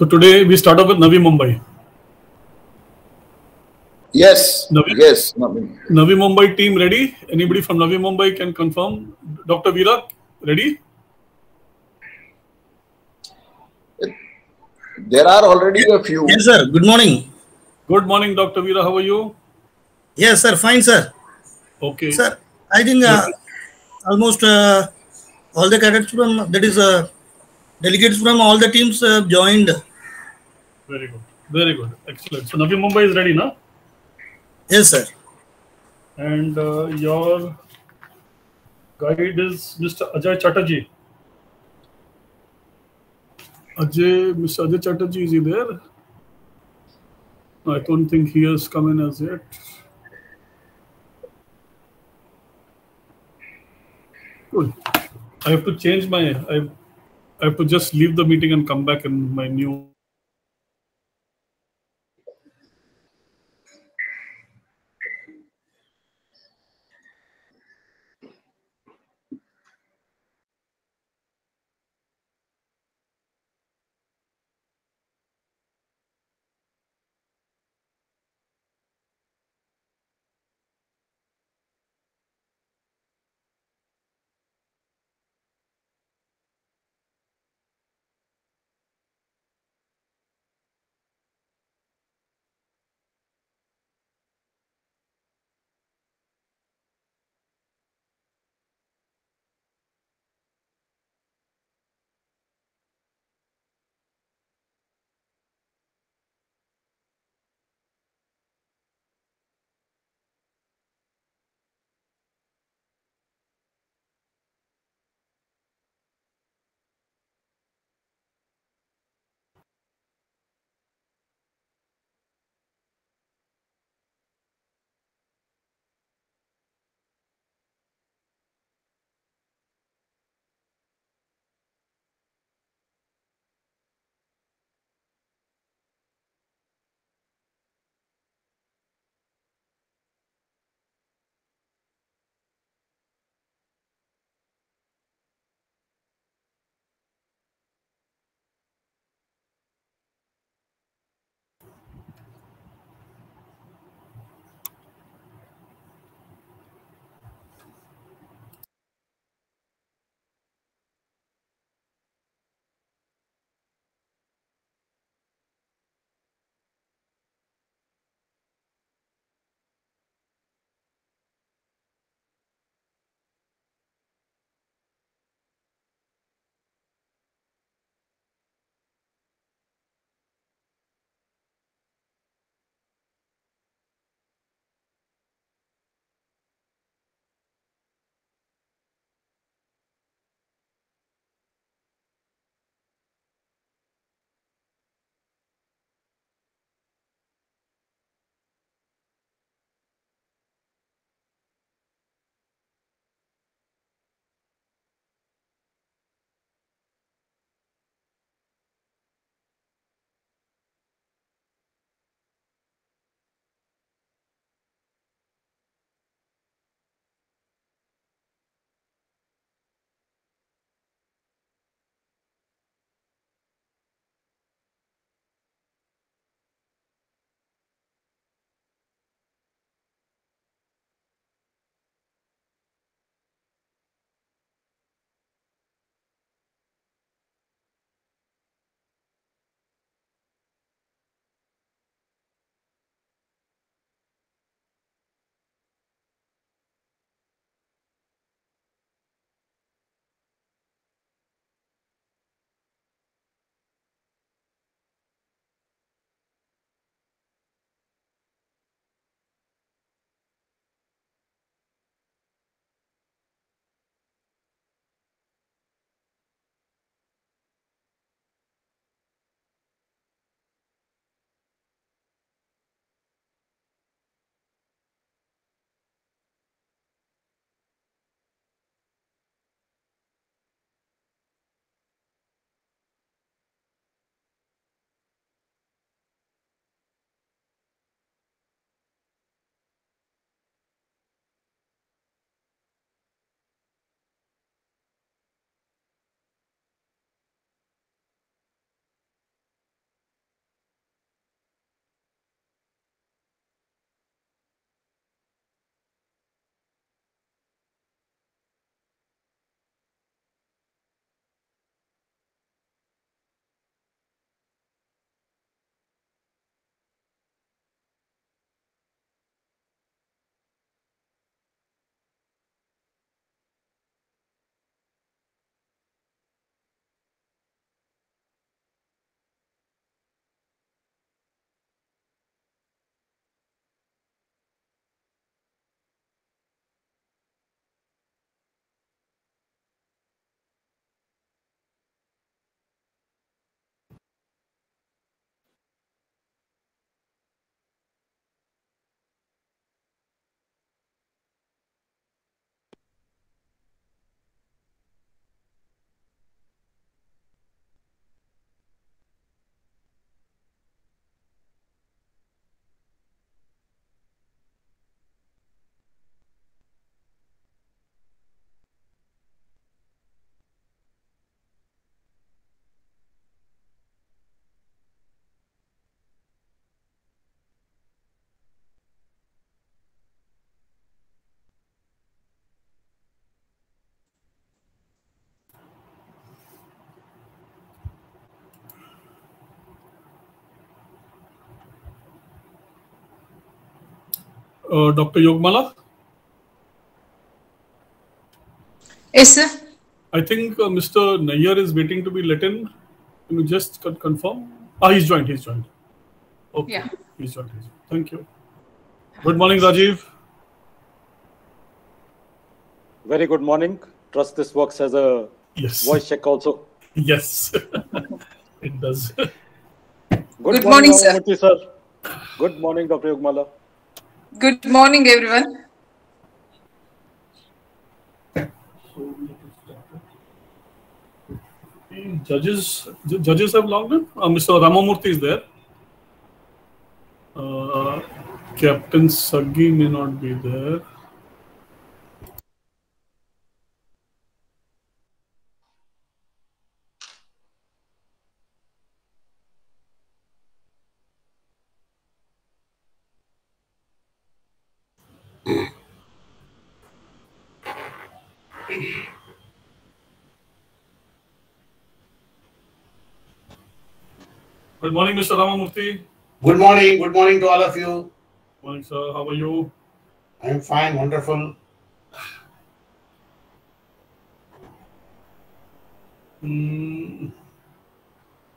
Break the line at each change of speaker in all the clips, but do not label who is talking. So today we start off with Navi Mumbai. Yes. Navi, yes. Navi. Navi Mumbai team ready? Anybody from Navi Mumbai can confirm? Dr. Veera, ready? There are already a few. Yes, sir. Good morning. Good morning, Dr. Veera. How are you? Yes, sir. Fine, sir. Okay. Sir, I think uh, almost
uh, all the cadets from, that is, uh, delegates from all the teams uh,
joined very good. Very good. Excellent. So Navi Mumbai is ready, now. Yes, sir. And uh, your guide is Mr. Ajay Chatterjee. Ajay, Mr. Ajay Chatterjee, is he there? I don't think he has come in as yet. Good. I have to change my. I, I have to just leave the meeting and come back in my new Uh, Dr. Yogmala? Yes, sir. I think uh, Mr. Nayar is waiting to be let in. Can you just con confirm? Ah, he's joined. He's joined. Okay. Yeah. He's joined. He's joined. Thank you. Good morning, Rajiv.
Very good morning. Trust this works as a yes. voice check also. Yes, it does. Good,
good morning, morning sir.
sir. Good morning, Dr. Yogmala.
Good morning, everyone.
judges, judges have logged in. Uh, Mr. Ramamurthy is there. Uh, Captain Sagi may not be there. Good morning, Mr. Ramamurthy. Good morning. Good morning to all of you. Morning, sir. How are you? I'm fine. Wonderful. Mm.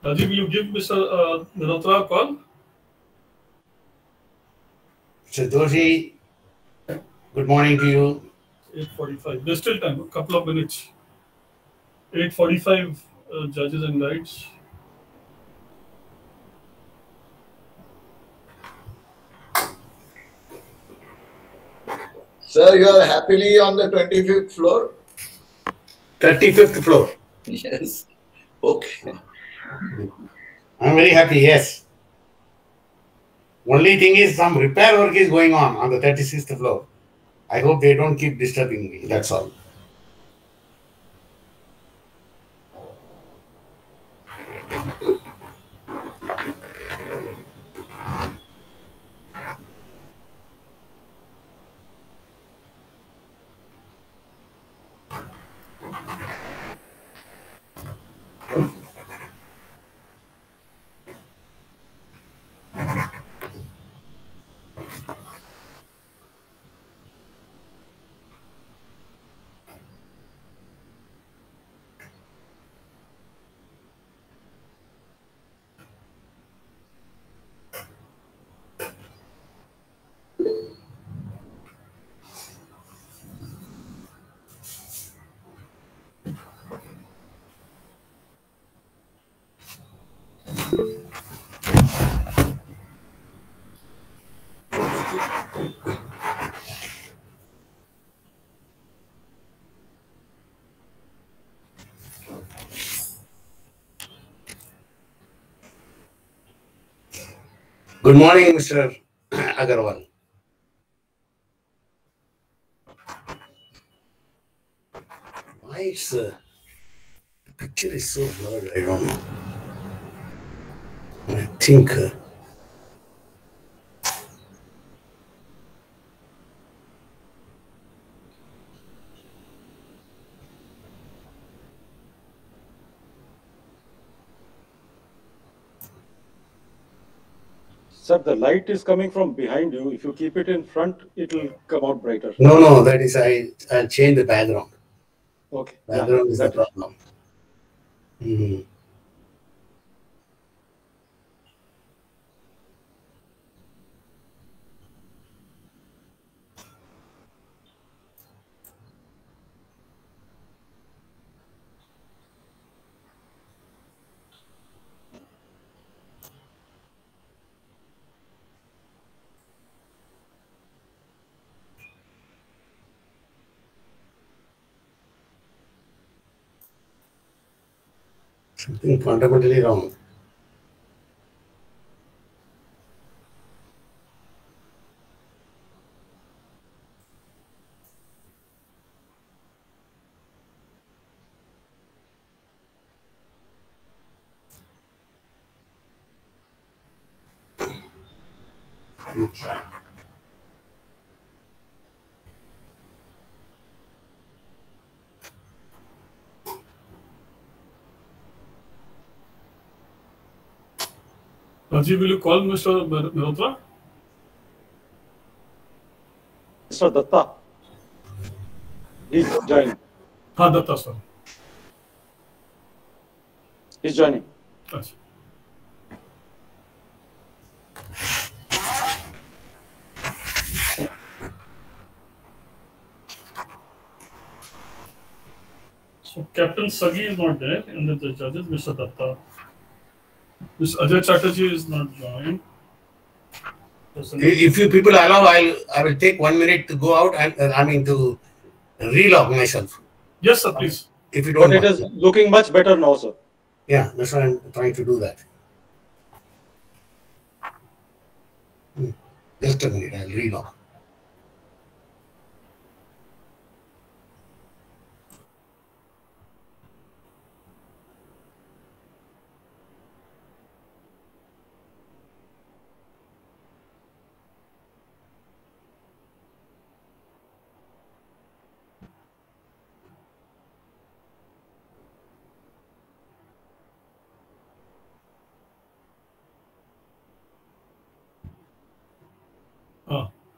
Rajiv, you give Mr. Uh, Minotra a call? Mr. Doshi, good morning to you. 8.45. There's still time, a couple of minutes. 8.45, uh, judges and knights.
Sir, you are happily on the 25th floor?
35th floor.
Yes. Okay.
I'm very happy, yes. Only thing is some repair work is going on on the 36th floor. I hope they don't keep disturbing me, that's all. Good morning, Mr. Agarwal. Why is the picture is so blurred? I don't know. I think. Uh,
Sir, the light is coming from behind you. If you keep it in front, it will come out brighter. No, no, that is I, I change the background. Okay. Background
yeah, is the problem. Mm -hmm. పంట గుడ్డలి రాము
Rajiv, will you call Mr. Mehrotra?
Mr. Datta. He's joining. हाँ Datta sir He's joining. अच्छा
So Captain Sagi is not there in the judges, Mr. Datta. This other Chatterjee is not joined. If you people allow, I'll
I will take one minute to go out and uh, I mean to relog myself. Yes, sir, please. If you don't, but it mind. is looking much better now, sir. Yeah, that's why I'm trying to do that. Hmm. Just a minute, I'll relog.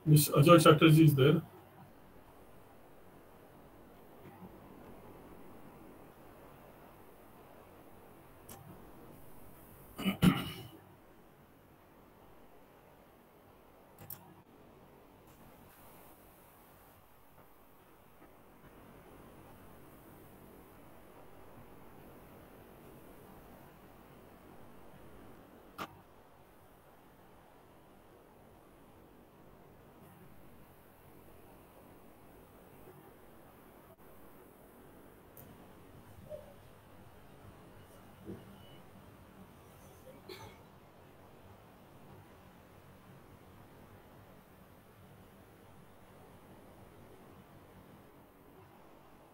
Miss Ajay Chatterjee is there.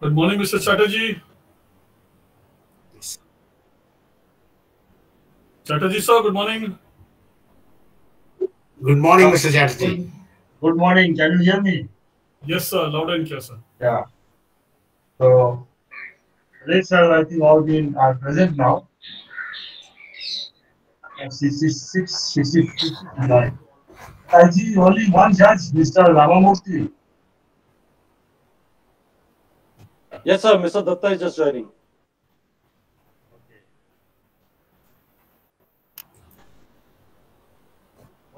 Good morning, Mr. Chatterjee. Yes. Chatterjee, sir, good morning. Good morning, Mr. Chatterjee. Good morning. Can you hear me? Yes, sir. Loud and clear, sir. Yeah.
So, today, sir, I think all been are present now. 66, I see only one judge, Mr. Ramamurti. Yes, sir. Mr. Datta is just joining.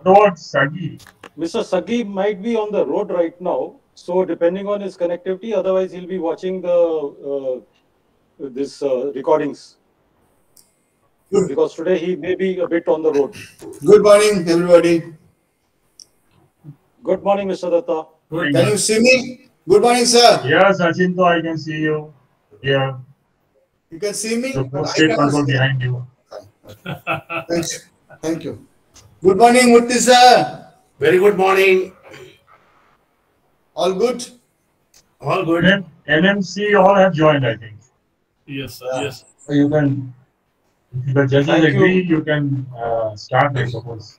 about Sagi.
Mr. Sagi might be on the road right now. So depending on his connectivity, otherwise he'll be watching the uh, this uh, recordings. Good. Because today he may be a bit on the road. Good morning, everybody. Good morning, Mr. Datta. Can you see me? Good morning, sir. Yes, so I can see you.
Yeah.
You can see me. The port state control behind
you.
Thanks. Thank you. Good morning, Murthy sir. Very good morning.
All good? All good. M NMC all have joined, I think.
Yes, sir. Yeah. Yes.
So you can, if the judges Thank agree, you, you can uh, start, I suppose.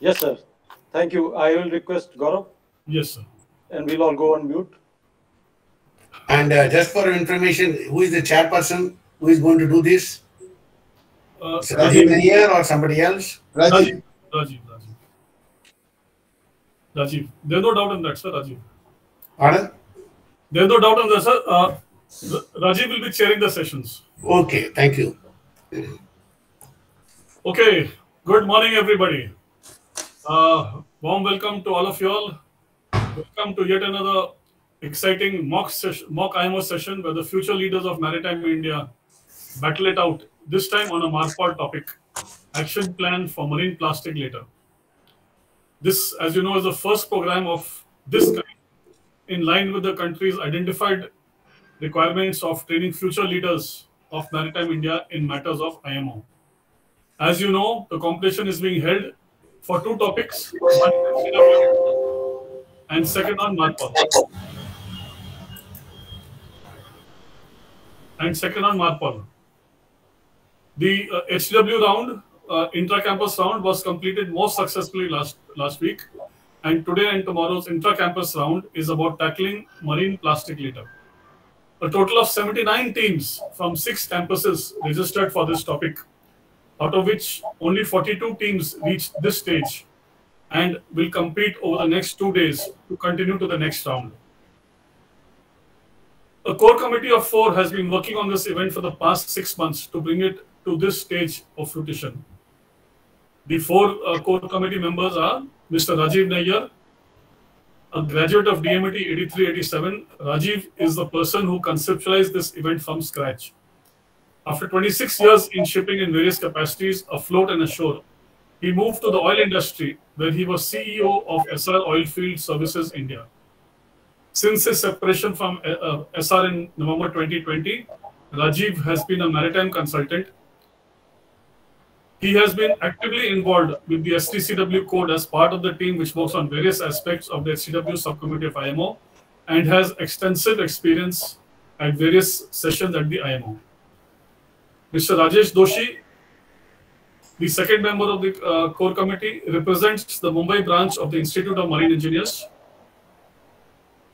Yes, sir. Thank you. I will request Gaurav. Yes, sir and we'll all go on mute. And uh, just for
information, who is the chairperson who is going to do this?
Uh, Rajiv Nair or somebody else? Rajiv. Rajiv. Rajiv. Rajiv. There's no doubt in that, sir. Rajiv. Pardon? There's no doubt on that, sir. Uh, Rajiv will be chairing the sessions. Okay, thank you. Okay, good morning, everybody. Uh, warm welcome to all of you all. Welcome to yet another exciting mock, session, mock IMO session where the future leaders of maritime India battle it out, this time on a MARPOL topic, action plan for marine plastic litter. This, as you know, is the first program of this kind in line with the country's identified requirements of training future leaders of maritime India in matters of IMO. As you know, the competition is being held for two topics. One and second on MARPOL. And second on MARPOL. The uh, HW round, uh, intra-campus round, was completed most successfully last, last week. And today and tomorrow's intra-campus round is about tackling marine plastic litter. A total of 79 teams from six campuses registered for this topic, out of which only 42 teams reached this stage and will compete over the next two days to continue to the next round. A core committee of four has been working on this event for the past six months to bring it to this stage of fruition. The four uh, core committee members are Mr. Rajiv Nayyar, a graduate of DMIT 8387. Rajiv is the person who conceptualized this event from scratch. After 26 years in shipping in various capacities, afloat and ashore, he moved to the oil industry, where he was CEO of Essar Oilfield Services India. Since his separation from uh, uh Essar in November 2020, Rajiv has been a maritime consultant. He has been actively involved with the STCW code as part of the team which works on various aspects of the STCW subcommittee of IMO and has extensive experience at various sessions at the IMO. Mr. Rajesh Doshi the second member of the uh, core committee represents the Mumbai branch of the Institute of Marine Engineers.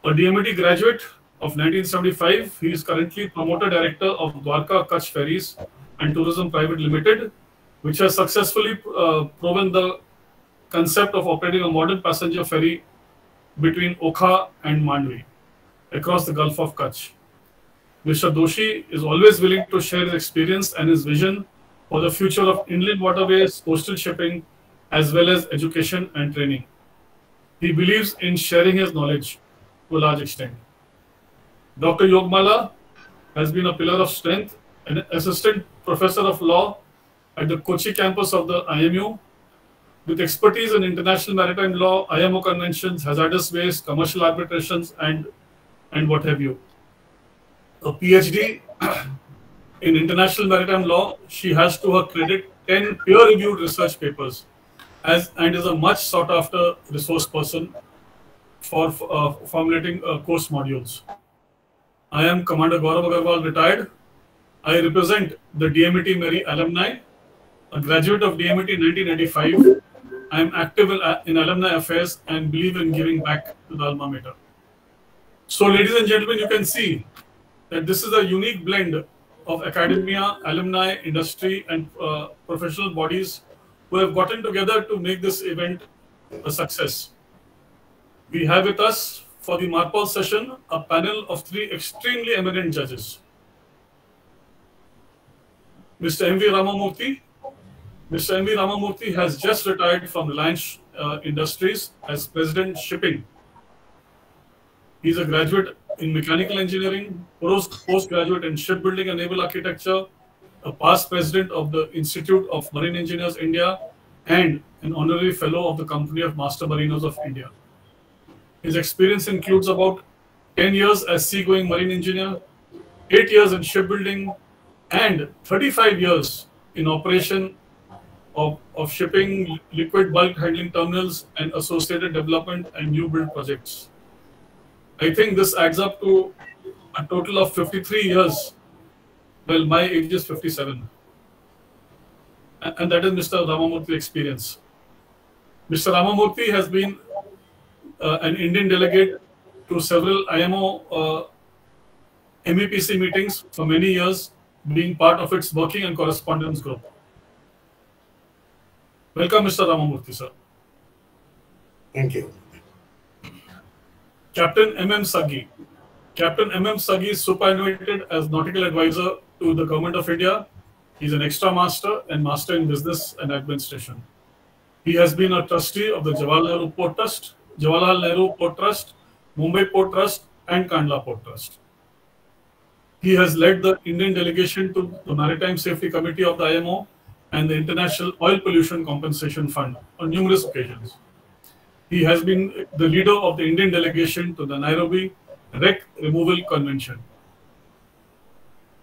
A DMIT graduate of 1975, he is currently promoter director of Dwarka Kutch Ferries and Tourism Private Limited, which has successfully uh, proven the concept of operating a modern passenger ferry between Okha and Mandvi across the Gulf of Kutch. Mr. Doshi is always willing to share his experience and his vision for the future of inland waterways, coastal shipping, as well as education and training. He believes in sharing his knowledge to a large extent. Dr. Yogmala has been a pillar of strength an assistant professor of law at the Kochi campus of the IMU. With expertise in international maritime law, IMO conventions, hazardous waste, commercial arbitrations, and, and what have you. A PhD in international maritime law, she has to her credit 10 peer-reviewed research papers as, and is a much sought-after resource person for uh, formulating uh, course modules. I am Commander Gaurav Agarwal, retired. I represent the DMIT Mary alumni, a graduate of DMIT 1995. I am active in, uh, in alumni affairs and believe in giving back to the alma mater. So ladies and gentlemen, you can see that this is a unique blend of academia, alumni, industry, and uh, professional bodies who have gotten together to make this event a success. We have with us for the Marpol session a panel of three extremely eminent judges. Mr. M.V. Ramamurthy. Mr. M.V. Ramamurthy has just retired from Reliance uh, Industries as President Shipping. He's a graduate in mechanical engineering, postgraduate in shipbuilding and naval architecture, a past president of the Institute of Marine Engineers India, and an honorary fellow of the Company of Master Mariners of India. His experience includes about 10 years as seagoing marine engineer, 8 years in shipbuilding, and 35 years in operation of, of shipping, liquid bulk handling terminals, and associated development and new build projects. I think this adds up to a total of 53 years. Well, my age is 57. And that is Mr. Ramamurti's experience. Mr. Ramamurthy has been uh, an Indian delegate to several IMO uh, MEPC meetings for many years, being part of its working and correspondence group. Welcome, Mr. Ramamurthy, sir. Thank you. Captain M.M. Sagi. Captain M.M. Saggi is superannuated as nautical advisor to the Government of India. He's an extra master and master in business and administration. He has been a trustee of the Jawaharlal Nehru Port Trust, Jawaharlal Nehru Port Trust, Mumbai Port Trust, and Kandla Port Trust. He has led the Indian delegation to the Maritime Safety Committee of the IMO and the International Oil Pollution Compensation Fund on numerous occasions. He has been the leader of the Indian delegation to the Nairobi Wreck Removal Convention.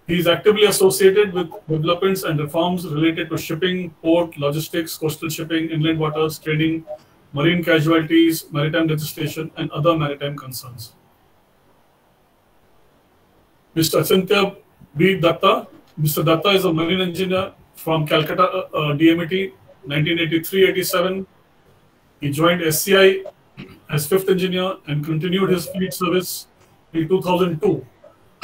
He is actively associated with developments and reforms related to shipping, port, logistics, coastal shipping, inland waters, trading, marine casualties, maritime legislation, and other maritime concerns. Mr. Achintya B. Datta. Mr. Datta is a marine engineer from Calcutta uh, uh DMT 1983-87 he joined SCI as fifth engineer and continued his fleet service till 2002.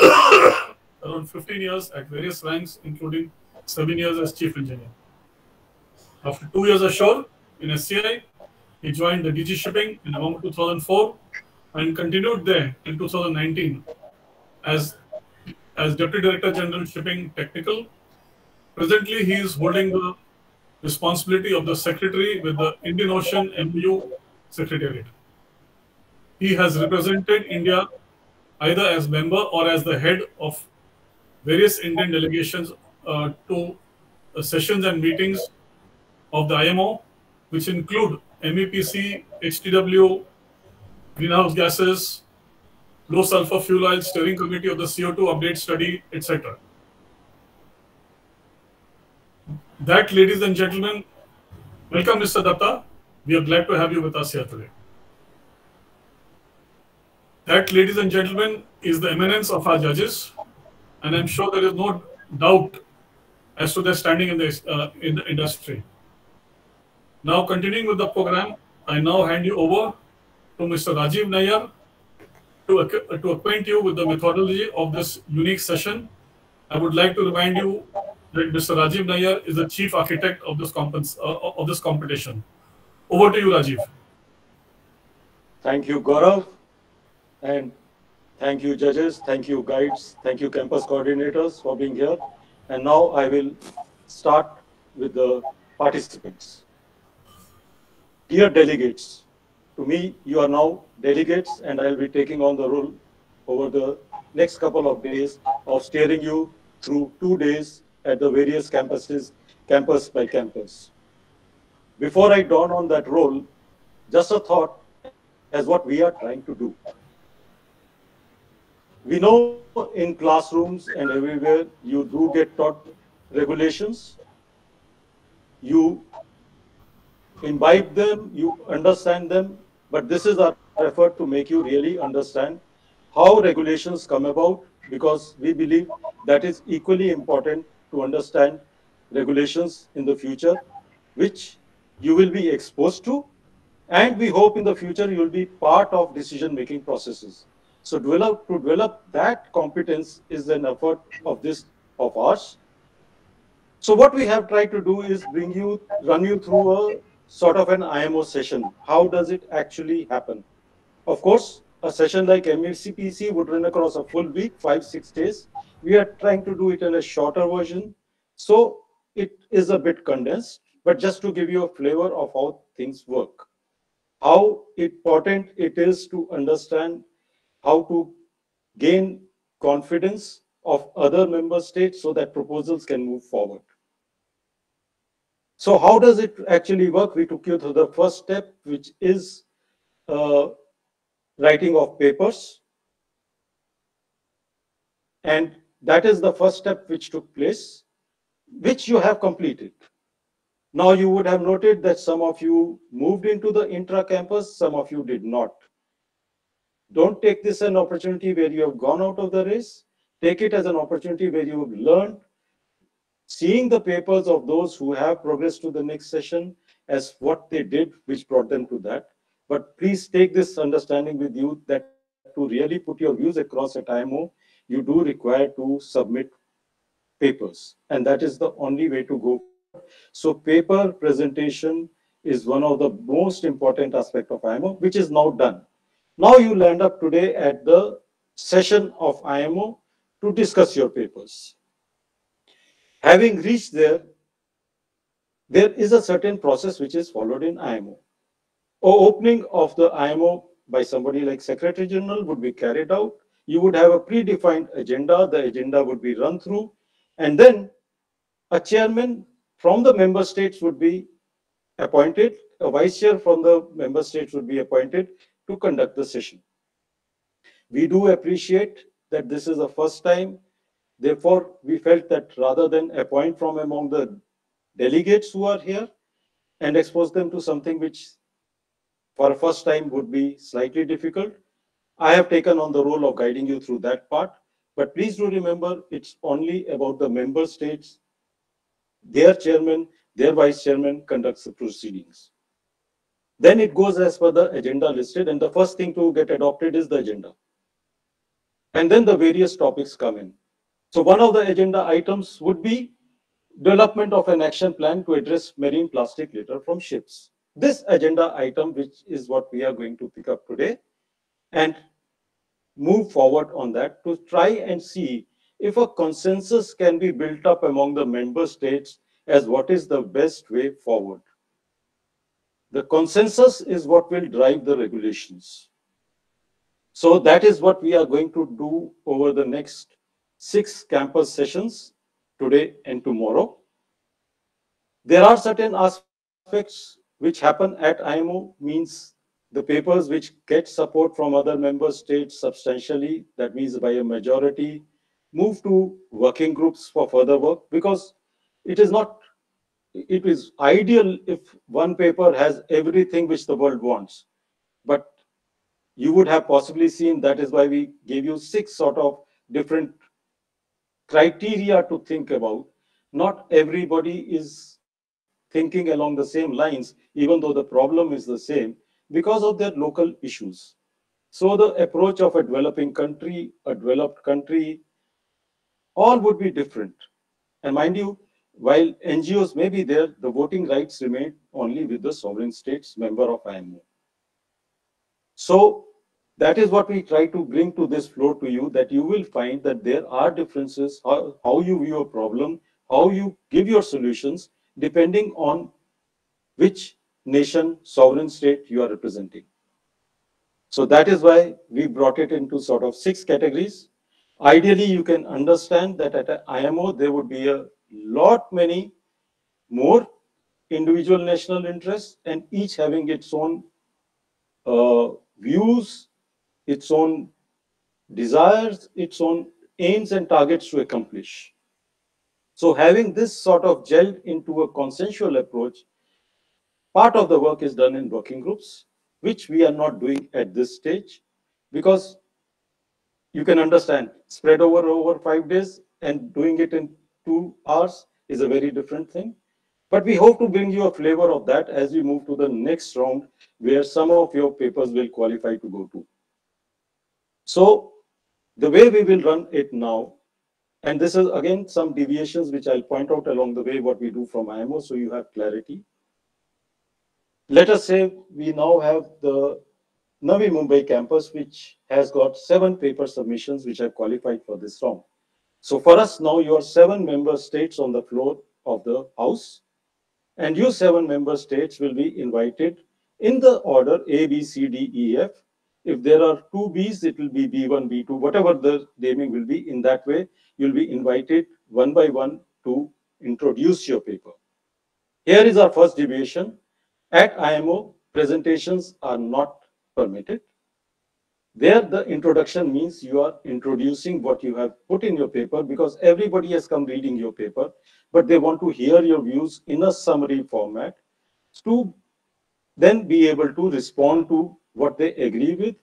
Around 15 years at various ranks, including seven years as chief engineer. After two years ashore in SCI, he joined the DG Shipping in November 2004 and continued there in 2019 as, as Deputy Director General Shipping Technical. Presently, he is holding the responsibility of the secretary with the Indian Ocean MOU Secretariat. He has represented India either as member or as the head of various Indian delegations uh, to uh, sessions and meetings of the IMO, which include MEPC, HTW, greenhouse gases, low sulfur fuel oil steering committee of the CO2 update study, etc. That, ladies and gentlemen, welcome Mr. Datta. We are glad to have you with us here today. That, ladies and gentlemen, is the eminence of our judges, and I'm sure there is no doubt as to their standing in the, uh, in the industry. Now, continuing with the program, I now hand you over to Mr. Rajiv Nayar to, to acquaint you with the methodology of this unique session. I would like to remind you Mr. Rajiv Nair is the chief architect of this, compens- uh, of this competition.
Over to you, Rajiv. Thank you, Gaurav. And thank you, judges. Thank you, guides. Thank you, campus coordinators for being here. And now I will start with the participants. Dear delegates, to me, you are now delegates, and I'll be taking on the role over the next couple of days of steering you through two days at the various campuses, campus by campus. Before I dawn on that role, just a thought as what we are trying to do. We know in classrooms and everywhere you do get taught regulations. You imbibe them, you understand them, but this is our effort to make you really understand how regulations come about because we believe that is equally important to understand regulations in the future, which you will be exposed to. And we hope in the future you will be part of decision-making processes. So develop, to develop that competence is an effort of this of ours. So what we have tried to do is bring you, run you through a sort of an IMO session. How does it actually happen? Of course, a session like MEPC would run across a full week, five, six days. We are trying to do it in a shorter version. So it is a bit condensed, but just to give you a flavor of how things work, how important it is to understand how to gain confidence of other member states so that proposals can move forward. So how does it actually work? We took you through the first step, which is uh, writing of papers. And that is the first step which took place, which you have completed. Now you would have noted that some of you moved into the intra-campus, some of you did not. Don't take this as an opportunity where you have gone out of the race. Take it as an opportunity where you have learned. Seeing the papers of those who have progressed to the next session as what they did, which brought them to that. But please take this understanding with you that to really put your views across at IMO, you do require to submit papers. And that is the only way to go. So paper presentation is one of the most important aspect of IMO, which is now done. Now you land up today at the session of IMO to discuss your papers. Having reached there, there is a certain process which is followed in IMO or opening of the IMO by somebody like Secretary General would be carried out. You would have a predefined agenda. The agenda would be run through. And then a chairman from the member states would be appointed. A vice chair from the member states would be appointed to conduct the session. We do appreciate that this is the first time. Therefore, we felt that rather than appoint from among the delegates who are here and expose them to something which for first time would be slightly difficult. I have taken on the role of guiding you through that part. But please do remember, it's only about the member states, their chairman, their vice chairman conducts the proceedings. Then it goes as per the agenda listed, and the first thing to get adopted is the agenda. And then the various topics come in. So one of the agenda items would be development of an action plan to address marine plastic litter from ships this agenda item, which is what we are going to pick up today, and move forward on that to try and see if a consensus can be built up among the member states as what is the best way forward. The consensus is what will drive the regulations. So that is what we are going to do over the next six campus sessions today and tomorrow. There are certain aspects which happen at IMO means the papers which get support from other member states substantially, that means by a majority, move to working groups for further work because it is not, it is ideal if one paper has everything which the world wants. But you would have possibly seen that is why we gave you six sort of different criteria to think about. Not everybody is thinking along the same lines, even though the problem is the same, because of their local issues. So the approach of a developing country, a developed country, all would be different. And mind you, while NGOs may be there, the voting rights remain only with the sovereign states member of IMO. So that is what we try to bring to this floor to you, that you will find that there are differences, how, how you view a problem, how you give your solutions, depending on which nation sovereign state you are representing. So that is why we brought it into sort of six categories. Ideally, you can understand that at IMO, there would be a lot many more individual national interests and each having its own uh, views, its own desires, its own aims and targets to accomplish. So having this sort of gelled into a consensual approach, part of the work is done in working groups, which we are not doing at this stage because you can understand spread over over five days and doing it in two hours is a very different thing. But we hope to bring you a flavor of that as we move to the next round where some of your papers will qualify to go to. So the way we will run it now and this is again some deviations which I'll point out along the way what we do from IMO so you have clarity. Let us say we now have the Navi Mumbai campus which has got seven paper submissions which have qualified for this round. So for us now you are seven member states on the floor of the house and you seven member states will be invited in the order A, B, C, D, E, F. If there are two Bs, it will be B1, B2, whatever the naming will be in that way you'll be invited one by one to introduce your paper. Here is our first deviation. At IMO, presentations are not permitted. There, the introduction means you are introducing what you have put in your paper because everybody has come reading your paper, but they want to hear your views in a summary format to then be able to respond to what they agree with,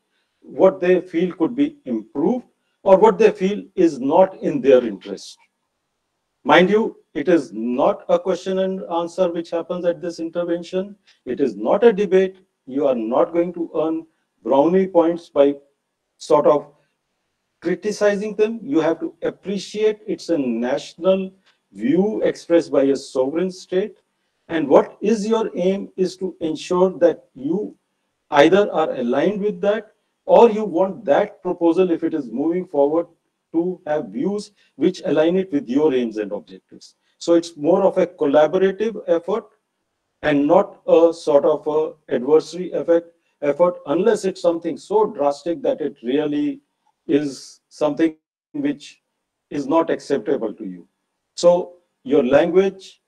what they feel could be improved, or what they feel is not in their interest. Mind you, it is not a question and answer which happens at this intervention. It is not a debate. You are not going to earn brownie points by sort of criticizing them. You have to appreciate it's a national view expressed by a sovereign state. And what is your aim is to ensure that you either are aligned with that or you want that proposal, if it is moving forward, to have views which align it with your aims and objectives. So it's more of a collaborative effort and not a sort of a adversary effect effort unless it's something so drastic that it really is something which is not acceptable to you. So your language,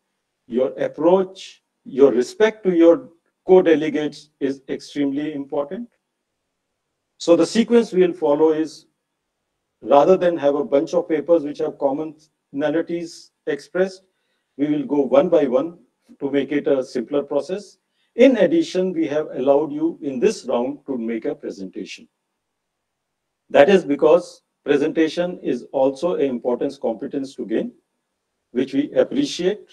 your approach, your respect to your co-delegates is extremely important. So the sequence we'll follow is rather than have a bunch of papers which have commonalities expressed, we will go one by one to make it a simpler process. In addition, we have allowed you in this round to make a presentation. That is because presentation is also an important competence to gain, which we appreciate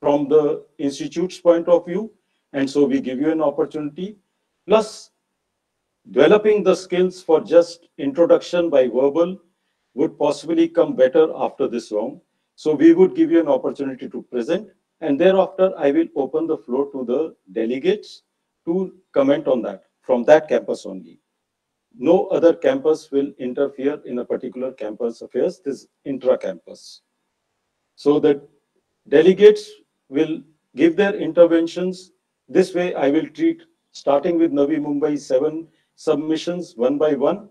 from the institute's point of view. And so we give you an opportunity. Plus, Developing the skills for just introduction by verbal would possibly come better after this round. So we would give you an opportunity to present and thereafter I will open the floor to the delegates to comment on that from that campus only. No other campus will interfere in a particular campus affairs, this intra-campus. So the delegates will give their interventions. This way I will treat starting with Navi Mumbai 7 submissions one by one.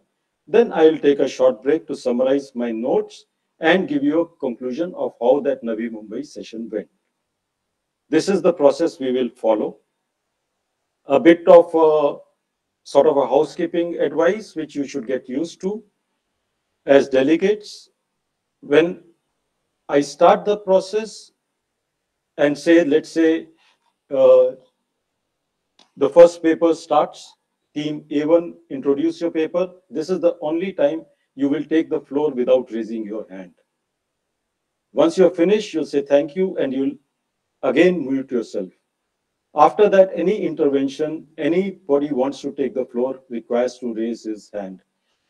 Then I will take a short break to summarize my notes and give you a conclusion of how that Navi Mumbai session went. This is the process we will follow. A bit of a, uh, sort of a housekeeping advice which you should get used to as delegates. When I start the process and say, let's say, uh, the first paper starts, team A1, introduce your paper. This is the only time you will take the floor without raising your hand. Once you're finished, you'll say thank you and you'll again mute yourself. After that, any intervention, anybody wants to take the floor requires to raise his hand.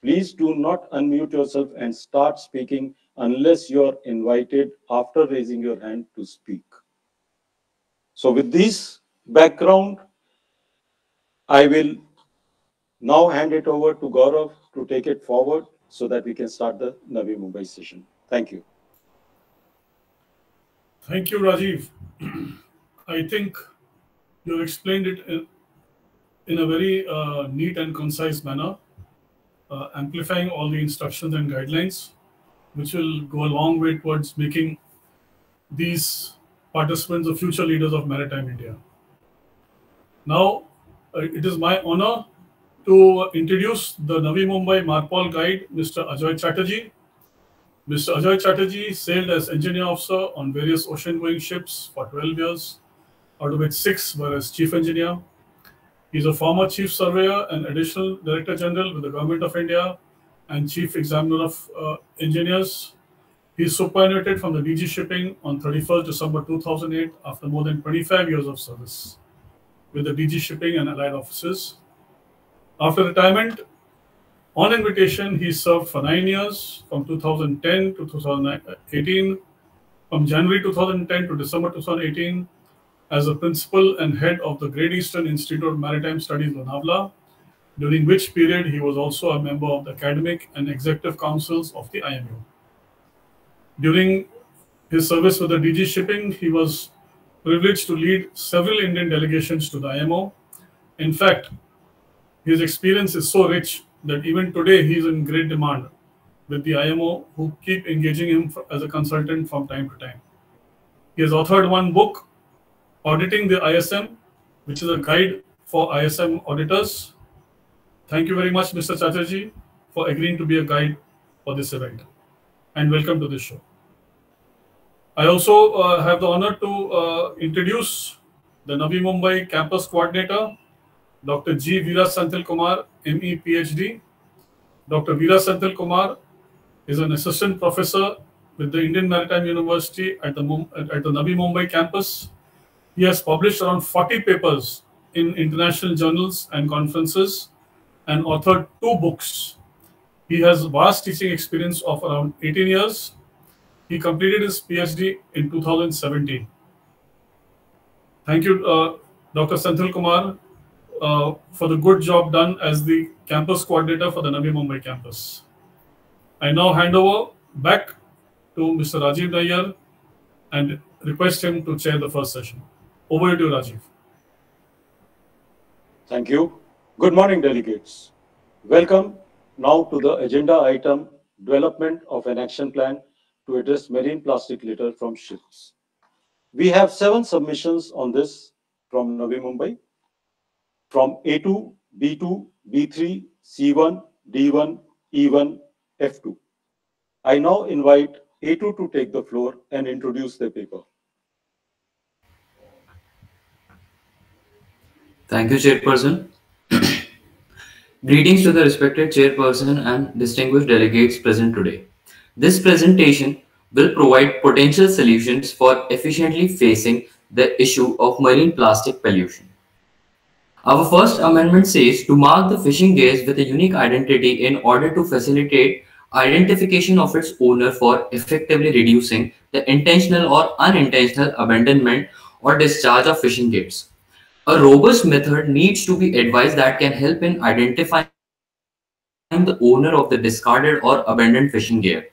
Please do not unmute yourself and start speaking unless you're invited after raising your hand to speak. So with this background, I will now hand it over to Gaurav to take it forward so that we can start the Navi Mumbai session. Thank you.
Thank you, Rajiv. I think you explained it in, in a very uh, neat and concise manner, uh, amplifying all the instructions and guidelines, which will go a long way towards making these participants the future leaders of Maritime India. Now, uh, it is my honor to introduce the Navi Mumbai Marpol guide, Mr. Ajoy Chatterjee. Mr. Ajoy Chatterjee sailed as engineer officer on various ocean-going ships for 12 years, out of which six were as chief engineer. He is a former chief surveyor and additional director general with the Government of India and chief examiner of uh, engineers. He superannuated from the DG Shipping on 31st December 2008 after more than 25 years of service with the DG Shipping and allied offices. After retirement, on invitation, he served for nine years from 2010 to 2018. From January 2010 to December 2018, as a principal and head of the Great Eastern Institute of Maritime Studies, Lonavla. during which period he was also a member of the academic and executive councils of the IMU. During his service with the DG Shipping, he was privileged to lead several Indian delegations to the IMO. In fact, his experience is so rich that even today he is in great demand with the IMO who keep engaging him for, as a consultant from time to time. He has authored one book, Auditing the ISM, which is a guide for ISM auditors. Thank you very much, Mr. Chatterjee, for agreeing to be a guide for this event. And welcome to this show. I also uh, have the honor to uh, introduce the Navi Mumbai campus coordinator, Dr. G. Veera Senthil Kumar, ME PhD. Dr. Veera Senthil Kumar is an assistant professor with the Indian Maritime University at the, at the Navi Mumbai campus. He has published around 40 papers in international journals and conferences and authored two books. He has vast teaching experience of around 18 years. He completed his PhD in 2017. Thank you, uh, Dr. Senthil Kumar, uh, for the good job done as the campus coordinator for the Navi Mumbai campus. I now hand over back to Mr. Rajiv Nair and request him to chair the first session. Over to you, Rajiv.
Thank you. Good morning, delegates. Welcome now to the agenda item, development of an action plan to address marine plastic litter from ships. We have seven submissions on this from Navi Mumbai from A2, B2, B3, C1, D1, E1, F2. I now invite A2 to take the floor and introduce the paper.
Thank you, Chairperson. Greetings to the respected Chairperson and distinguished delegates present today. This presentation will provide potential solutions for efficiently facing the issue of marine plastic pollution. Our First Amendment says to mark the fishing gear with a unique identity in order to facilitate identification of its owner for effectively reducing the intentional or unintentional abandonment or discharge of fishing gears. A robust method needs to be advised that can help in identifying the owner of the discarded or abandoned fishing gear.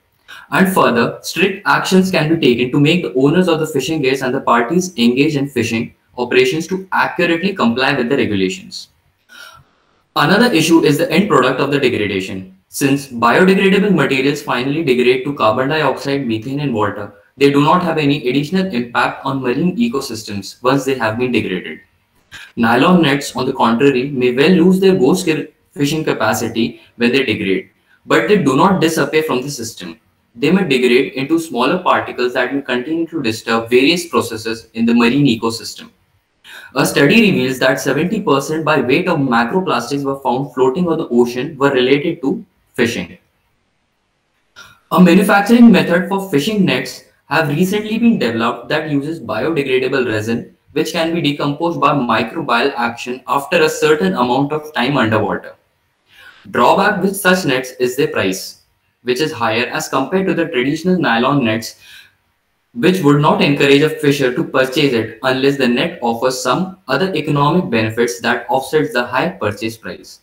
And further, strict actions can be taken to make the owners of the fishing gears and the parties engaged in fishing operations to accurately comply with the regulations. Another issue is the end product of the degradation. Since biodegradable materials finally degrade to carbon dioxide, methane and water, they do not have any additional impact on marine ecosystems once they have been degraded. Nylon nets, on the contrary, may well lose their ghost fishing capacity when they degrade, but they do not disappear from the system. They may degrade into smaller particles that will continue to disturb various processes in the marine ecosystem. A study reveals that 70% by weight of macroplastics were found floating on the ocean were related to fishing. A manufacturing method for fishing nets have recently been developed that uses biodegradable resin which can be decomposed by microbial action after a certain amount of time underwater. Drawback with such nets is their price, which is higher as compared to the traditional nylon nets which would not encourage a fisher to purchase it unless the net offers some other economic benefits that offsets the high purchase price.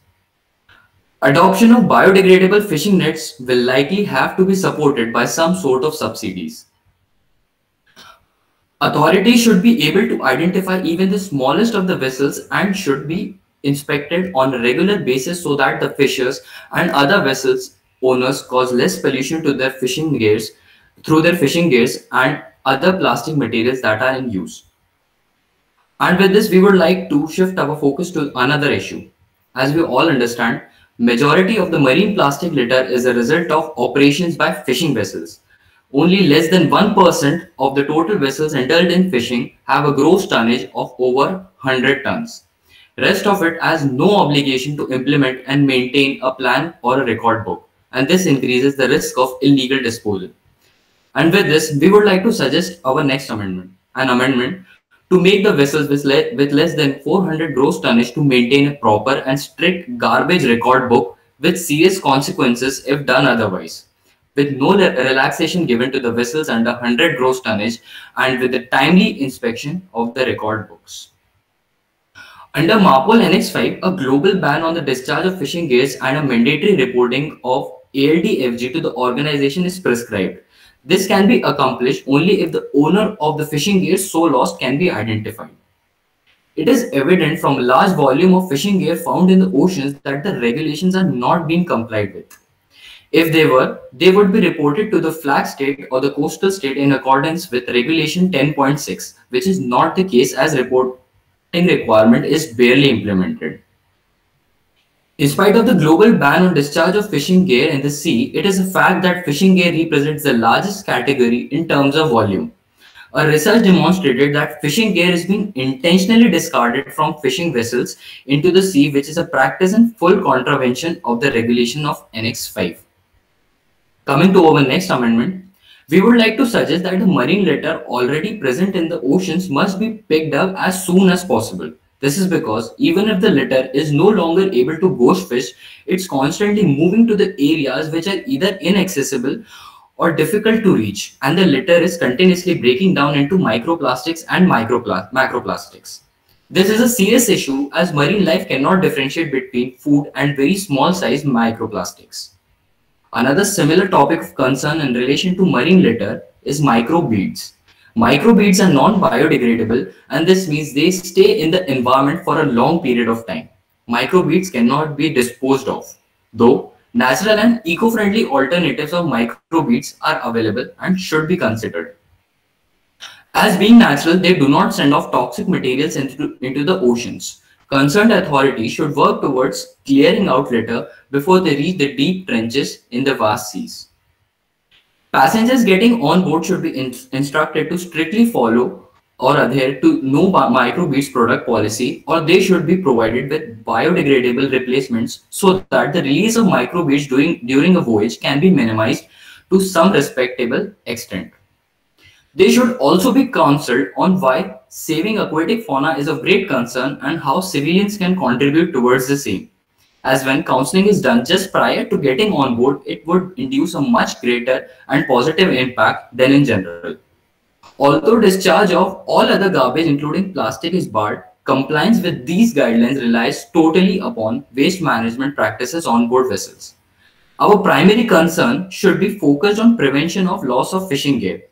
Adoption of biodegradable fishing nets will likely have to be supported by some sort of subsidies. Authorities should be able to identify even the smallest of the vessels and should be inspected on a regular basis so that the fishers and other vessels owners cause less pollution to their fishing gears through their fishing gears and other plastic materials that are in use. And with this, we would like to shift our focus to another issue. As we all understand, majority of the marine plastic litter is a result of operations by fishing vessels. Only less than 1% of the total vessels entered in fishing have a gross tonnage of over 100 tons. Rest of it has no obligation to implement and maintain a plan or a record book. And this increases the risk of illegal disposal. And with this, we would like to suggest our next amendment, an amendment to make the vessels with, le with less than 400 gross tonnage to maintain a proper and strict garbage record book with serious consequences if done otherwise. With no relaxation given to the vessels under 100 gross tonnage and with a timely inspection of the record books. Under MARPOL Annex 5, a global ban on the discharge of fishing gears and a mandatory reporting of ALDFG to the organization is prescribed this can be accomplished only if the owner of the fishing gear so lost can be identified. It is evident from a large volume of fishing gear found in the oceans that the regulations are not being complied with. If they were, they would be reported to the flag state or the coastal state in accordance with regulation 10.6, which is not the case as reporting requirement is barely implemented. In spite of the global ban on discharge of fishing gear in the sea, it is a fact that fishing gear represents the largest category in terms of volume. A research demonstrated that fishing gear is being intentionally discarded from fishing vessels into the sea, which is a practice in full contravention of the regulation of Annex 5. Coming to our next amendment, we would like to suggest that the marine litter already present in the oceans must be picked up as soon as possible. This is because even if the litter is no longer able to ghost fish, it's constantly moving to the areas which are either inaccessible or difficult to reach, and the litter is continuously breaking down into microplastics and micropla- macroplastics. This is a serious issue as marine life cannot differentiate between food and very small size microplastics. Another similar topic of concern in relation to marine litter is microbeads. Microbeads are non-biodegradable and this means they stay in the environment for a long period of time. Microbeads cannot be disposed of, though natural and eco-friendly alternatives of microbeads are available and should be considered. As being natural, they do not send off toxic materials into, into the oceans. Concerned authorities should work towards clearing out litter before they reach the deep trenches in the vast seas. Passengers getting on board should be in instructed to strictly follow or adhere to no microbeads product policy or they should be provided with biodegradable replacements so that the release of microbeads during, during a voyage can be minimized to some respectable extent. They should also be counseled on why saving aquatic fauna is of great concern and how civilians can contribute towards the same as when counseling is done just prior to getting on board, it would induce a much greater and positive impact than in general. Although discharge of all other garbage, including plastic, is barred, compliance with these guidelines relies totally upon waste management practices on board vessels. Our primary concern should be focused on prevention of loss of fishing gear.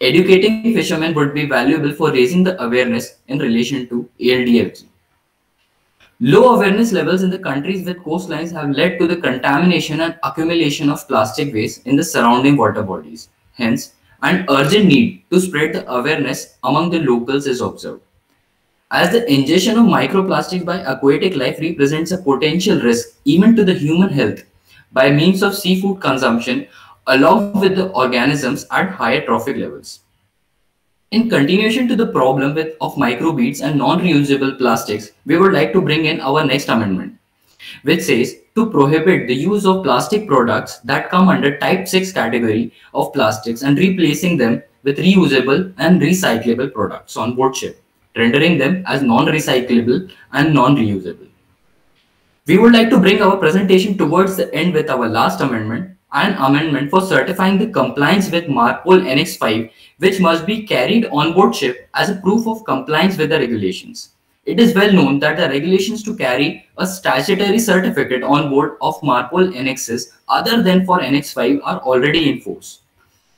Educating fishermen would be valuable for raising the awareness in relation to ALDFG. Low awareness levels in the countries with coastlines have led to the contamination and accumulation of plastic waste in the surrounding water bodies. Hence, an urgent need to spread the awareness among the locals is observed. As the ingestion of microplastics by aquatic life represents a potential risk even to the human health by means of seafood consumption along with the organisms at higher trophic levels. In continuation to the problem with, of microbeads and non-reusable plastics, we would like to bring in our next amendment, which says to prohibit the use of plastic products that come under type 6 category of plastics and replacing them with reusable and recyclable products on board ship, rendering them as non-recyclable and non-reusable. We would like to bring our presentation towards the end with our last amendment, an amendment for certifying the compliance with MARPOL Annex 5, which must be carried on board ship as a proof of compliance with the regulations. It is well known that the regulations to carry a statutory certificate on board of MARPOL annexes other than for Annex 5 are already in force.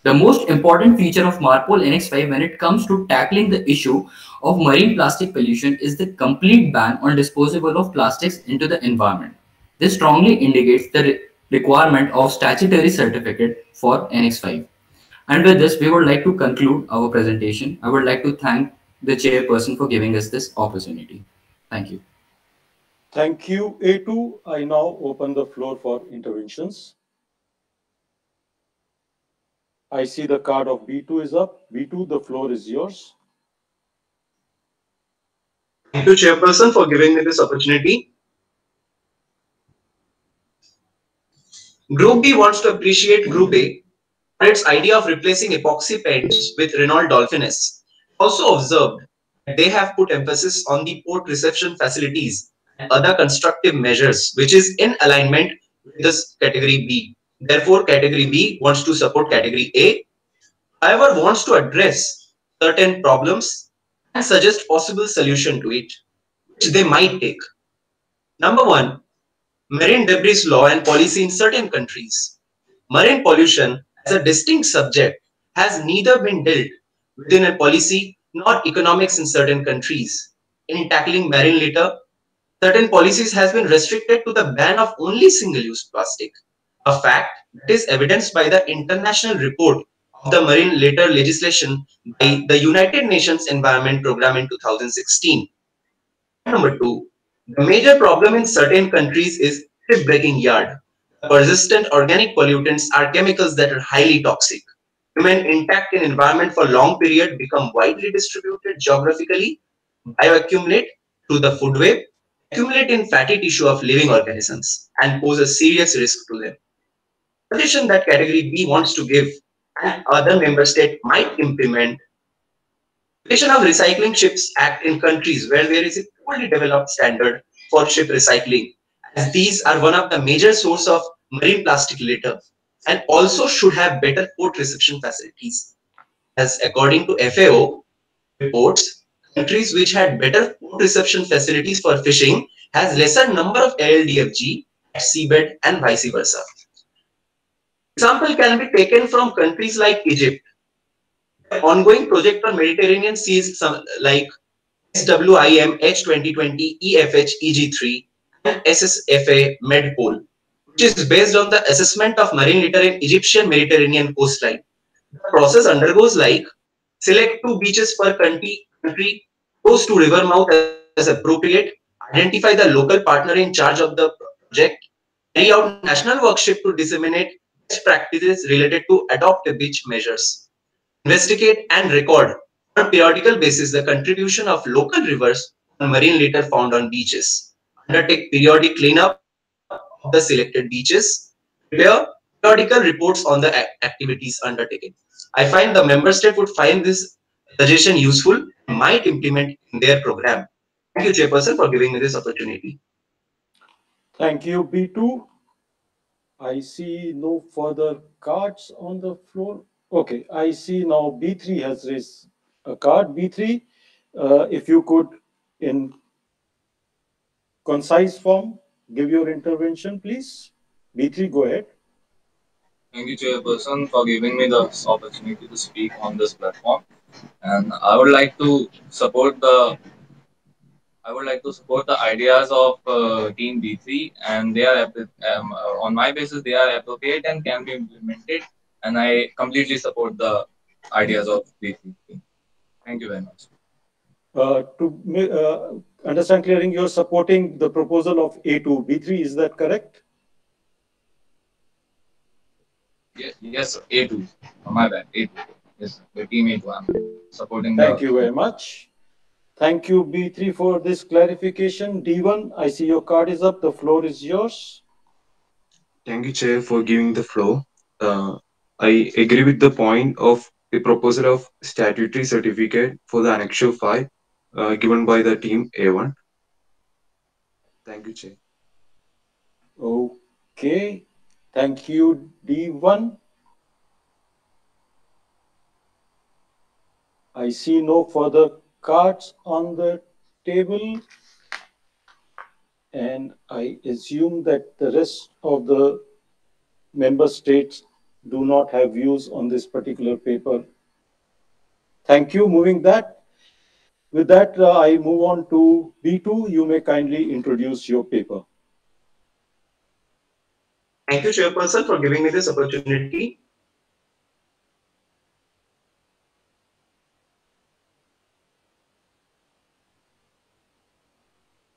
The most important feature of MARPOL Annex 5 when it comes to tackling the issue of marine plastic pollution is the complete ban on disposable of plastics into the environment. This strongly indicates the requirement of statutory certificate for Annex 5. And with this, we would like to conclude our presentation. I would like to thank the chairperson for giving us this opportunity.
Thank you.
Thank you, A2. I now open the floor for interventions. I see the card of B2 is up. B2, the floor is yours. Thank you, Chairperson, for giving me this opportunity.
Group B wants to appreciate Group A and its idea of replacing epoxy pens with Renault Dolphines. Also observed that they have put emphasis on the port reception facilities and other constructive measures, which is in alignment with this category B. Therefore, category B wants to support category A, however, wants to address certain problems and suggest possible solution to it, which they might take. Number one, marine debris law and policy in certain countries. Marine pollution as a distinct subject has neither been dealt within a policy nor economics in certain countries. In tackling marine litter, certain policies have been restricted to the ban of only single-use plastic, a fact that is evidenced by the international report of the marine litter legislation by the United Nations Environment Programme in 2016. Number two, the major problem in certain countries is shipbreaking yard. Persistent organic pollutants are chemicals that are highly toxic. Remain intact in environment for long period, become widely distributed geographically, bioaccumulate through the food web, accumulate in fatty tissue of living organisms, and pose a serious risk to them. Position that category B wants to give and other member state might implement. Position of Recycling Ships Act in countries where there is fully developed standard for ship recycling. As these are one of the major source of marine plastic litter and also should have better port reception facilities. As according to FAO reports, countries which had better port reception facilities for fishing has lesser number of ALDFG at seabed and vice versa. Example can be taken from countries like Egypt. The ongoing project on Mediterranean seas some, like SWIM H2020 EFH EG3 SSFA MedPol, which is based on the assessment of marine litter in Egyptian Mediterranean coastline. The process undergoes like select two beaches per country, country close to river mouth as appropriate, identify the local partner in charge of the project, carry out national workshop to disseminate best practices related to adopt beach measures, investigate and record on a periodical basis the contribution of local rivers and marine litter found on beaches. Undertake periodic cleanup of the selected beaches. Prepare periodical reports on the activities undertaken. I find the member state would find this suggestion useful and might implement in their program. Thank you, Chairperson, for giving me this opportunity.
Thank you, B2. I see no further cards on the floor. Okay, I see now B3 has raised a card. B3, uh, if you could, in concise form, give your intervention, please. B3, go ahead.
Thank you, Chairperson, for giving me this opportunity to speak on
this platform.
And I would like to
support the I would like to support the ideas of uh, Team B3, and they are um, uh, on my basis they are appropriate and can be implemented. And I completely support the ideas
of B3. Thank you very much. Uh, to uh, understand clearing, you're supporting the proposal of A2, B3, is that correct? Yes, yes A2. Oh, my bad, A2. Yes, the team A2. I'm supporting Thank the... you very much. Thank you, B3, for this clarification. D1, I see your card is up. The floor is yours. Thank
you, Chair, for giving the floor. Uh, I agree with the point of the proposal of statutory certificate for the Annexure 5 uh, given by the team A1.
Thank you, Chair. Okay. Thank you, D1. I see no further cards on the table. And I assume that the rest of the member states do not have views on this particular paper. Thank you. Moving that. With that, uh, I move on to B2. You may kindly introduce your paper.
Thank you, Chairperson, for giving me this opportunity.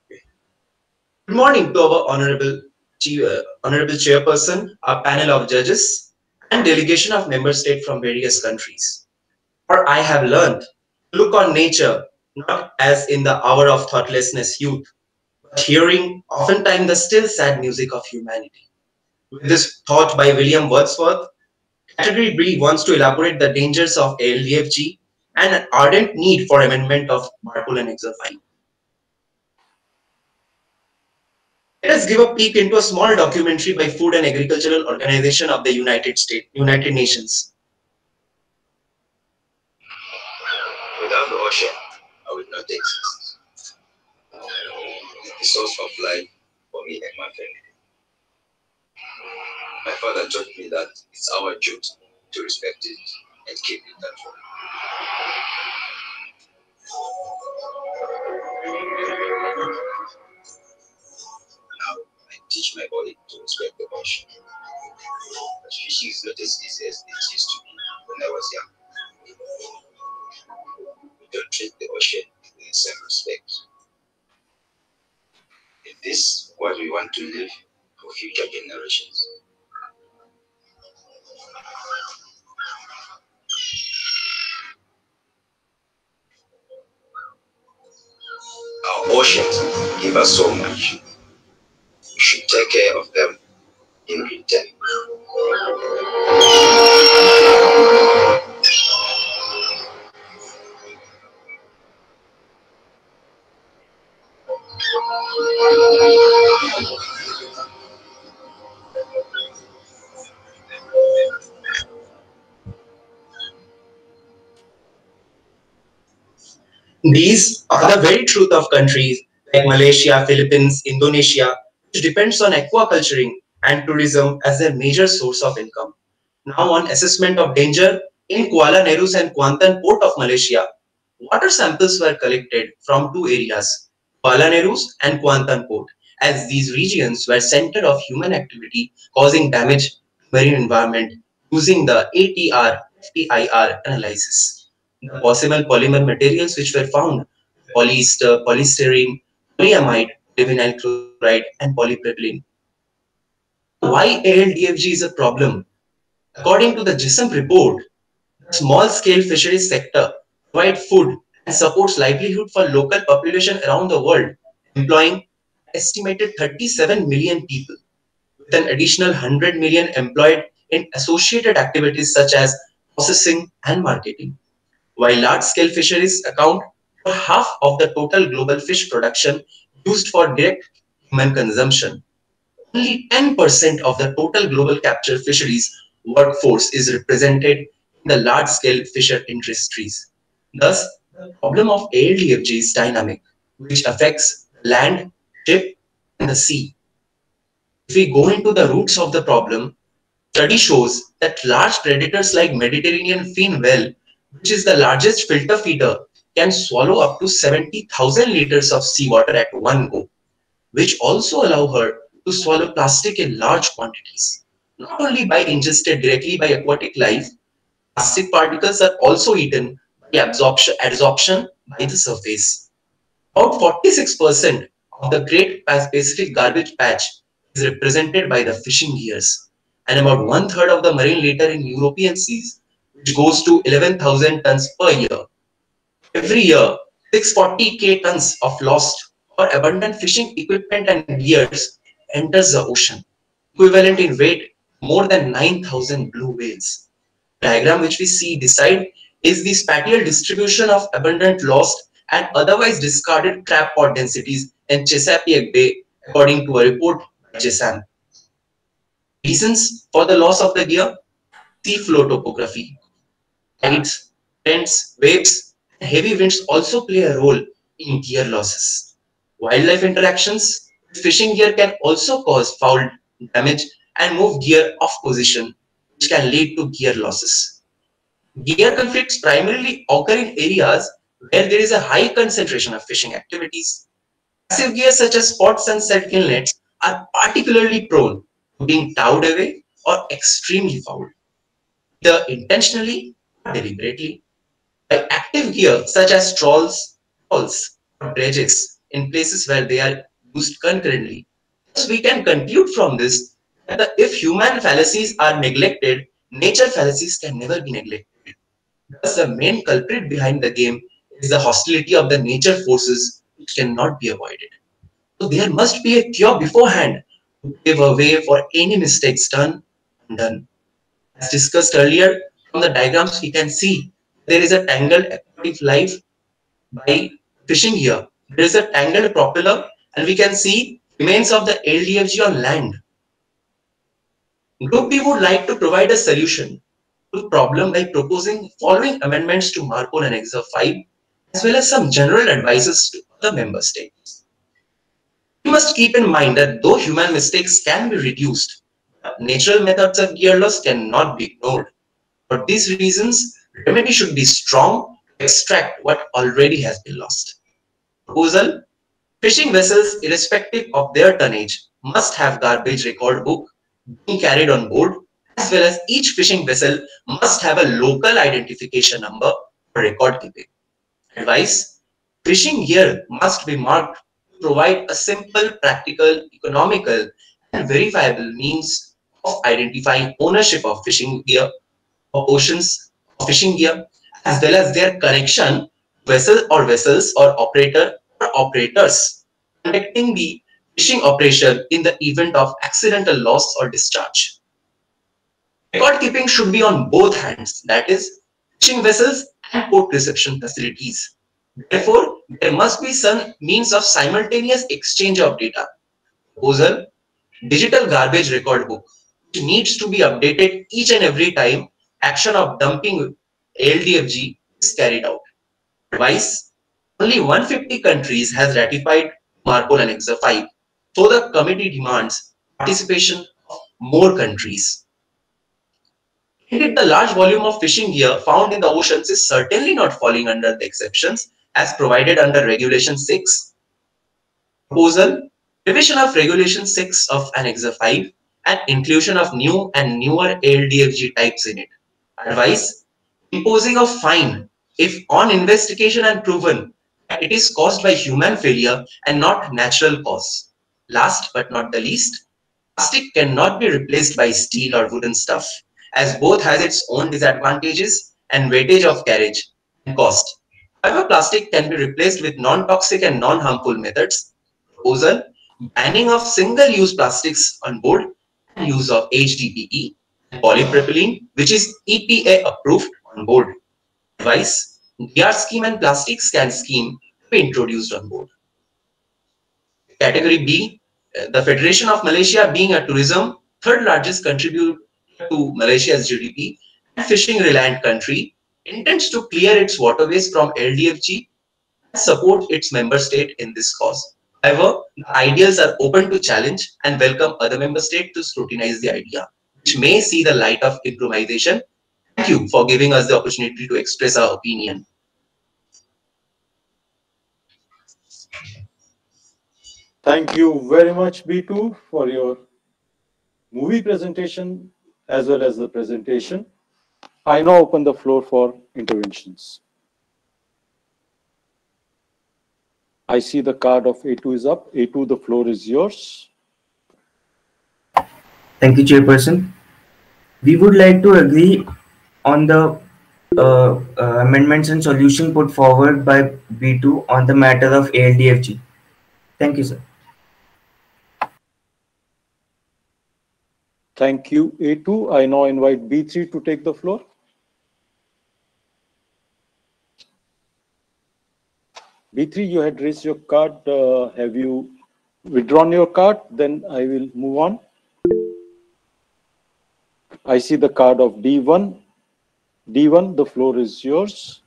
Good morning to our honorable, uh, honorable chairperson, our panel of judges, and delegation of member states from various countries. For I have learned to look on nature not as in the hour of thoughtlessness youth, but hearing oftentimes the still sad music of humanity. With this thought by William Wordsworth, Category B wants to elaborate the dangers of ALDFG and an ardent need for amendment of Marpol Annex 5. Let us give a peek into a small documentary by Food and Agricultural Organization of the United States, United Nations. Without the ocean, I would not exist.
The source of life for me and my family. My father taught me that it's our duty to respect it and keep it that way. Thank you teach my body to respect the ocean. She's not as easy as it used to be when I was young. We don't treat the ocean with the same respect. Is this what we want to leave for future generations?
Our oceans give us so much you should take care of them in return.
These are the very truth of countries like Malaysia, Philippines, Indonesia, which depends on aquaculturing and tourism as their major source of income. Now on assessment of danger, in Kuala Nerus and Kuantan port of Malaysia, water samples were collected from two areas, Kuala Nerus and Kuantan port, as these regions were center of human activity causing damage to marine environment using the ATR FTIR analysis. The possible polymer materials which were found, polyester, polystyrene, polyamide, divinyl chloride, chloride, and polypropylene. Why ALDFG is a problem? According to the GSM report, the small-scale fisheries sector provides food and supports livelihood for local population around the world, employing estimated 37 million people, with an additional 100 million employed in associated activities such as processing and marketing. While large-scale fisheries account for half of the total global fish production used for direct human consumption, only 10% of the total global capture fisheries workforce is represented in the large-scale fisher industries. Thus, the problem of ALDFG is dynamic, which affects land, ship, and the sea. If we go into the roots of the problem, study shows that large predators like Mediterranean fin whale, which is the largest filter feeder, can swallow up to 70,000 liters of seawater at one go which also allow her to swallow plastic in large quantities. Not only by ingested directly by aquatic life, plastic particles are also eaten by absorption, adsorption by the surface. About 46% of the Great Pacific Garbage Patch is represented by the fishing gears and about one-third of the marine litter in European seas, which goes to 11,000 tons per year. Every year, 640k tons of lost or abundant fishing equipment and gears enters the ocean, equivalent in weight more than 9,000 blue whales. Diagram which we see beside is the spatial distribution of abundant lost and otherwise discarded crab or densities in Chesapeake Bay, according to a report by Chesan. Reasons for the loss of the gear? Sea floor topography. Tides, vents, waves, and heavy winds also play a role in gear losses. Wildlife interactions fishing gear can also cause foul damage and move gear off position, which can lead to gear losses. Gear conflicts primarily occur in areas where there is a high concentration of fishing activities. Passive gear such as spots and set nets are particularly prone to being towed away or extremely fouled, either intentionally or deliberately. By active gear such as trawls, trawls, or dredges, in places where they are used concurrently. So we can conclude from this that if human fallacies are neglected, nature fallacies can never be neglected. Thus, the main culprit behind the game is the hostility of the nature forces which cannot be avoided. So there must be a cure beforehand to pave a way for any mistakes done Done, As discussed earlier, from the diagrams we can see there is a tangled aquatic life by fishing here there's a tangled propeller and we can see remains of the LDFG on land. Group B would like to provide a solution to the problem by proposing following amendments to MARPOL Annex 5 as well as some general advices to the member states. You must keep in mind that though human mistakes can be reduced, natural methods of gear loss cannot be ignored. For these reasons, remedy should be strong to extract what already has been lost. Hosel, fishing vessels, irrespective of their tonnage, must have garbage record book being carried on board, as well as each fishing vessel must have a local identification number for record keeping. Advice, fishing year must be marked to provide a simple, practical, economical, and verifiable means of identifying ownership of fishing gear, oceans of fishing gear, as well as their connection vessel or vessels or operator or operators conducting the fishing operation in the event of accidental loss or discharge. Record keeping should be on both hands, that is, fishing vessels and port reception facilities. Therefore, there must be some means of simultaneous exchange of data. Proposal, digital garbage record book, which needs to be updated each and every time action of dumping LDFG is carried out. Twice, only 150 countries has ratified Marpol Annex 5. So the committee demands participation of more countries. Indeed, the large volume of fishing gear found in the oceans is certainly not falling under the exceptions as provided under Regulation 6. Proposal, revision of Regulation 6 of Annex 5 and inclusion of new and newer ALDFG types in it. Advice, imposing a fine if on investigation and proven it is caused by human failure and not natural cause. Last but not the least, plastic cannot be replaced by steel or wooden stuff as both has its own disadvantages and weightage of carriage and cost. However, plastic can be replaced with non-toxic and non-harmful methods. Proposal, banning of single-use plastics on board and use of HDPE and polypropylene, which is EPA approved on board device, DR scheme and plastic scan scheme be introduced on board. Category B, uh, the Federation of Malaysia being a tourism third largest contributor to Malaysia's GDP and fishing reliant country intends to clear its waterways from LDFG and support its member state in this cause. However, the are open to challenge and welcome other member states to scrutinize the idea, which may see the light of improvisation Thank you for giving us the opportunity to express our opinion.
Thank you very much, B2, for your movie presentation as well as the presentation. I now open the floor for interventions. I see the card of A2 is up. A2, the floor is yours. Thank you, Chairperson. We would like to agree on the uh, uh,
amendments and solution put forward by B2 on the matter of ALDFG. Thank
you, sir. Thank you, A2. I now invite B3 to take the floor. B3, you had raised your card. Uh, have you withdrawn your card? Then I will move on. I see the card of D1. D1, the floor is yours.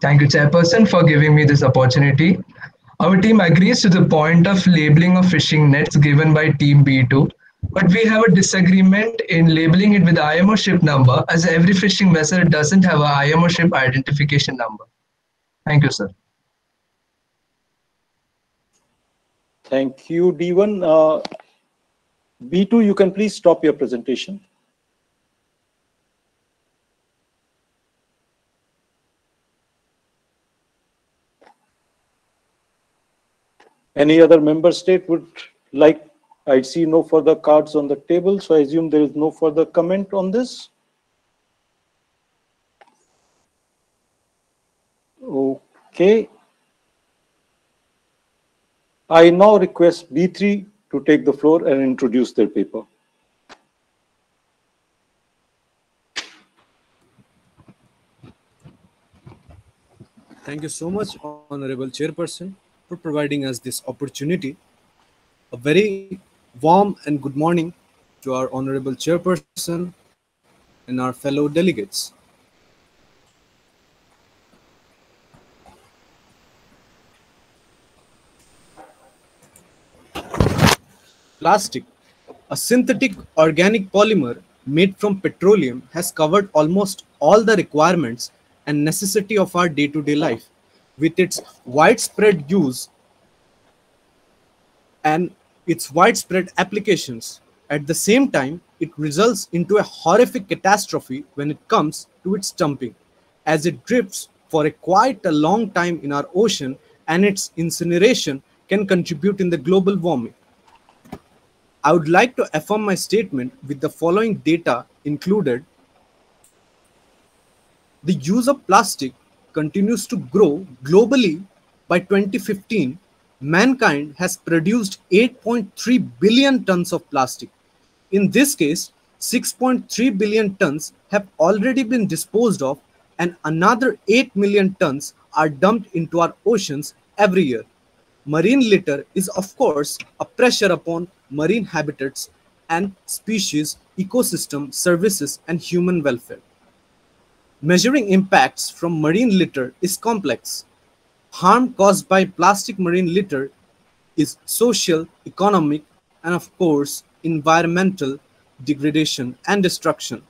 Thank you, Chairperson, for giving me this opportunity. Our team agrees to the point of labeling of fishing nets given by Team B2, but we have a disagreement in labeling it with IMO ship number as every fishing vessel doesn't have an IMO ship identification number. Thank you, sir.
Thank you, D1. Uh, B2, you can please stop your presentation. Any other member state would like, I see no further cards on the table, so I assume there is no further comment on this. Okay. I now request B3 to take the floor and introduce their paper.
Thank you so much, Honorable Chairperson, for providing us this opportunity. A very warm and good morning to our Honorable Chairperson and our fellow delegates. plastic, a synthetic organic polymer made from petroleum, has covered almost all the requirements and necessity of our day to day life. With its widespread use and its widespread applications, at the same time, it results into a horrific catastrophe when it comes to its dumping, as it drifts for a quite a long time in our ocean and its incineration can contribute in the global warming. I would like to affirm my statement with the following data included. The use of plastic continues to grow globally. By 2015, mankind has produced 8.3 billion tons of plastic. In this case, 6.3 billion tons have already been disposed of and another 8 million tons are dumped into our oceans every year. Marine litter is of course a pressure upon marine habitats and species, ecosystem, services, and human welfare. Measuring impacts from marine litter is complex. Harm caused by plastic marine litter is social, economic, and of course, environmental degradation and
destruction.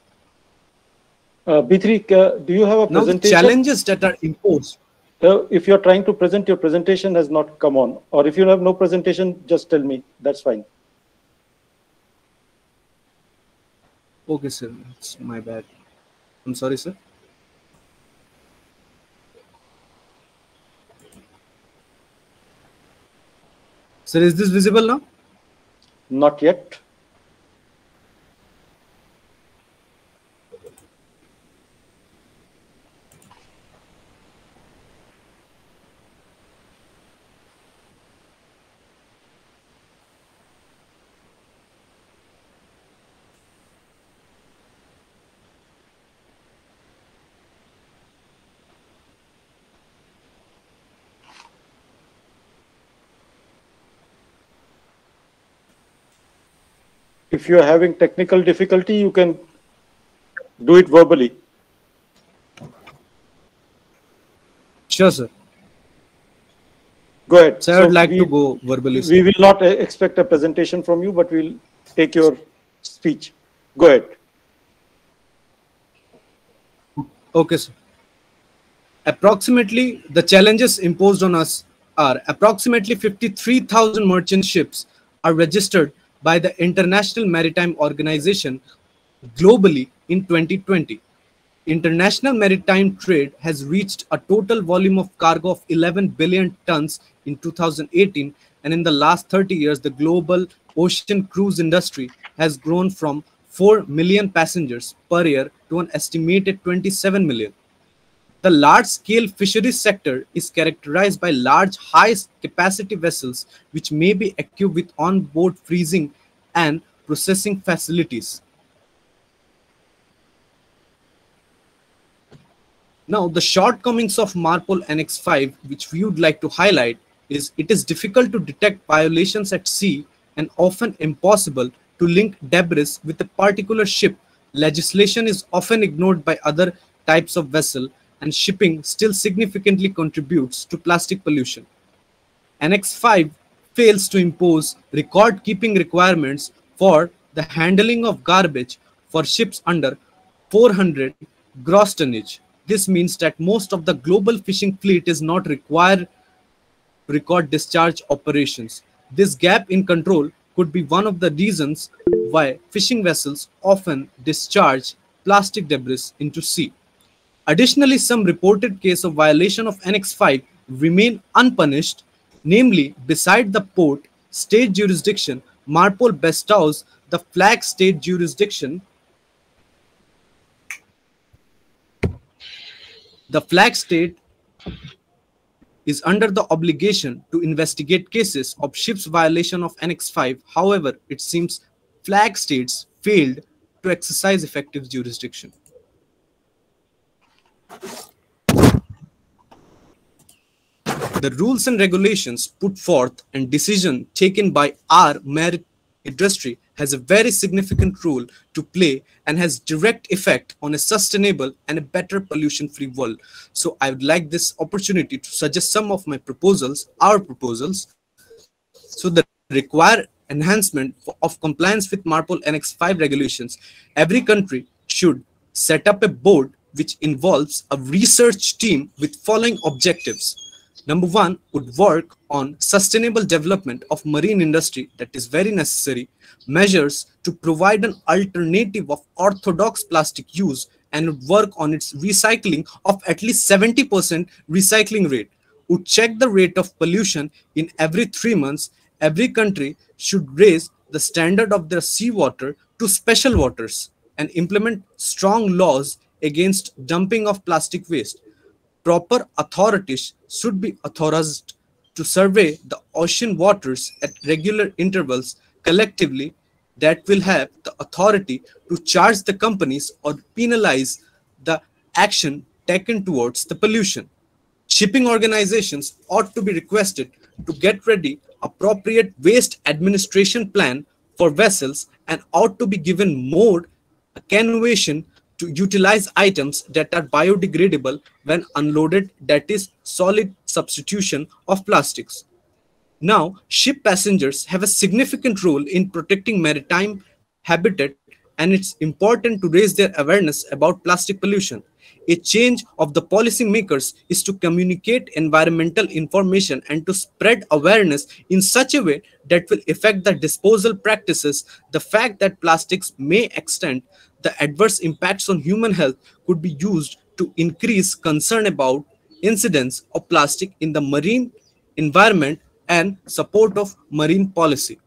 Uh, uh, do you have a presentation? Now, challenges that are imposed so if you're trying to present, your presentation has not come on. Or if you have no presentation, just tell me. That's fine.
Okay, sir. It's my bad. I'm sorry, sir. Sir, is this
visible now? Not yet. If you are having technical difficulty, you can do it verbally. Sure, sir. Go ahead. Sir, so I would like we, to go verbally. Sir. We will not uh, expect a presentation from you, but we'll take your speech. Go ahead.
Okay, sir. Approximately, the challenges imposed on us are approximately 53,000 merchant ships are registered by the International Maritime Organization globally in 2020. International maritime trade has reached a total volume of cargo of 11 billion tons in 2018 and in the last 30 years the global ocean cruise industry has grown from 4 million passengers per year to an estimated 27 million. The large scale fisheries sector is characterized by large, high capacity vessels, which may be equipped with onboard freezing and processing facilities. Now, the shortcomings of MARPOL Annex 5, which we would like to highlight, is it is difficult to detect violations at sea and often impossible to link debris with a particular ship. Legislation is often ignored by other types of vessel and shipping still significantly contributes to plastic pollution. Annex 5 fails to impose record keeping requirements for the handling of garbage for ships under 400 gross tonnage. This means that most of the global fishing fleet is not required record discharge operations. This gap in control could be one of the reasons why fishing vessels often discharge plastic debris into sea. Additionally, some reported cases of violation of Annex 5 remain unpunished, namely beside the port, state jurisdiction, Marpol bestows the flag state jurisdiction. The flag state is under the obligation to investigate cases of ships violation of Annex 5. However, it seems flag states failed to exercise effective jurisdiction. The rules and regulations put forth and decision taken by our merit industry has a very significant role to play and has direct effect on a sustainable and a better pollution free world so i would like this opportunity to suggest some of my proposals our proposals so that require enhancement of compliance with marpol annex 5 regulations every country should set up a board which involves a research team with following objectives. Number one would work on sustainable development of marine industry that is very necessary, measures to provide an alternative of orthodox plastic use and work on its recycling of at least 70% recycling rate, would check the rate of pollution in every three months. Every country should raise the standard of their seawater to special waters and implement strong laws against dumping of plastic waste, proper authorities should be authorized to survey the ocean waters at regular intervals collectively that will have the authority to charge the companies or penalize the action taken towards the pollution. Shipping organizations ought to be requested to get ready appropriate waste administration plan for vessels and ought to be given more attenuation to utilize items that are biodegradable when unloaded that is solid substitution of plastics. Now, ship passengers have a significant role in protecting maritime habitat and it's important to raise their awareness about plastic pollution. A change of the policy makers is to communicate environmental information and to spread awareness in such a way that will affect the disposal practices. The fact that plastics may extend the adverse impacts on human health could be used to increase concern about incidents of plastic in the marine environment and support of marine policy.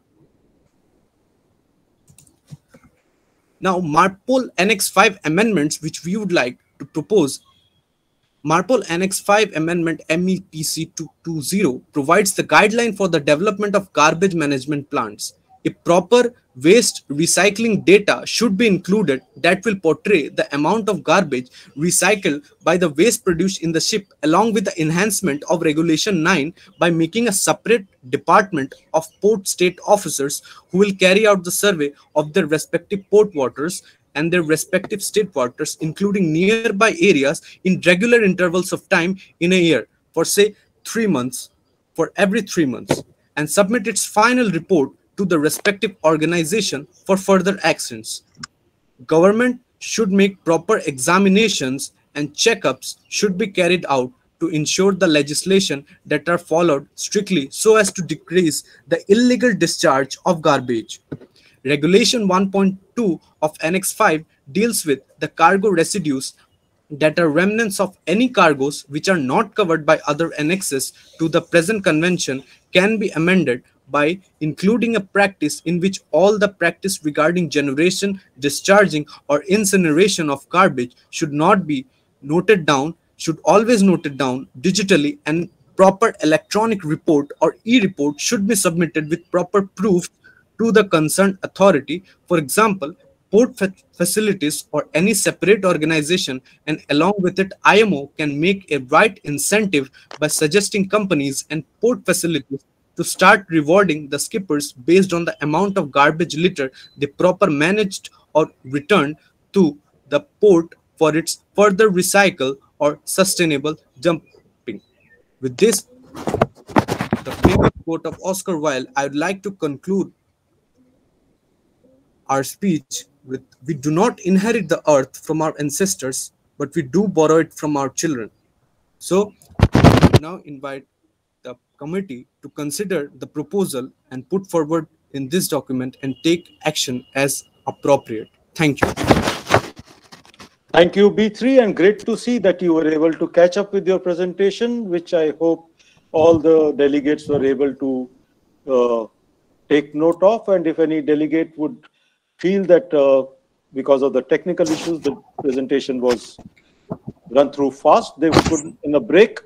Now, MARPOL Annex 5 amendments, which we would like to propose Marpol Annex 5 Amendment MEPC 220 provides the guideline for the development of garbage management plants. A proper waste recycling data should be included that will portray the amount of garbage recycled by the waste produced in the ship along with the enhancement of regulation 9 by making a separate department of port state officers who will carry out the survey of their respective port waters and their respective state waters, including nearby areas, in regular intervals of time in a year for, say, three months, for every three months, and submit its final report to the respective organization for further actions. Government should make proper examinations and checkups should be carried out to ensure the legislation that are followed strictly so as to decrease the illegal discharge of garbage. Regulation 1.2 of Annex 5 deals with the cargo residues that are remnants of any cargoes which are not covered by other annexes to the present convention can be amended by including a practice in which all the practice regarding generation, discharging, or incineration of garbage should not be noted down, should always noted down digitally, and proper electronic report or e report should be submitted with proper proof to the concerned authority, for example, port facilities or any separate organization and along with it IMO can make a right incentive by suggesting companies and port facilities to start rewarding the skippers based on the amount of garbage litter they proper managed or returned to the port for its further recycle or sustainable dumping. With this, the famous quote of Oscar Wilde, I would like to conclude our speech with we do not inherit the earth from our ancestors but we do borrow it from our children so I now invite the committee to consider the proposal and put forward in this document and take action as appropriate thank you
thank you b3 and great to see that you were able to catch up with your presentation which i hope all the delegates were able to uh, take note of and if any delegate would feel that uh, because of the technical issues, the presentation was run through fast. They could, in a break,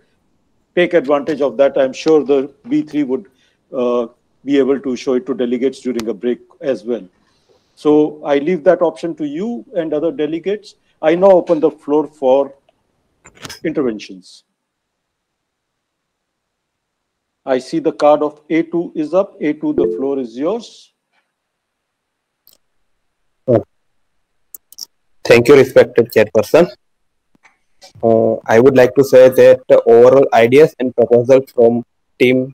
take advantage of that. I'm sure the B3 would uh, be able to show it to delegates during a break as well. So I leave that option to you and other delegates. I now open the floor for interventions. I see the card of A2 is up. A2, the floor is yours.
Thank you, respected chairperson. Uh, I would like to say that the overall ideas and proposals from team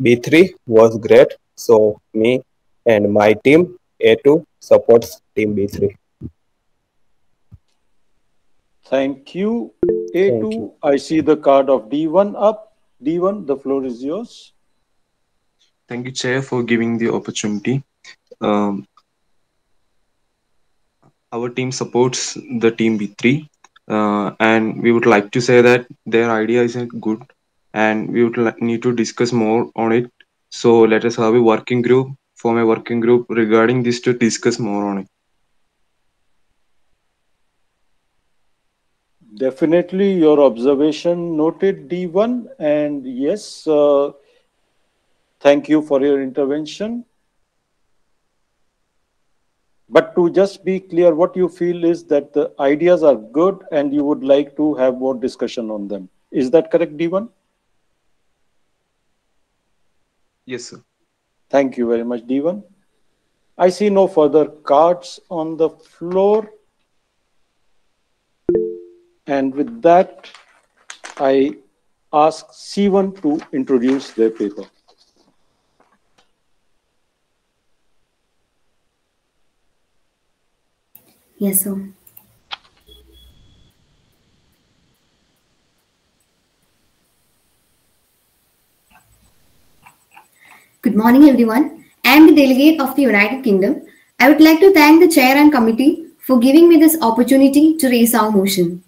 B3 was great. So me and my team A2 supports team B3.
Thank you. A2, Thank you. I see the card of D1 up. D1, the floor is yours.
Thank you, Chair, for giving the opportunity. Um, our team supports the team B3, uh, and we would like to say that their idea isn't good, and we would need to discuss more on it. So let us have a working group form a working group regarding this to discuss more on it.
Definitely, your observation noted, D1, and yes, uh, thank you for your intervention. But to just be clear, what you feel is that the ideas are good and you would like to have more discussion on them. Is that correct, D1? Yes, sir. Thank you very much, D1. I see no further cards on the floor. And with that, I ask C1 to introduce their paper.
Yes, sir. Good morning, everyone. I am the delegate of the United Kingdom. I would like to thank the chair and committee for giving me this opportunity to raise our motion.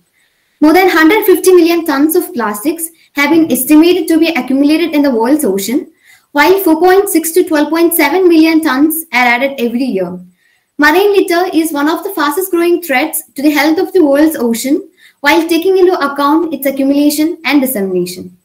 More than 150 million tons of plastics have been estimated to be accumulated in the world's ocean, while 4.6 to 12.7 million tons are added every year. Marine litter is one of the fastest growing threats to the health of the world's ocean while taking into account its accumulation and dissemination.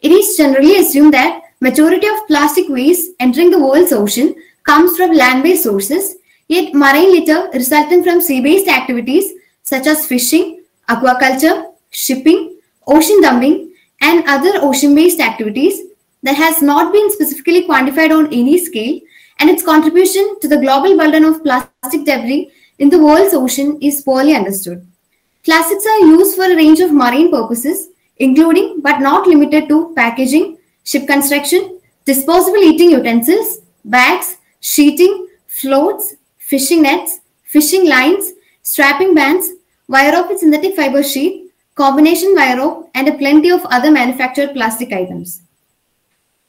It is generally assumed that majority of plastic waste entering the world's ocean comes from land-based sources, yet marine litter resulting from sea-based activities such as fishing, aquaculture, shipping, ocean dumping, and other ocean-based activities that has not been specifically quantified on any scale and its contribution to the global burden of plastic debris in the world's ocean is poorly understood. Plastics are used for a range of marine purposes, including but not limited to packaging, ship construction, disposable eating utensils, bags, sheeting, floats, fishing nets, fishing lines, strapping bands, wire rope with synthetic fiber sheet, combination wire rope, and a plenty of other manufactured plastic items.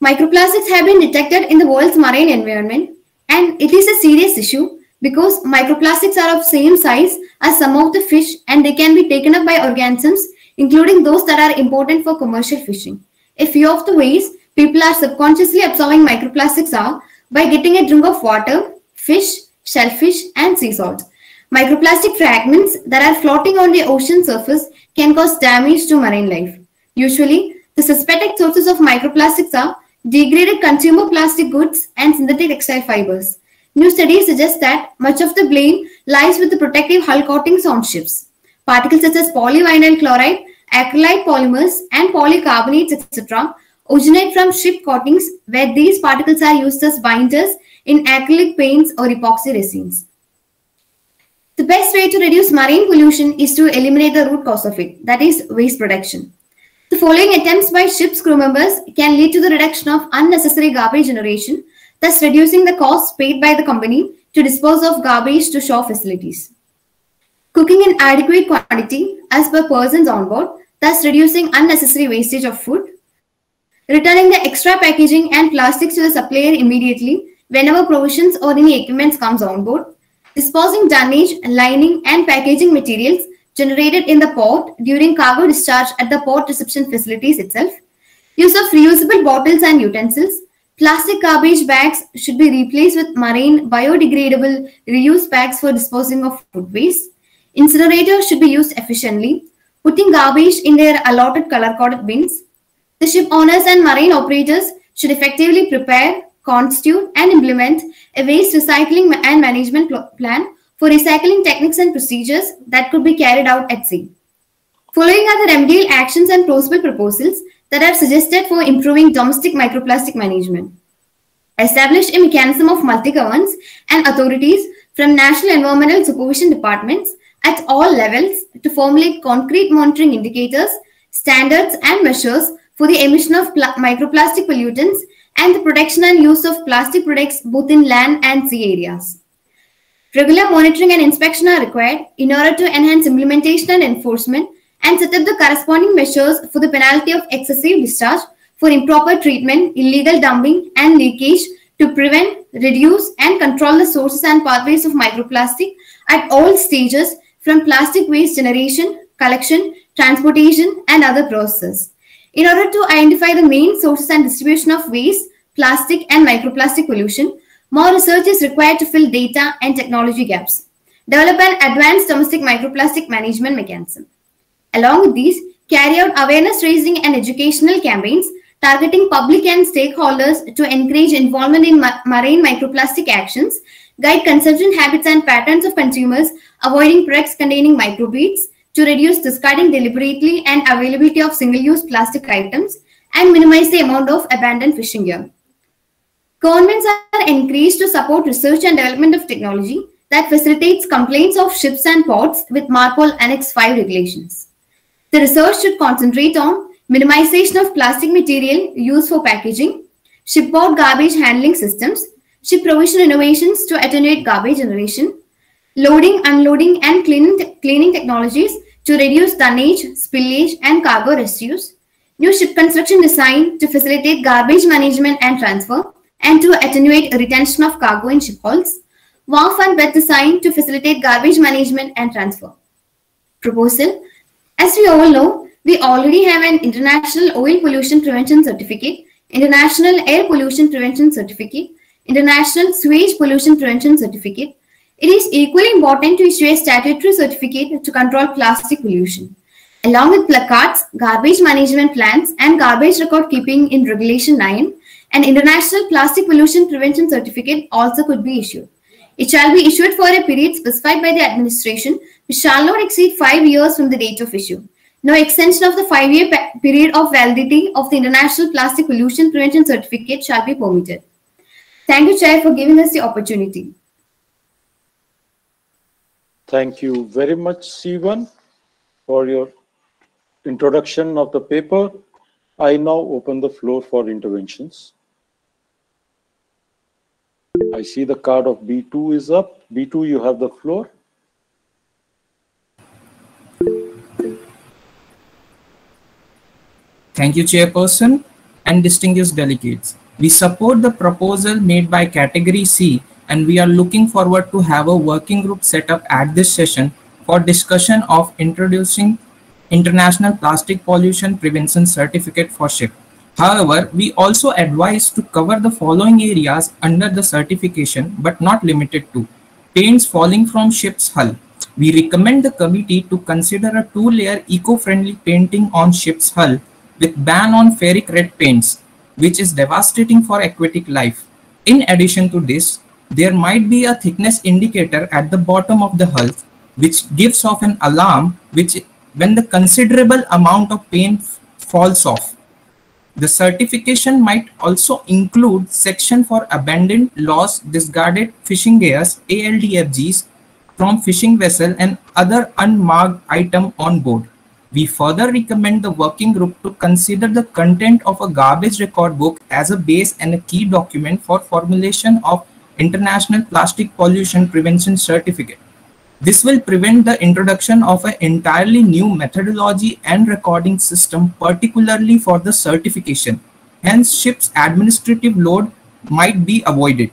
Microplastics have been detected in the world's marine environment and it is a serious issue because microplastics are of same size as some of the fish and they can be taken up by organisms including those that are important for commercial fishing. A few of the ways people are subconsciously absorbing microplastics are by getting a drink of water, fish, shellfish and sea salt. Microplastic fragments that are floating on the ocean surface can cause damage to marine life. Usually, the suspected sources of microplastics are degraded consumer plastic goods, and synthetic textile fibers. New studies suggest that much of the blame lies with the protective hull coatings on ships. Particles such as polyvinyl chloride, acrylic polymers, and polycarbonates, etc., originate from ship coatings where these particles are used as binders in acrylic paints or epoxy resins. The best way to reduce marine pollution is to eliminate the root cause of it, that is waste production following attempts by ship's crew members can lead to the reduction of unnecessary garbage generation, thus reducing the costs paid by the company to dispose of garbage to shore facilities. Cooking in adequate quantity as per persons on board, thus reducing unnecessary wastage of food. Returning the extra packaging and plastics to the supplier immediately whenever provisions or any equipment comes on board. Disposing damaged lining and packaging materials generated in the port during cargo discharge at the port reception facilities itself. Use of reusable bottles and utensils. Plastic garbage bags should be replaced with marine biodegradable reuse bags for disposing of food waste. Incinerators should be used efficiently, putting garbage in their allotted color-coded bins. The ship owners and marine operators should effectively prepare, constitute, and implement a waste recycling and management plan for recycling techniques and procedures that could be carried out at sea. Following are the remedial actions and possible proposals that are suggested for improving domestic microplastic management. Establish a mechanism of multi-governance and authorities from national environmental supervision departments at all levels to formulate concrete monitoring indicators, standards and measures for the emission of microplastic pollutants and the protection and use of plastic products both in land and sea areas. Regular monitoring and inspection are required in order to enhance implementation and enforcement and set up the corresponding measures for the penalty of excessive discharge for improper treatment, illegal dumping and leakage to prevent, reduce and control the sources and pathways of microplastic at all stages from plastic waste generation, collection, transportation and other processes. In order to identify the main sources and distribution of waste, plastic and microplastic pollution, more research is required to fill data and technology gaps. Develop an advanced domestic microplastic management mechanism. Along with these, carry out awareness raising and educational campaigns targeting public and stakeholders to encourage involvement in ma marine microplastic actions, guide consumption habits and patterns of consumers, avoiding products containing microbeads to reduce discarding deliberately and availability of single-use plastic items, and minimize the amount of abandoned fishing gear. Governments are encouraged to support research and development of technology that facilitates complaints of ships and ports with MARPOL Annex 5 regulations. The research should concentrate on minimization of plastic material used for packaging, shipboard garbage handling systems, ship provision innovations to attenuate garbage generation, loading, unloading, and cleaning, cleaning technologies to reduce tonnage, spillage, and cargo residues, new ship construction design to facilitate garbage management and transfer, and to attenuate retention of cargo in ship holds, war fund was designed to facilitate garbage management and transfer. Proposal As we all know, we already have an International Oil Pollution Prevention Certificate, International Air Pollution Prevention Certificate, International Sewage Pollution Prevention Certificate. It is equally important to issue a statutory certificate to control plastic pollution. Along with placards, garbage management plans, and garbage record keeping in Regulation 9, an international plastic pollution prevention certificate also could be issued. It shall be issued for a period specified by the administration, which shall not exceed five years from the date of issue. No extension of the five-year period of validity of the International Plastic Pollution Prevention Certificate shall be permitted. Thank you, Chair, for giving us the opportunity.
Thank you very much, C1, for your introduction of the paper. I now open the floor for interventions. I see the card of B2 is up. B2, you have the floor.
Thank you, Chairperson and distinguished delegates. We support the proposal made by Category C and we are looking forward to have a working group set up at this session for discussion of introducing International Plastic Pollution Prevention Certificate for ship. However, we also advise to cover the following areas under the certification but not limited to paints falling from ship's hull. We recommend the committee to consider a two-layer eco-friendly painting on ship's hull with ban on ferric red paints, which is devastating for aquatic life. In addition to this, there might be a thickness indicator at the bottom of the hull, which gives off an alarm which when the considerable amount of paint falls off. The certification might also include section for abandoned, lost, discarded fishing gears, ALDFGs, from fishing vessel and other unmarked item on board. We further recommend the working group to consider the content of a garbage record book as a base and a key document for formulation of International Plastic Pollution Prevention Certificate. This will prevent the introduction of an entirely new methodology and recording system, particularly for the certification. Hence, ship's administrative load might be avoided.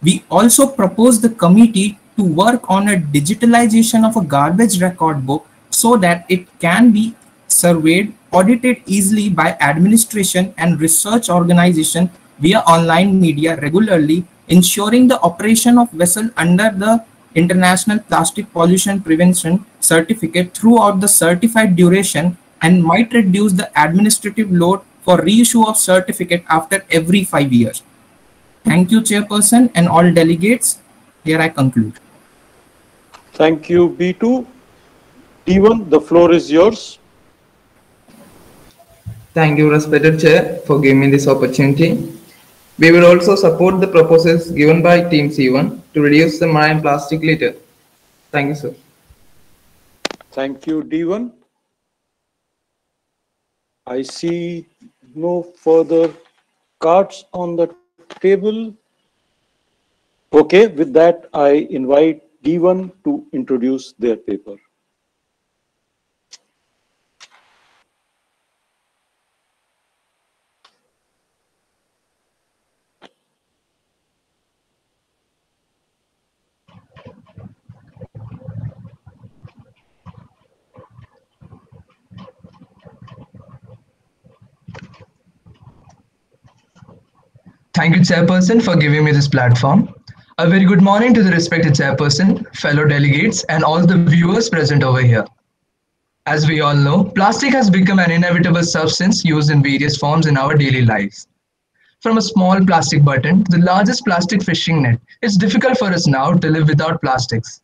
We also propose the committee to work on a digitalization of a garbage record book so that it can be surveyed, audited easily by administration and research organization via online media regularly, ensuring the operation of vessel under the International Plastic Pollution Prevention Certificate throughout the certified duration and might reduce the administrative load for reissue of certificate after every five years. Thank you, Chairperson and
all delegates. Here I conclude. Thank you, B2. D1, the floor is yours. Thank you,
respected Chair, for giving me this opportunity. We will also support the proposals given
by Team C1 to reduce the marine plastic litter. Thank you, sir.
Thank you, D1. I see no further cards on the table. Okay, with that, I invite D1 to introduce their paper.
Thank you, Chairperson, for giving me this platform. A very good morning to the respected Chairperson, fellow delegates, and all the viewers present over here. As we all know, plastic has become an inevitable substance used in various forms in our daily lives. From a small plastic button to the largest plastic fishing net, it's difficult for us now to live without plastics.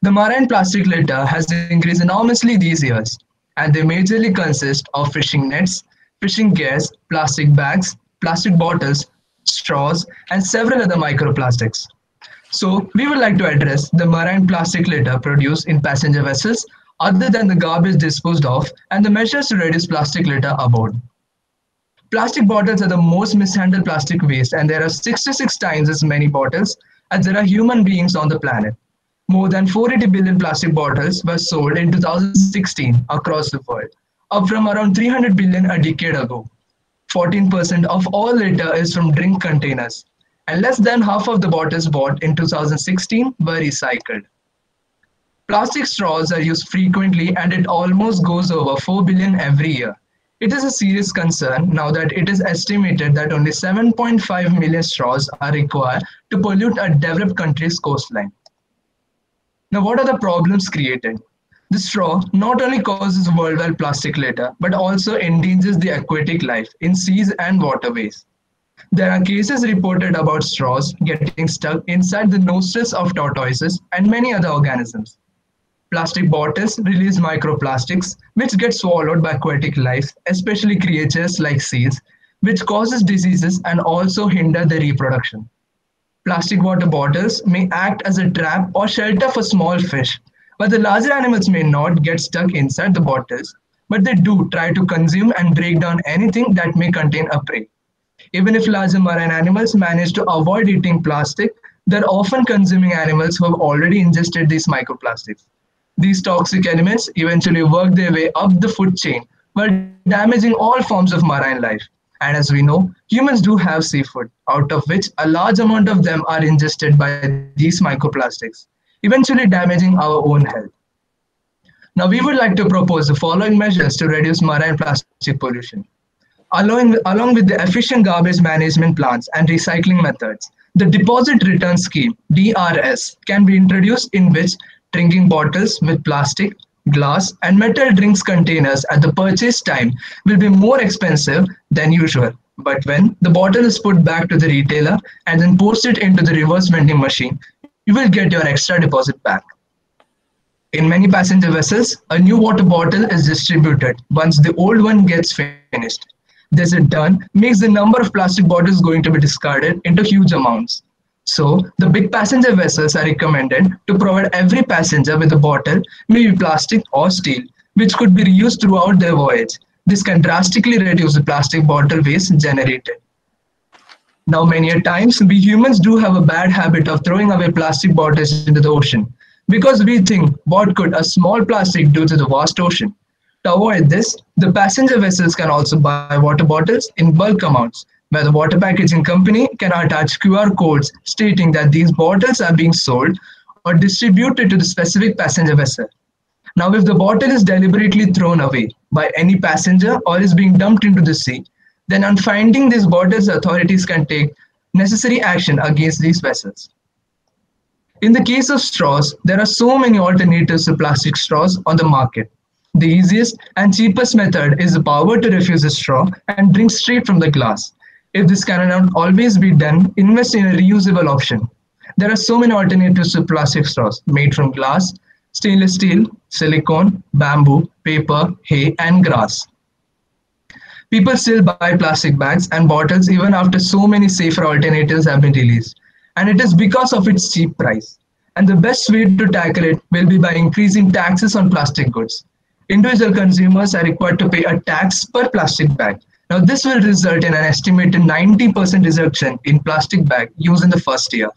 The marine plastic litter has increased enormously these years, and they majorly consist of fishing nets, fishing gears, plastic bags, plastic bottles, straws, and several other microplastics. So we would like to address the marine plastic litter produced in passenger vessels other than the garbage disposed of and the measures to reduce plastic litter aboard. Plastic bottles are the most mishandled plastic waste and there are 66 times as many bottles as there are human beings on the planet. More than 480 billion plastic bottles were sold in 2016 across the world, up from around 300 billion a decade ago. 14% of all litter is from drink containers, and less than half of the bottles bought in 2016 were recycled. Plastic straws are used frequently and it almost goes over 4 billion every year. It is a serious concern now that it is estimated that only 7.5 million straws are required to pollute a developed country's coastline. Now, what are the problems created? The straw not only causes worldwide plastic litter, but also endangers the aquatic life in seas and waterways. There are cases reported about straws getting stuck inside the nostrils of tortoises and many other organisms. Plastic bottles release microplastics, which get swallowed by aquatic life, especially creatures like seals, which causes diseases and also hinder their reproduction. Plastic water bottles may act as a trap or shelter for small fish, but the larger animals may not get stuck inside the bottles, but they do try to consume and break down anything that may contain a prey. Even if larger marine animals manage to avoid eating plastic, they're often consuming animals who have already ingested these microplastics. These toxic elements eventually work their way up the food chain while damaging all forms of marine life. And as we know, humans do have seafood, out of which a large amount of them are ingested by these microplastics eventually damaging our own health. Now, we would like to propose the following measures to reduce marine plastic pollution. Along, along with the efficient garbage management plans and recycling methods, the Deposit Return Scheme, DRS, can be introduced in which drinking bottles with plastic, glass, and metal drinks containers at the purchase time will be more expensive than usual. But when the bottle is put back to the retailer and then posted into the reverse vending machine, you will get your extra deposit back. In many passenger vessels, a new water bottle is distributed once the old one gets finished. This in turn makes the number of plastic bottles going to be discarded into huge amounts. So, the big passenger vessels are recommended to provide every passenger with a bottle, maybe plastic or steel, which could be reused throughout their voyage. This can drastically reduce the plastic bottle waste generated. Now, many a times, we humans do have a bad habit of throwing away plastic bottles into the ocean because we think, what could a small plastic do to the vast ocean? To avoid this, the passenger vessels can also buy water bottles in bulk amounts, where the water packaging company can attach QR codes stating that these bottles are being sold or distributed to the specific passenger vessel. Now, if the bottle is deliberately thrown away by any passenger or is being dumped into the sea, then on finding these borders, authorities can take necessary action against these vessels. In the case of straws, there are so many alternatives to plastic straws on the market. The easiest and cheapest method is the power to refuse a straw and drink straight from the glass. If this cannot always be done, invest in a reusable option. There are so many alternatives to plastic straws made from glass, stainless steel, silicone, bamboo, paper, hay, and grass. People still buy plastic bags and bottles even after so many safer alternatives have been released. And it is because of its cheap price. And the best way to tackle it will be by increasing taxes on plastic goods. Individual consumers are required to pay a tax per plastic bag. Now, this will result in an estimated 90% reduction in plastic bag use in the first year.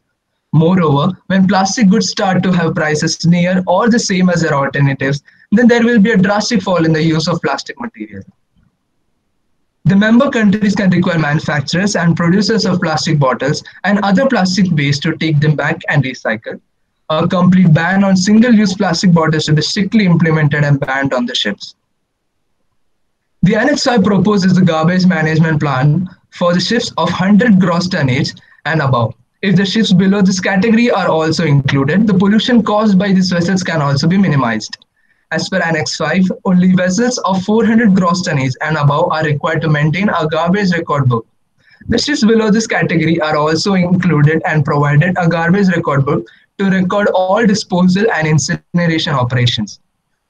Moreover, when plastic goods start to have prices near or the same as their alternatives, then there will be a drastic fall in the use of plastic material. The member countries can require manufacturers and producers of plastic bottles and other plastic waste to take them back and recycle. A complete ban on single use plastic bottles should be strictly implemented and banned on the ships. The Annex I proposes the garbage management plan for the ships of 100 gross tonnage and above. If the ships below this category are also included, the pollution caused by these vessels can also be minimized. As per Annex 5, only vessels of 400 gross tonnage and above are required to maintain a garbage record book. The ships below this category are also included and provided a garbage record book to record all disposal and incineration operations.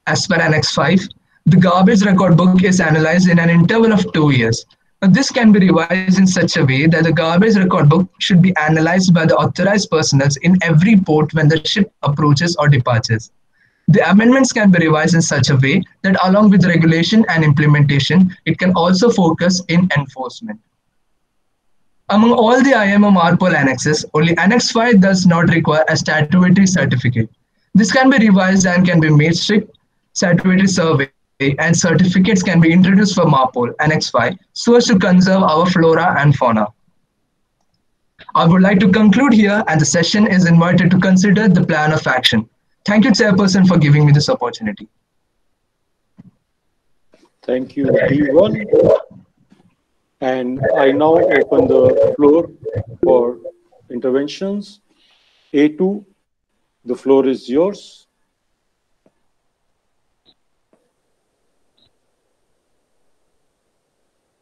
As per Annex 5, the garbage record book is analyzed in an interval of two years. Now, this can be revised in such a way that the garbage record book should be analyzed by the authorized personnel in every port when the ship approaches or departs. The amendments can be revised in such a way that along with regulation and implementation, it can also focus in enforcement. Among all the IMO MARPOL annexes, only Annex 5 does not require a statutory certificate. This can be revised and can be made strict statutory survey and certificates can be introduced for MARPOL Annex 5 so as to conserve our flora and fauna. I would like to conclude here and the session is invited to consider the plan of action. Thank you, Chairperson, for giving me this opportunity.
Thank you, D1. And I now open the floor for interventions. A2, the floor is yours.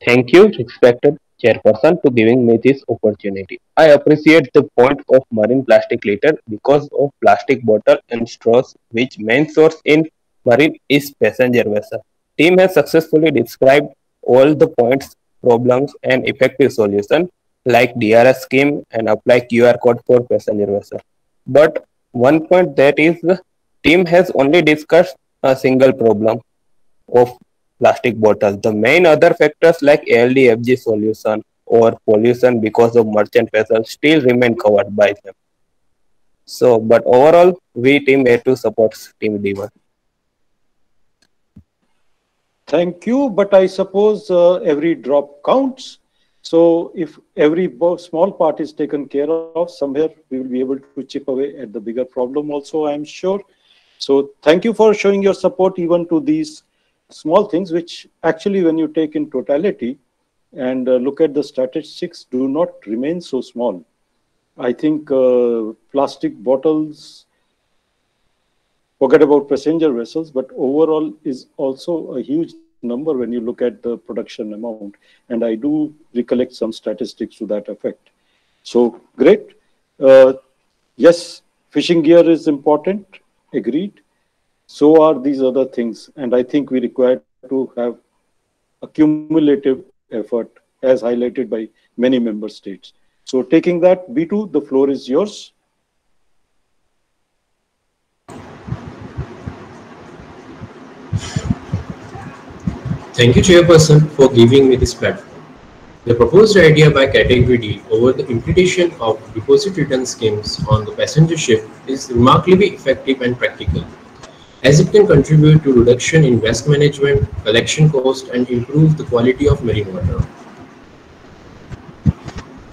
Thank you, Expected chairperson to giving me this opportunity. I appreciate the point of marine plastic litter because of plastic bottle and straws which main source in marine is passenger vessel. Team has successfully described all the points, problems and effective solution like DRS scheme and apply QR code for passenger vessel. But one point that is team has only discussed a single problem of plastic bottles. The main other factors like LDFG solution or pollution because of merchant vessels still remain covered by them.
So, but overall, we team A2 supports team D1. Thank you, but I suppose uh, every drop counts. So if every small part is taken care of somewhere, we will be able to chip away at the bigger problem also, I'm sure. So thank you for showing your support even to these small things which actually when you take in totality and uh, look at the statistics do not remain so small i think uh, plastic bottles forget about passenger vessels but overall is also a huge number when you look at the production amount and i do recollect some statistics to that effect so great uh, yes fishing gear is important agreed so are these other things. And I think we require to have a cumulative effort as highlighted by many member states. So taking that, B2, the floor is yours.
Thank you, Chairperson, for giving me this platform. The proposed idea by Category D over the implementation of deposit return schemes on the passenger ship is remarkably effective and practical as it can contribute to reduction in waste management, collection cost, and improve the quality of marine water.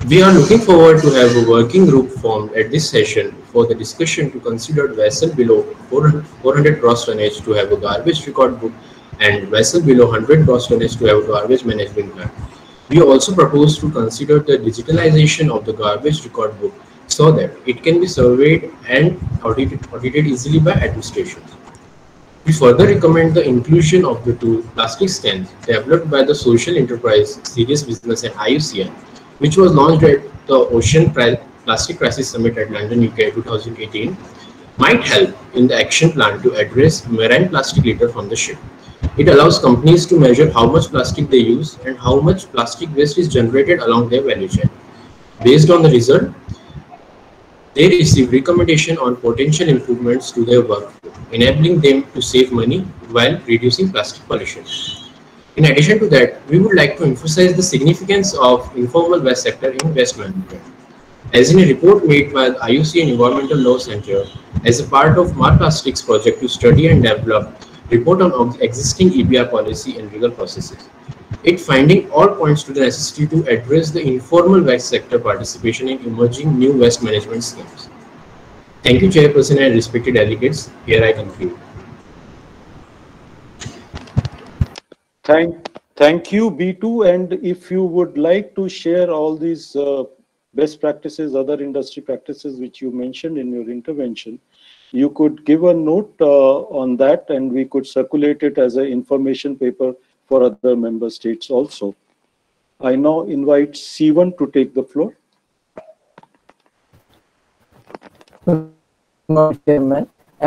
We are looking forward to have a working group formed at this session for the discussion to consider vessel below 400 gross tonnage to have a garbage record book and vessel below 100 gross tonnage to have a garbage management plan. We also propose to consider the digitalization of the garbage record book so that it can be surveyed and audited, audited easily by administrations. We further recommend the inclusion of the tool Plastic Scan developed by the social enterprise Searious Business at IUCN, which was launched at the Ocean Plastic Crisis Summit at London, UK 2018, might help in the action plan to address marine plastic litter from the ship. It allows companies to measure how much plastic they use and how much plastic waste is generated along their value chain. Based on the result, they receive recommendation on potential improvements to their workflow, enabling them to save money while reducing plastic pollution. In addition to that, we would like to emphasize the significance of informal waste sector in waste management. As in a report made by the IUCN Environmental Law Center, as a part of MARPLASTICCs project to study and develop report on existing EPR policy and legal processes. It finding all points to the necessity to address the informal waste sector participation in emerging new waste management schemes.
Thank you, Chairperson and respected delegates. Here I conclude. Thank, thank you, B2. And if you would like to share all these uh, best practices, other industry practices which you mentioned in your intervention, you could give a note uh, on that and we could circulate it as an information paper for other member states also. I now invite C1 to take the floor.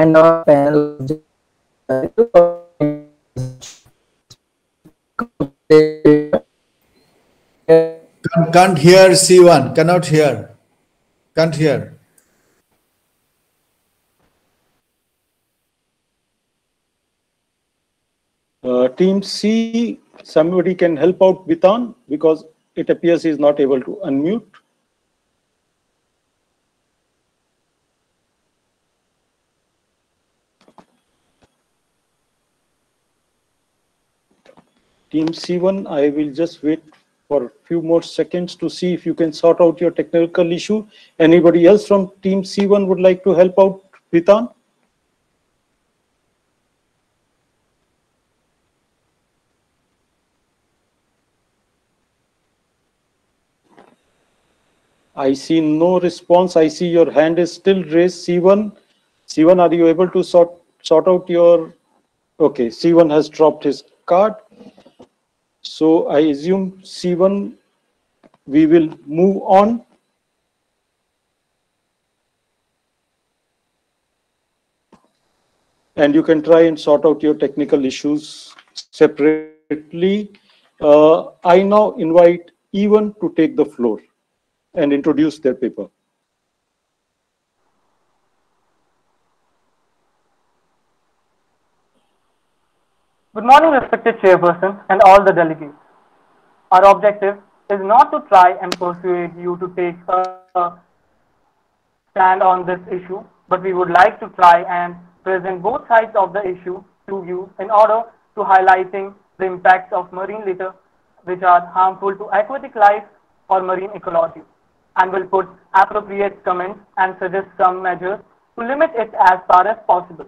and our panel
can't hear C1, cannot hear, can't hear.
Uh, team C, somebody can help out Vitan because it appears he is not able to unmute. Team C1, I will just wait for a few more seconds to see if you can sort out your technical issue. Anybody else from team C1 would like to help out Vitan? I see no response. I see your hand is still raised. C1, C1, are you able to sort sort out your? Okay, C1 has dropped his card. So I assume C1. We will move on. And you can try and sort out your technical issues separately. Uh, I now invite one to take the floor and introduce their paper.
Good morning, respected chairperson and all the delegates. Our objective is not to try and persuade you to take a stand on this issue, but we would like to try and present both sides of the issue to you in order to highlighting the impacts of marine litter which are harmful to aquatic life or marine ecology and will put appropriate comments and suggest some measures to limit it as far as possible.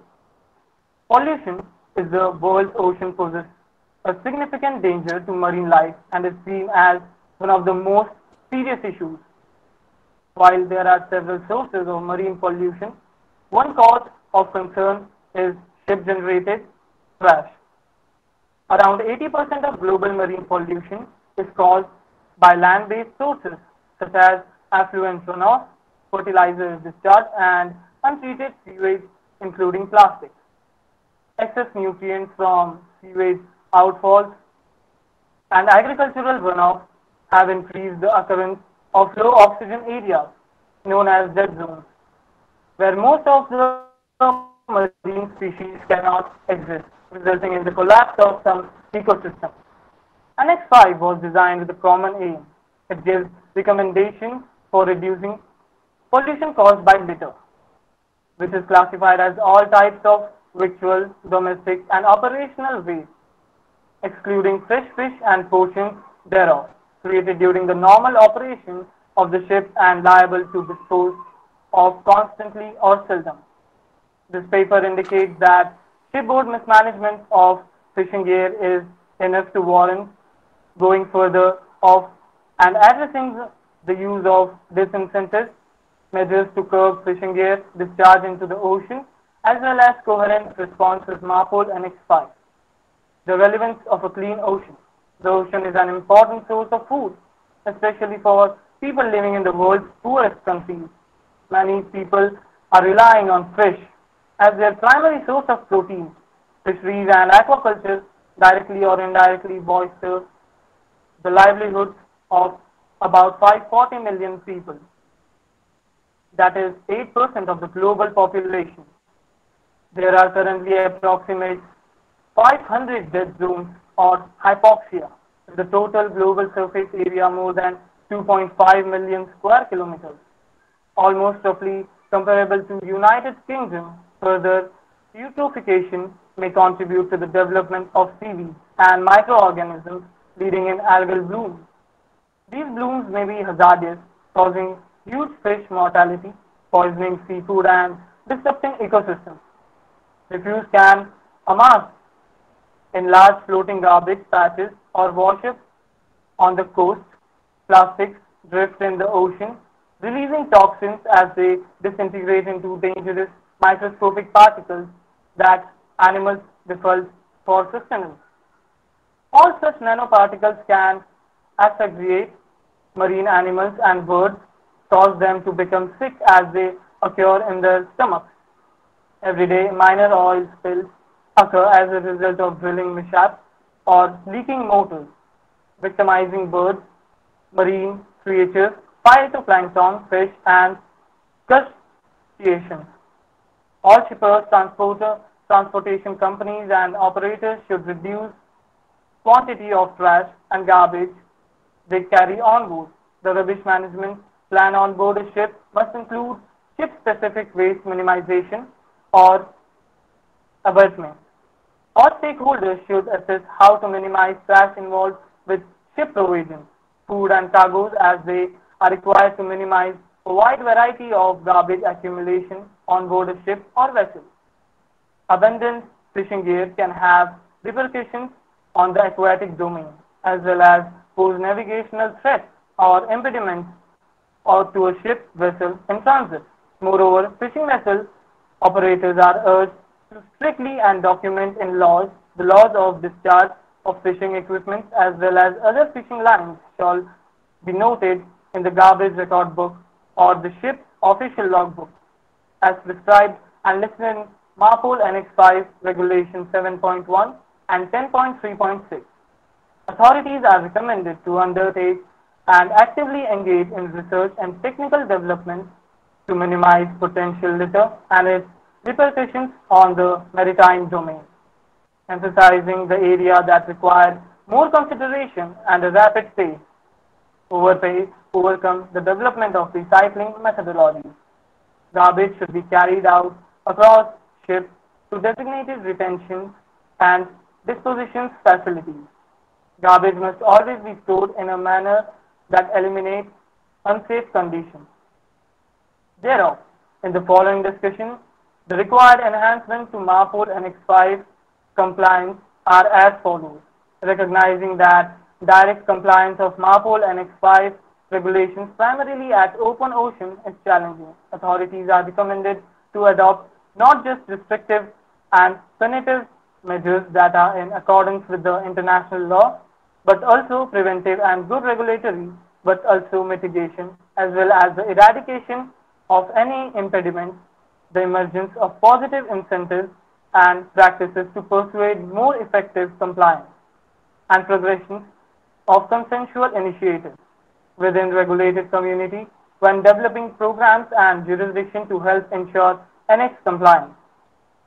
Pollution is the world ocean poses a significant danger to marine life and is seen as one of the most serious issues. While there are several sources of marine pollution, one cause of concern is ship-generated trash. Around 80% of global marine pollution is caused by land-based sources such as affluent runoff, fertilizer discharge, and untreated sewage, including plastics. Excess nutrients from sewage outfalls and agricultural runoff have increased the occurrence of low oxygen areas known as dead zones, where most of the marine species cannot exist, resulting in the collapse of some ecosystems. Annex 5 was designed with a common aim. It gives recommendations for reducing pollution caused by litter, which is classified as all types of ritual, domestic, and operational waste, excluding fresh fish and portions thereof, created during the normal operation of the ship and liable to dispose of constantly or seldom. This paper indicates that shipboard mismanagement of fishing gear is enough to warrant going further of and addressing the use of disincentives, measures to curb fishing gear discharge into the ocean, as well as coherent responses MARPOL Annex 5. The relevance of a clean ocean. The ocean is an important source of food, especially for people living in the world's poorest countries. Many people are relying on fish as their primary source of protein. Fisheries and aquaculture directly or indirectly bolster the livelihoods of about 540 million people. That is 8% of the global population. There are currently approximately 500 dead zones or hypoxia, the total global surface area more than 2.5 million square kilometers, almost roughly comparable to United Kingdom. Further, eutrophication may contribute to the development of seaweed and microorganisms, leading in algal bloom. These blooms may be hazardous, causing huge fish mortality, poisoning seafood and disrupting ecosystems. Refuse can amass in large floating garbage patches or warships on the coast. Plastics drift in the ocean, releasing toxins as they disintegrate into dangerous microscopic particles that animals diffuse for sustenance. All such nanoparticles can aggregate marine animals and birds cause them to become sick as they occur in their stomachs. Every day, minor oil spills occur as a result of drilling mishaps or leaking motors, victimizing birds, marine creatures, phytoplankton, fish, and crustaceans. All shippers, transporter, transportation companies, and operators should reduce quantity of trash and garbage they carry on board. The rubbish management plan on board a ship must include ship-specific waste minimization or abatement. All stakeholders should assess how to minimize trash involved with ship provisions, food and cargoes as they are required to minimize a wide variety of garbage accumulation on board a ship or vessel. Abundant fishing gear can have repercussions on the aquatic domain as well as pose navigational threats or impediments or to a ship, vessel in transit. Moreover, fishing vessel operators are urged to strictly and document in laws the laws of discharge of fishing equipment as well as other fishing lines shall be noted in the garbage record book or the ship's official logbook as prescribed and listed in MARPOL Annex 5 Regulation 7.1 and 10.3.6. Authorities are recommended to undertake and actively engage in research and technical development to minimize potential litter and its repercussions on the maritime domain, emphasizing the area that requires more consideration and a rapid pace. Overpay overcomes the development of recycling methodologies. Garbage should be carried out across ships to designated retention and disposition facilities. Garbage must always be stored in a manner that eliminates unsafe conditions. Thereof, in the following discussion, the required enhancements to MARPOL Annex 5 compliance are as follows, recognizing that direct compliance of MARPOL Annex 5 regulations primarily at open ocean is challenging. Authorities are recommended to adopt not just restrictive and punitive measures that are in accordance with the international law, but also preventive and good regulatory, but also mitigation, as well as the eradication of any impediments, the emergence of positive incentives and practices to persuade more effective compliance, and progression of consensual initiatives within regulated community when developing programs and jurisdiction to help ensure Annex compliance.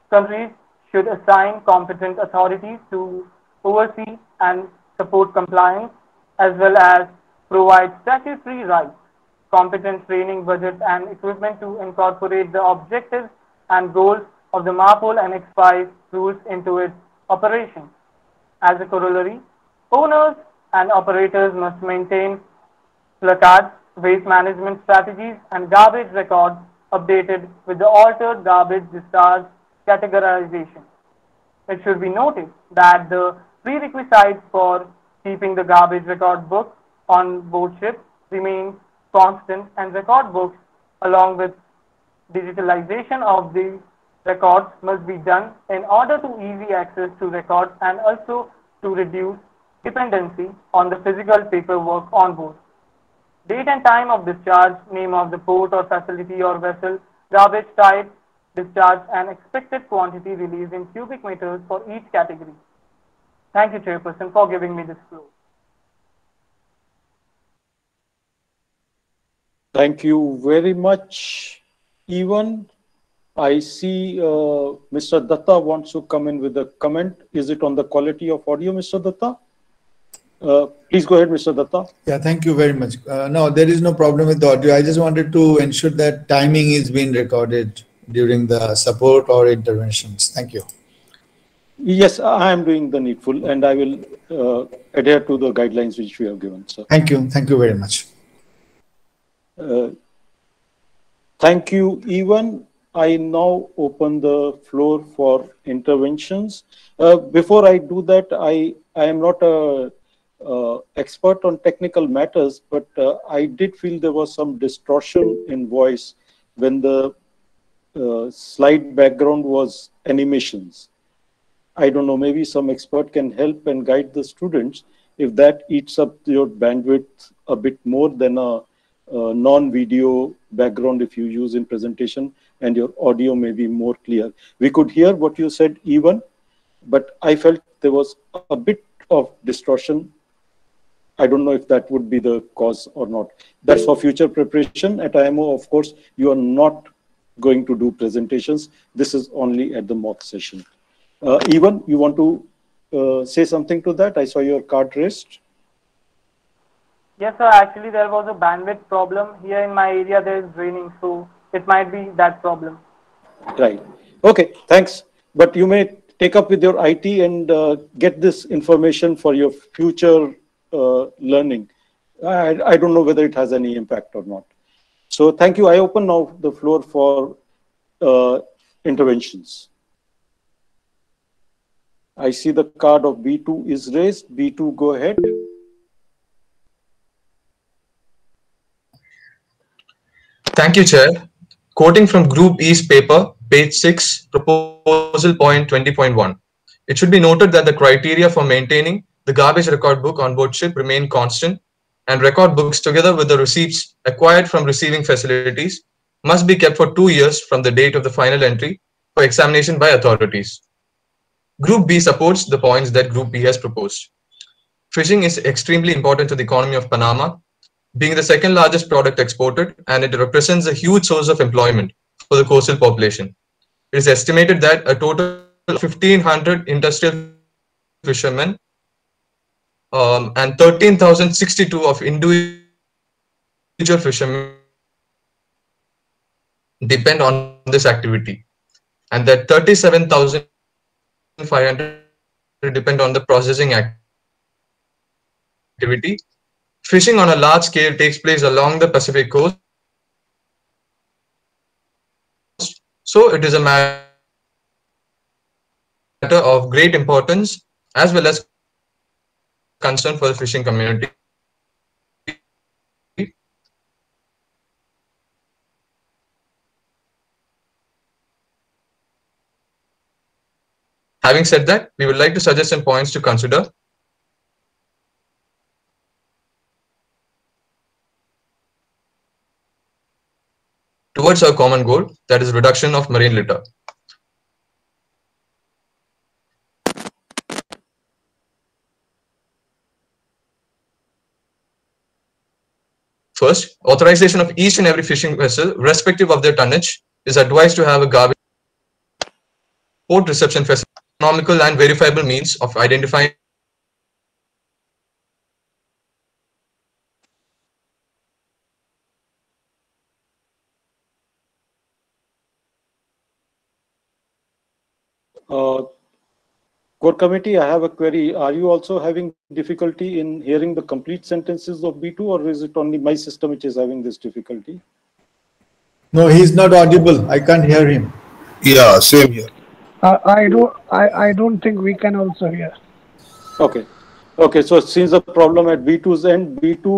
Countries should assign competent authorities to oversee and support compliance, as well as provide statutory rights, competent training, budget, and equipment to incorporate the objectives and goals of the MARPOL Annex 5 rules into its operation. As a corollary, owners and operators must maintain placards, waste management strategies, and garbage records updated with the altered garbage discharge categorization. It should be noted that the Prerequisites for keeping the garbage record book on board ship remain constant and record books along with digitalization of the records must be done in order to easy access to records and also to reduce dependency on the physical paperwork on board. Date and time of discharge, name of the port or facility or vessel, garbage type, discharge and expected quantity released in cubic meters for each category. Thank you, Chairperson, for giving me this floor.
Thank you very much, Even. I see uh, Mr. Datta wants to come in with a comment. Is it on the quality of audio, Mr. Datta? Uh, please go ahead, Mr. Datta.
Yeah, thank you very much. Uh, no, there is no problem with the audio. I just wanted to ensure that timing is being recorded during the support or interventions.
Thank you. Yes, I am doing the needful and I will uh, adhere to the guidelines which we have given. So. Thank you. Thank you very much. Uh, thank you, Ivan. I now open the floor for interventions. Uh, before I do that, I, I am not a uh, expert on technical matters, but uh, I did feel there was some distortion in voice when the uh, slide background was animations. I don't know, maybe some expert can help and guide the students if that eats up your bandwidth a bit more than a, a non-video background if you use in presentation and your audio may be more clear. We could hear what you said even, but I felt there was a bit of distortion. I don't know if that would be the cause or not. That's for future preparation. At IMO, of course, you are not going to do presentations. This is only at the mock session. Uh, even you want to uh, say something to that? I saw your card raised.
Yes, sir. Actually, there was a bandwidth problem here in my area. There is raining, so it might be that
problem.
Right. Okay. Thanks. But you may take up with your IT and uh, get this information for your future uh, learning. I, I don't know whether it has any impact or not. So thank you. I open now the floor for uh, interventions. I see the card of B2 is raised. B2, go ahead.
Thank you, Chair. Quoting from Group E's paper, page 6, proposal point 20.1. It should be noted that the criteria for maintaining the garbage record book on board ship remain constant and record books together with the receipts acquired from receiving facilities must be kept for two years from the date of the final entry for examination by authorities. Group B supports the points that Group B has proposed. Fishing is extremely important to the economy of Panama, being the second largest product exported, and it represents a huge source of employment for the coastal population. It is estimated that a total of 1,500 industrial fishermen um, and 13,062 of individual fishermen depend on this activity, and that 37,000 500 depend on the processing activity. Fishing on a large scale takes place along the Pacific coast. So it is a matter of great importance as well as concern for the fishing community. Having said that, we would like to suggest some points to consider. Towards our common goal, that is reduction of marine litter. First, authorization of each and every fishing vessel, respective of their tonnage, is advised to have a garbage port reception facility economical and verifiable means of identifying
Uh, core committee, I have a query. Are you also having difficulty in hearing the complete sentences of B2 or is it only my system which is having this difficulty?
No, he's not audible. I can't
hear him. Yeah, same here. Uh, I
don't. I, I don't think we can also hear.
Okay. Okay. So since the problem at B2's end, B2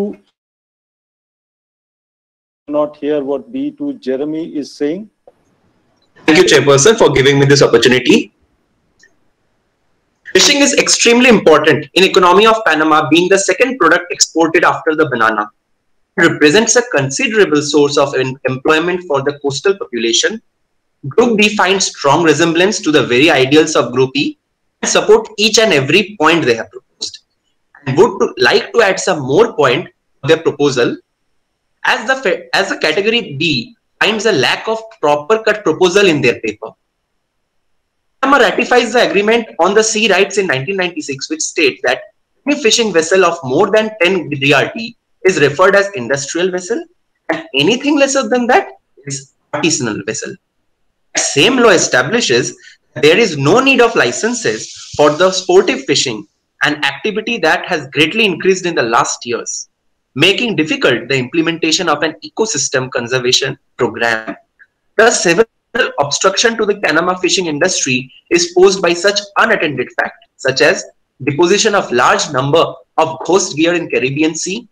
not hear what B2 Jeremy is saying.
Thank you, Chairperson, for giving me this opportunity. Fishing is extremely important in economy of Panama, being the second product exported after the banana. It represents a considerable source of employment for the coastal population Group B finds strong resemblance to the very ideals of Group E and support each and every point they have proposed and would to, like to add some more point to their proposal as the, as the category B finds a lack of proper cut proposal in their paper. Panama ratifies the agreement on the sea rights in 1996, which states that any fishing vessel of more than 10 DRT is referred as industrial vessel and anything lesser than that is artisanal vessel same law establishes there is no need of licenses for the sportive fishing, an activity that has greatly increased in the last years, making difficult the implementation of an ecosystem conservation program. Thus, several obstruction to the Panama fishing industry is posed by such unattended fact, such as deposition of large number of ghost gear in Caribbean Sea,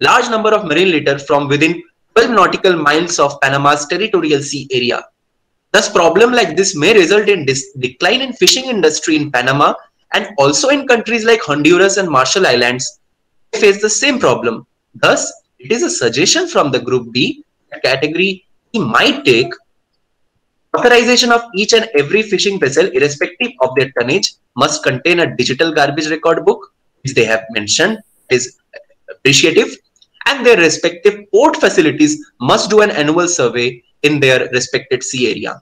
large number of marine litter from within 12 nautical miles of Panama's territorial sea area, Thus, problem like this may result in decline in fishing industry in Panama and also in countries like Honduras and Marshall Islands face the same problem. Thus, it is a suggestion from the group B category he might take authorization of each and every fishing vessel irrespective of their tonnage must contain a digital garbage record book which they have mentioned is appreciative and their respective port facilities must do an annual survey in their respected sea area.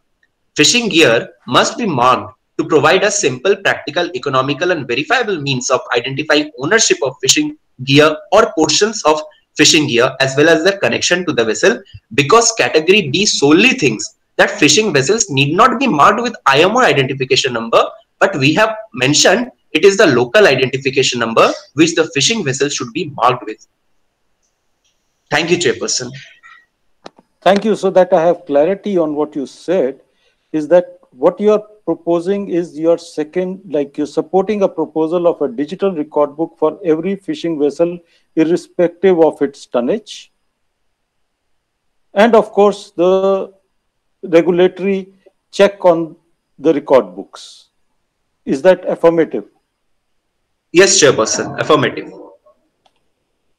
Fishing gear must be marked to provide a simple, practical, economical, and verifiable means of identifying ownership of fishing gear or portions of fishing gear as well as their connection to the vessel because category D solely thinks that fishing vessels need not be marked with IMO identification number but we have mentioned it is the local identification number which the fishing vessel should be marked with.
Thank you, Chairperson. Thank you. So that I have clarity on what you said is that what you are proposing is your second, like you're supporting a proposal of a digital record book for every fishing vessel, irrespective of its tonnage. And of course, the regulatory check on the record books. Is that affirmative? Yes, Chairperson, affirmative.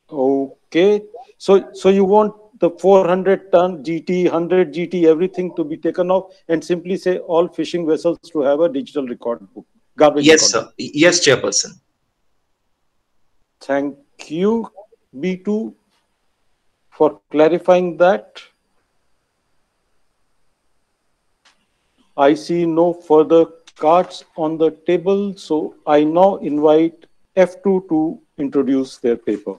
Okay. So, so you want the 400 ton GT, 100 GT, everything to be taken off and simply say all fishing vessels to have a digital record book. Garbage yes, record. sir. Yes, Chairperson. Thank you, B2, for clarifying that. I see no further cards on the table, so I now invite F2 to introduce their paper.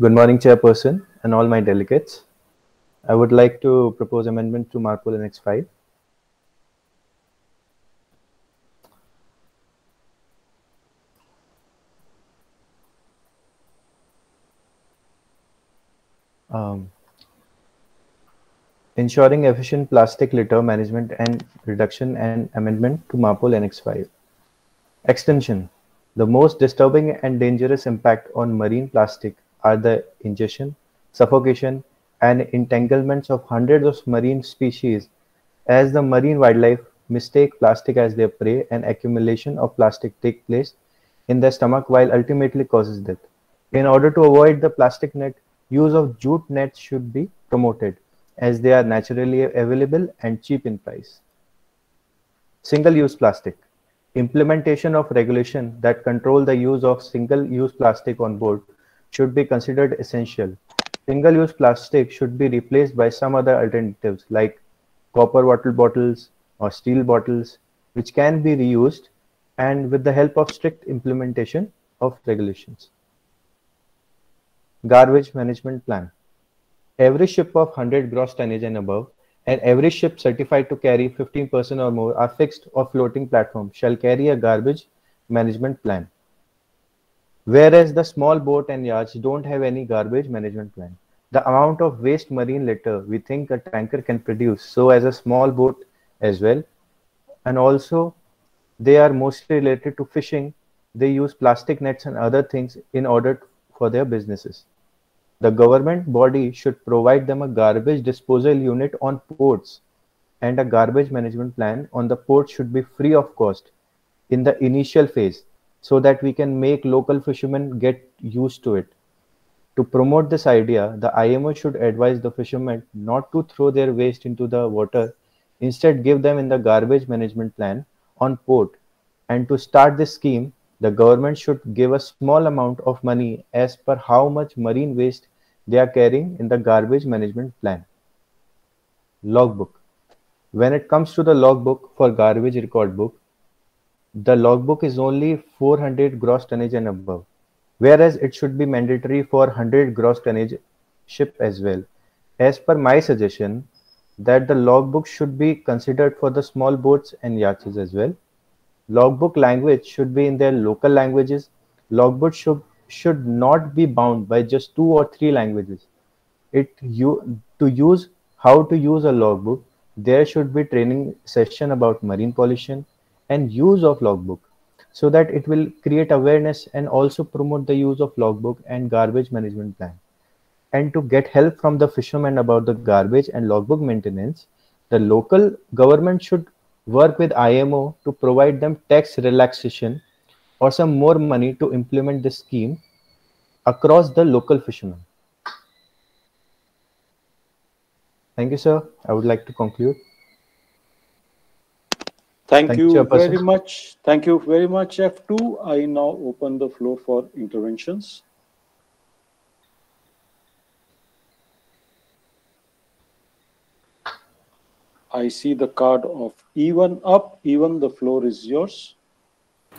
Good morning, Chairperson and all my delegates. I would like to propose amendment to MARPOL Annex 5. Um, ensuring efficient plastic litter management and reduction and amendment to MARPOL Annex 5. Extension. The most disturbing and dangerous impact on marine plastic are the ingestion, suffocation, and entanglements of hundreds of marine species as the marine wildlife mistake plastic as their prey and accumulation of plastic take place in the stomach while ultimately causes death. In order to avoid the plastic net, use of jute nets should be promoted as they are naturally available and cheap in price. Single-use plastic. Implementation of regulation that control the use of single-use plastic on board should be considered essential. Single-use plastic should be replaced by some other alternatives like copper water bottles or steel bottles, which can be reused and with the help of strict implementation of regulations. Garbage management plan. Every ship of 100 gross tonnage and above and every ship certified to carry 15% or more are fixed or floating platform shall carry a garbage management plan. Whereas the small boat and yachts don't have any garbage management plan. The amount of waste marine litter we think a tanker can produce, so as a small boat as well. And also, they are mostly related to fishing. They use plastic nets and other things in order for their businesses. The government body should provide them a garbage disposal unit on ports and a garbage management plan on the port should be free of cost in the initial phase so that we can make local fishermen get used to it. To promote this idea, the IMO should advise the fishermen not to throw their waste into the water, instead give them in the garbage management plan on port. And to start this scheme, the government should give a small amount of money as per how much marine waste they are carrying in the garbage management plan. Logbook. When it comes to the logbook for garbage record book, the logbook is only 400 gross tonnage and above, whereas it should be mandatory for 100 gross tonnage ship as well. As per my suggestion, that the logbook should be considered for the small boats and yachts as well. Logbook language should be in their local languages. Logbook should should not be bound by just two or three languages. It you to use how to use a logbook. There should be training session about marine pollution and use of logbook so that it will create awareness and also promote the use of logbook and garbage management plan and to get help from the fishermen about the garbage and logbook maintenance the local government should work with imo to provide them tax relaxation or some more money to implement this scheme across the local fishermen thank you sir i would like to conclude
Thank, Thank you very much. Thank you very much, F2. I now open the floor for interventions. I see the card of even up. Even the floor is yours.
Uh,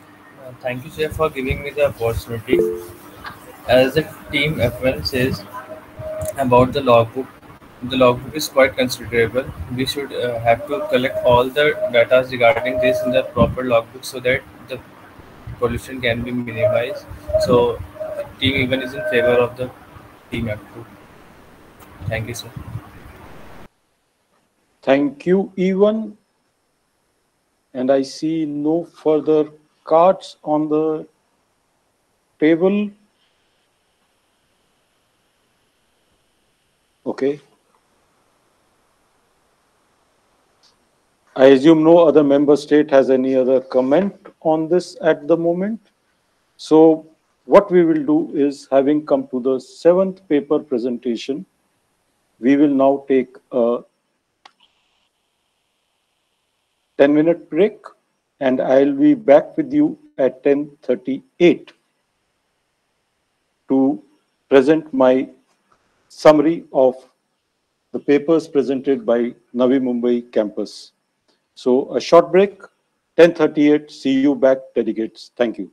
thank you, sir, for giving me the opportunity. As the team F1 says about the logbook the logbook is quite considerable. We should uh, have to collect all the data regarding this in the proper logbook so that the pollution can be minimized. So team even is in favor of
the team approval. Thank you, sir. Thank you, Ivan. And I see no further cards on the table. Okay. I assume no other member state has any other comment on this at the moment. So what we will do is having come to the seventh paper presentation, we will now take a 10 minute break and I'll be back with you at 10.38 to present my summary of the papers presented by Navi Mumbai campus. So a short break, 10.38, see you back delegates. Thank you.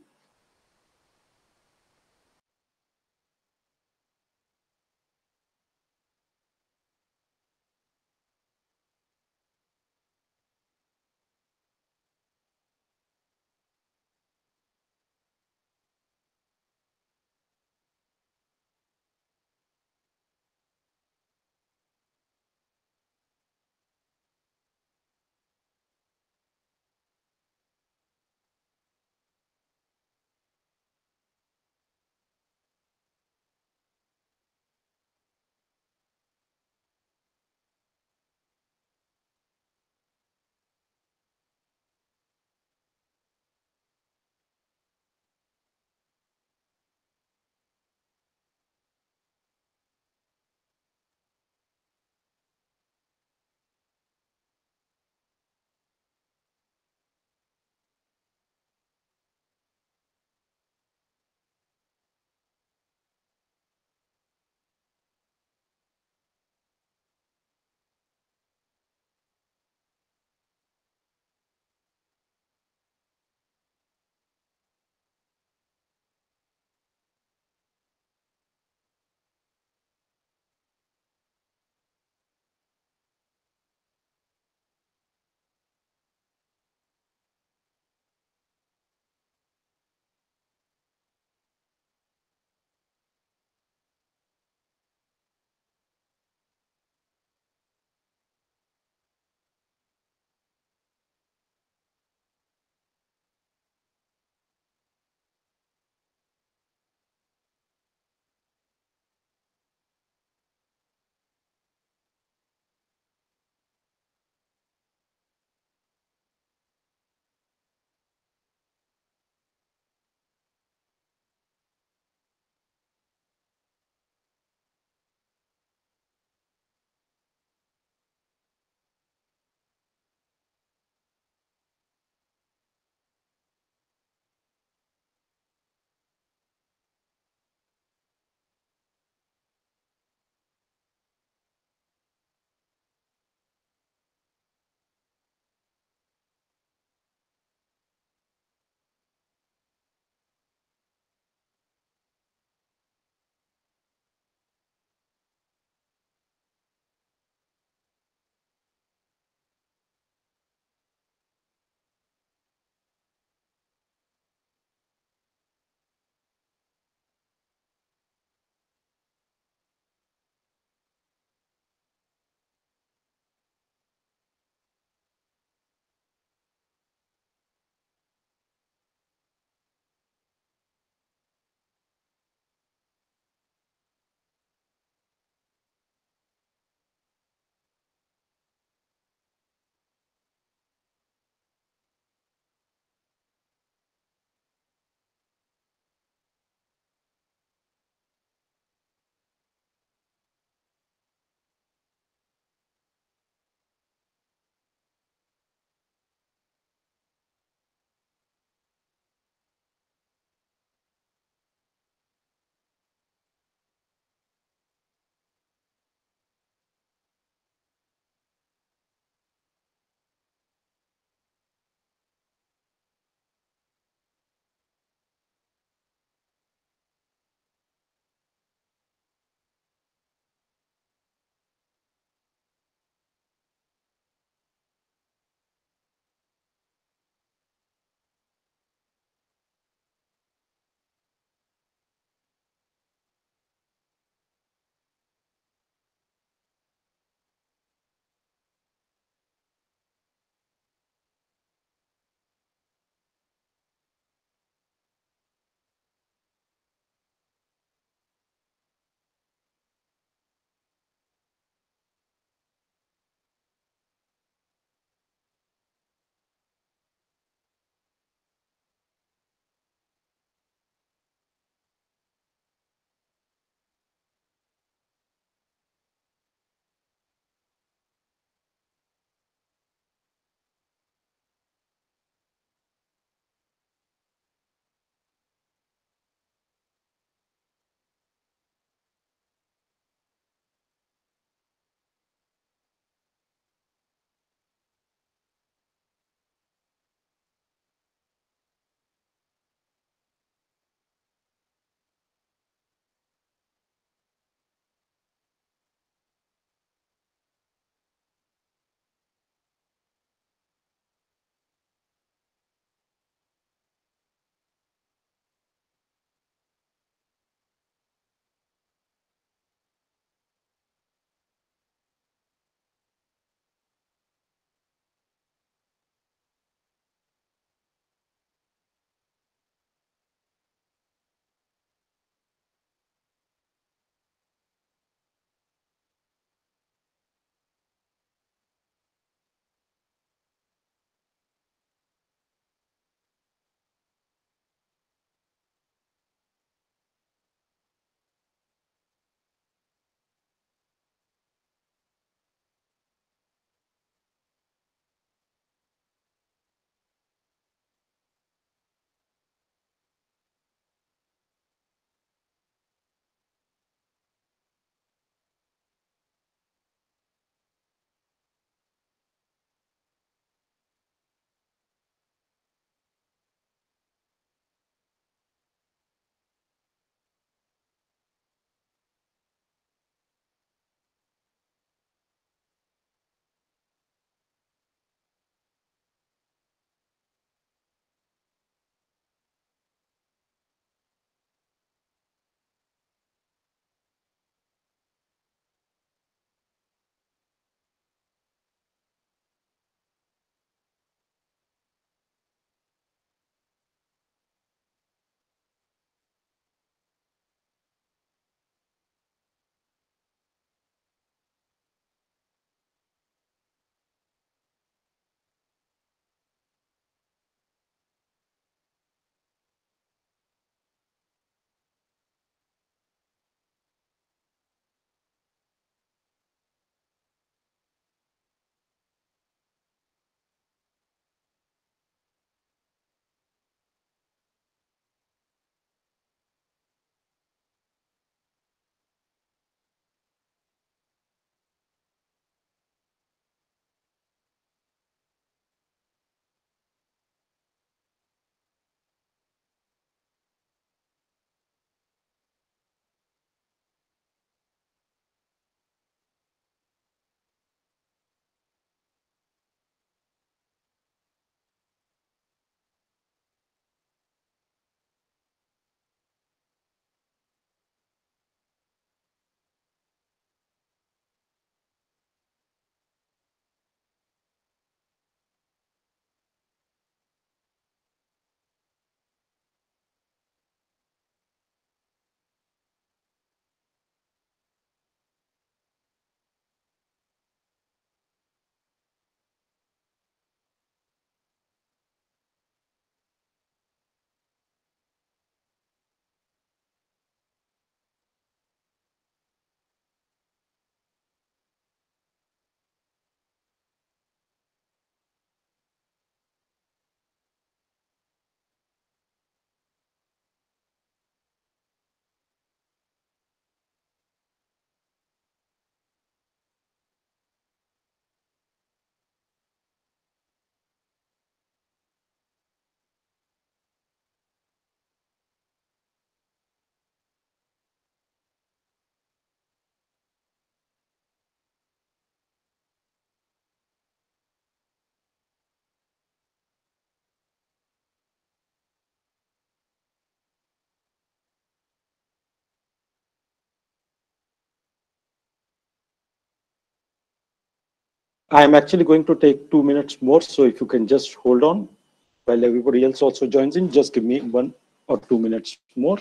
I'm actually going to take two minutes more, so if you can just hold on while everybody else also joins in, just give me one or two minutes more.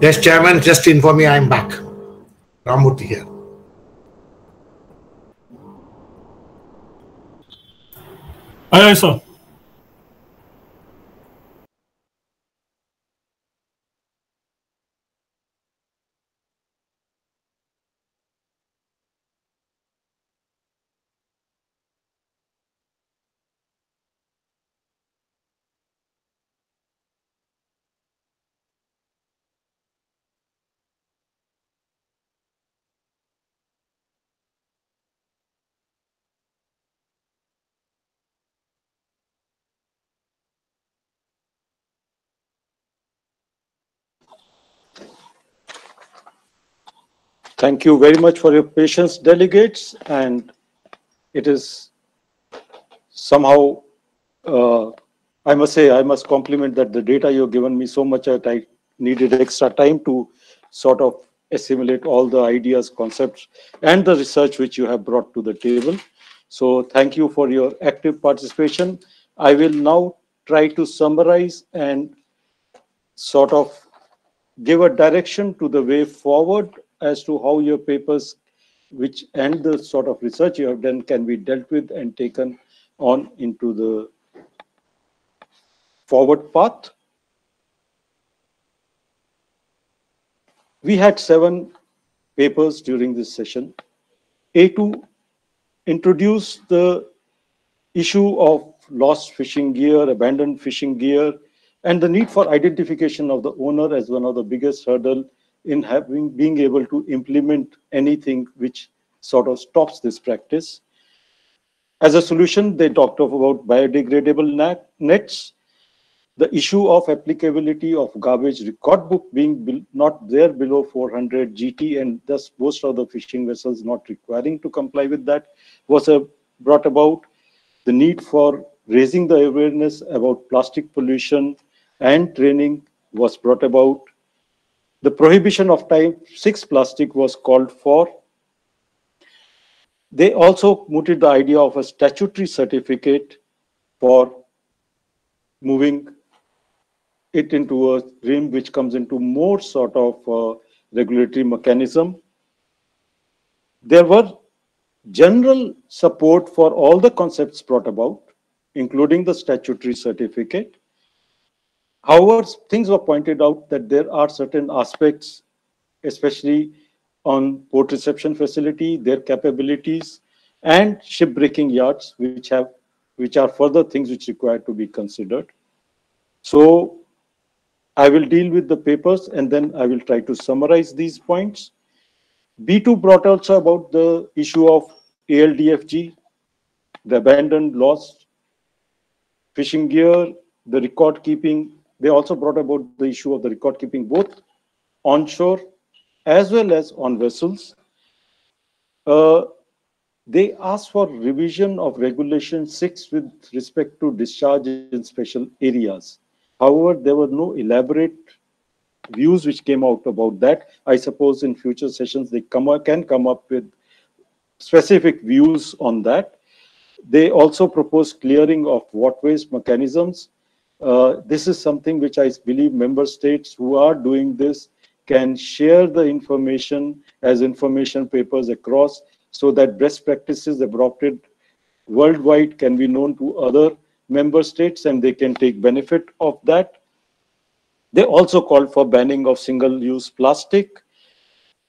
Yes, Chairman, just inform me I'm back. Ramurthy here.
아, 여기 어
Thank you very much for your patience, delegates. And it is somehow, uh, I must say, I must compliment that the data you've given me so much that I needed extra time to sort of assimilate all the ideas, concepts, and the research which you have brought to the table. So thank you for your active participation. I will now try to summarize and sort of give a direction to the way forward as to how your papers which and the sort of research you have done can be dealt with and taken on into the forward path. We had seven papers during this session. A2 introduced the issue of lost fishing gear, abandoned fishing gear, and the need for identification of the owner as one of the biggest hurdles in having being able to implement anything which sort of stops this practice. As a solution, they talked of about biodegradable nets, the issue of applicability of garbage record book being not there below 400 GT and thus most of the fishing vessels not requiring to comply with that was a, uh, brought about. The need for raising the awareness about plastic pollution and training was brought about. The prohibition of type 6 plastic was called for. They also mooted the idea of a statutory certificate for moving it into a rim which comes into more sort of uh, regulatory mechanism. There were general support for all the concepts brought about, including the statutory certificate. However, things were pointed out that there are certain aspects, especially on port reception facility, their capabilities, and shipbreaking yards, which have which are further things which require to be considered. So I will deal with the papers and then I will try to summarize these points. B2 brought also about the issue of ALDFG, the abandoned lost fishing gear, the record keeping they also brought about the issue of the record keeping both onshore as well as on vessels. Uh, they asked for revision of regulation 6 with respect to discharge in special areas. However, there were no elaborate views which came out about that. I suppose in future sessions they come up, can come up with specific views on that. They also propose clearing of waterways mechanisms uh, this is something which I believe member states who are doing this can share the information as information papers across so that best practices adopted worldwide can be known to other member states and they can take benefit of that. They also called for banning of single-use plastic.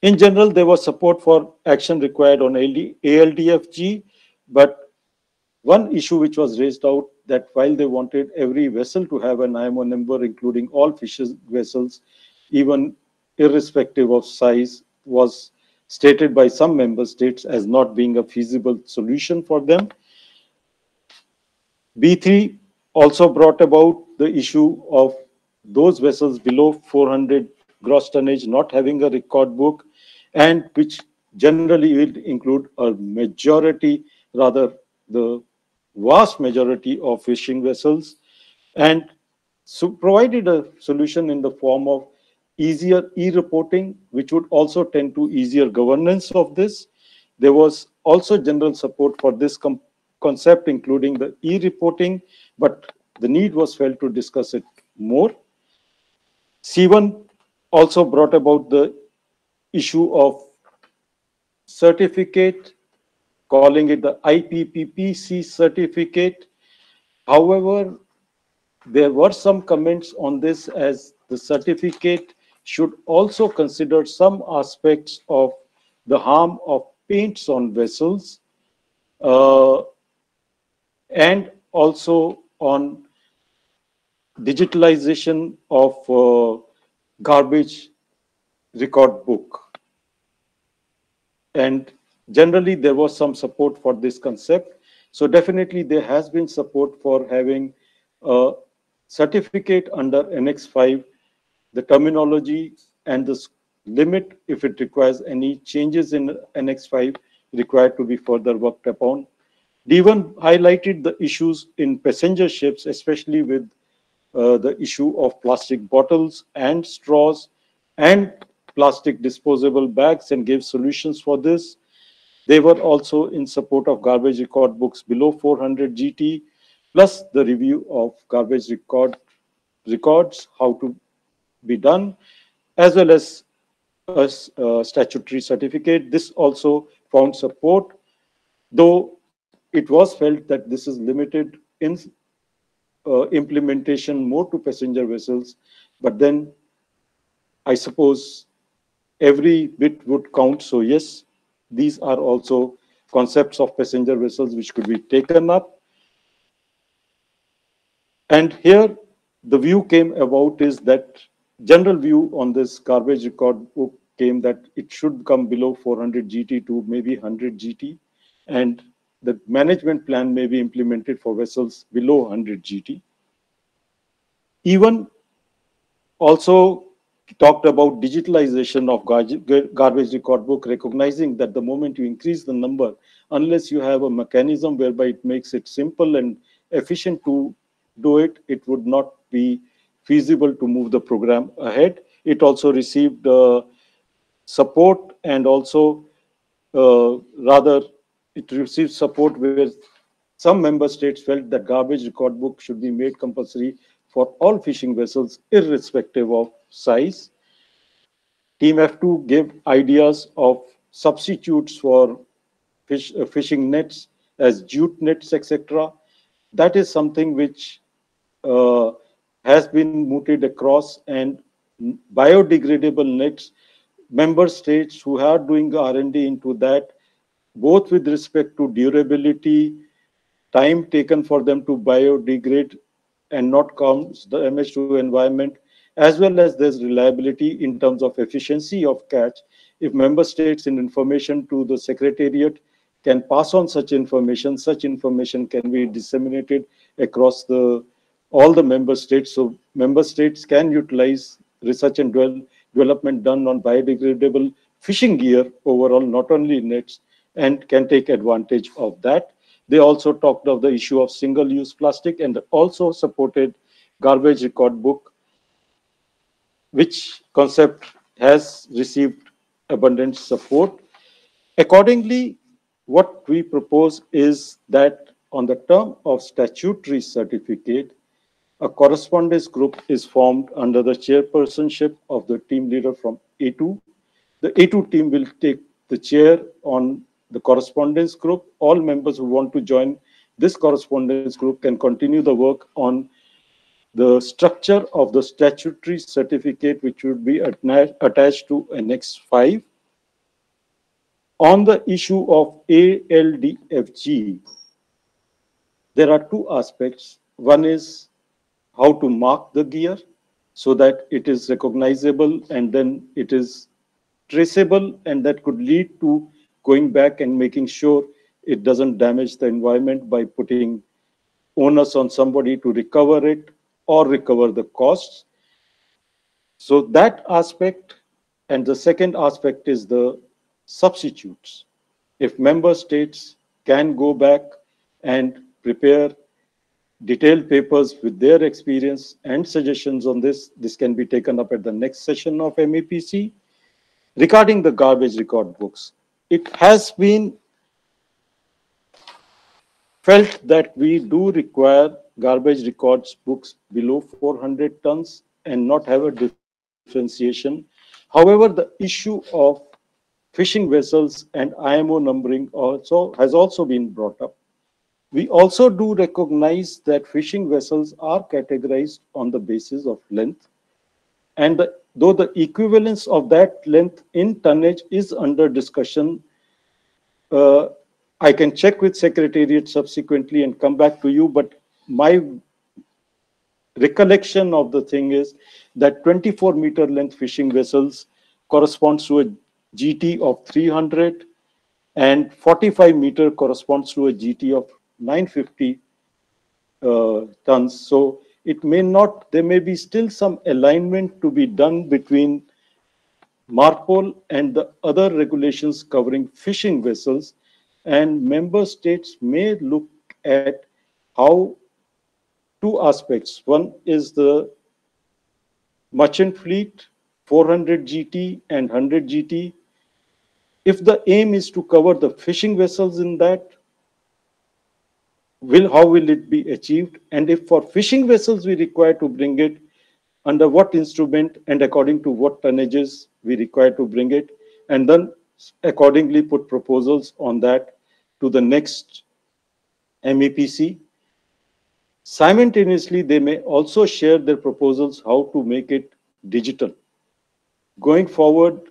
In general, there was support for action required on ALDFG, but one issue which was raised out that while they wanted every vessel to have an IMO number, including all fishing vessels, even irrespective of size, was stated by some member states as not being a feasible solution for them. B3 also brought about the issue of those vessels below 400 gross tonnage not having a record book and which generally will include a majority rather the vast majority of fishing vessels and so provided a solution in the form of easier e-reporting, which would also tend to easier governance of this. There was also general support for this concept, including the e-reporting, but the need was felt to discuss it more. C1 also brought about the issue of certificate calling it the IPPPC certificate. However, there were some comments on this as the certificate should also consider some aspects of the harm of paints on vessels uh, and also on digitalization of uh, garbage record book. And generally there was some support for this concept. So definitely there has been support for having a certificate under Annex 5, the terminology and the limit if it requires any changes in Annex 5 required to be further worked upon. D1 highlighted the issues in passenger ships, especially with uh, the issue of plastic bottles and straws and plastic disposable bags and gave solutions for this. They were also in support of garbage record books below 400 GT, plus the review of garbage record records, how to be done, as well as a statutory certificate. This also found support, though it was felt that this is limited in uh, implementation more to passenger vessels. But then I suppose every bit would count. So yes, these are also concepts of passenger vessels which could be taken up. And here the view came about is that general view on this garbage record book came that it should come below 400 GT to maybe 100 GT and the management plan may be implemented for vessels below 100 GT. Even also talked about digitalization of garbage, record book, recognizing that the moment you increase the number, unless you have a mechanism whereby it makes it simple and efficient to do it, it would not be feasible to move the program ahead. It also received uh, support and also uh, rather it received support where some member states felt that garbage record book should be made compulsory for all fishing vessels irrespective of size. Team F2 gave ideas of substitutes for fish, uh, fishing nets as jute nets, etc. That is something which uh, has been mooted across and biodegradable nets, member states who are doing R&D into that, both with respect to durability, time taken for them to biodegrade and not counts the damage to environment, as well as there's reliability in terms of efficiency of catch. If member states in information to the secretariat can pass on such information, such information can be disseminated across the all the member states. So member states can utilize research and development done on biodegradable fishing gear overall, not only nets, and can take advantage of that. They also talked of the issue of single-use plastic and also supported garbage record book, which concept has received abundant support. Accordingly, what we propose is that on the term of statutory certificate, a correspondence group is formed under the chairpersonship of the team leader from A2. The A2 team will take the chair on the correspondence group. All members who want to join this correspondence group can continue the work on the structure of the statutory certificate, which would be attached to Annex 5. On the issue of ALDFG, there are two aspects. One is how to mark the gear so that it is recognizable and then it is traceable and that could lead to going back and making sure it doesn't damage the environment by putting onus on somebody to recover it or recover the costs. So that aspect, and the second aspect is the substitutes. If member states can go back and prepare detailed papers with their experience and suggestions on this, this can be taken up at the next session of MEPC. Regarding the garbage record books, it has been felt that we do require garbage records books below 400 tons and not have a differentiation. However, the issue of fishing vessels and IMO numbering also has also been brought up. We also do recognize that fishing vessels are categorized on the basis of length and the though the equivalence of that length in tonnage is under discussion. Uh, I can check with Secretariat subsequently and come back to you, but my recollection of the thing is that 24 meter length fishing vessels corresponds to a GT of 300 and 45 meter corresponds to a GT of 950 uh, tons. So it may not, there may be still some alignment to be done between MARPOL and the other regulations covering fishing vessels, and member states may look at how two aspects. One is the merchant fleet, 400 GT and 100 GT. If the aim is to cover the fishing vessels in that, will how will it be achieved and if for fishing vessels we require to bring it under what instrument and according to what tonnages we require to bring it and then accordingly put proposals on that to the next MEPC. Simultaneously, they may also share their proposals how to make it digital. Going forward,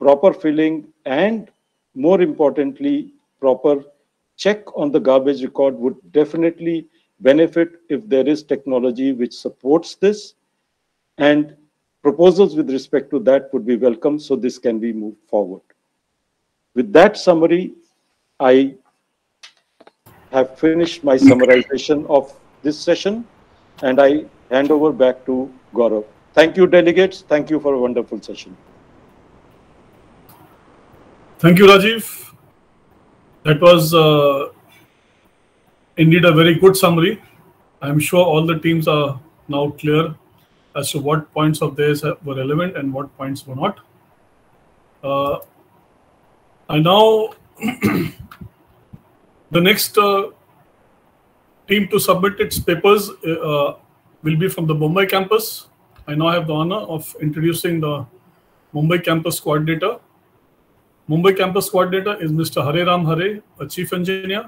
proper filling and more importantly, proper check on the garbage record would definitely benefit if there is technology which supports this. And proposals with respect to that would be welcome so this can be moved forward. With that summary, I have finished my summarization of this session and I hand over back to Gaurav. Thank you, delegates. Thank you for a wonderful session.
Thank you, Rajiv. That was uh, indeed a very good summary. I'm sure all the teams are now clear as to what points of theirs were relevant and what points were not. Uh, and now the next uh, team to submit its papers uh, will be from the Mumbai campus. I now have the honor of introducing the Mumbai campus coordinator, Mumbai campus coordinator is Mr. Hare Ram Hare, a chief engineer,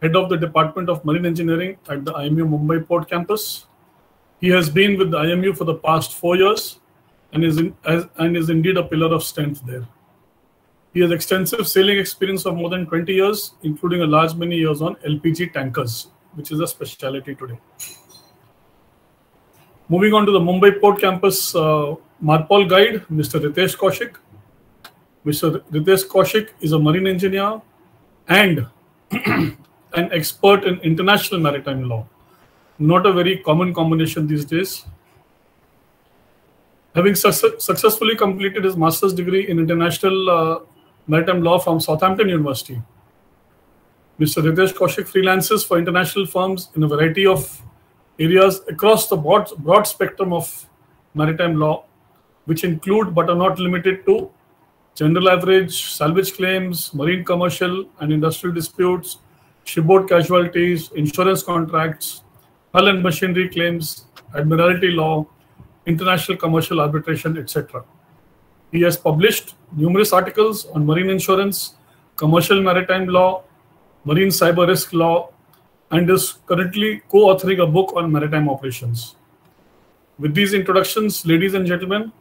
head of the Department of Marine Engineering at the IMU Mumbai Port campus. He has been with the IMU for the past four years and is, in, as, and is indeed a pillar of strength there. He has extensive sailing experience of more than 20 years, including a large many years on LPG tankers, which is a specialty today. Moving on to the Mumbai Port Campus uh, MARPOL guide, Mr. Ritesh Kaushik. Mr. Ritesh Kaushik is a marine engineer and an expert in international maritime law. Not a very common combination these days. Having su successfully completed his master's degree in international uh, maritime law from Southampton University, Mr. Ritesh Kaushik freelances for international firms in a variety of areas across the broad, broad spectrum of maritime law, which include but are not limited to general average, salvage claims, marine commercial and industrial disputes, shipboard casualties, insurance contracts, hull and machinery claims, admiralty law, international commercial arbitration, etc. He has published numerous articles on marine insurance, commercial maritime law, marine cyber risk law, and is currently co-authoring a book on maritime operations. With these introductions, ladies and gentlemen,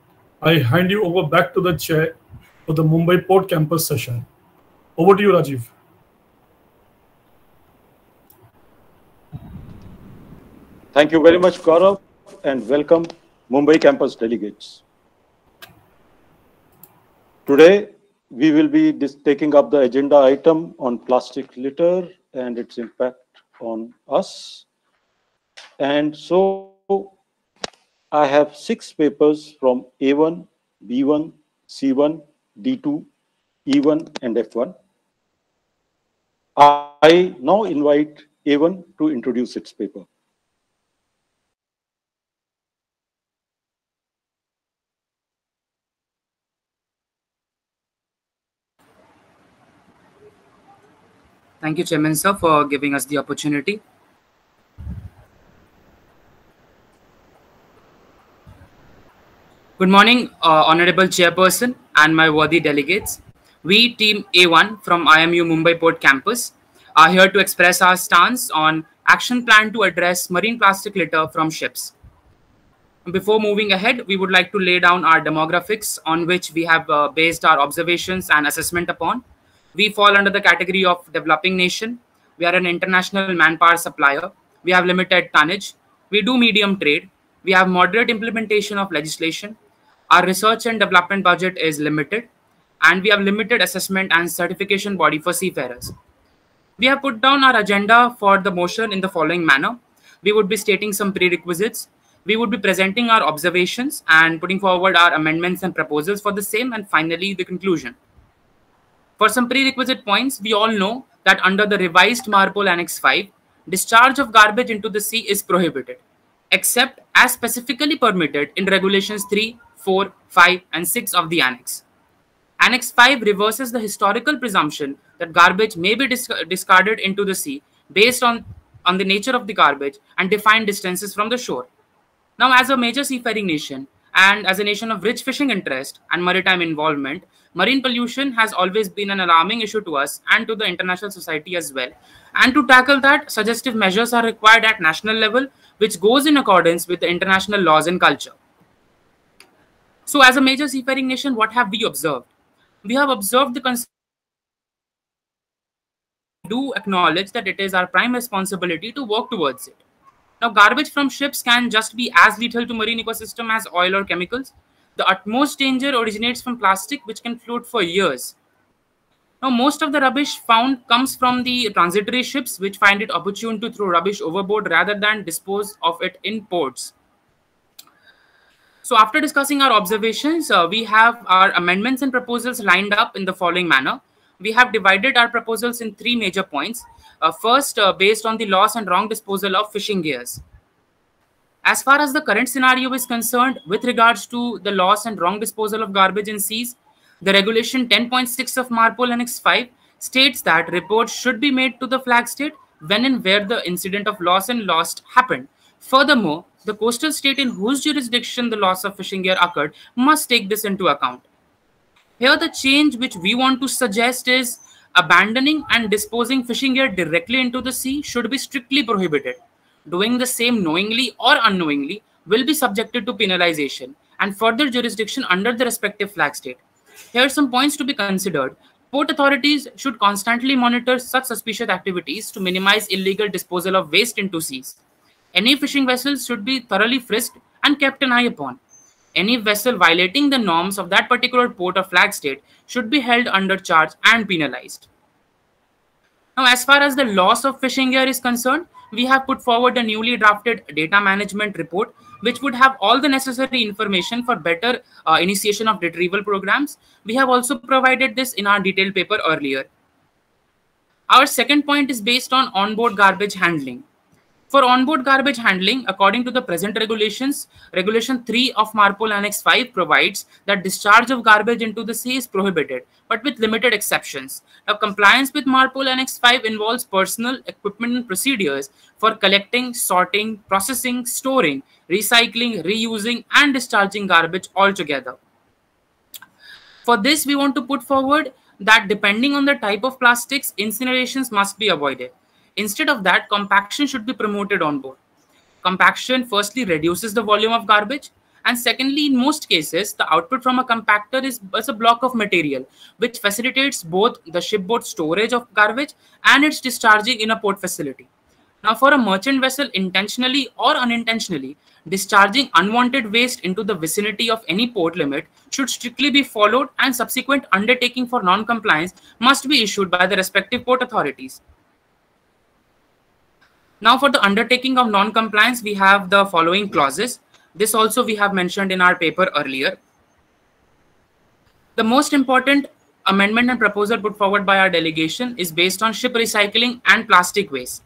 I hand you over back to the chair for the Mumbai Port Campus session. Over to you, Rajiv.
Thank you very much, Gaurav, and welcome Mumbai campus delegates. Today, we will be taking up the agenda item on plastic litter and its impact on us. And so I have six papers from A1, B1, C1, D2, E1, and F1. I now invite A1 to introduce its paper.
Thank you, Chairman
Sir, for giving us the opportunity. Good morning, uh, Honorable Chairperson and my worthy delegates. We, Team A1 from IMU Mumbai Port Campus, are here to express our stance on action plan to address marine plastic litter from ships. Before moving ahead, we would like to lay down our demographics on which we have uh, based our observations and assessment upon. We fall under the category of developing nation. We are an international manpower supplier. We have limited tonnage. We do medium trade. We have moderate implementation of legislation our research and development budget is limited, and we have limited assessment and certification body for seafarers. We have put down our agenda for the motion in the following manner. We would be stating some prerequisites. We would be presenting our observations and putting forward our amendments and proposals for the same, and finally, the conclusion. For some prerequisite points, we all know that under the revised MARPOL Annex 5, discharge of garbage into the sea is prohibited, except as specifically permitted in Regulations 3, 4, 5, and 6 of the Annex. Annex 5 reverses the historical presumption that garbage may be disc discarded into the sea based on, on the nature of the garbage and defined distances from the shore. Now, as a major seafaring nation and as a nation of rich fishing interest and maritime involvement, marine pollution has always been an alarming issue to us and to the international society as well. And to tackle that, suggestive measures are required at national level, which goes in accordance with the international laws and culture. So, as a major seafaring nation, what have we observed? We have observed the concern. Do acknowledge that it is our prime responsibility to work towards it. Now, garbage from ships can just be as lethal to marine ecosystem as oil or chemicals. The utmost danger originates from plastic, which can float for years. Now, most of the rubbish found comes from the transitory ships, which find it opportune to throw rubbish overboard rather than dispose of it in ports. So after discussing our observations, uh, we have our amendments and proposals lined up in the following manner. We have divided our proposals in three major points. Uh, first, uh, based on the loss and wrong disposal of fishing gears. As far as the current scenario is concerned, with regards to the loss and wrong disposal of garbage in seas, the regulation 10.6 of MARPOL Annex 5 states that reports should be made to the flag state when and where the incident of loss and lost happened Furthermore, the coastal state in whose jurisdiction the loss of fishing gear occurred must take this into account. Here, the change which we want to suggest is abandoning and disposing fishing gear directly into the sea should be strictly prohibited. Doing the same knowingly or unknowingly will be subjected to penalization and further jurisdiction under the respective flag state. Here are some points to be considered. Port authorities should constantly monitor such suspicious activities to minimize illegal disposal of waste into seas. Any fishing vessel should be thoroughly frisked and kept an eye upon. Any vessel violating the norms of that particular port or flag state should be held under charge and penalized. Now, as far as the loss of fishing gear is concerned, we have put forward a newly drafted data management report which would have all the necessary information for better uh, initiation of retrieval programs. We have also provided this in our detailed paper earlier. Our second point is based on onboard garbage handling. For onboard garbage handling, according to the present regulations, Regulation 3 of MARPOL Annex 5 provides that discharge of garbage into the sea is prohibited, but with limited exceptions. Now, compliance with MARPOL Annex 5 involves personal equipment and procedures for collecting, sorting, processing, storing, recycling, reusing, and discharging garbage altogether. For this, we want to put forward that depending on the type of plastics, incinerations must be avoided. Instead of that, compaction should be promoted on board. Compaction firstly reduces the volume of garbage, and secondly, in most cases, the output from a compactor is, is a block of material, which facilitates both the shipboard storage of garbage and its discharging in a port facility. Now, for a merchant vessel intentionally or unintentionally, discharging unwanted waste into the vicinity of any port limit should strictly be followed and subsequent undertaking for non-compliance must be issued by the respective port authorities. Now for the undertaking of non-compliance, we have the following clauses. This also we have mentioned in our paper earlier. The most important amendment and proposal put forward by our delegation is based on ship recycling and plastic waste.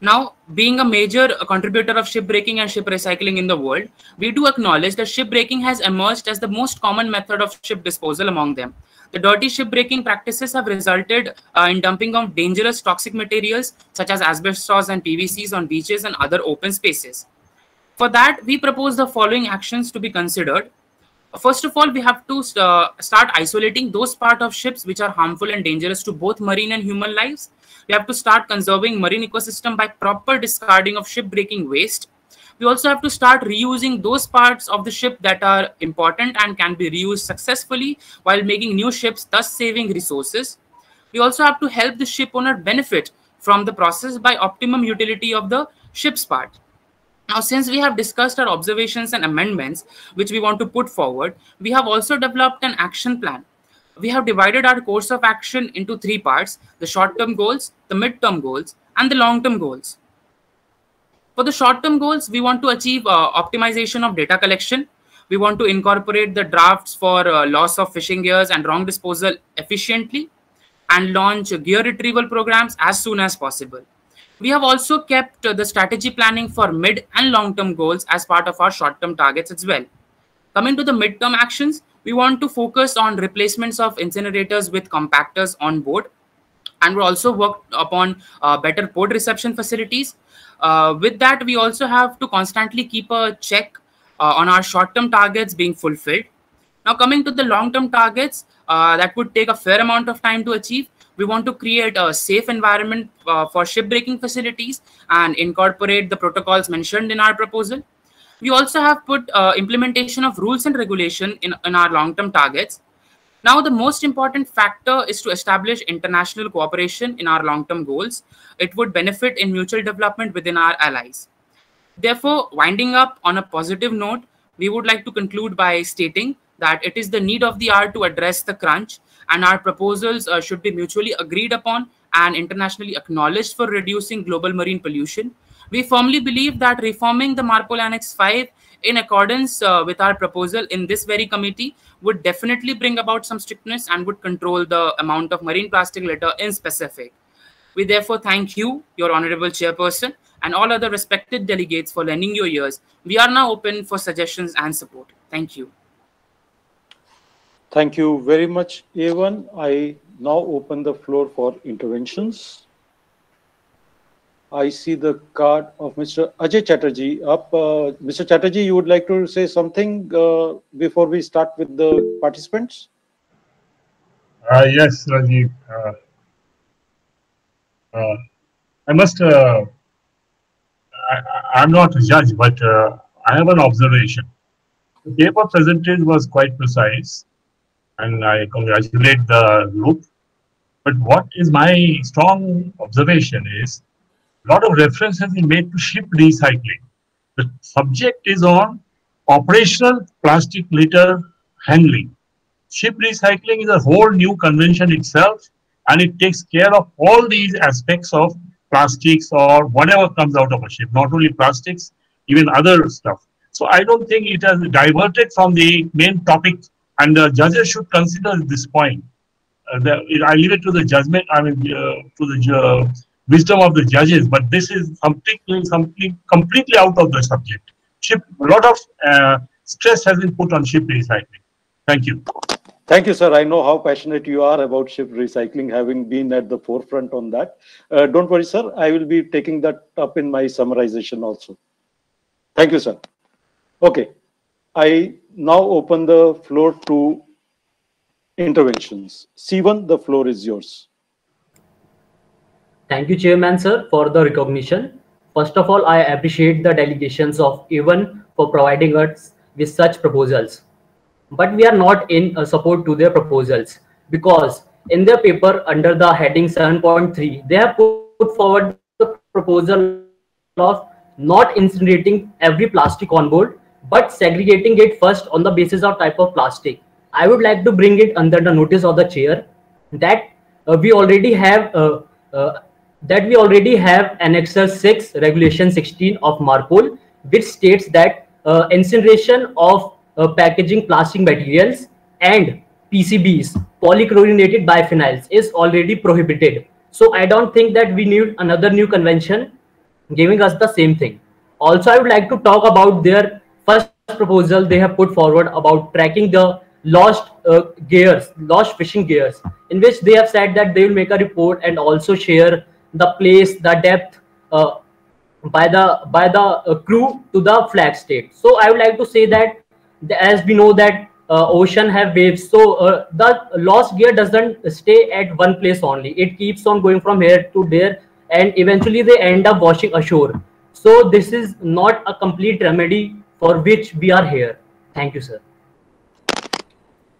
Now, being a major contributor of shipbreaking and ship recycling in the world, we do acknowledge that shipbreaking has emerged as the most common method of ship disposal among them. The dirty shipbreaking practices have resulted uh, in dumping of dangerous toxic materials such as asbestos and PVCs on beaches and other open spaces. For that, we propose the following actions to be considered. First of all, we have to uh, start isolating those part of ships which are harmful and dangerous to both marine and human lives. We have to start conserving marine ecosystem by proper discarding of shipbreaking waste we also have to start reusing those parts of the ship that are important and can be reused successfully while making new ships, thus saving resources. We also have to help the ship owner benefit from the process by optimum utility of the ship's part. Now, since we have discussed our observations and amendments, which we want to put forward, we have also developed an action plan. We have divided our course of action into three parts the short term goals, the mid term goals, and the long term goals. For the short-term goals, we want to achieve uh, optimization of data collection. We want to incorporate the drafts for uh, loss of fishing gears and wrong disposal efficiently and launch gear retrieval programs as soon as possible. We have also kept uh, the strategy planning for mid and long-term goals as part of our short-term targets as well. Coming to the mid-term actions, we want to focus on replacements of incinerators with compactors on board and we also work upon uh, better port reception facilities uh, with that, we also have to constantly keep a check uh, on our short-term targets being fulfilled. Now, coming to the long-term targets, uh, that would take a fair amount of time to achieve. We want to create a safe environment uh, for shipbreaking facilities and incorporate the protocols mentioned in our proposal. We also have put uh, implementation of rules and regulation in, in our long-term targets. Now, the most important factor is to establish international cooperation in our long term goals. It would benefit in mutual development within our allies. Therefore, winding up on a positive note, we would like to conclude by stating that it is the need of the hour to address the crunch, and our proposals uh, should be mutually agreed upon and internationally acknowledged for reducing global marine pollution. We firmly believe that reforming the MARPOL Annex 5 in accordance uh, with our proposal in this very committee would definitely bring about some strictness and would control the amount of marine plastic litter in specific. We therefore thank you, your honorable chairperson, and all other respected delegates for lending your ears. We are now open for suggestions and support. Thank you.
Thank you very much, A1. I now open the floor for interventions. I see the card of Mr. Ajay Chatterjee up. Uh, Mr. Chatterjee, you would like to say something uh, before we start with the participants?
Uh, yes, Rajiv.
Uh,
uh, I must, uh, I, am not a judge, but I have an observation. The paper presented was quite precise, and I congratulate the group. But what is my strong observation is a lot of reference has been made to ship recycling. The subject is on operational plastic litter handling. Ship recycling is a whole new convention itself and it takes care of all these aspects of plastics or whatever comes out of a ship, not only plastics, even other stuff. So I don't think it has diverted from the main topic and the judges should consider this point. Uh, the, I leave it to the judgment, I mean, uh, to the uh, wisdom of the judges, but this is something, something completely out of the subject. Ship, a lot of uh, stress has been put on ship recycling. Thank you.
Thank you, sir. I know how passionate you are about ship recycling, having been at the forefront on that. Uh, don't worry, sir. I will be taking that up in my summarization also. Thank you, sir. Okay. I now open the floor to interventions. C1, the floor is yours.
Thank you, Chairman, sir, for the recognition. First of all, I appreciate the delegations of A1 for providing us with such proposals. But we are not in support to their proposals because in their paper under the heading 7.3, they have put forward the proposal of not incinerating every plastic on board, but segregating it first on the basis of type of plastic. I would like to bring it under the notice of the chair that uh, we already have uh, uh, that we already have annexer 6 regulation 16 of marpol which states that uh, incineration of uh, packaging plastic materials and pcbs polychlorinated biphenyls is already prohibited so i don't think that we need another new convention giving us the same thing also i would like to talk about their first proposal they have put forward about tracking the lost uh, gears lost fishing gears in which they have said that they will make a report and also share the place the depth uh, by the by the uh, crew to the flag state so i would like to say that the, as we know that uh, ocean have waves so uh, the lost gear doesn't stay at one place only it keeps on going from here to there and eventually they end up washing ashore so this is not a complete
remedy for which we are here thank you sir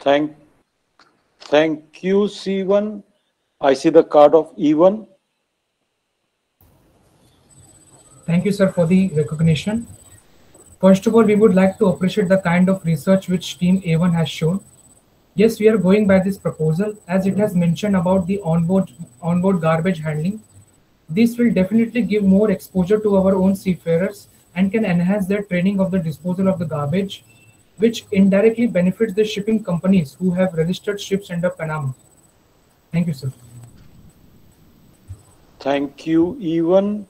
thank thank you c1 i see the card of e1
Thank you, sir, for the recognition. First of all, we would like to appreciate the kind of research which Team A1 has shown. Yes, we are going by this proposal as it has mentioned about the onboard onboard garbage handling. This will definitely give more exposure to our own seafarers and can enhance their training of the disposal of the garbage, which indirectly benefits the shipping companies who have registered ships under Panama. Thank you, sir.
Thank you, E1.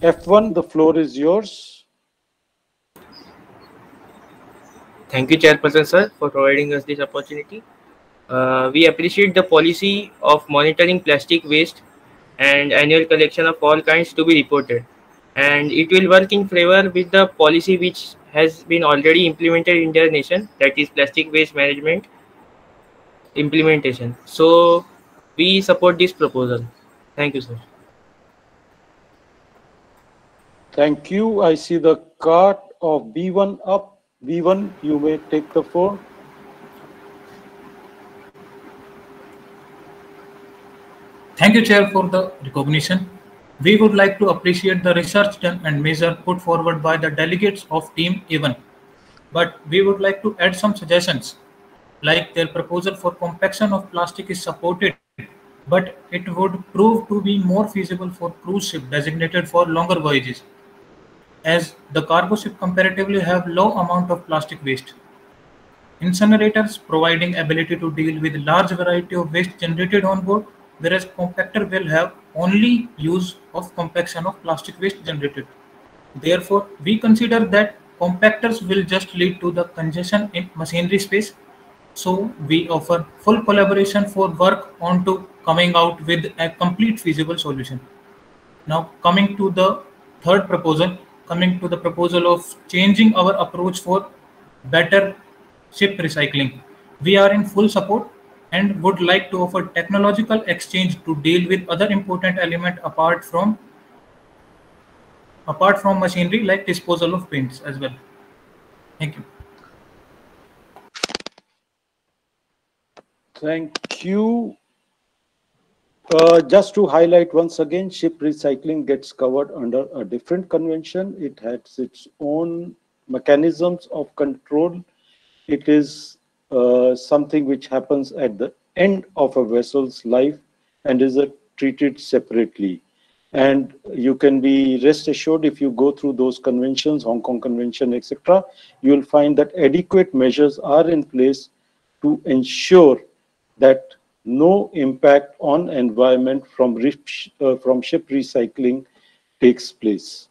F1, the floor is yours.
Thank
you,
Chairperson, sir, for
providing us this opportunity. Uh, we appreciate the policy of monitoring plastic waste and annual collection of all kinds to be reported. And it will work in favor with the policy which has been already implemented in the nation, that is plastic waste management implementation. So we support this proposal.
Thank you, sir. Thank you. I see the card of B1 up. B1, you may take the floor.
Thank you, Chair, for the recognition. We would like to appreciate the research done and measure put forward by the delegates of Team A1, But we would like to add some suggestions, like their proposal for compaction of plastic is supported, but it would prove to be more feasible for cruise ship designated for longer voyages as the cargo ship comparatively have low amount of plastic waste. Incinerators providing ability to deal with large variety of waste generated on board, whereas compactor will have only use of compaction of plastic waste generated. Therefore, we consider that compactors will just lead to the congestion in machinery space. So we offer full collaboration for work on to coming out with a complete feasible solution. Now coming to the third proposal, coming to the proposal of changing our approach for better ship recycling. We are in full support and would like to offer technological exchange to deal with other important element apart from apart from machinery like disposal of paints as well.
Thank you. Thank you. Uh, just to highlight once again, ship recycling gets covered under a different convention. It has its own mechanisms of control. It is uh, something which happens at the end of a vessel's life and is uh, treated separately. And you can be rest assured if you go through those conventions, Hong Kong Convention, etc., you'll find that adequate measures are in place to ensure that no impact on environment from, uh, from ship recycling takes place,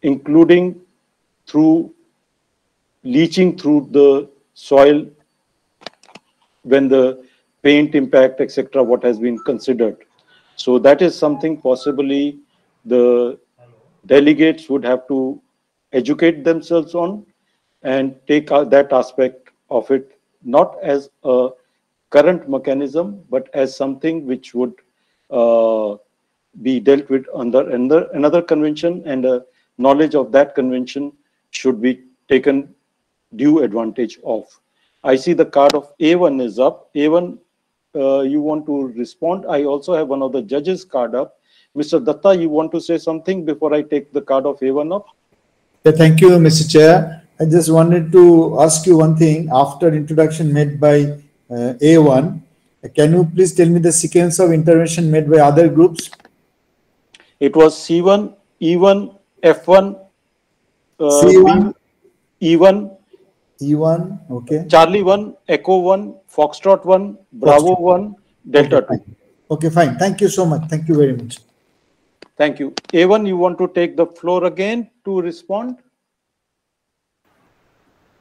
including through leaching through the soil when the paint impact, etc., what has been considered. So that is something possibly the delegates would have to educate themselves on and take uh, that aspect of it not as a current mechanism, but as something which would uh, be dealt with under, another convention and a uh, knowledge of that convention should be taken due advantage of. I see the card of A1 is up. A1, uh, you want to respond. I also have one of the judges card up. Mr. Datta, you want to say something before I take the card of A1 up?
Yeah, thank you, Mr. Chair. I just wanted to ask you one thing after introduction made by uh, A1. Uh, can you please tell me the sequence of intervention made by other groups?
It was C1, E1, F1, C1, B, E1,
E1, okay.
Charlie 1, Echo 1, Foxtrot 1, Bravo Foxtrot. 1, Delta okay, 2. Fine.
Okay, fine. Thank you so much. Thank you very much.
Thank you. A1, you want to take the floor again to respond?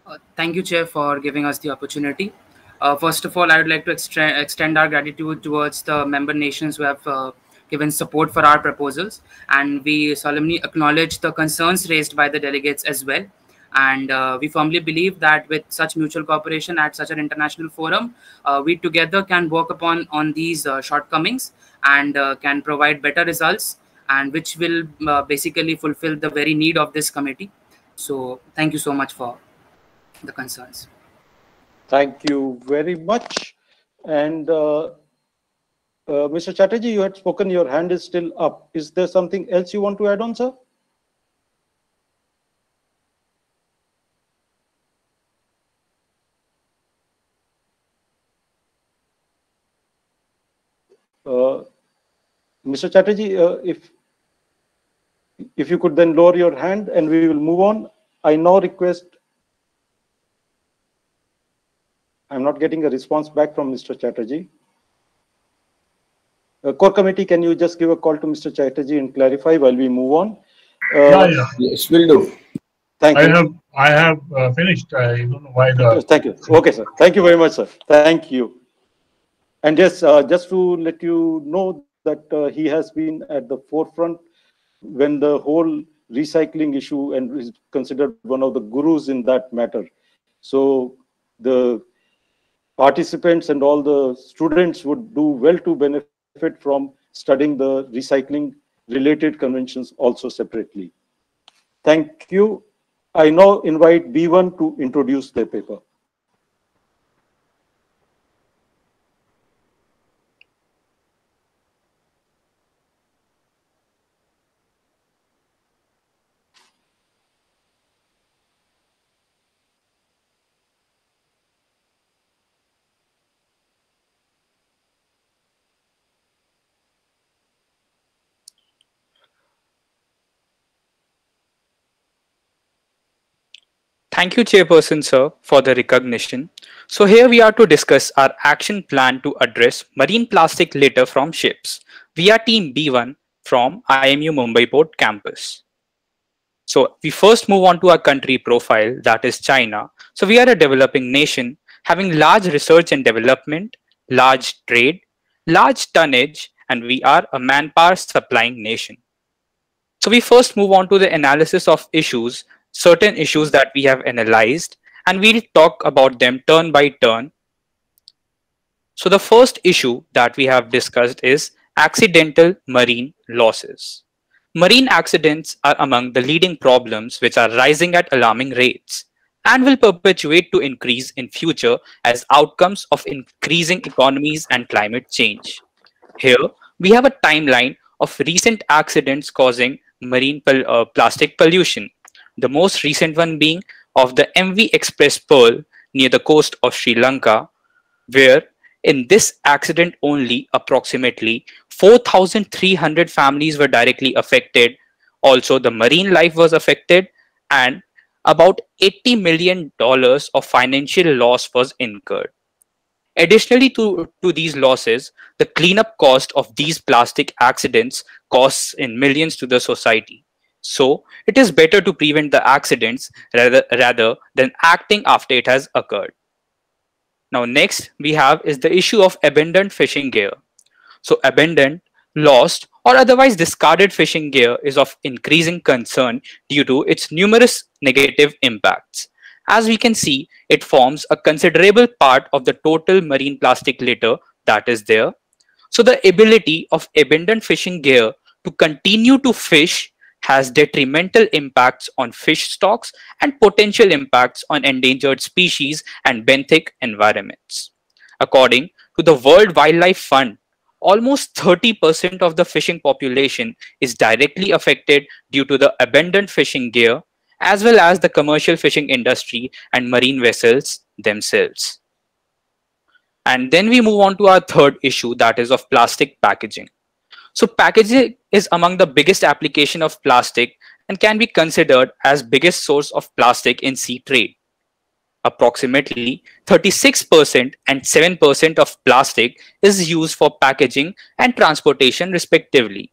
Uh, thank you, Chair, for giving us the
opportunity. Uh, first of all, I would like to extend, extend our gratitude towards the member nations who have uh, given support for our proposals. And we solemnly acknowledge the concerns raised by the delegates as well. And uh, we firmly believe that with such mutual cooperation at such an international forum, uh, we together can work upon on these uh, shortcomings and uh, can provide better results and which will basically fulfill the very need of this committee. So thank you so much for the concerns.
Thank you very much. And uh, uh, Mr. Chatterjee, you had spoken, your hand is still up. Is there something else you want to add on, sir? Uh, Mr. Chatterjee, uh, if if you could then lower your hand and we will move on. I now request I'm not getting a response back from Mr. Chatterjee. Uh, core committee, can you just give a call to Mr. Chatterjee and clarify while we move on? Uh, yeah, yeah. Yes, will do. Thank I you. Have, I have uh, finished. I don't know why the... Thank you. Okay, sir. Thank you very much, sir. Thank you. And yes, uh, just to let you know that uh, he has been at the forefront when the whole recycling issue and is considered one of the gurus in that matter. So the participants and all the students would do well to benefit from studying the recycling related conventions also separately. Thank you. I now invite B1 to introduce their paper.
Thank you, Chairperson, sir, for the recognition. So here we are to discuss our action plan to address marine plastic litter from ships. We are Team B1 from IMU Mumbai Port campus. So we first move on to our country profile, that is China. So we are a developing nation having large research and development, large trade, large tonnage, and we are a manpower supplying nation. So we first move on to the analysis of issues certain issues that we have analyzed and we'll talk about them turn by turn. So the first issue that we have discussed is accidental marine losses. Marine accidents are among the leading problems which are rising at alarming rates and will perpetuate to increase in future as outcomes of increasing economies and climate change. Here, we have a timeline of recent accidents causing marine pl uh, plastic pollution the most recent one being of the MV X-Press Pearl near the coast of Sri Lanka, where in this accident only approximately 4,300 families were directly affected. Also, the marine life was affected and about $80 million of financial loss was incurred. Additionally to, to these losses, the cleanup cost of these plastic accidents costs in millions to the society. So it is better to prevent the accidents rather, rather than acting after it has occurred. Now next we have is the issue of abandoned fishing gear. So abandoned, lost or otherwise discarded fishing gear is of increasing concern due to its numerous negative impacts. As we can see, it forms a considerable part of the total marine plastic litter that is there. So the ability of abandoned fishing gear to continue to fish has detrimental impacts on fish stocks and potential impacts on endangered species and benthic environments. According to the World Wildlife Fund, almost 30% of the fishing population is directly affected due to the abandoned fishing gear, as well as the commercial fishing industry and marine vessels themselves. And then we move on to our third issue, that is of plastic packaging. So packaging is among the biggest application of plastic and can be considered as biggest source of plastic in sea trade. Approximately 36% and 7% of plastic is used for packaging and transportation respectively.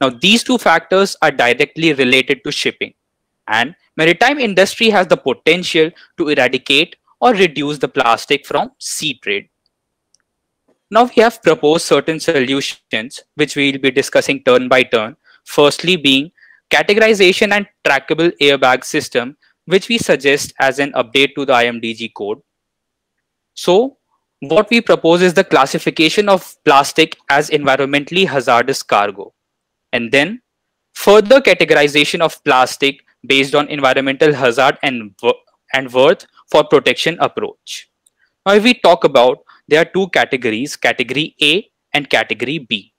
Now these two factors are directly related to shipping and maritime industry has the potential to eradicate or reduce the plastic from sea trade. Now we have proposed certain solutions, which we'll be discussing turn by turn. Firstly being categorization and trackable airbag system, which we suggest as an update to the IMDG code. So what we propose is the classification of plastic as environmentally hazardous cargo. And then further categorization of plastic based on environmental hazard and, and worth for protection approach. Now, if we talk about there are two categories category A and category B.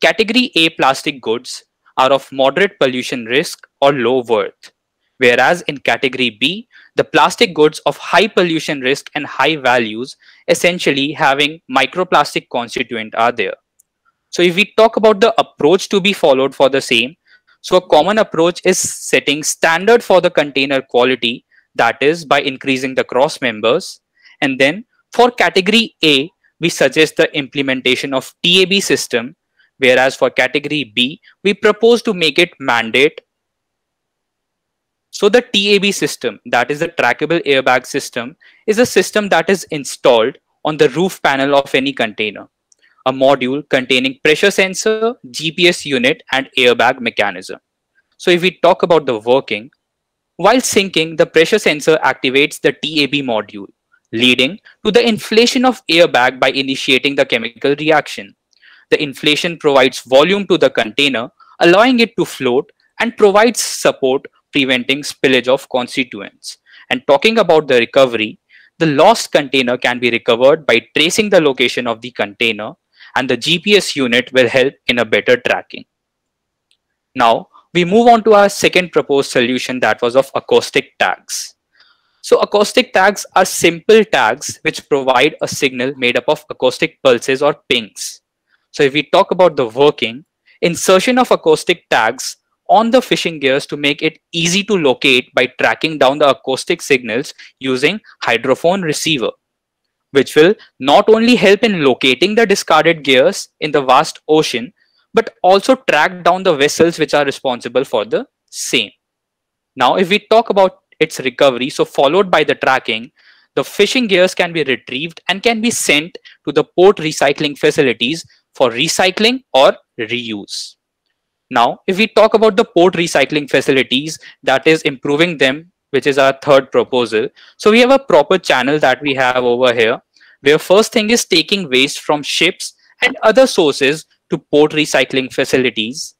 category A plastic goods are of moderate pollution risk or low worth, whereas in category B, the plastic goods of high pollution risk and high values, essentially having microplastic constituent are there. So if we talk about the approach to be followed for the same, so a common approach is setting standard for the container quality, that is by increasing the cross members, and then for category A, we suggest the implementation of TAB system, whereas for category B, we propose to make it mandate. So the TAB system, that is the trackable airbag system, is a system that is installed on the roof panel of any container, a module containing pressure sensor, GPS unit, and airbag mechanism. So if we talk about the working, while sinking, the pressure sensor activates the TAB module leading to the inflation of airbag by initiating the chemical reaction. The inflation provides volume to the container, allowing it to float and provides support preventing spillage of constituents. And talking about the recovery, the lost container can be recovered by tracing the location of the container and the GPS unit will help in a better tracking. Now, we move on to our second proposed solution that was of acoustic tags. So acoustic tags are simple tags which provide a signal made up of acoustic pulses or pings. So if we talk about the working, insertion of acoustic tags on the fishing gears to make it easy to locate by tracking down the acoustic signals using hydrophone receiver, which will not only help in locating the discarded gears in the vast ocean, but also track down the vessels which are responsible for the same. Now, if we talk about its recovery, so followed by the tracking, the fishing gears can be retrieved and can be sent to the port recycling facilities for recycling or reuse. Now, if we talk about the port recycling facilities, that is improving them, which is our third proposal. So we have a proper channel that we have over here, where first thing is taking waste from ships and other sources to port recycling facilities,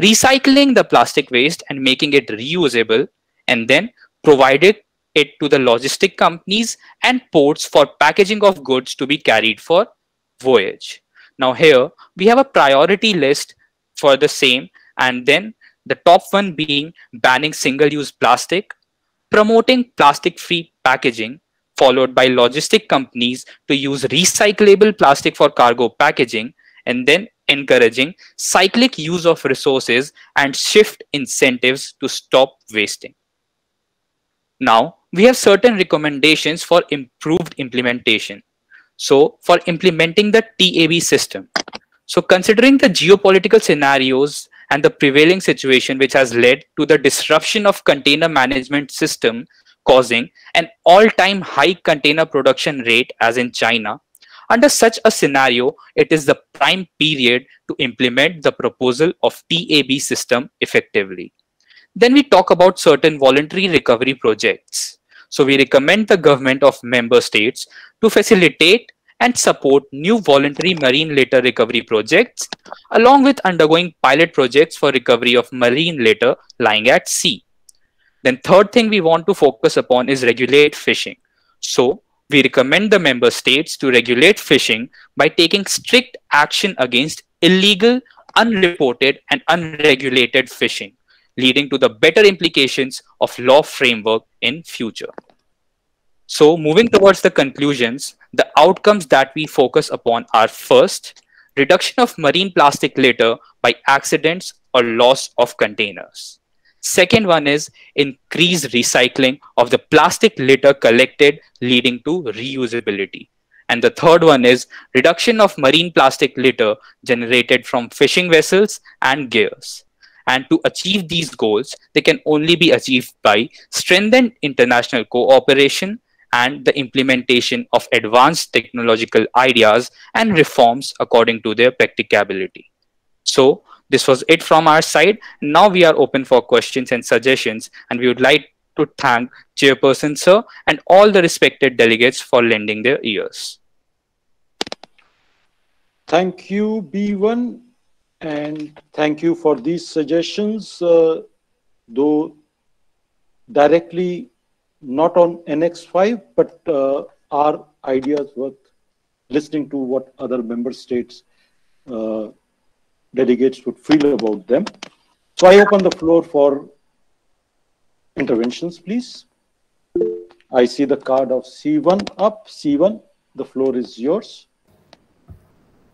recycling the plastic waste and making it reusable, and then provided it to the logistic companies and ports for packaging of goods to be carried for voyage. Now here we have a priority list for the same and then the top one being banning single-use plastic, promoting plastic-free packaging, followed by logistic companies to use recyclable plastic for cargo packaging, and then encouraging cyclic use of resources and shift incentives to stop wasting. Now, we have certain recommendations for improved implementation. So for implementing the TAB system. So considering the geopolitical scenarios and the prevailing situation which has led to the disruption of container management system causing an all-time high container production rate as in China, under such a scenario, it is the prime period to implement the proposal of TAB system effectively. Then we talk about certain voluntary recovery projects. So we recommend the government of member states to facilitate and support new voluntary marine litter recovery projects, along with undergoing pilot projects for recovery of marine litter lying at sea. Then third thing we want to focus upon is regulate fishing. So we recommend the member states to regulate fishing by taking strict action against illegal, unreported and unregulated fishing leading to the better implications of law framework in future. So moving towards the conclusions, the outcomes that we focus upon are first, reduction of marine plastic litter by accidents or loss of containers. Second one is increased recycling of the plastic litter collected leading to reusability. And the third one is reduction of marine plastic litter generated from fishing vessels and gears. And to achieve these goals, they can only be achieved by strengthened international cooperation and the implementation of advanced technological ideas and reforms according to their practicability. So this was it from our side. Now we are open for questions and suggestions, and we would like to thank Chairperson Sir and all the respected delegates for lending
their ears. Thank you, B1. And thank you for these suggestions, uh, though directly not on Annex 5, but uh, our ideas worth listening to what other member states uh, delegates would feel about them. So I open the floor for interventions, please. I see the card of C1 up. C1, the floor is yours.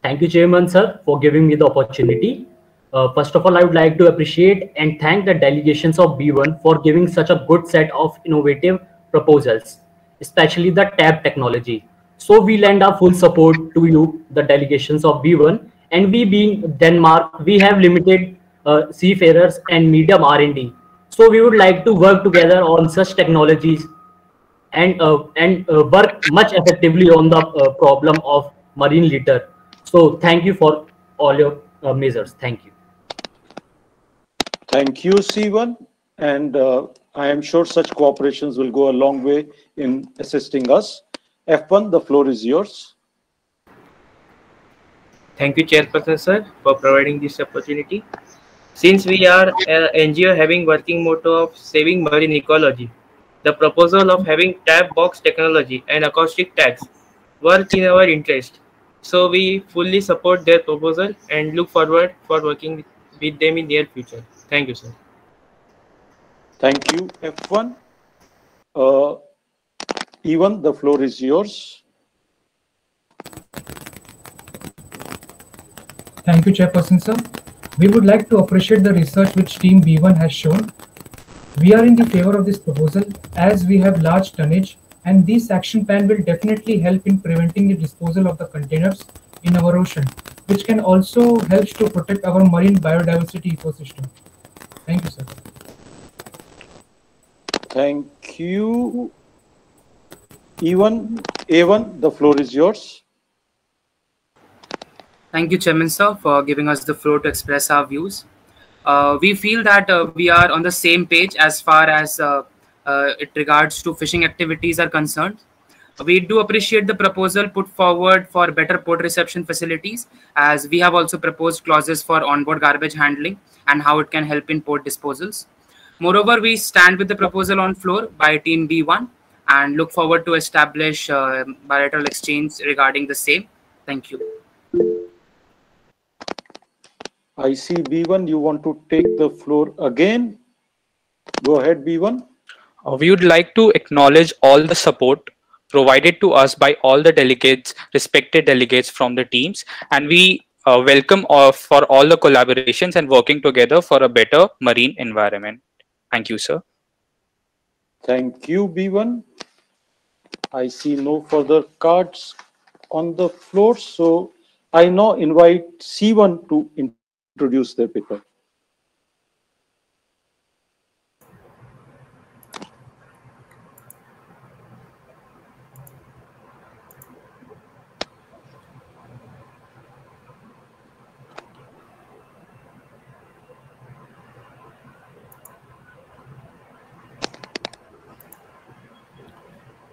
Thank you, Chairman sir, for giving me the
opportunity. Uh, first of all, I would like to appreciate and thank the delegations of B1 for giving such a good set of innovative proposals, especially the TAB technology. So we lend our full support to you, the delegations of B1, and we being Denmark, we have limited uh, seafarers and medium R&D. So we would like to work together on such technologies and uh, and uh, work much effectively on the uh, problem of marine litter so thank you for all your
uh, measures. Thank you. Thank you, C1. And uh, I am sure such cooperations will go a long way in assisting us. F1, the floor is yours.
Thank you, Chairperson, sir,
for
providing this opportunity. Since we are an uh, NGO having working motto of saving marine ecology, the proposal of having tab box technology and acoustic tags work in our interest. So we fully support their proposal and look forward for working with, them in near future. Thank you, sir.
Thank you, F1. Uh, E1 the floor is yours.
Thank you, Chairperson, sir. We would like to appreciate the research which Team B1 has shown. We are in the favor of this proposal as we have large tonnage and this action plan will definitely help in preventing the disposal of the containers in our ocean, which can also help to protect our marine biodiversity ecosystem.
Thank you, sir. Thank you. Evan, one the floor is yours.
Thank you, Chairman sir, for giving us the floor to express our views. Uh, we feel that uh, we are on the same page as far as uh, uh, it regards to fishing activities are concerned. We do appreciate the proposal put forward for better port reception facilities, as we have also proposed clauses for onboard garbage handling and how it can help in port disposals. Moreover, we stand with the proposal on floor by Team B1 and look forward to establish uh, bilateral exchange regarding the same. Thank you.
I see B1, you want to take the floor again. Go ahead, B1.
Uh, we would like to acknowledge all the support provided to us by all the delegates, respected delegates from the teams, and we uh, welcome all uh, for all the collaborations and working together for a better marine environment. Thank you, sir.
Thank you, B1. I see no further cards on the floor, so I now invite C1 to introduce their paper.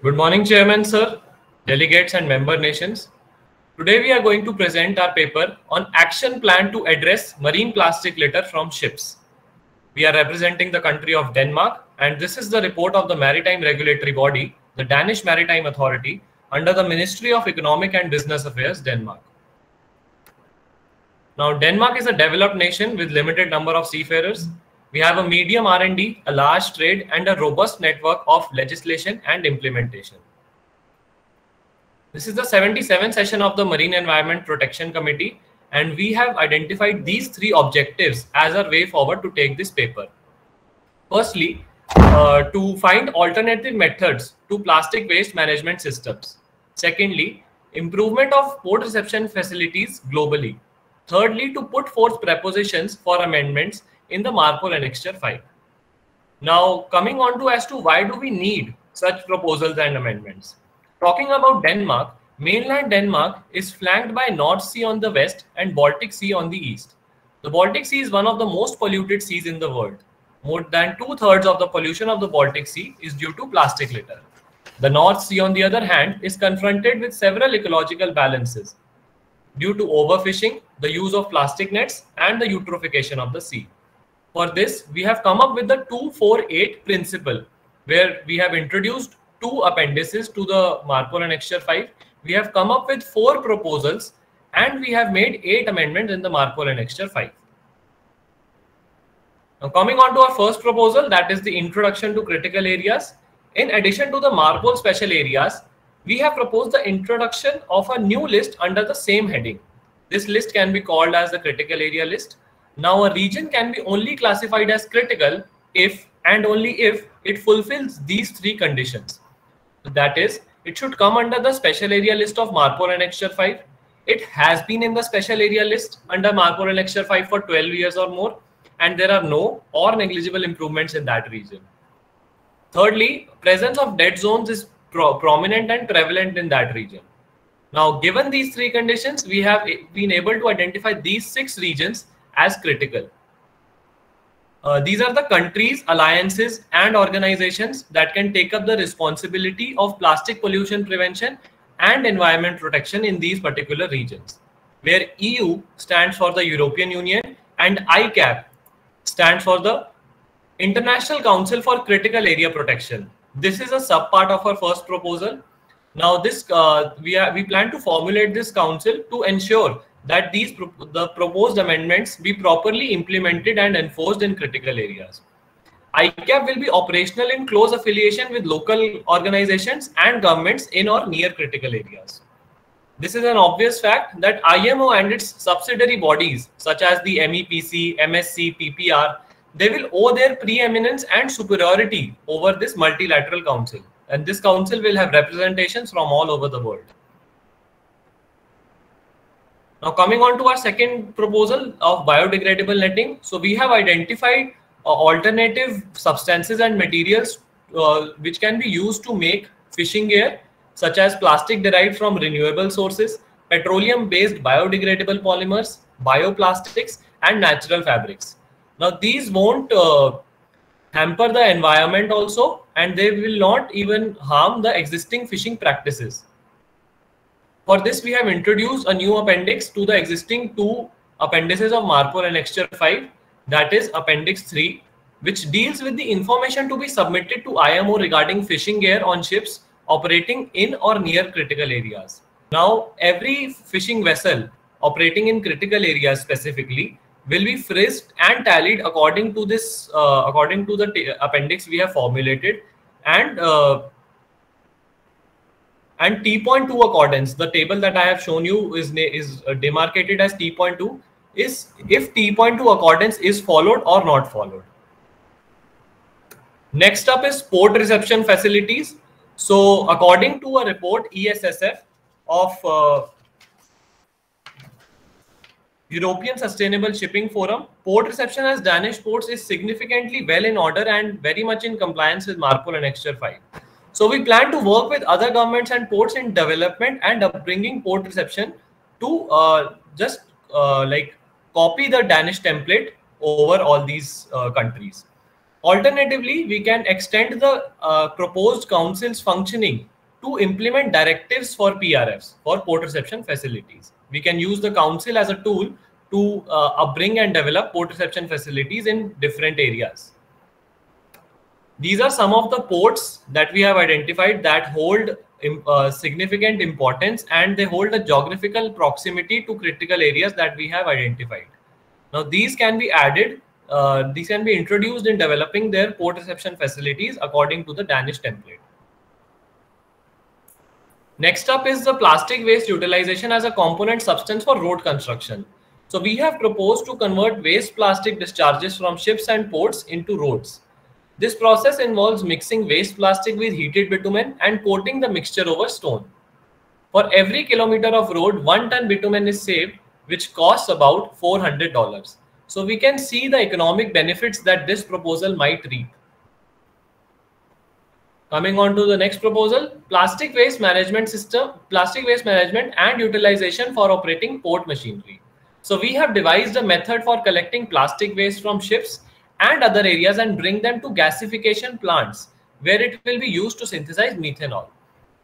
Good morning, Chairman, sir, delegates and member nations. Today we are going to present our paper on action plan to address marine plastic litter from ships. We are representing the country of Denmark and this is the report of the maritime regulatory body, the Danish Maritime Authority under the Ministry of Economic and Business Affairs, Denmark. Now, Denmark is a developed nation with limited number of seafarers we have a medium R&D, a large trade, and a robust network of legislation and implementation. This is the 77th session of the Marine Environment Protection Committee, and we have identified these three objectives as our way forward to take this paper. Firstly, uh, to find alternative methods to plastic waste management systems. Secondly, improvement of port reception facilities globally. Thirdly, to put forth propositions for amendments in the MARPOL Annexure 5. Now, coming on to as to why do we need such proposals and amendments. Talking about Denmark, mainland Denmark is flanked by North Sea on the west and Baltic Sea on the east. The Baltic Sea is one of the most polluted seas in the world. More than two thirds of the pollution of the Baltic Sea is due to plastic litter. The North Sea, on the other hand, is confronted with several ecological balances due to overfishing, the use of plastic nets, and the eutrophication of the sea for this, we have come up with the 248 principle, where we have introduced two appendices to the Marpol and Annexure 5. We have come up with four proposals and we have made eight amendments in the Marpol and Annexure 5. Now coming on to our first proposal, that is the introduction to critical areas. In addition to the Marpol special areas, we have proposed the introduction of a new list under the same heading. This list can be called as the critical area list now, a region can be only classified as critical if and only if it fulfills these three conditions. That is, it should come under the special area list of Marpol and Annexure 5. It has been in the special area list under Marpol and Annexure 5 for 12 years or more, and there are no or negligible improvements in that region. Thirdly, presence of dead zones is pro prominent and prevalent in that region. Now, given these three conditions, we have been able to identify these six regions as critical. Uh, these are the countries, alliances, and organizations that can take up the responsibility of plastic pollution prevention and environment protection in these particular regions, where EU stands for the European Union and ICAP stands for the International Council for Critical Area Protection. This is a subpart of our first proposal. Now, this uh, we are, we plan to formulate this council to ensure that these the proposed amendments be properly implemented and enforced in critical areas. ICAP will be operational in close affiliation with local organizations and governments in or near critical areas. This is an obvious fact that IMO and its subsidiary bodies, such as the MEPC, MSC, PPR, they will owe their preeminence and superiority over this multilateral council. And this council will have representations from all over the world. Now coming on to our second proposal of biodegradable netting. So we have identified uh, alternative substances and materials uh, which can be used to make fishing gear such as plastic derived from renewable sources, petroleum-based biodegradable polymers, bioplastics and natural fabrics. Now these won't uh, hamper the environment also and they will not even harm the existing fishing practices. For this, we have introduced a new appendix to the existing two appendices of MARPOL and Annexure 5, that is Appendix 3, which deals with the information to be submitted to IMO regarding fishing gear on ships operating in or near critical areas. Now, every fishing vessel operating in critical areas specifically will be frisked and tallied according to this, uh, according to the appendix we have formulated and uh, and T.2 accordance, the table that I have shown you is, is uh, demarcated as T.2, is if T.2 accordance is followed or not followed. Next up is port reception facilities. So according to a report ESSF of uh, European Sustainable Shipping Forum, port reception as Danish ports is significantly well in order and very much in compliance with MARPOL and Annexure 5. So we plan to work with other governments and ports in development and bringing port reception to uh, just uh, like copy the Danish template over all these uh, countries. Alternatively, we can extend the uh, proposed council's functioning to implement directives for PRFs, for port reception facilities. We can use the council as a tool to uh, and develop port reception facilities in different areas these are some of the ports that we have identified that hold uh, significant importance and they hold a geographical proximity to critical areas that we have identified. Now, these can be added, uh, these can be introduced in developing their port reception facilities according to the Danish template. Next up is the plastic waste utilization as a component substance for road construction. So we have proposed to convert waste plastic discharges from ships and ports into roads. This process involves mixing waste plastic with heated bitumen and coating the mixture over stone. For every kilometer of road, one ton bitumen is saved, which costs about $400. So we can see the economic benefits that this proposal might reap. Coming on to the next proposal, plastic waste management system, plastic waste management and utilization for operating port machinery. So we have devised a method for collecting plastic waste from ships and other areas and bring them to gasification plants where it will be used to synthesize methanol.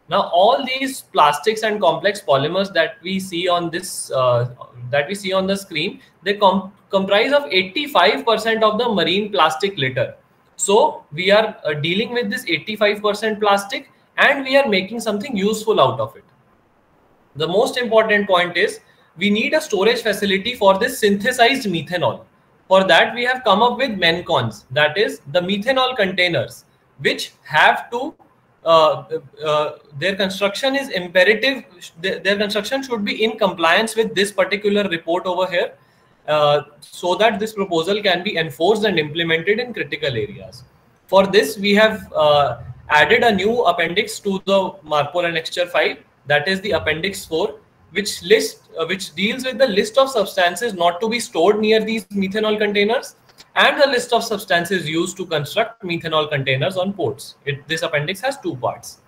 Now, all these plastics and complex polymers that we see on this uh, that we see on the screen, they com comprise of 85% of the marine plastic litter. So we are uh, dealing with this 85% plastic and we are making something useful out of it. The most important point is we need a storage facility for this synthesized methanol for that, we have come up with mencons, that is the methanol containers, which have to uh, uh, their construction is imperative. Their, construction should be in compliance with this particular report over here, uh, so that this proposal can be enforced and implemented in critical areas. For this, we have uh, added a new appendix to the MARPOL and Annexure 5, that is the appendix 4, which list uh, which deals with the list of substances not to be stored near these methanol containers and the list of substances used to construct methanol containers on ports. It, this appendix has two parts.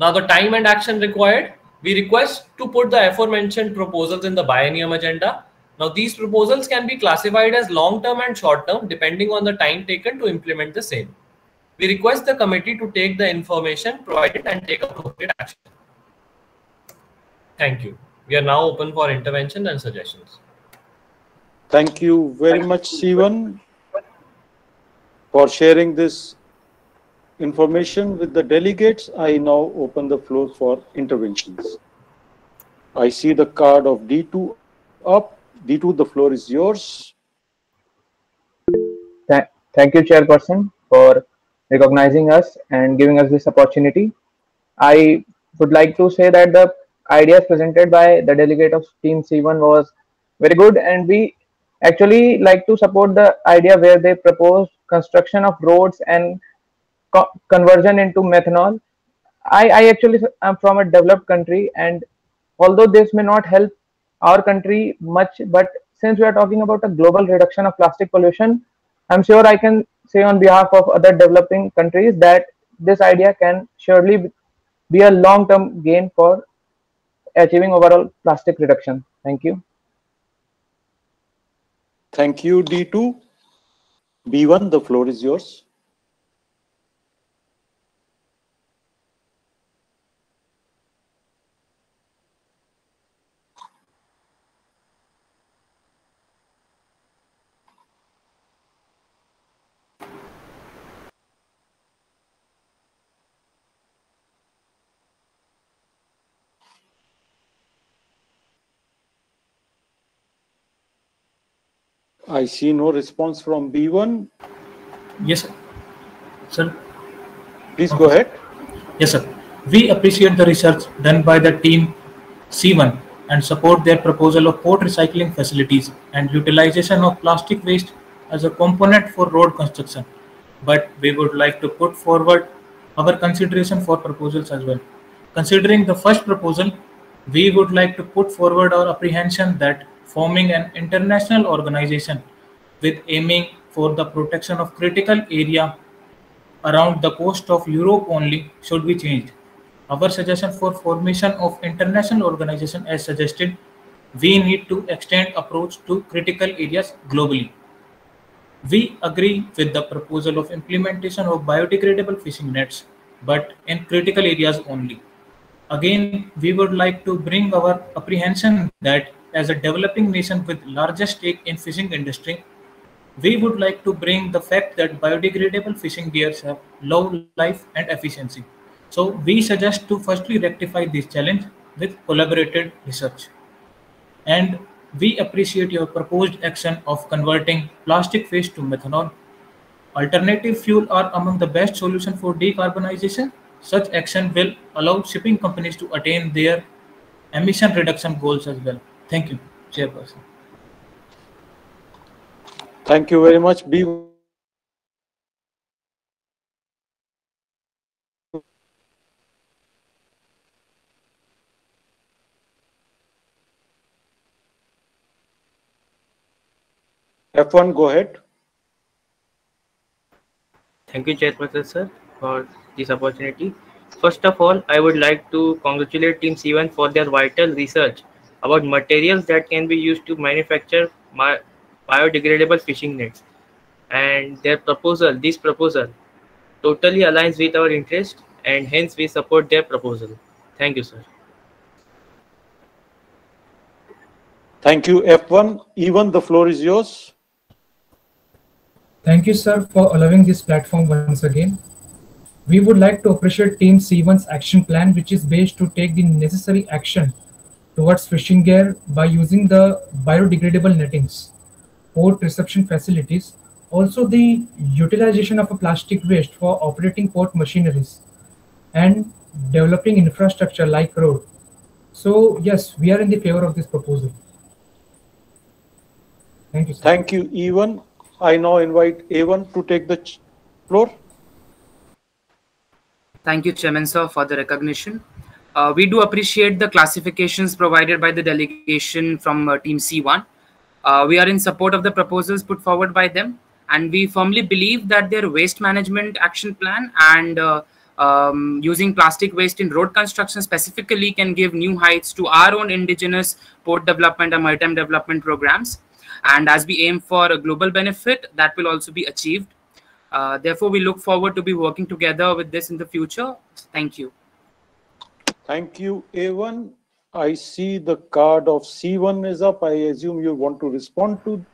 Now the time and action required. We request to put the aforementioned proposals in the biennium agenda. Now these proposals can be classified as long-term and short-term depending on the time taken to implement the same. We request the committee to take the information provided and take appropriate action. Thank you. We are now open for intervention and suggestions.
Thank you very much, C1, for sharing this information with the delegates. I now open the floor for interventions. I see the card of D2 up. D2, the floor is yours.
Thank you, Chairperson, for recognizing us and giving us this opportunity. I would like to say that the ideas presented by the delegate of team C1 was very good and we actually like to support the idea where they proposed construction of roads and co- conversion into methanol. I, I actually am from a developed country and although this may not help our country much, but since we are talking about a global reduction of plastic pollution, I'm sure I can say on behalf of other developing countries that this idea can surely be a long-term gain for achieving overall plastic reduction. Thank you.
Thank you, D2. B1, the floor is yours. I see no response from B1.
Yes, sir.
sir. Please okay. go ahead. Yes, sir. We appreciate the research done by the team C1 and support their proposal of port recycling facilities and utilization of plastic waste as a component for road construction. But we would like to put forward our consideration for proposals as well. Considering the first proposal, we would like to put forward our apprehension that forming an international organization with aiming for the protection of critical area around the coast of Europe only should be changed. Our suggestion for formation of international organization as suggested, we need to extend approach to critical areas globally. We agree with the proposal of implementation of biodegradable fishing nets, but in critical areas only. Again, we would like to bring our apprehension that as a developing nation with largest stake in fishing industry, we would like to bring the fact that biodegradable fishing gears have low life and efficiency. So we suggest to firstly rectify this challenge with collaborated research. And we appreciate your proposed action of converting plastic waste to methanol. Alternative fuel are among the best solution for decarbonization. Such action will allow shipping companies to attain their emission reduction goals as well. Thank you, Chairperson.
Thank you very much. Be F1, go ahead.
Thank you, Chairperson, sir, for this opportunity. First of all, I would like to congratulate Team C1 for their vital research about materials that can be used to manufacture biodegradable fishing nets. And their proposal, this proposal, totally aligns with our interest and hence we support their proposal. Thank
you, sir. Thank you, F1. E1 the floor is yours.
Thank you, sir, for allowing this platform once again. We would like to appreciate Team C1's action plan, which is based to take the necessary action towards fishing gear by using the biodegradable nettings, port reception facilities, also the utilization of a plastic waste for operating port machineries and developing infrastructure like road. So yes, we are in the favor of this proposal.
Thank you. Sir. Thank you, E1. I now invite Evan to take the floor.
Thank you, Chairman sir, for the recognition. Uh, we do appreciate the classifications provided by the delegation from uh, Team C1. Uh, we are in support of the proposals put forward by them, and we firmly believe that their waste management action plan and uh, um, using plastic waste in road construction specifically can give new heights to our own indigenous port development and maritime development programs. And as we aim for a global benefit, that will also be achieved. Uh, therefore, we look forward to be working together with this in the future. Thank you.
Thank you, A1. I see the card of C1 is up. I assume you want to respond to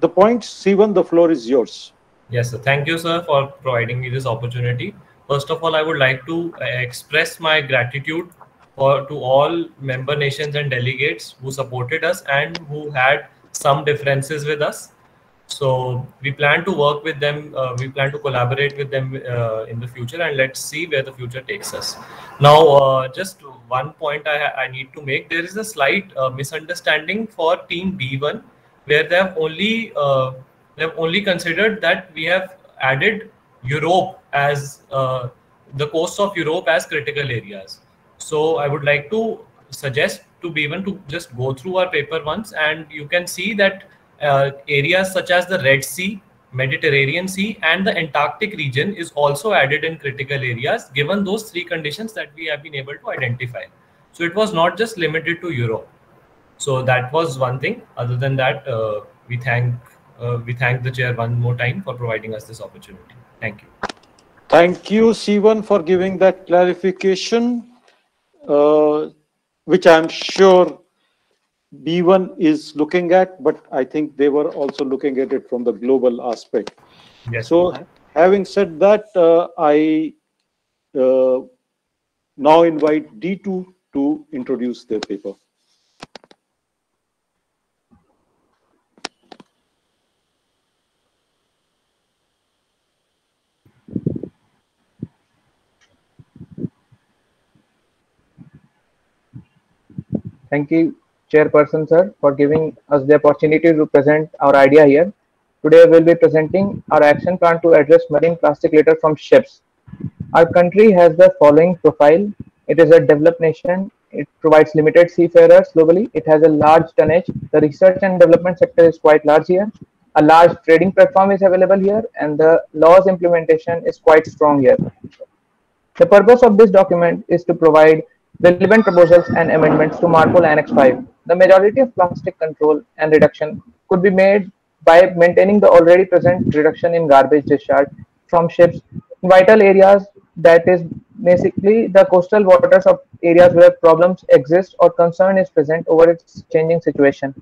the point. C1, the floor is yours.
Yes, sir. Thank you, sir, for providing me this opportunity. First of all, I would like to uh, express my gratitude for to all member nations and delegates who supported us and who had some differences with us. So we plan to work with them. Uh, we plan to collaborate with them uh, in the future, and let's see where the future takes us. Now, uh, just one point I, I, need to make: there is a slight uh, misunderstanding for Team B1, where they have only uh, they have only considered that we have added Europe as uh, the coasts of Europe as critical areas. So I would like to suggest to B1 to just go through our paper once, and you can see that uh, areas such as the Red Sea, Mediterranean Sea, and the Antarctic region is also added in critical areas given those three conditions that we have been able to identify. So it was not just limited to Europe. So that was one thing. Other than that, uh, we thank uh, we thank the chair one more time for providing us this opportunity.
Thank you. Thank you, C1, for giving that clarification, uh, which I'm sure B1 is looking at, but I think they were also looking at it from the global aspect. Yes. So, having said that, uh, I uh, now invite D2 to introduce their paper.
Thank you chairperson sir for giving us the opportunity to present our idea here. Today we'll be presenting our action plan to address marine plastic litter from ships. Our country has the following profile. It is a developed nation. It provides limited seafarers globally. It has a large tonnage. The research and development sector is quite large here. A large trading platform is available here and the law's implementation is quite strong here. The purpose of this document is to provide relevant proposals and amendments to MARPOL Annex 5. The majority of plastic control and reduction could be made by maintaining the already present reduction in garbage discharge from ships in vital areas that is basically the coastal waters of areas where problems exist or concern is present over its changing situation.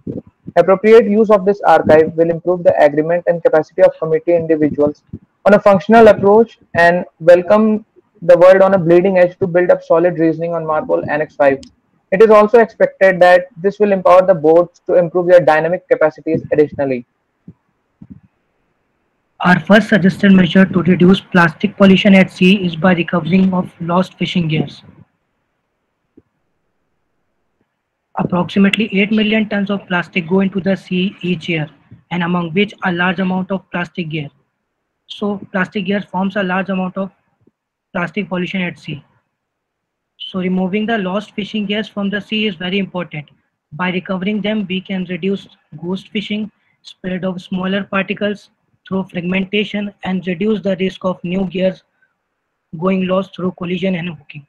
Appropriate use of this archive will improve the agreement and capacity of committee individuals on a functional approach and welcome the world on a bleeding edge to build up solid reasoning on MARPOL Annex 5. It is also expected that this will empower the boards to improve their dynamic capacities additionally.
Our first suggested measure to reduce plastic pollution at sea is by recovering of lost fishing gears. Approximately 8 million tons of plastic go into the sea each year, and among which a large amount of plastic gear. So plastic gear forms a large amount of plastic pollution at sea. So removing the lost fishing gears from the sea is very important. By recovering them, we can reduce ghost fishing, spread of smaller particles through fragmentation and reduce the risk of new gears going lost through collision and hooking.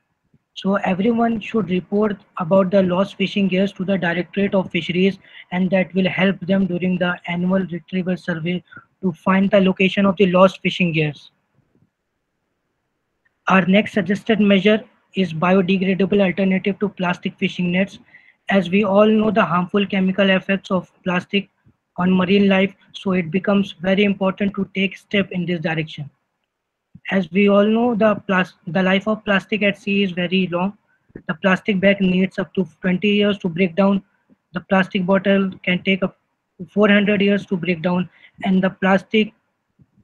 So everyone should report about the lost fishing gears to the Directorate of Fisheries and that will help them during the annual retrieval survey to find the location of the lost fishing gears. Our next suggested measure is biodegradable alternative to plastic fishing nets. As we all know the harmful chemical effects of plastic on marine life, so it becomes very important to take step in this direction. As we all know, the, the life of plastic at sea is very long. The plastic bag needs up to 20 years to break down. The plastic bottle can take up 400 years to break down and the plastic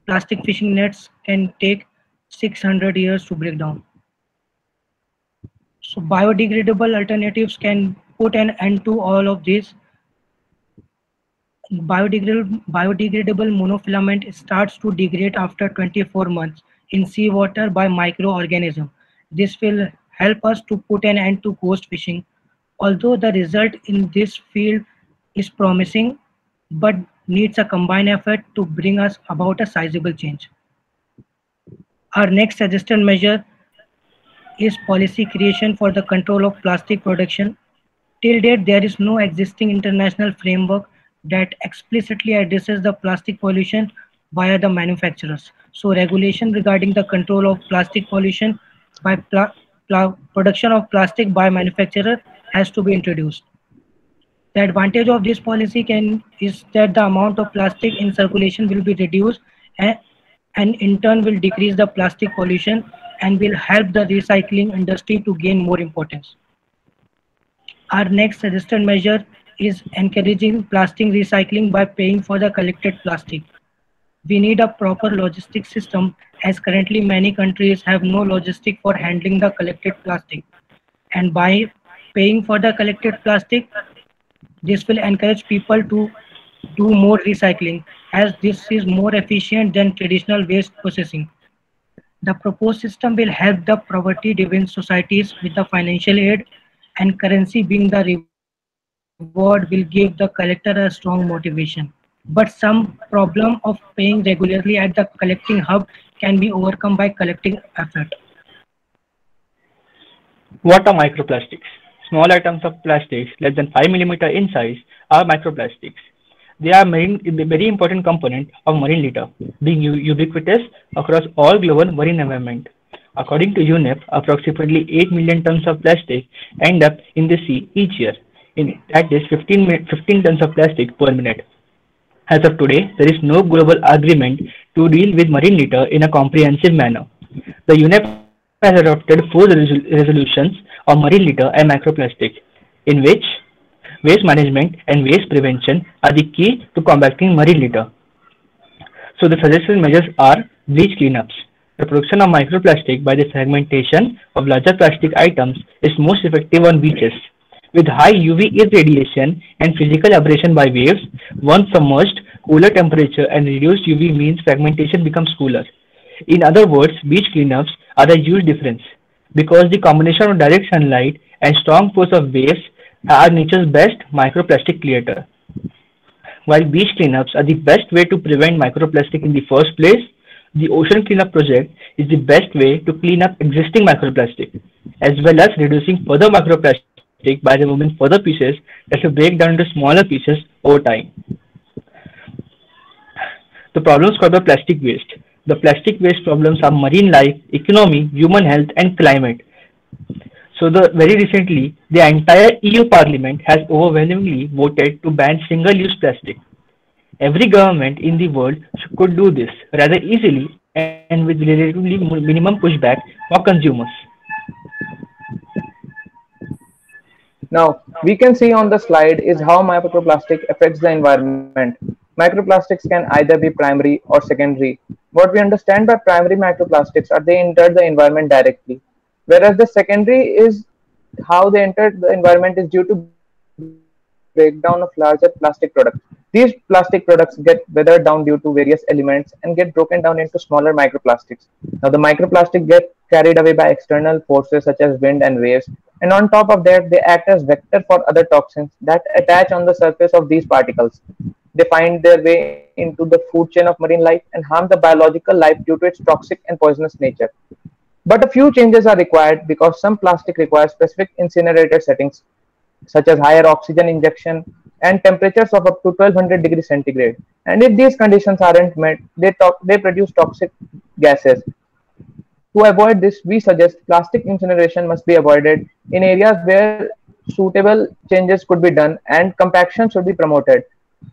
plastic fishing nets can take 600 years to break down. So biodegradable alternatives can put an end to all of this. Biodegradable, biodegradable monofilament starts to degrade after 24 months in seawater by microorganism. This will help us to put an end to ghost fishing. Although the result in this field is promising, but needs a combined effort to bring us about a sizable change. Our next suggested measure is policy creation for the control of plastic production. Till date, there is no existing international framework that explicitly addresses the plastic pollution via the manufacturers. So regulation regarding the control of plastic pollution by production of plastic by manufacturer has to be introduced. The advantage of this policy can is that the amount of plastic in circulation will be reduced and and in turn will decrease the plastic pollution and will help the recycling industry to gain more importance. Our next suggested measure is encouraging plastic recycling by paying for the collected plastic. We need a proper logistics system as currently many countries have no logistic for handling the collected plastic. And by paying for the collected plastic, this will encourage people to do more recycling as this is more efficient than traditional waste processing. The proposed system will help the poverty-driven societies with the financial aid and currency being the reward will give the collector a strong motivation. But some problem of paying regularly at the collecting hub can be overcome by collecting effort.
What are microplastics? Small items of plastics less than 5 mm in size are microplastics. They are marine, very important component of marine litter, being ubiquitous across all global marine environment. According to UNEP, approximately 8 million tons of plastic end up in the sea each year. In, that is 15, 15 tons of plastic per minute. As of today, there is no global agreement to deal with marine litter in a comprehensive manner. The UNEP has adopted four resolutions on marine litter and microplastic, in which waste management and waste prevention are the key to combating marine litter. So the suggested measures are bleach cleanups. The production of microplastic by the fragmentation of larger plastic items is most effective on beaches. With high UV radiation and physical abrasion by waves, once submerged, cooler temperature and reduced UV means fragmentation becomes cooler. In other words, beach cleanups are the huge difference because the combination of direct sunlight and strong force of waves are nature's best microplastic creator. While beach cleanups are the best way to prevent microplastic in the first place, the ocean cleanup project is the best way to clean up existing microplastic, as well as reducing further microplastic by removing further pieces that will break down into smaller pieces over time. The problems caused by plastic waste. The plastic waste problems are marine life, economy, human health, and climate. So the very recently, the entire EU Parliament has overwhelmingly voted to ban single-use plastic. Every government in the world could do this rather easily and with relatively minimum pushback for consumers.
Now, we can see on the slide is how microplastic affects the environment. Microplastics can either be primary or secondary. What we understand by primary microplastics are they enter the environment directly whereas the secondary is how they enter the environment is due to breakdown of larger plastic products. These plastic products get weathered down due to various elements and get broken down into smaller microplastics. Now, the microplastic get carried away by external forces such as wind and waves, and on top of that, they act as vector for other toxins that attach on the surface of these particles. They find their way into the food chain of marine life and harm the biological life due to its toxic and poisonous nature. But a few changes are required because some plastic requires specific incinerator settings, such as higher oxygen injection and temperatures of up to 1200 degrees centigrade. And if these conditions aren't met, they, they produce toxic gases. To avoid this, we suggest plastic incineration must be avoided in areas where suitable changes could be done and compaction should be promoted.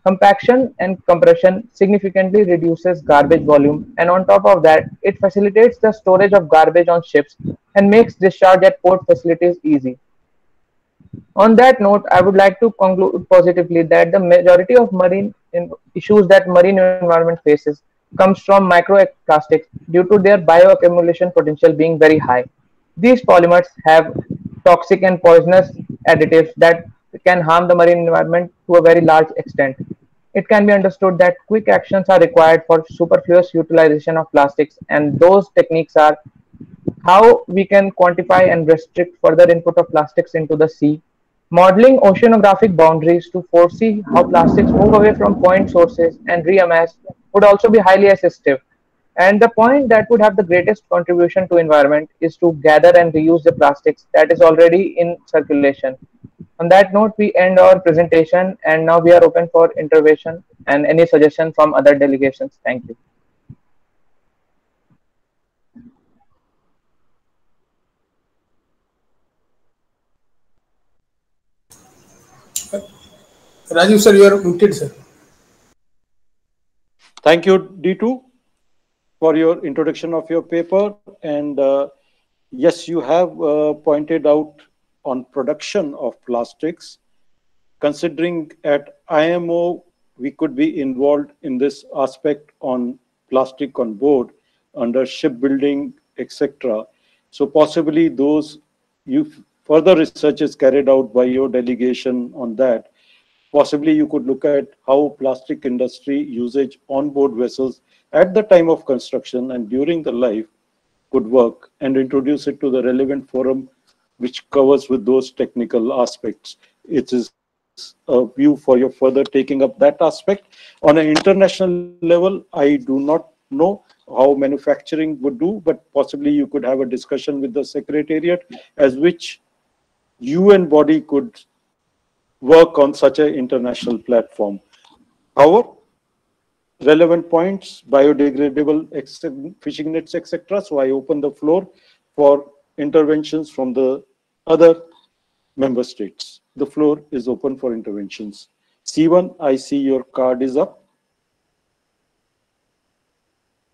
Compaction and compression significantly reduces garbage volume and on top of that, it facilitates the storage of garbage on ships and makes discharge at port facilities easy. On that note, I would like to conclude positively that the majority of marine issues that marine environment faces comes from microplastics due to their bioaccumulation potential being very high. These polymers have toxic and poisonous additives that it can harm the marine environment to a very large extent. It can be understood that quick actions are required for superfluous utilization of plastics, and those techniques are how we can quantify and restrict further input of plastics into the sea, modeling oceanographic boundaries to foresee how plastics move away from point sources and reamass would also be highly assistive. And the point that would have the greatest contribution to environment is to gather and reuse the plastics that is already in circulation. On that note, we end our presentation and now we are open for intervention and any suggestion from other delegations. Thank you.
Rajiv sir, you are muted, sir. Thank you, D2 for your introduction of your paper. And uh, yes, you have uh, pointed out on production of plastics. Considering at IMO, we could be involved in this aspect on plastic on board under shipbuilding, etc. So possibly those you further research is carried out by your delegation on that. Possibly you could look at how plastic industry usage on board vessels at the time of construction and during the life could work and introduce it to the relevant forum which covers with those technical aspects. It is a view for your further taking up that aspect. On an international level, I do not know how manufacturing would do, but possibly you could have a discussion with the secretariat as which UN body could work on such an international platform. However, relevant points, biodegradable fishing nets, etc. So I open the floor for interventions from the other member states. The floor is open for interventions. C1, I see your card is up.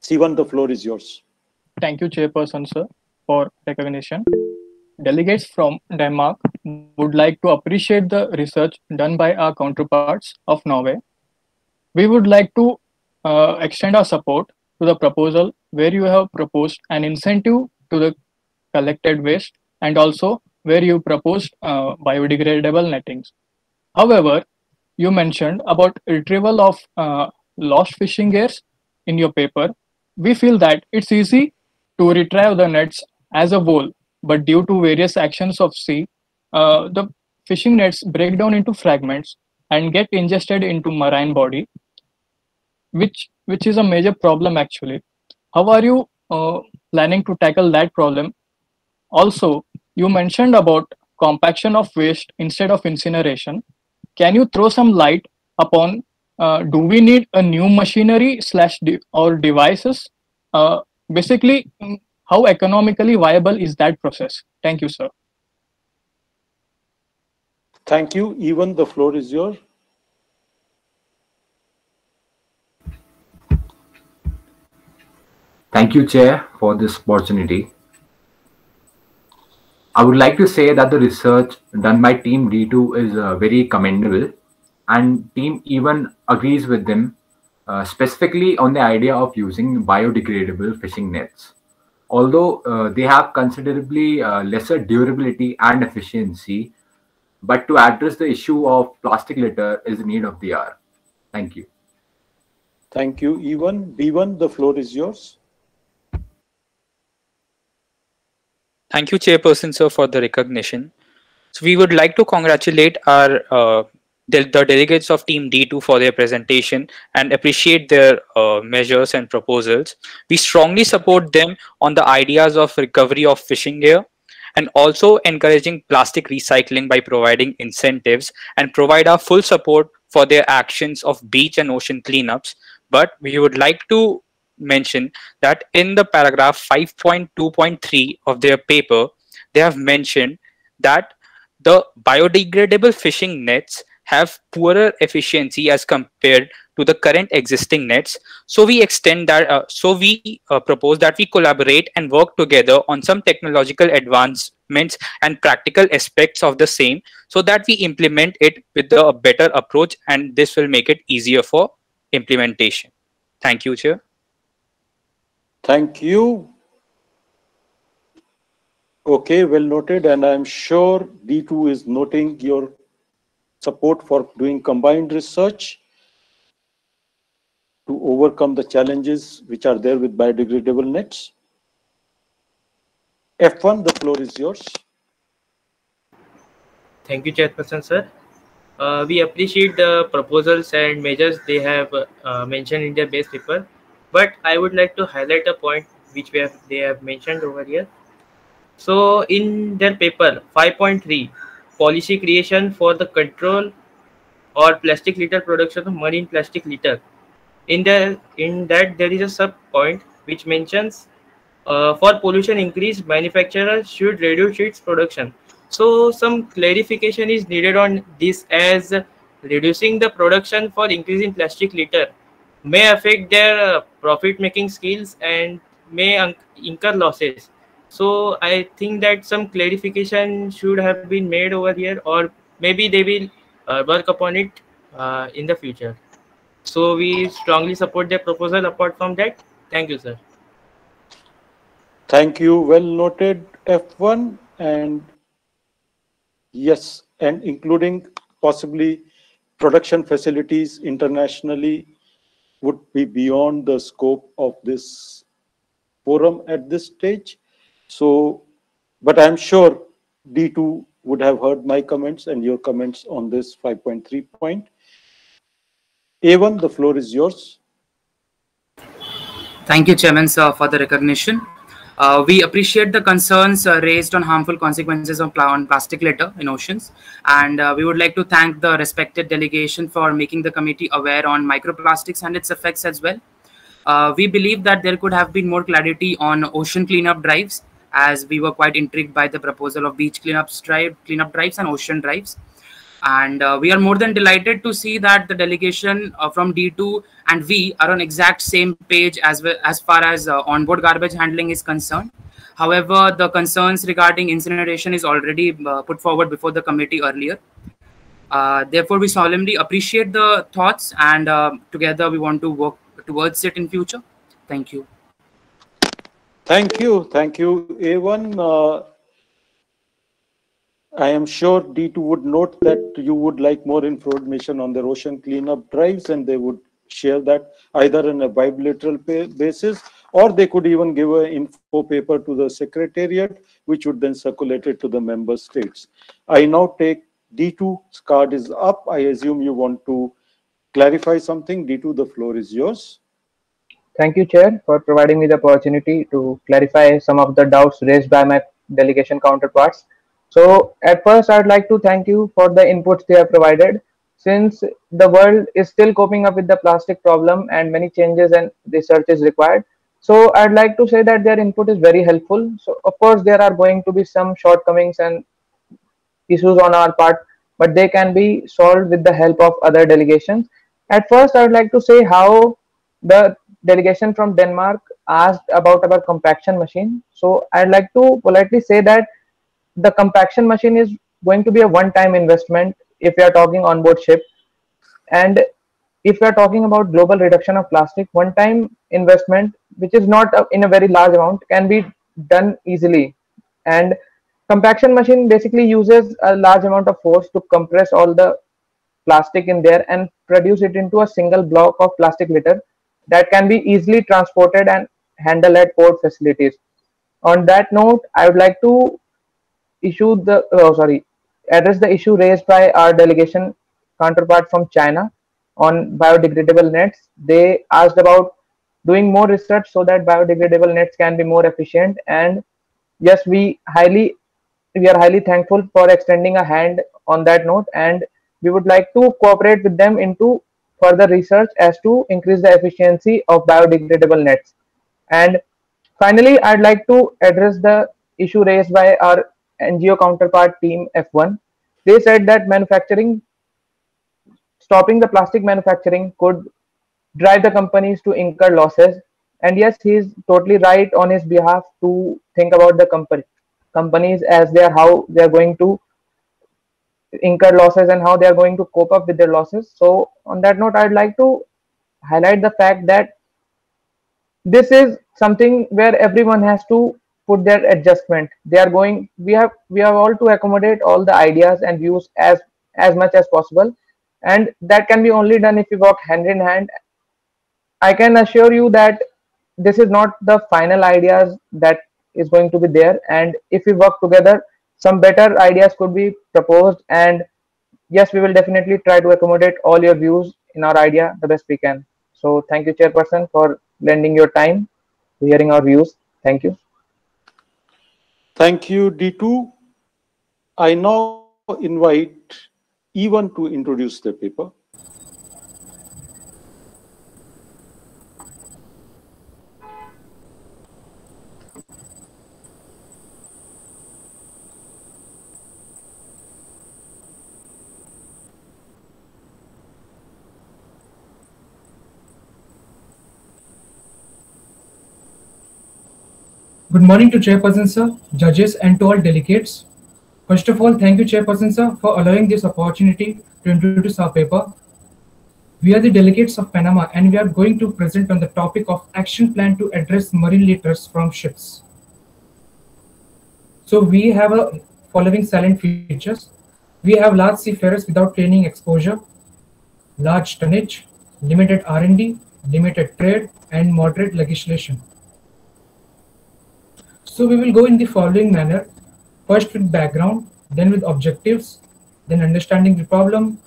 C1, the floor is yours.
Thank you, Chairperson, sir, for recognition. Delegates from Denmark would like to appreciate the research done by our counterparts of Norway. We would like to uh, extend our support to the proposal where you have proposed an incentive to the collected waste and also where you proposed uh, biodegradable nettings. However, you mentioned about retrieval of uh, lost fishing gears in your paper. We feel that it's easy to retrieve the nets as a whole, but due to various actions of sea, uh, the fishing nets break down into fragments and get ingested into marine body which which is a major problem actually how are you uh, planning to tackle that problem also you mentioned about compaction of waste instead of incineration can you throw some light upon uh, do we need a new machinery slash de- or devices uh, basically mm, how economically viable is that process thank you sir
thank you E1 the floor is yours
Thank you,
Chair, for this opportunity. I would like to say that the research done by Team D2 is uh, very commendable, and Team E1 agrees with them, uh, specifically on the idea of using biodegradable fishing nets. Although uh, they have considerably uh, lesser durability and efficiency, but to address the issue of plastic litter is the need of the hour. Thank you.
Thank you, E1. B1, the floor is yours.
Thank you, Chairperson, sir, for the recognition. So we would like to congratulate our uh, the, the, delegates of Team D2 for their presentation and appreciate their uh, measures and proposals. We strongly support them on the ideas of recovery of fishing gear and also encouraging plastic recycling by providing incentives and provide our full support for their actions of beach and ocean cleanups. But we would like to mention that in the paragraph 5.2.3 of their paper, they have mentioned that the biodegradable fishing nets have poorer efficiency as compared to the current existing nets. So we extend that. Uh, so we uh, propose that we collaborate and work together on some technological advancements and practical aspects of the same, so that we implement it with a better approach, and this will make it easier for implementation. Thank you, Chair. Thank
you. Okay, well noted. And I'm sure D2 is noting your support for doing combined research to overcome the challenges which are there with biodegradable nets. F1, the floor is yours. Thank you, Chairperson, sir.
Uh, we appreciate the proposals and measures they have uh, mentioned in their base paper but i would like to highlight a point which we have they have mentioned over here so in their paper 5.3 policy creation for the control or plastic litter production of marine plastic litter in the in that there is a sub point which mentions uh, for pollution increase manufacturers should reduce its production so some clarification is needed on this as reducing the production for increasing plastic litter may affect their uh, profit making skills and may incur losses so i think that some clarification should have been made over here or maybe they will uh, work upon it uh, in the future so we strongly support their proposal apart from that thank you sir
thank you well noted f1 and yes and including possibly production facilities internationally would be beyond the scope of this forum at this stage. So, but I'm sure D2 would have heard my comments and your comments on this 5.3 point. A1, the floor is yours.
Thank you, Chairman, sir, for the recognition. Uh, we appreciate the concerns uh, raised on harmful consequences of pl on plastic litter in oceans. And uh, we would like to thank the respected delegation for making the committee aware on microplastics and its effects as well. Uh, we believe that there could have been more clarity on ocean cleanup drives as we were quite intrigued by the proposal of beach cleanup drive, cleanup drives and ocean drives. And uh, we are more than delighted to see that the delegation uh, from D2 and we are on exact same page as well as far as uh, onboard garbage handling is concerned. However, the concerns regarding incineration is already uh, put forward before the committee earlier. Uh, therefore, we solemnly appreciate the thoughts and uh, together we want to work towards it in future. Thank you.
Thank you. Thank you, A1. I am sure D2 would note that you would like more information on their ocean cleanup drives and they would share that either in a bilateral basis or they could even give an info paper to the secretariat which would then circulate it to the member states. I now take D2's card is up. I assume you want to clarify something. D2, the floor is yours.
Thank you, Chair, for providing me the opportunity to clarify some of the doubts raised by my delegation counterparts. So at first, I'd like to thank you for the inputs they have provided. Since the world is still coping up with the plastic problem and many changes and research is required, so I'd like to say that their input is very helpful. So of course, there are going to be some shortcomings and issues on our part, but they can be solved with the help of other delegations. At first, I would like to say how the delegation from Denmark asked about our compaction machine. So I'd like to politely say that the compaction machine is going to be a one-time investment if we are talking onboard ship. And if we are talking about global reduction of plastic, one-time investment, which is not in a very large amount, can be done easily. And compaction machine basically uses a large amount of force to compress all the plastic in there and produce it into a single block of plastic litter that can be easily transported and handled at port facilities. On that note, I would like to issue the oh sorry address the issue raised by our delegation counterpart from China on biodegradable nets. They asked about doing more research so that biodegradable nets can be more efficient. And yes, we highly we are highly thankful for extending a hand on that note. And we would like to cooperate with them into further research as to increase the efficiency of biodegradable nets. And finally, I'd like to address the issue raised by our NGO counterpart team F1, they said that manufacturing, stopping the plastic manufacturing could drive the companies to incur losses. And yes, he is totally right on his behalf to think about the company companies as they are how they are going to incur losses and how they are going to cope up with their losses. So on that note, I'd like to highlight the fact that this is something where everyone has to put their adjustment they are going we have we have all to accommodate all the ideas and views as as much as possible and that can be only done if we work hand in hand i can assure you that this is not the final ideas that is going to be there and if we work together some better ideas could be proposed and yes we will definitely try to accommodate all your views in our idea the best we can so thank you chairperson for lending your time to
hearing our views thank you Thank you, D2. I now invite E1 to introduce the paper.
Good morning to Chairperson Sir, judges and to all delegates. First of all, thank you Chairperson Sir for allowing this opportunity to introduce our paper. We are the delegates of Panama and we are going to present on the topic of action plan to address marine litters from ships. So we have a following salient features. We have large seafarers without training exposure, large tonnage, limited R&D, limited trade, and moderate legislation. So we will go in the following manner. First with background, then with objectives, then understanding the problem,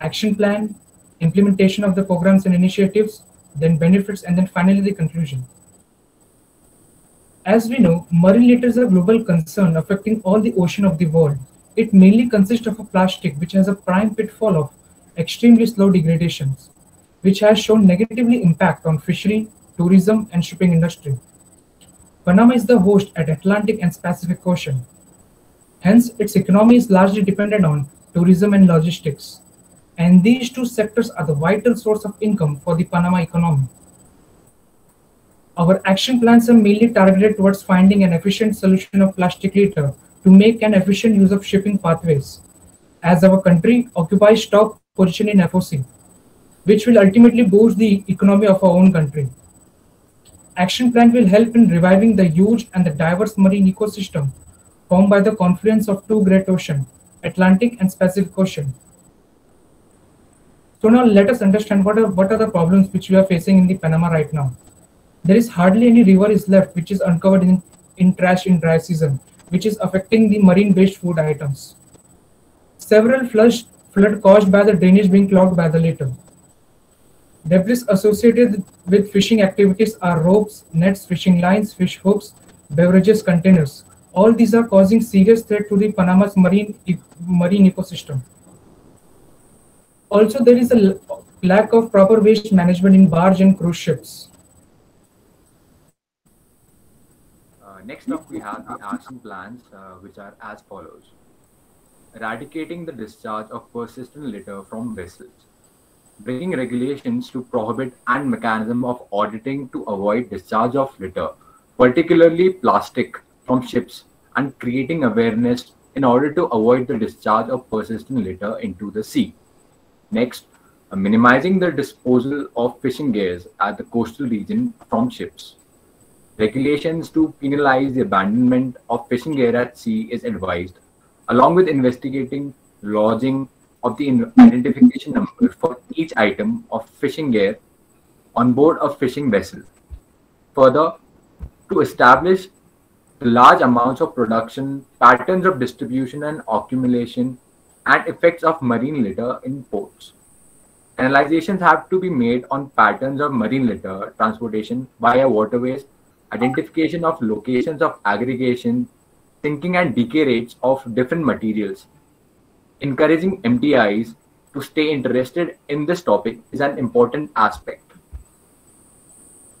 action plan, implementation of the programs and initiatives, then benefits, and then finally the conclusion. As we know, marine litter is a global concern affecting all the ocean of the world. It mainly consists of a plastic which has a prime pitfall of extremely slow degradations, which has shown negatively impact on fishery, tourism, and shipping industry. Panama is the host at Atlantic and Pacific Ocean. Hence, its economy is largely dependent on tourism and logistics. And these two sectors are the vital source of income for the Panama economy. Our action plans are mainly targeted towards finding an efficient solution of plastic litter to make an efficient use of shipping pathways, as our country occupies top position in FOC, which will ultimately boost the economy of our own country action plan will help in reviving the huge and the diverse marine ecosystem formed by the confluence of two great oceans, Atlantic and Pacific Ocean. So now let us understand what are, what are the problems which we are facing in the Panama right now. There is hardly any river is left which is uncovered in, in trash in dry season, which is affecting the marine-based food items. Several flush flood caused by the drainage being clogged by the litter. Debris associated with fishing activities are ropes, nets, fishing lines, fish hooks, beverages, containers. All these are causing serious threat to the Panama's marine, e marine ecosystem. Also, there is a lack of proper waste management in barge and cruise ships.
Uh, next up, we have the action plans, uh, which are as follows. Eradicating the discharge of persistent litter from vessels bringing regulations to prohibit and mechanism of auditing to avoid discharge of litter, particularly plastic, from ships and creating awareness in order to avoid the discharge of persistent litter into the sea. Next, uh, minimizing the disposal of fishing gears at the coastal region from ships. Regulations to penalize the abandonment of fishing gear at sea is advised, along with investigating lodging of the identification number for each item of fishing gear on board a fishing vessel. Further, to establish the large amounts of production, patterns of distribution and accumulation, and effects of marine litter in ports. Analyzations have to be made on patterns of marine litter transportation via waterways, identification of locations of aggregation, sinking and decay rates of different materials, encouraging MDIs to stay interested in this topic is an important aspect.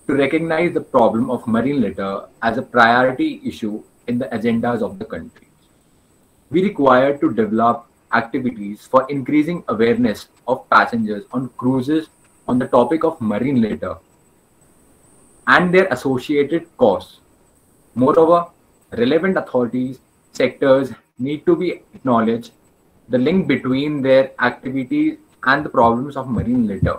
To recognize the problem of marine litter as a priority issue in the agendas of the country, we require to develop activities for increasing awareness of passengers on cruises on the topic of marine litter and their associated costs. Moreover, relevant authorities sectors need to be acknowledged the link between their activities and the problems of marine litter.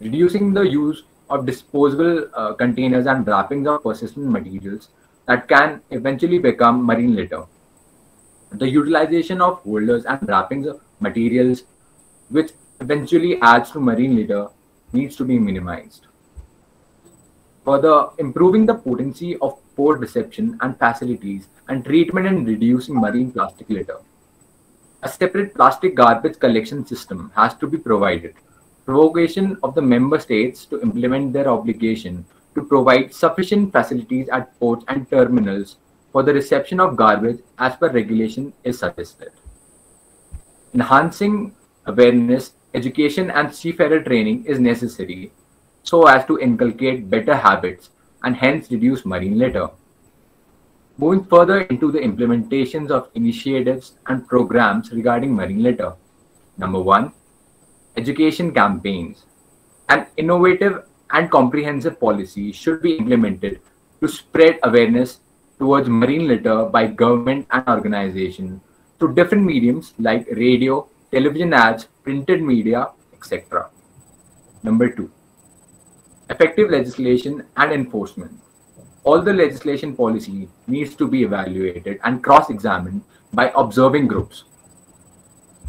Reducing the use of disposable uh, containers and wrappings of persistent materials that can eventually become marine litter. The utilization of holders and wrappings of materials, which eventually adds to marine litter, needs to be minimized. Further, improving the potency of port reception and facilities and treatment and reducing marine plastic litter. A separate plastic garbage collection system has to be provided. Provocation of the member states to implement their obligation to provide sufficient facilities at ports and terminals for the reception of garbage as per regulation is suggested. Enhancing awareness, education, and seafarer training is necessary so as to inculcate better habits and hence reduce marine litter. Moving further into the implementations of initiatives and programs regarding marine litter. Number one, education campaigns. An innovative and comprehensive policy should be implemented to spread awareness towards marine litter by government and organization through different mediums like radio, television ads, printed media, etc. Number two, effective legislation and enforcement all the legislation policy needs to be evaluated and cross-examined by observing groups,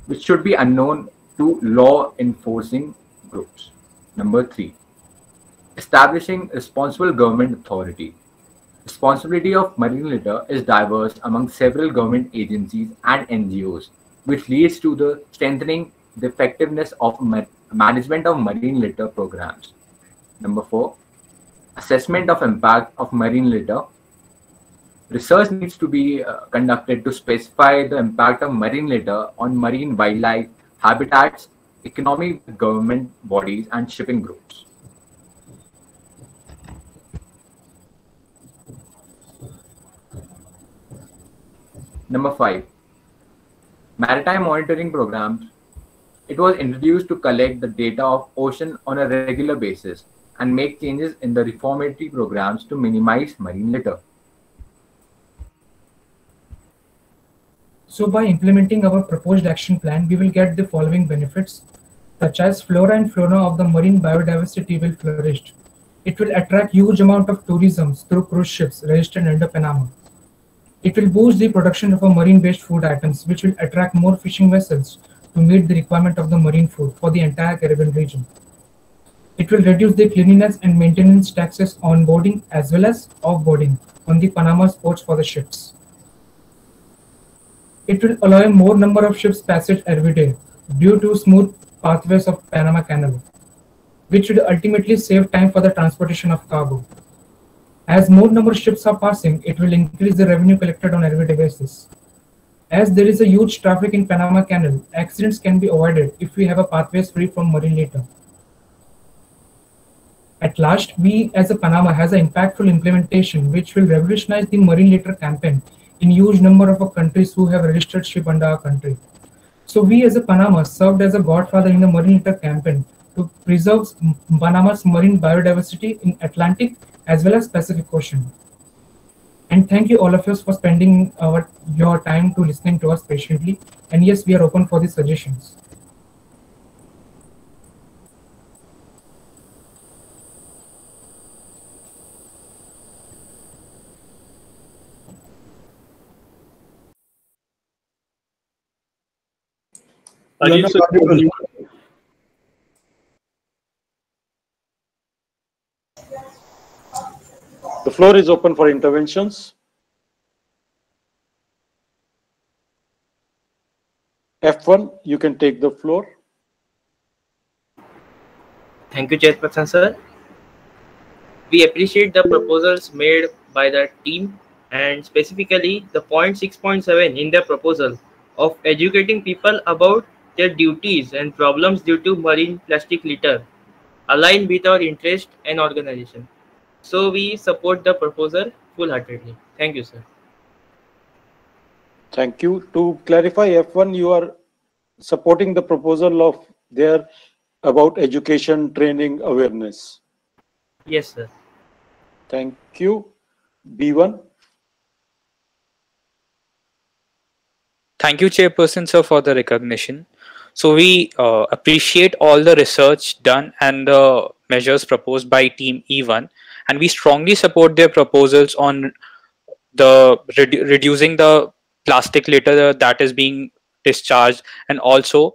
which should be unknown to law enforcing groups. Number three, establishing responsible government authority. Responsibility of marine litter is diverse among several government agencies and NGOs, which leads to the strengthening the effectiveness of management of marine litter programs. Number four, assessment of impact of marine litter. Research needs to be uh, conducted to specify the impact of marine litter on marine wildlife, habitats, economy, government bodies, and shipping groups. Number five, maritime monitoring programs. It was introduced to collect the data of ocean on a regular basis and make changes in the reformatory programs to minimize marine litter.
So by implementing our proposed action plan, we will get the following benefits, such as flora and fauna of the marine biodiversity will flourish. It will attract huge amount of tourism through cruise ships registered under Panama. It will boost the production of marine-based food items, which will attract more fishing vessels to meet the requirement of the marine food for the entire Caribbean region. It will reduce the cleanliness and maintenance taxes on boarding as well as offboarding on the Panama's ports for the ships. It will allow a more number of ships passage every day due to smooth pathways of Panama Canal, which would ultimately save time for the transportation of cargo. As more number of ships are passing, it will increase the revenue collected on everyday basis. As there is a huge traffic in Panama Canal, accidents can be avoided if we have a pathways free from marine litter. At last, we as a Panama has an impactful implementation which will revolutionize the marine litter campaign in huge number of countries who have registered ship under our country. So we as a Panama served as a godfather in the marine litter campaign to preserve Panama's marine biodiversity in Atlantic as well as Pacific Ocean. And thank you all of us for spending our, your time to listening to us patiently. And yes, we are open for the suggestions.
Are you audible.
The floor is open for interventions. F1, you can take the floor.
Thank you, Chairperson, sir.
We appreciate the proposals
made by the team and specifically the point 6.7 in the proposal of educating people about their duties and problems due to marine plastic litter align with our interest and organization. So we support the proposal full-heartedly. Thank you, sir.
Thank you. To clarify, F1, you are supporting the proposal of their about education, training, awareness. Yes, sir. Thank you. B1.
Thank you, Chairperson, sir, for the recognition. So we uh, appreciate all the research done and the measures proposed by Team E1, and we strongly support their proposals on the redu reducing the plastic litter that is being discharged, and also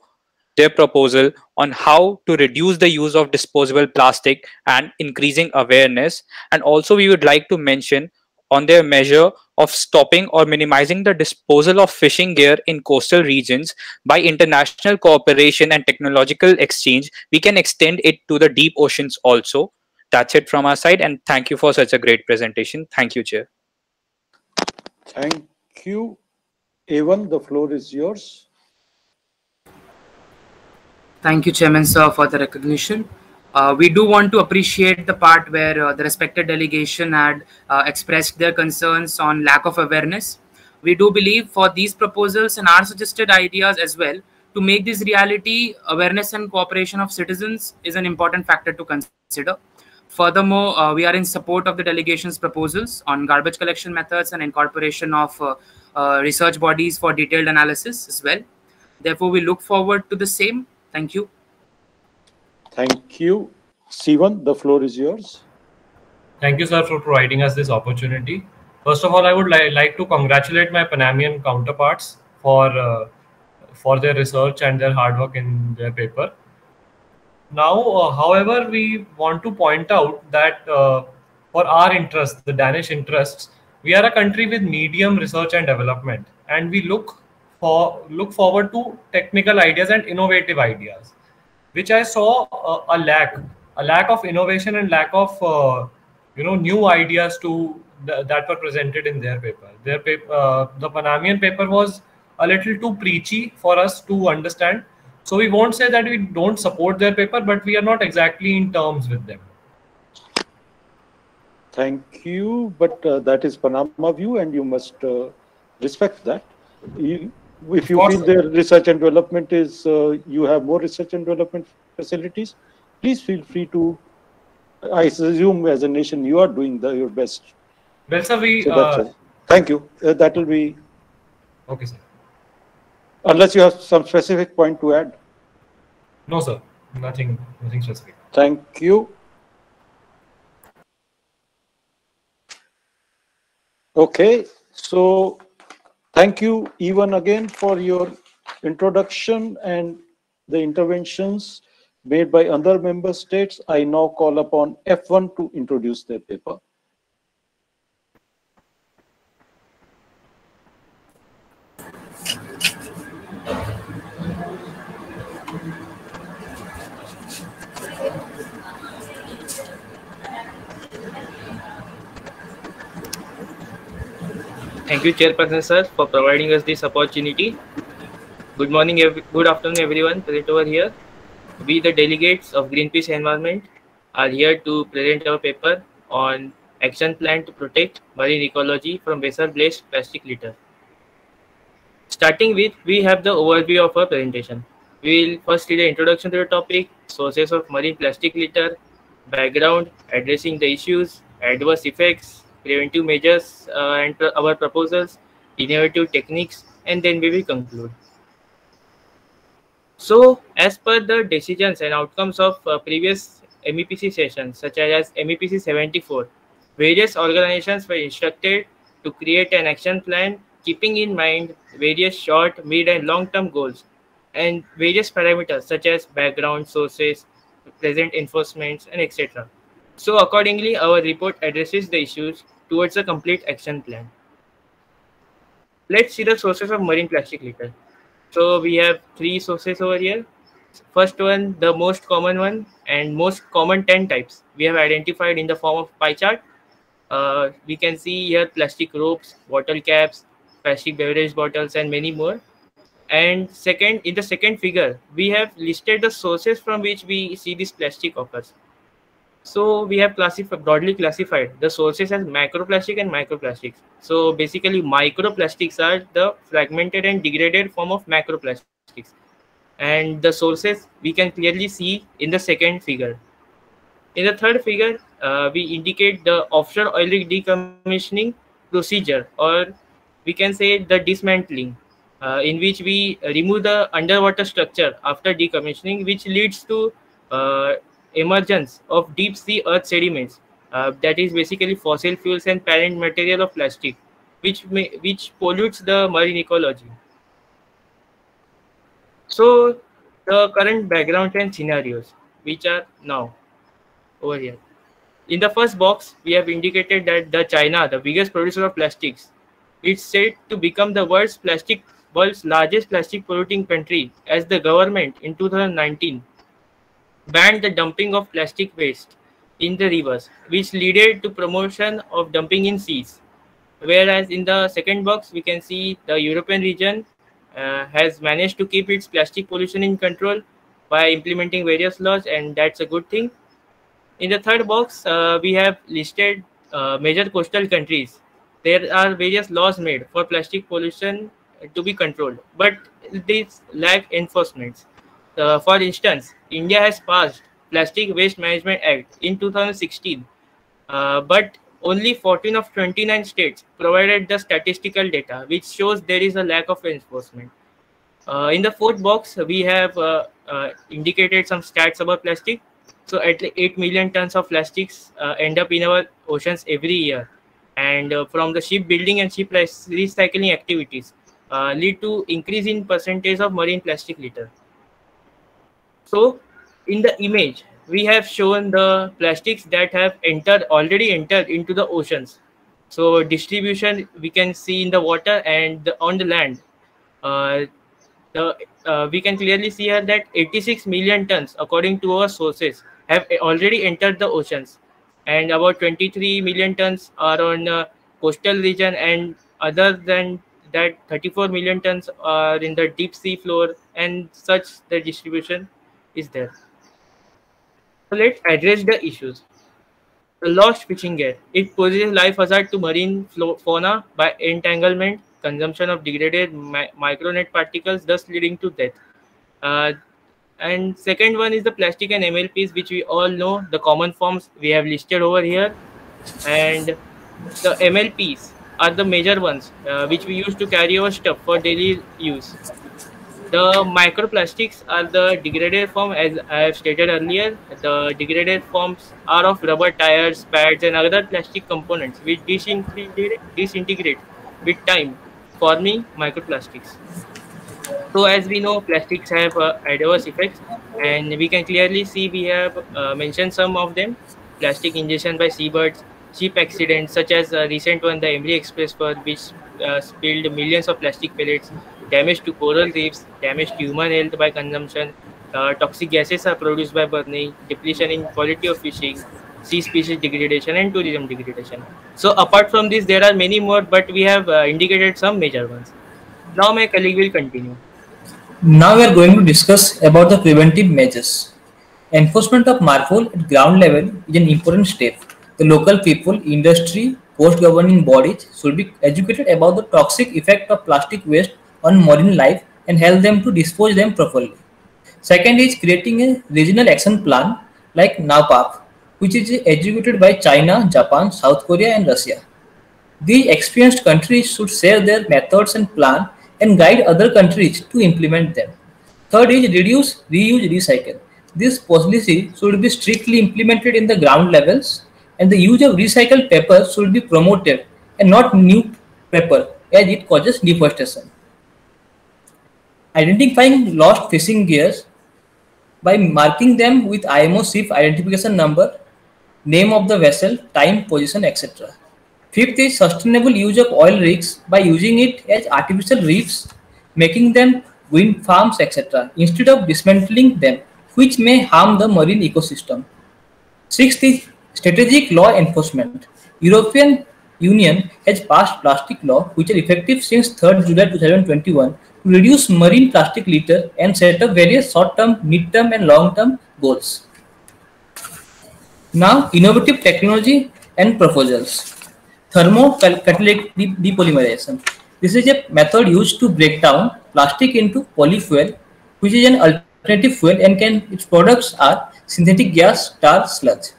their proposal on how to reduce the use of disposable plastic and increasing awareness. And also, we would like to mention on their measure of stopping or minimizing the disposal of fishing gear in coastal regions by international cooperation and technological exchange, we can extend it to the deep oceans also. That's it from our side. And thank you for such a great presentation. Thank you, Chair.
Thank you. E1, the floor is yours.
Thank you, Chairman Sir, for
the recognition. Uh, we do want to appreciate the part where uh, the respected delegation had uh, expressed their concerns on lack of awareness. We do believe for these proposals and our suggested ideas as well to make this reality, awareness and cooperation of citizens is an important factor to consider. Furthermore, uh, we are in support of the delegation's proposals on garbage collection methods and incorporation of uh, uh, research bodies for detailed analysis as well. Therefore, we look forward to the same. Thank you.
Thank you. C1, the floor is yours.
Thank you, sir, for providing us this opportunity. First of all, I would li- like to congratulate my Panamian counterparts for uh, for their research and their hard work in their paper. Now, uh, however, we want to point out that uh, for our interests, the Danish interests, we are a country with medium research and development, and we look for look forward to technical ideas and innovative ideas which I saw a, a lack, a lack of innovation and lack of uh, you know new ideas to th- that were presented in their paper. Their paper, uh, the Panamian paper was a little too preachy for us to understand. So we won't say that we don't support their paper, but we are not exactly in terms with them.
Thank you, but uh, that is Panama view, and you must uh, respect that. You, if you feel their research and development is, uh, you have more research and development facilities, please feel free to, I assume as a nation, you are doing the, your best.
Well, sir, we... So uh,
thank you. Uh, that will be... Okay, sir. Unless you have some specific point to add.
No, sir. Nothing,
nothing specific.
Thank you. Okay, so Thank you, E1, again for your introduction and the interventions made by other member states. I now call upon F1 to introduce their paper.
Thank you, Chairperson sir, for providing us this opportunity. Good morning, good afternoon, everyone present over here. We, the delegates of Greenpeace Environment, are here to present our paper on action plan to protect marine ecology from vessel-based plastic litter. Starting with, we have the overview of our presentation. We will first read the introduction to the topic, sources of marine plastic litter, background, addressing the issues, adverse effects, preventive measures uh, and our proposals, innovative techniques, and then we will conclude. So, as per the decisions and outcomes of uh, previous MEPC sessions, such as MEPC 74, various organizations were instructed to create an action plan, keeping in mind various short, mid, and long term goals and various parameters such as background, sources, present enforcements, and etc. So accordingly, our report addresses the issues towards a complete action plan. Let's see the sources of marine plastic litter. So we have three sources over here. First one, the most common one and most common 10 types we have identified in the form of pie chart. Uh, we can see here plastic ropes, bottle caps, plastic beverage bottles and many more. And second, in the second figure, we have listed the sources from which we see this plastic occurs. So we have classified broadly classified the sources as macroplastic and microplastics. So basically microplastics are the fragmented and degraded form of macroplastics. And the sources we can clearly see in the second figure. In the third figure, uh, we indicate the offshore oil rig decommissioning procedure or we can say the dismantling uh, in which we remove the underwater structure after decommissioning which leads to uh, emergence of deep sea earth sediments, uh, that is basically fossil fuels and parent material of plastic, which may, which pollutes the marine ecology. So the current background and scenarios, which are now over here. In the first box, we have indicated that the China, the biggest producer of plastics, it's said to become the world's plastic world's largest plastic polluting country as the government in 2019 banned the dumping of plastic waste in the rivers, which led to promotion of dumping in seas. Whereas in the second box, we can see the European region uh, has managed to keep its plastic pollution in control by implementing various laws, and that's a good thing. In the third box, uh, we have listed uh, major coastal countries. There are various laws made for plastic pollution to be controlled, but these lack enforcement. Uh, for instance, India has passed Plastic Waste Management Act in 2016, uh, but only 14 of 29 states provided the statistical data, which shows there is a lack of enforcement. Uh, in the fourth box, we have uh, uh indicated some stats about plastic. So at 8 million tons of plastics uh, end up in our oceans every year. And uh, from the shipbuilding and ship recycling activities lead to increase in percentage of marine plastic litter. So in the image, we have shown the plastics that have entered already entered into the oceans. So distribution we can see in the water and the, on the land. Uh, the, uh, we can clearly see here that 86 million tons, according to our sources, have already entered the oceans, and about 23 million tons are on uh, coastal region, and other than that, 34 million tons are in the deep sea floor, and such the distribution is there. So let's address the issues. The lost fishing gear. It poses life hazard to marine fauna by entanglement, consumption of degraded mi micronet particles, thus leading to death. Uh, and second one is the plastic and MLPs, which we all know, the common forms we have listed over here. And the MLPs are the major ones uh, which we use to carry our stuff for daily use. The microplastics are the degraded form, as I have stated earlier. The degraded forms are of rubber tires, pads, and other plastic components which disintegrate, with time, forming microplastics. So, as we know, plastics have uh, adverse effects, and we can clearly see we have uh, mentioned some of them plastic ingestion by seabirds, ship accidents such as a uh, recent one, the Emily Express, for which uh, spilled millions of plastic pellets, damage to coral reefs, damage to human health by consumption, uh, toxic gases are produced by burning, depletion in quality of fishing, sea species degradation and tourism degradation. So apart from this, there are many more, but we have uh, indicated some major ones. Now my colleague will
continue. Now we are going to discuss about the preventive measures. Enforcement of MARPOL at ground level is an important step. The local people, industry, post governing bodies should be educated about the toxic effect of plastic waste on modern life and help them to dispose them properly. Second is creating a regional action plan like NOWPAP, which is executed by China, Japan, South Korea, and Russia. These experienced countries should share their methods and plan and guide other countries to implement them. Third is reduce, reuse, recycle. This policy should be strictly implemented in the ground levels and the use of recycled paper should be promoted and not new paper as it causes deforestation identifying lost fishing gears by marking them with IMO ship identification number, name of the vessel, time, position, etc. Fifth is sustainable use of oil rigs by using it as artificial reefs, making them wind farms, etc., instead of dismantling them, which may harm the marine ecosystem. Sixth is strategic law enforcement. European Union has passed plastic law, which are effective since 3rd July 2021, reduce marine plastic litter and set up various short-term, mid-term and long-term goals. Now, innovative technology and proposals. Thermocatalytic depolymerization. This is a method used to break down plastic into polyfuel, which is an alternative fuel and can its products are synthetic gas, tar, sludge.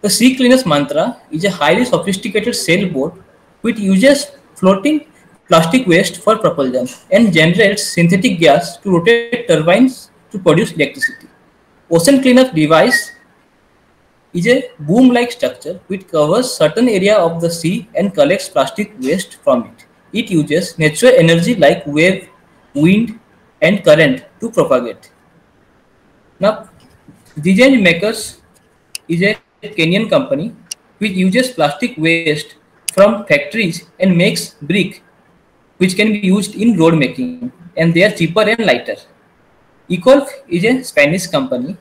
The Sea Cleaners Manta is a highly sophisticated sailboat which uses floating plastic waste for propulsion and generates synthetic gas to rotate turbines to produce electricity. Ocean cleanup device is a boom-like structure which covers certain area of the sea and collects plastic waste from it. It uses natural energy like wave, wind, and current to propagate. Now, Design Makers is a Kenyan company which uses plastic waste from factories and makes brick which can be used in road making and they are cheaper and lighter. Ecoalf is a Spanish company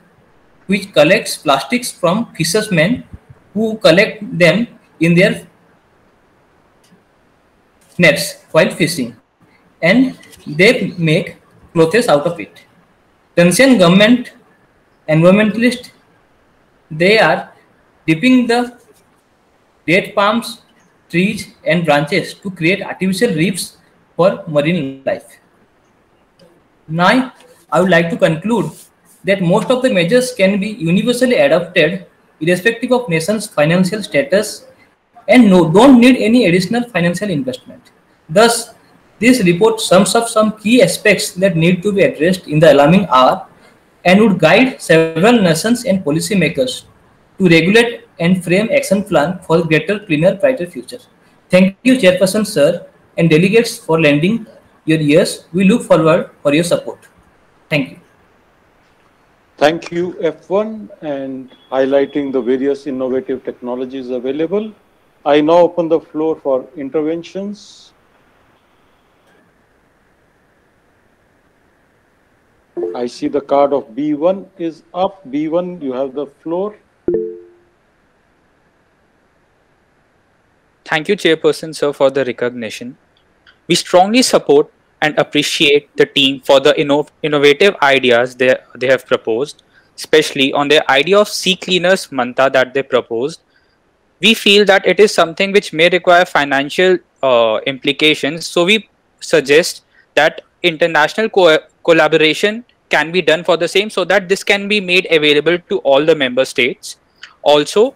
which collects plastics from fishermen who collect them in their nets while fishing and they make clothes out of it. Tunisian government environmentalists they are dipping the date palms, trees and branches to create artificial reefs for marine life. Now, I would like to conclude that most of the measures can be universally adopted irrespective of nation's financial status and no, don't need any additional financial investment. Thus, this report sums up some key aspects that need to be addressed in the alarming hour and would guide several nations and policymakers to regulate and frame action plan for greater, cleaner, brighter future. Thank you, Chairperson, sir, and delegates for lending your ears. We look
forward for your support. Thank you. Thank you, F1, and highlighting the various innovative technologies available. I now open the floor for interventions. I see the card of B1 is up. B1, you have the floor.
Thank you, Chairperson, sir, for the recognition. We strongly support and appreciate the team for the inno innovative ideas they, they have proposed, especially on the idea of Sea Cleaners Manta that they proposed. We feel that it is something which may require financial uh, implications, so we suggest that international co collaboration can be done for the same so that this can be made available to all the member states. Also,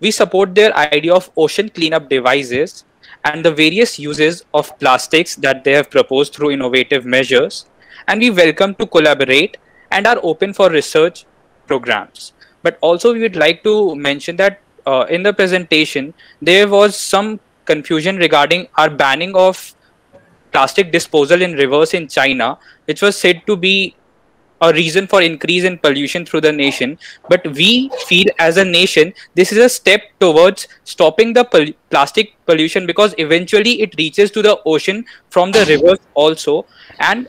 we support their idea of ocean cleanup devices and the various uses of plastics that they have proposed through innovative measures, and we welcome to collaborate and are open for research programs. But also, we would like to mention that uh, in the presentation, there was some confusion regarding our banning of plastic disposal in rivers in China, which was said to be a reason for increase in pollution through the nation but we feel as a nation this is a step towards stopping the pol plastic pollution because eventually it reaches to the ocean from the rivers also and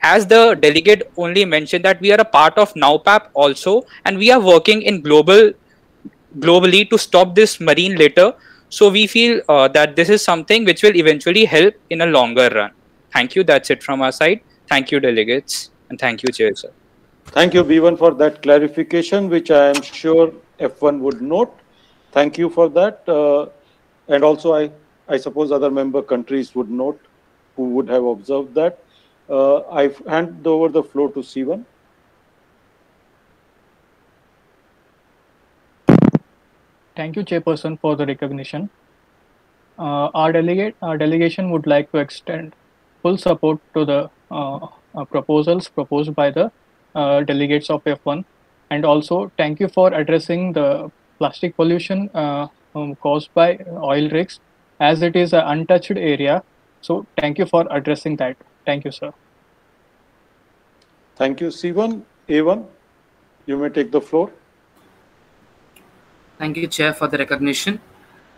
as the delegate only mentioned that we are a part of nowpap also and we are working in global globally to stop this marine litter so we feel uh, that this is something which will eventually help in a longer run thank you that's it from our
side thank you delegates and thank you, Chair, sir. Thank you, B1, for that clarification, which I am sure F1 would note. Thank you for that. Uh, and also, I, I suppose other member countries would note who would have observed that. Uh, I hand over the floor to C1.
Thank you, Chairperson, for the recognition. Uh, our, delegate, our delegation would like to extend full support to the uh, uh, proposals proposed by the uh, delegates of F1. And also, thank you for addressing the plastic pollution uh, um, caused by oil rigs, as it is an untouched area. So, thank you for addressing that. Thank you, sir.
Thank you, C1. A1, you may take the floor.
Thank you, Chair, for the recognition.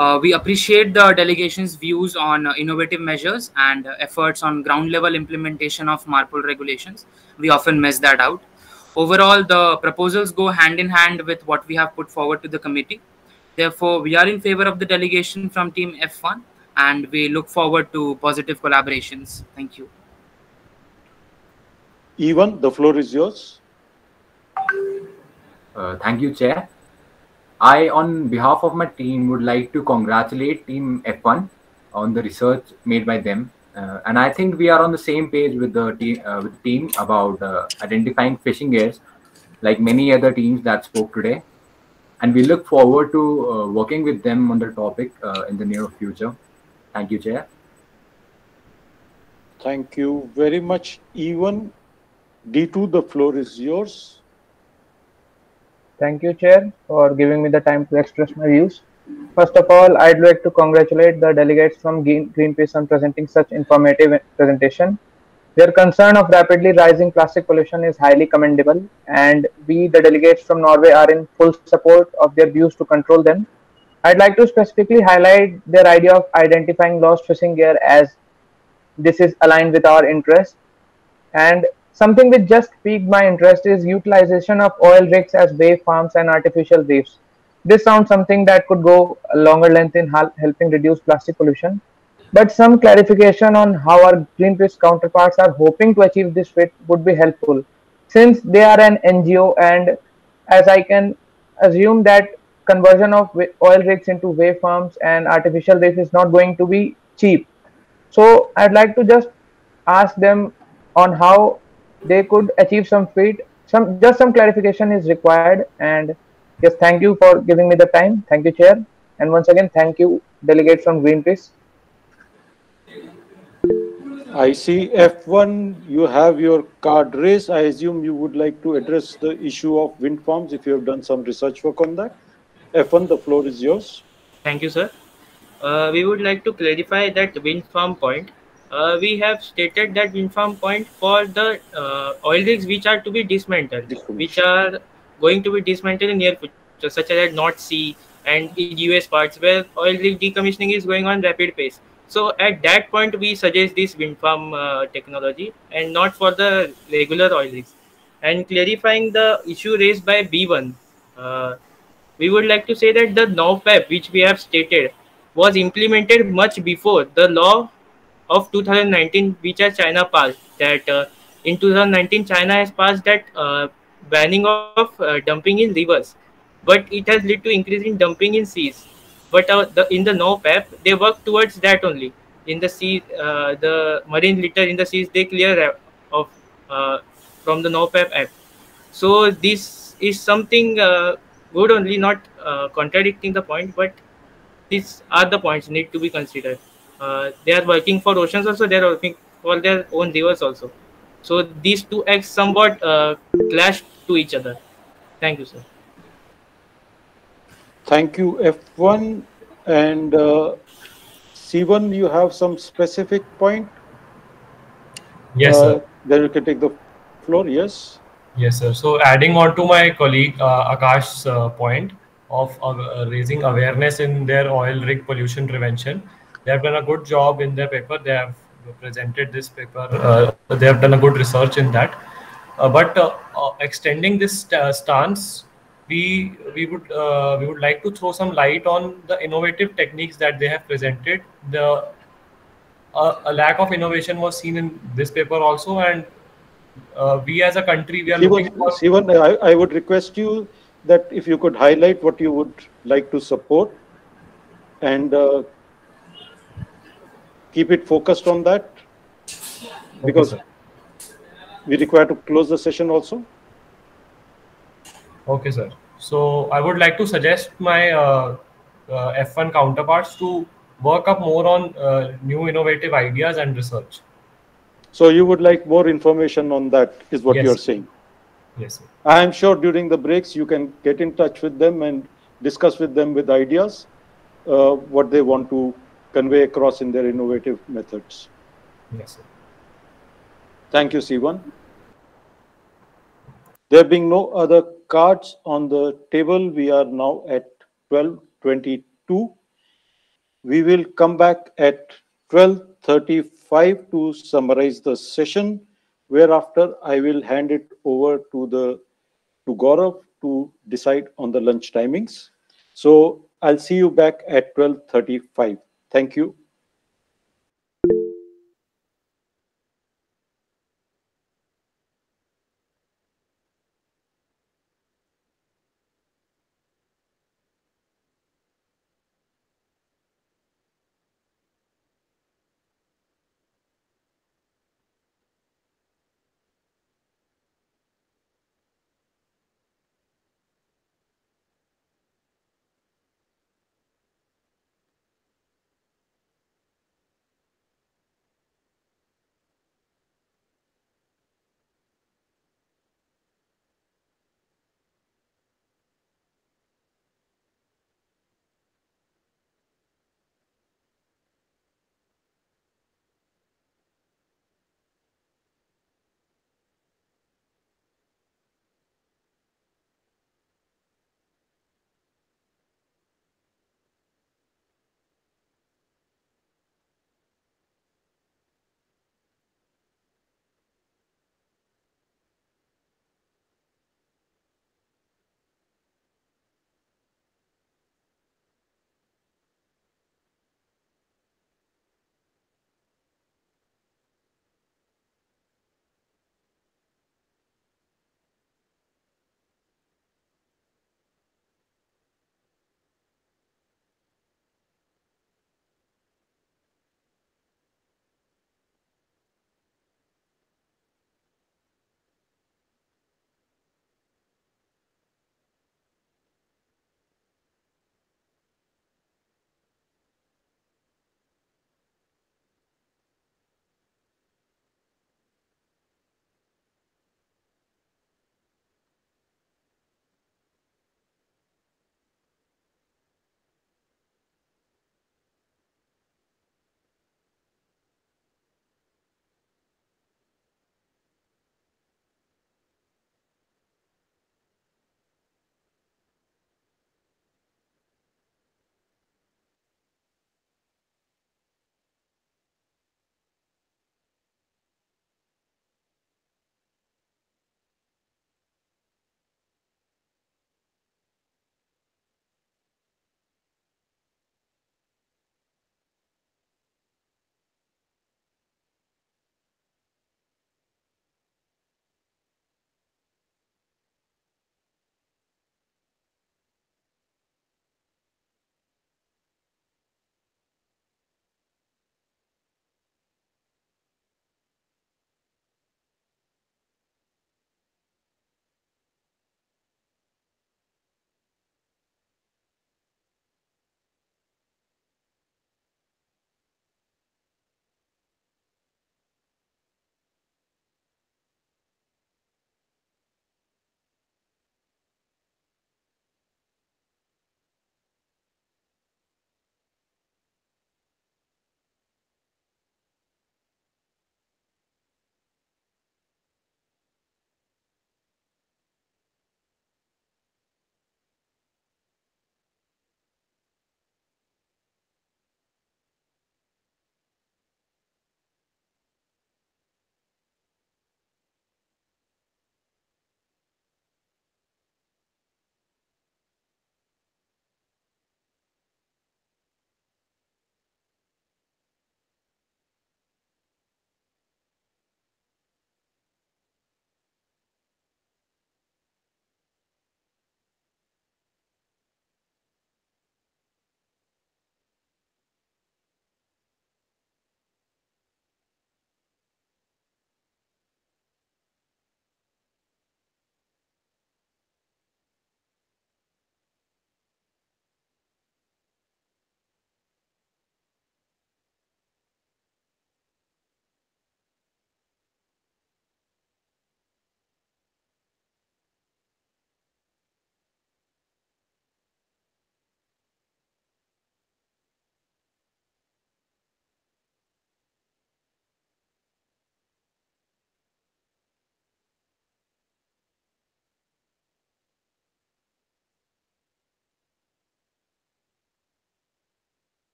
Uh, we appreciate the delegation's views on uh, innovative measures and uh, efforts on ground level implementation of MARPOL regulations. We often mess that out. Overall, the proposals go hand in hand with what we have put forward to the committee. Therefore, we are in favor of the delegation from Team F1 and we look forward to positive collaborations. Thank you.
E1, the floor is yours.
Uh, thank you, Chair. I, on behalf of my team, would like to congratulate Team F1 on the research made by them. Uh, and I think we are on the same page with the, te- uh, with the team about uh, identifying fishing gears, like many other teams that spoke today. And we look forward to uh, working with them on the topic uh, in the near
future. Thank you, Chair. Thank you very much, E1. D2, the floor is yours.
Thank you, Chair, for giving me the time to express my views. First
of all, I'd like to
congratulate the delegates from Greenpeace on presenting such informative presentation. Their concern of rapidly rising plastic pollution is highly commendable, and we, the delegates from Norway, are in full support of their views to control them. I'd like to specifically highlight their idea of identifying lost fishing gear as this is aligned with our interest. And Something which just piqued my interest is utilization of oil rigs as wave farms and artificial reefs. This sounds something that could go a longer length in helping reduce plastic pollution. But some clarification on how our Greenpeace counterparts are hoping to achieve this fit would be helpful. Since they are an NGO and as I can assume that conversion of oil rigs into wave farms and artificial reefs is not going to be cheap. So I'd like to just ask them on how they could achieve some feat. Some just some clarification is required. And yes, thank you for giving me the time. Thank you, Chair. And once again, thank you, delegates from Greenpeace.
I see F1, you have your card raised. I assume you would like to address the issue of wind farms if you have done some research work on that. F1, the floor is yours.
Thank
you, sir. Uh, we would like to clarify that wind farm point uh, we have stated that wind farm point for the uh, oil rigs which are to be dismantled, which are going to be dismantled in near future, such as at North Sea and in US parts where oil rig decommissioning is going on rapid pace. So at that point, we suggest this wind farm uh, technology and not for the regular oil rigs. And clarifying the issue raised by B1, uh, we would like to say that the NOWPAP, which we have stated, was implemented much before the law of 2019 which has China passed that uh, in 2019 China has passed that uh, banning of uh, dumping in rivers but it has led to increase in dumping in seas but uh, the, in the NOWPAP they work towards that only in the sea uh, the marine litter in the seas they clear of from the NOWPAP app so this is something good only not contradicting the point but these are the points need to be considered uh, they are working for oceans also they are working for their own rivers also so these two acts somewhat uh, clash to each other thank you sir
thank you f1 and uh, c1 you have some specific point yes uh, sir then you can take the floor yes yes sir so
adding on to my colleague uh, akash's point of raising awareness in their oil rig pollution prevention they have done a good job in their paper. They have presented this paper. Uh, uh, they have done a good research in that. Uh, but extending this stance, we we would we would like to throw some light on the innovative techniques that they have presented. The a lack of innovation was seen in this paper also, and uh, we as a country we are C1, looking
for. C1, I, I, would request you that if you could highlight what you would like to support, and uh, keep it focused on that because okay, we require to close the session also.
Okay, sir.
So I would like to suggest my uh, uh, F1 counterparts to work up more on uh, new innovative ideas and research.
So you would like more information on that is what yes. you're saying. Yes. Sir. I am sure during the breaks you can get in touch with them and discuss with them with ideas uh, what they want to convey across in their innovative methods. Yes. Sir. Thank you, C1. There being no other cards on the table, we are now at 12.22. We will come back at 12.35 to summarize the session, whereafter I will hand it over to the to Gaurav to decide on the lunch timings. So I'll see you back at 12.35. Thank you.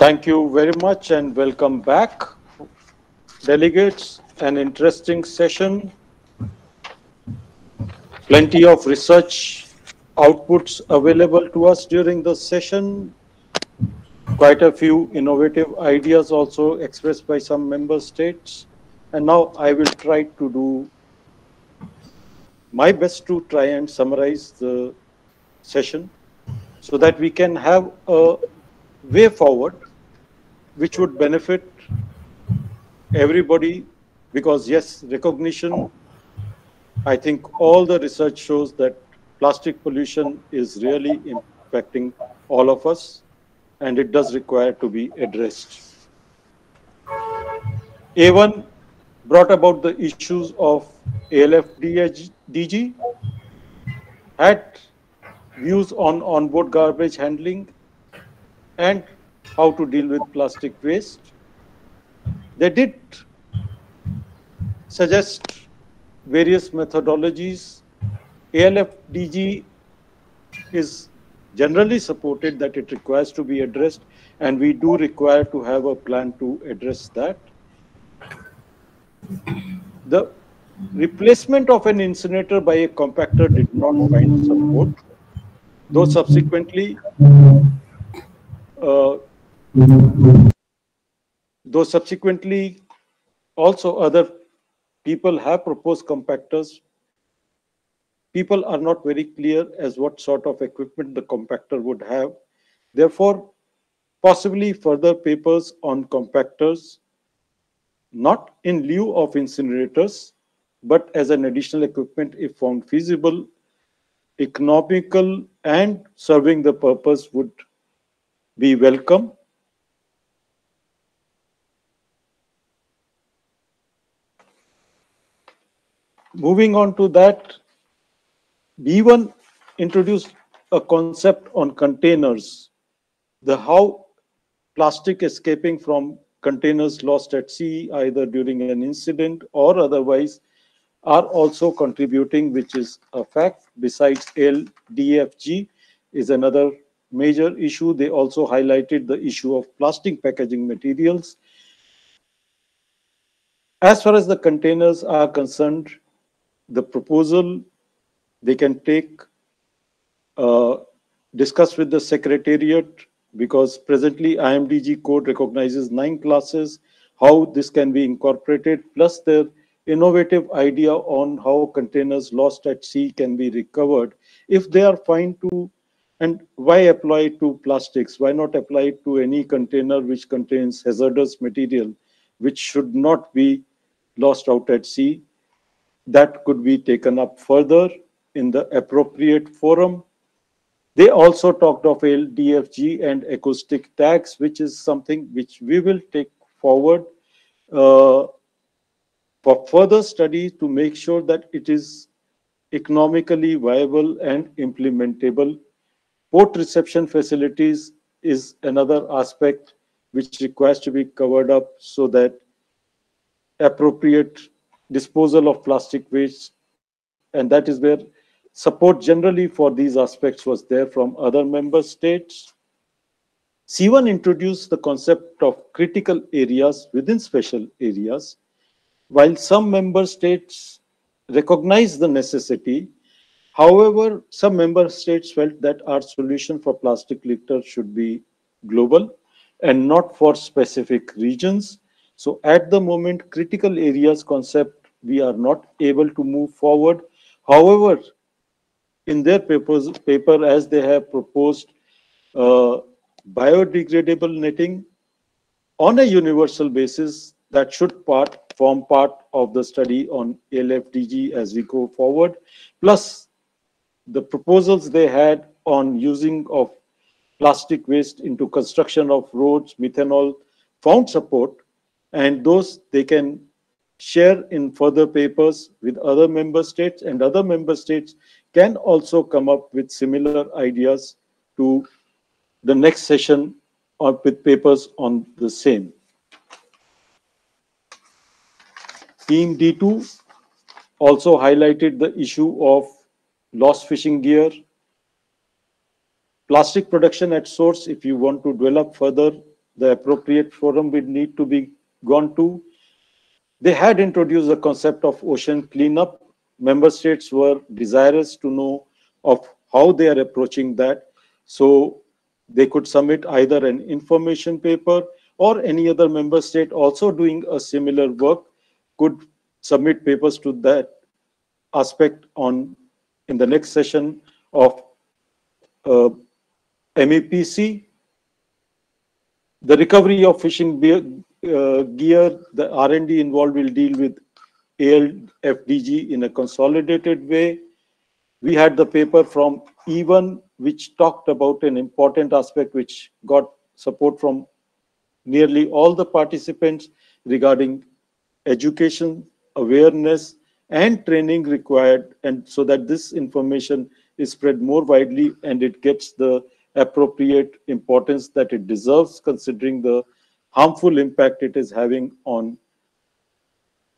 Thank you very much and welcome back, delegates. An interesting session, plenty of research outputs available to us during the session, quite a few innovative ideas also expressed by some member states. And now I will try to do my best to try and summarize the session so that we can have a way forward which would benefit everybody because yes, recognition, I think all the research shows that plastic pollution is really impacting all of us and it does require to be addressed. A1 brought about the issues of ALDFG, had views on onboard garbage handling and how to deal with plastic waste. They did suggest various methodologies. ALDFG is generally supported that it requires to be addressed and we do require to have a plan to address that. The replacement of an incinerator by a compactor did not find support, though subsequently uh,
Though
subsequently, also other people have proposed compactors. People are not very clear as what sort of equipment the compactor would have. Therefore, possibly further papers on compactors, not in lieu of incinerators, but as an additional equipment if found feasible, economical and serving the purpose would be welcome. moving on to that, B1 introduced a concept on containers, the how plastic escaping from containers lost at sea, either during an incident or otherwise, are also contributing, which is a fact. Besides LDFG is another major issue. They also highlighted the issue of plastic packaging materials. As far as the containers are concerned, the proposal they can take uh, discuss with the secretariat because presently IMDG code recognizes nine classes, how this can be incorporated, plus their innovative idea on how containers lost at sea can be recovered. If they are fine to, and why apply to plastics? Why not apply to any container which contains hazardous material, which should not be lost out at sea? that could be taken up further in the appropriate forum. They also talked of LDFG and acoustic tags, which is something which we will take forward uh, for further study to make sure that it is economically viable and implementable. Port reception facilities is another aspect which requires to be covered up so that appropriate disposal of plastic waste, and that is where support generally for these aspects was there from other member states. C1 introduced the concept of critical areas within special areas, while some member states recognized the necessity. However, some member states felt that our solution for plastic litter should be global and not for specific regions. So at the moment, critical areas concept we are not able to move forward. However, in their papers, paper, as they have proposed uh, biodegradable netting on a universal basis that should part, form part of the study on LFDG as we go forward, plus the proposals they had on using of plastic waste into construction of roads, methanol, found support, and those they can share in further papers with other member states and other member states can also come up with similar ideas to the next session or with papers on the same. Team D2 also highlighted the issue of lost fishing gear, plastic production at source, if you want to develop further, the appropriate forum would need to be gone to, they had introduced the concept of ocean cleanup. Member states were desirous to know of how they are approaching that. So they could submit either an information paper or any other member state also doing a similar work could submit papers to that aspect on in the next session of uh, MEPC. The recovery of fishing uh, gear, the R&D involved will deal with ALDFG in a consolidated way. We had the paper from E1 which talked about an important aspect which got support from nearly all the participants regarding education, awareness, and training required, and so that this information is spread more widely and it gets the appropriate importance that it deserves considering the harmful impact it is having on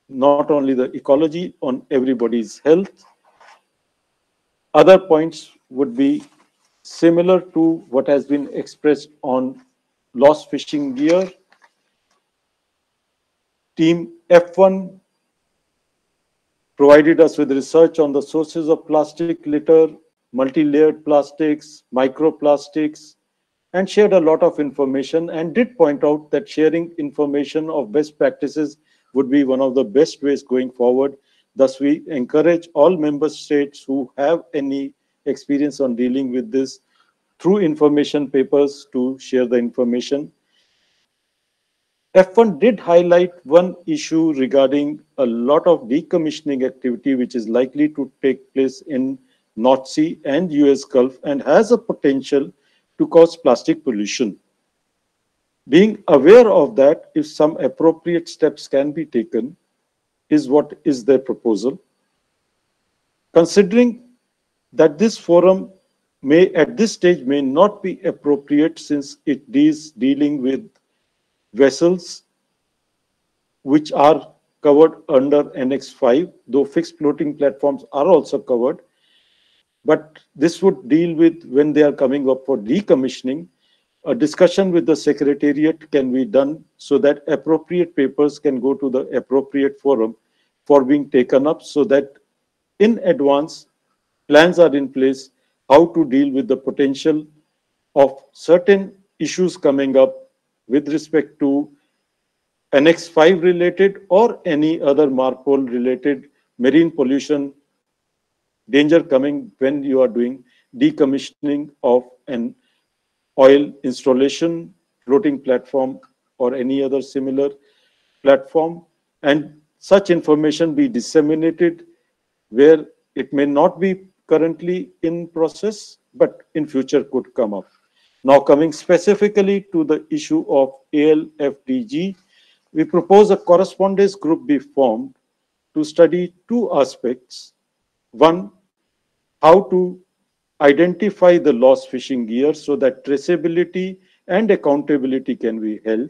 not only the ecology, on everybody's health. Other points would be similar to what has been expressed on lost fishing gear. Team F1 provided us with research on the sources of plastic litter, multi-layered plastics, microplastics, and shared a lot of information and did point out that sharing information of best practices would be one of the best ways going forward. Thus, we encourage all member states who have any experience on dealing with this through information papers to share the information. F1 did highlight one issue regarding a lot of decommissioning activity which is likely to take place in North Sea and US Gulf and has a potential to cause plastic pollution. Being aware of that, if some appropriate steps can be taken, is what is their proposal. Considering that this forum may at this stage may not be appropriate since it is dealing with vessels which are covered under annex 5, though fixed floating platforms are also covered, but this would deal with when they are coming up for decommissioning, a discussion with the secretariat can be done so that appropriate papers can go to the appropriate forum for being taken up so that in advance plans are in place how to deal with the potential of certain issues coming up with respect to annex 5 related or any other marpol related marine pollution danger coming when you are doing decommissioning of an oil installation, floating platform, or any other similar platform. And such information be disseminated where it may not be currently in process, but in future could come up. Now coming specifically to the issue of ALDFG, we propose a correspondence group be formed to study two aspects. One, how to identify the lost fishing gear so that traceability and accountability can be held.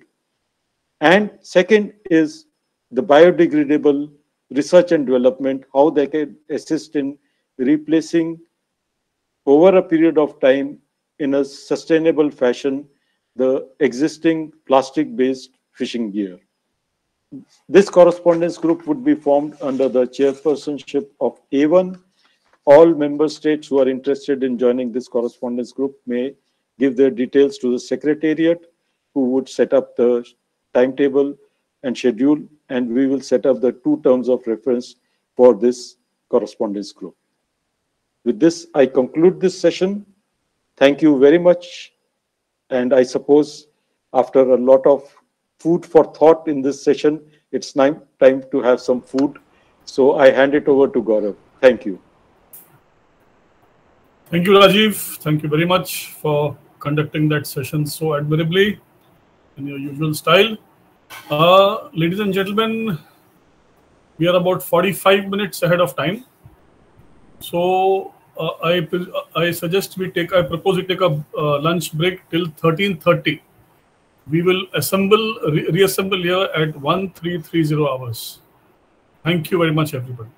And second is the biodegradable research and development, how they can assist in replacing over a period of time in a sustainable fashion the existing plastic-based fishing gear. This correspondence group would be formed under the chairpersonship of A1 all member states who are interested in joining this correspondence group may give their details to the secretariat who would set up the timetable and schedule and we will set up the two terms of reference for this correspondence group. With this, I conclude this session. Thank you very much. And I suppose after a lot of food for thought in this session, it's time to have some food. So I hand it over to Gaurav. Thank you.
Thank you, Rajiv. Thank you very much for conducting that session so admirably in your usual style. Uh, ladies and gentlemen, we are about 45 minutes ahead of time. So uh, I uh, I suggest we take I propose we take a uh, lunch break till 13:30. We will assemble re reassemble here at 1330 hours. Thank you very much, everybody.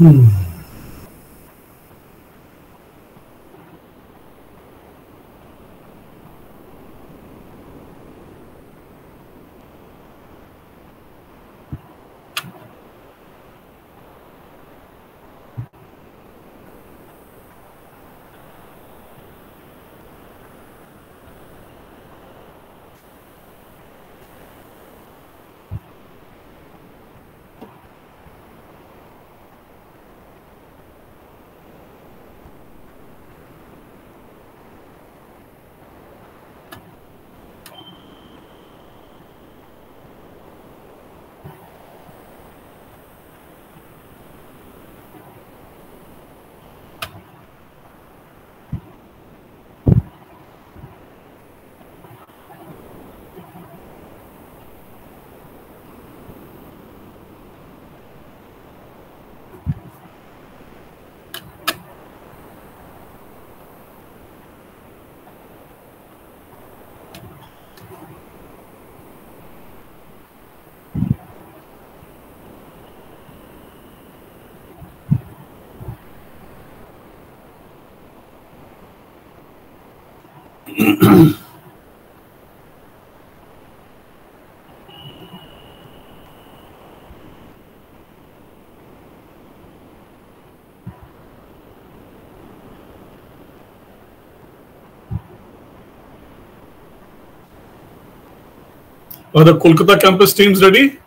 Hmm. Are
the Kolkata campus teams ready?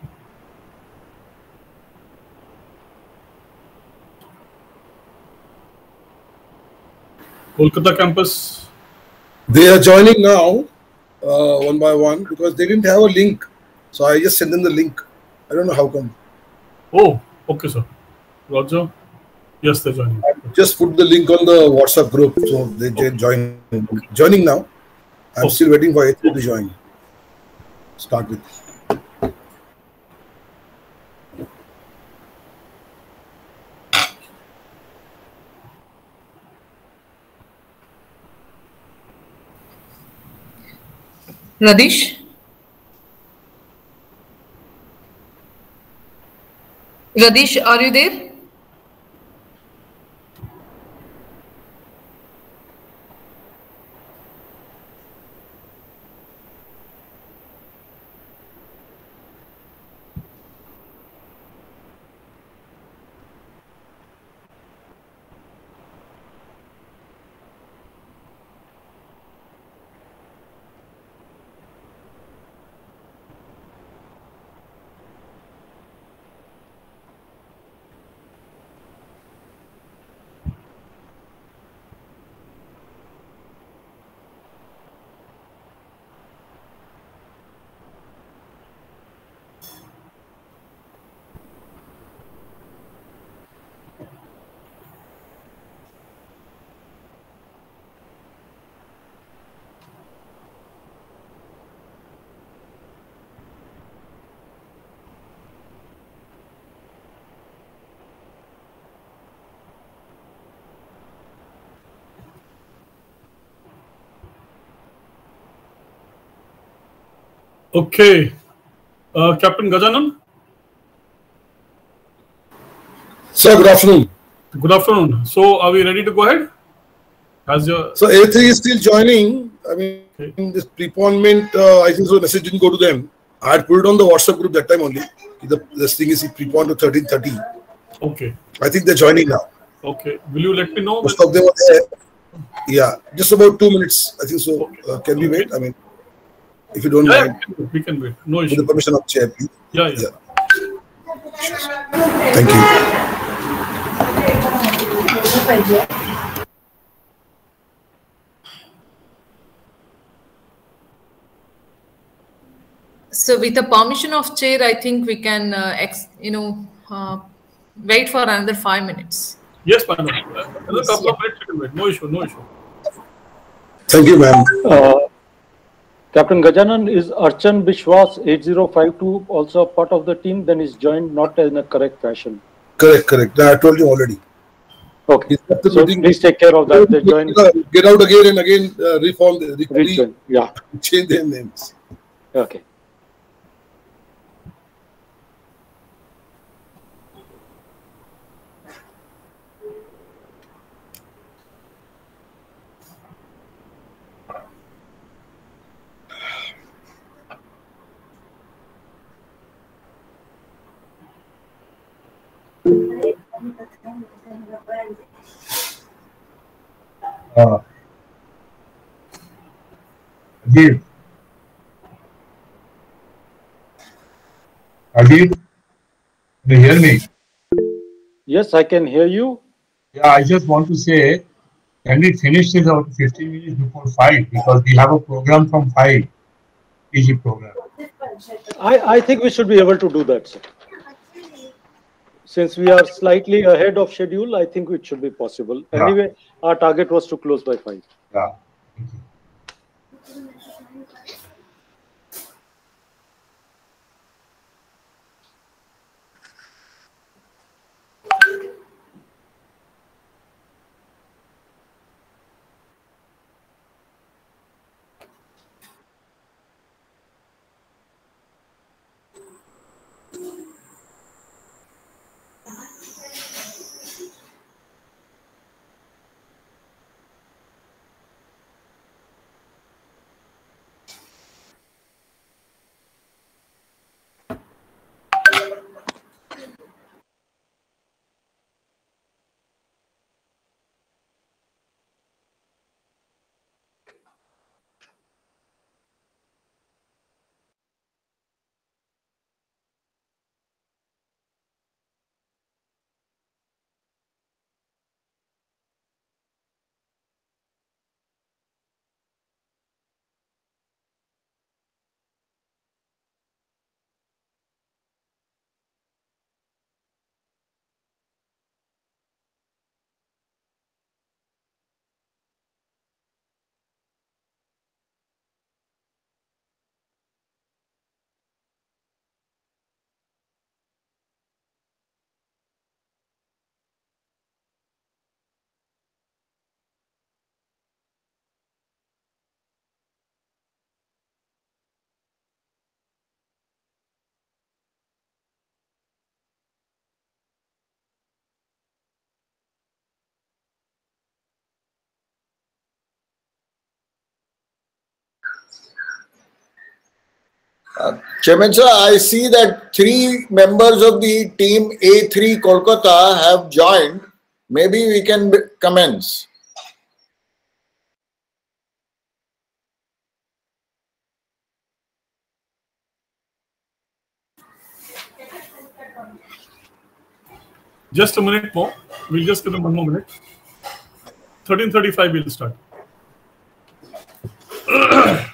Kolkata campus They are joining now,
uh, one by one, because they didn't have a link. So I just sent them the link. I don't know how come.
Oh, okay, sir. Roger. Yes, they're joining. I just put the link
on the WhatsApp group, so they okay. join. Joining now. I'm okay. still waiting for it to join. Start with.
Radish? Radish, are you there?
Okay. Uh, Captain Gajanan? Sir, good afternoon. Good afternoon. So, are we ready to go ahead? As your... So, A3 is
still joining.
I mean, okay.
this preponment, uh, I think so, message didn't go to them. I had put it on the WhatsApp group that time only. The, this thing is prepon to 1330. Okay. I think they're joining now.
Okay. Will you let me know?
Most of them are there. Yeah. Just about two minutes, I think so. Okay. Uh, can okay. we wait? I mean, if you don't yeah, mind. We can wait. No issue. With the permission of chair, please. Yeah, yeah. yeah.
Thank you.
So, with the permission of chair, I think we can, uh, ex, you know, uh, wait for another five minutes.
Yes, madam. Another couple of
minutes. No issue. No issue. Thank you, ma'am. Uh, Captain Gajanan, is Archan Bishwas 8052 also part of the team? Then is joined not in a correct fashion.
Correct, correct. I told you already. Okay. So meeting. please take care of that. They join. Get out again and again, uh, reform, the, yeah. change their names. Okay. uh, give.
Adil, do you hear me? Yes, I can hear you. Yeah, I just want to say, can we finish this about 15 minutes before 5? Because we have a program from 5, PG program. I, I think we should be able to do that, sir. Since we are slightly ahead of schedule, I think it should be possible. Anyway, our target was to close by 5. Yeah.
Uh, Chairman sir, I see that three members of the team A3 Kolkata have joined. Maybe we can commence.
Just a minute more. We'll just give them one more minute. 13.35 we'll start.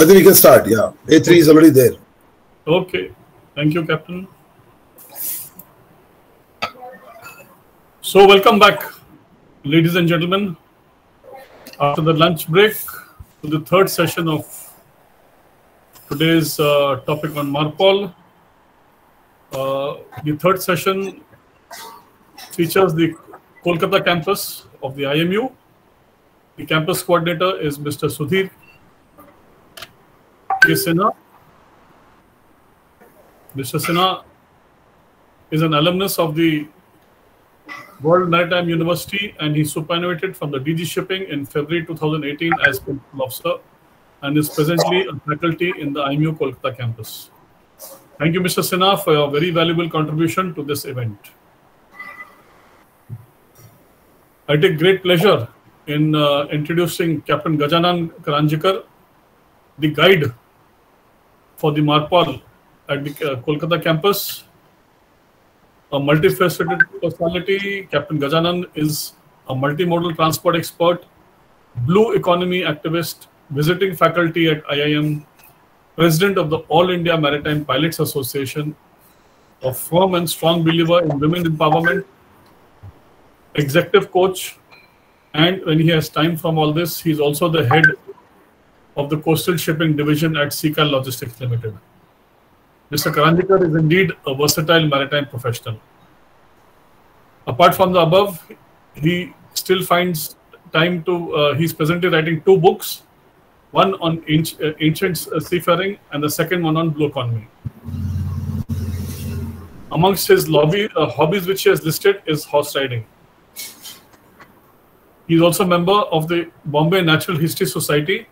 I think we can start. Yeah, A3 is already there.
Okay. Thank you, Captain. So, welcome back, ladies and gentlemen. After the lunch break, to the third session of today's uh, topic on Marpol. Uh, the third session features the Kolkata campus of the IMU. The campus coordinator is Mr. Sudhir Mr. Sinha, Mr. Sinha is an alumnus of the World Maritime University and he superannuated from the DG Shipping in February 2018 as Principal Officer and is presently a faculty in the IMU Kolkata campus. Thank you, Mr. Sinha, for your very valuable contribution to this event. I take great pleasure in uh, introducing Captain Gajanan Karanjikar, the guide for the marpol at the uh, Kolkata campus. A multifaceted personality, Captain Gajanan is a multimodal transport expert, blue economy activist, visiting faculty at IIM, president of the All India Maritime Pilots Association, a firm and strong believer in women empowerment, executive coach, and when he has time from all this, he's also the head of the Coastal Shipping Division at Sika Logistics Limited. Mr. Karandikar is indeed a versatile maritime professional. Apart from the above, he still finds time to, uh, he's presently writing two books, one on uh, ancient, seafaring and the second one on blue economy. Amongst his lobby, uh, hobbies which he has listed is horse riding. He is also a member of the Bombay Natural History Society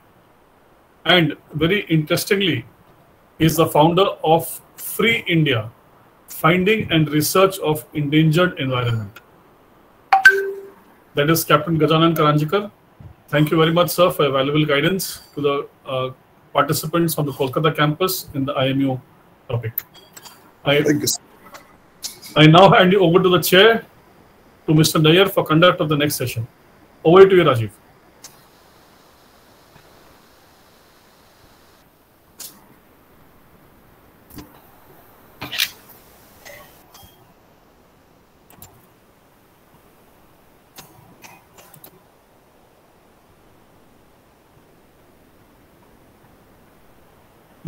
and very interestingly, is the founder of Free India, Finding and Research of Endangered Environment. That is Captain Gajanan Karandikar. Thank you very much, sir, for your valuable guidance to the uh, participants from the Kolkata campus in the IMU topic. I, Thank you. I now hand you over to the chair to Mr. nayar for conduct of the next session. Over to you, Rajiv.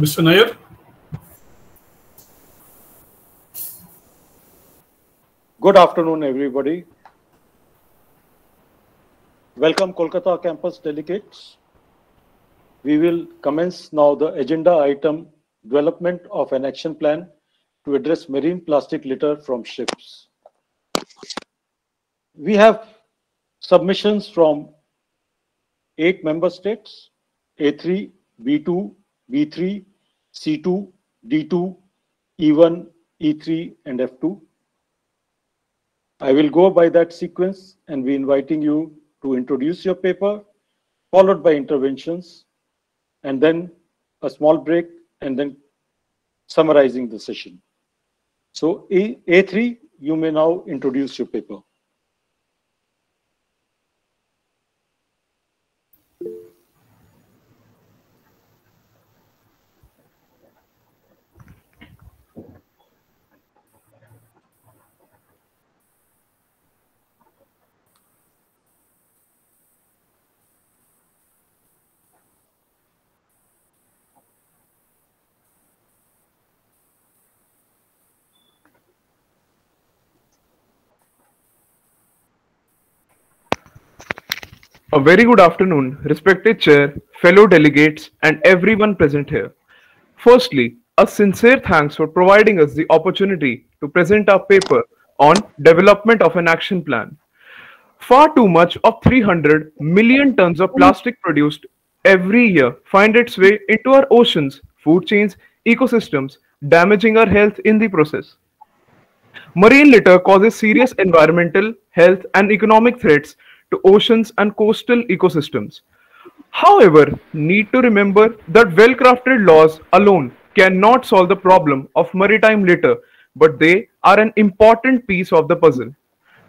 Mr. Nayar? Good afternoon, everybody. Welcome, Kolkata campus delegates. We will commence now the agenda item development of an action plan to address marine plastic litter from ships. We have submissions from eight member states A3, B2, B3, C2, D2, E1, E3, and F2. I will go by that sequence and be inviting you to introduce your paper, followed by interventions, and then a small break, and then summarizing the session. So A3, you may now introduce your paper.
A very good afternoon, respected chair, fellow delegates, and everyone present here. Firstly, a sincere thanks for providing us the opportunity to present our paper on development of an action plan. Far too much of 300 million tons of plastic produced every year find its way into our oceans, food chains, ecosystems, damaging our health in the process. Marine litter causes serious environmental, health, and economic threats to oceans and coastal ecosystems. However, need to remember that well-crafted laws alone cannot solve the problem of maritime litter, but they are an important piece of the puzzle.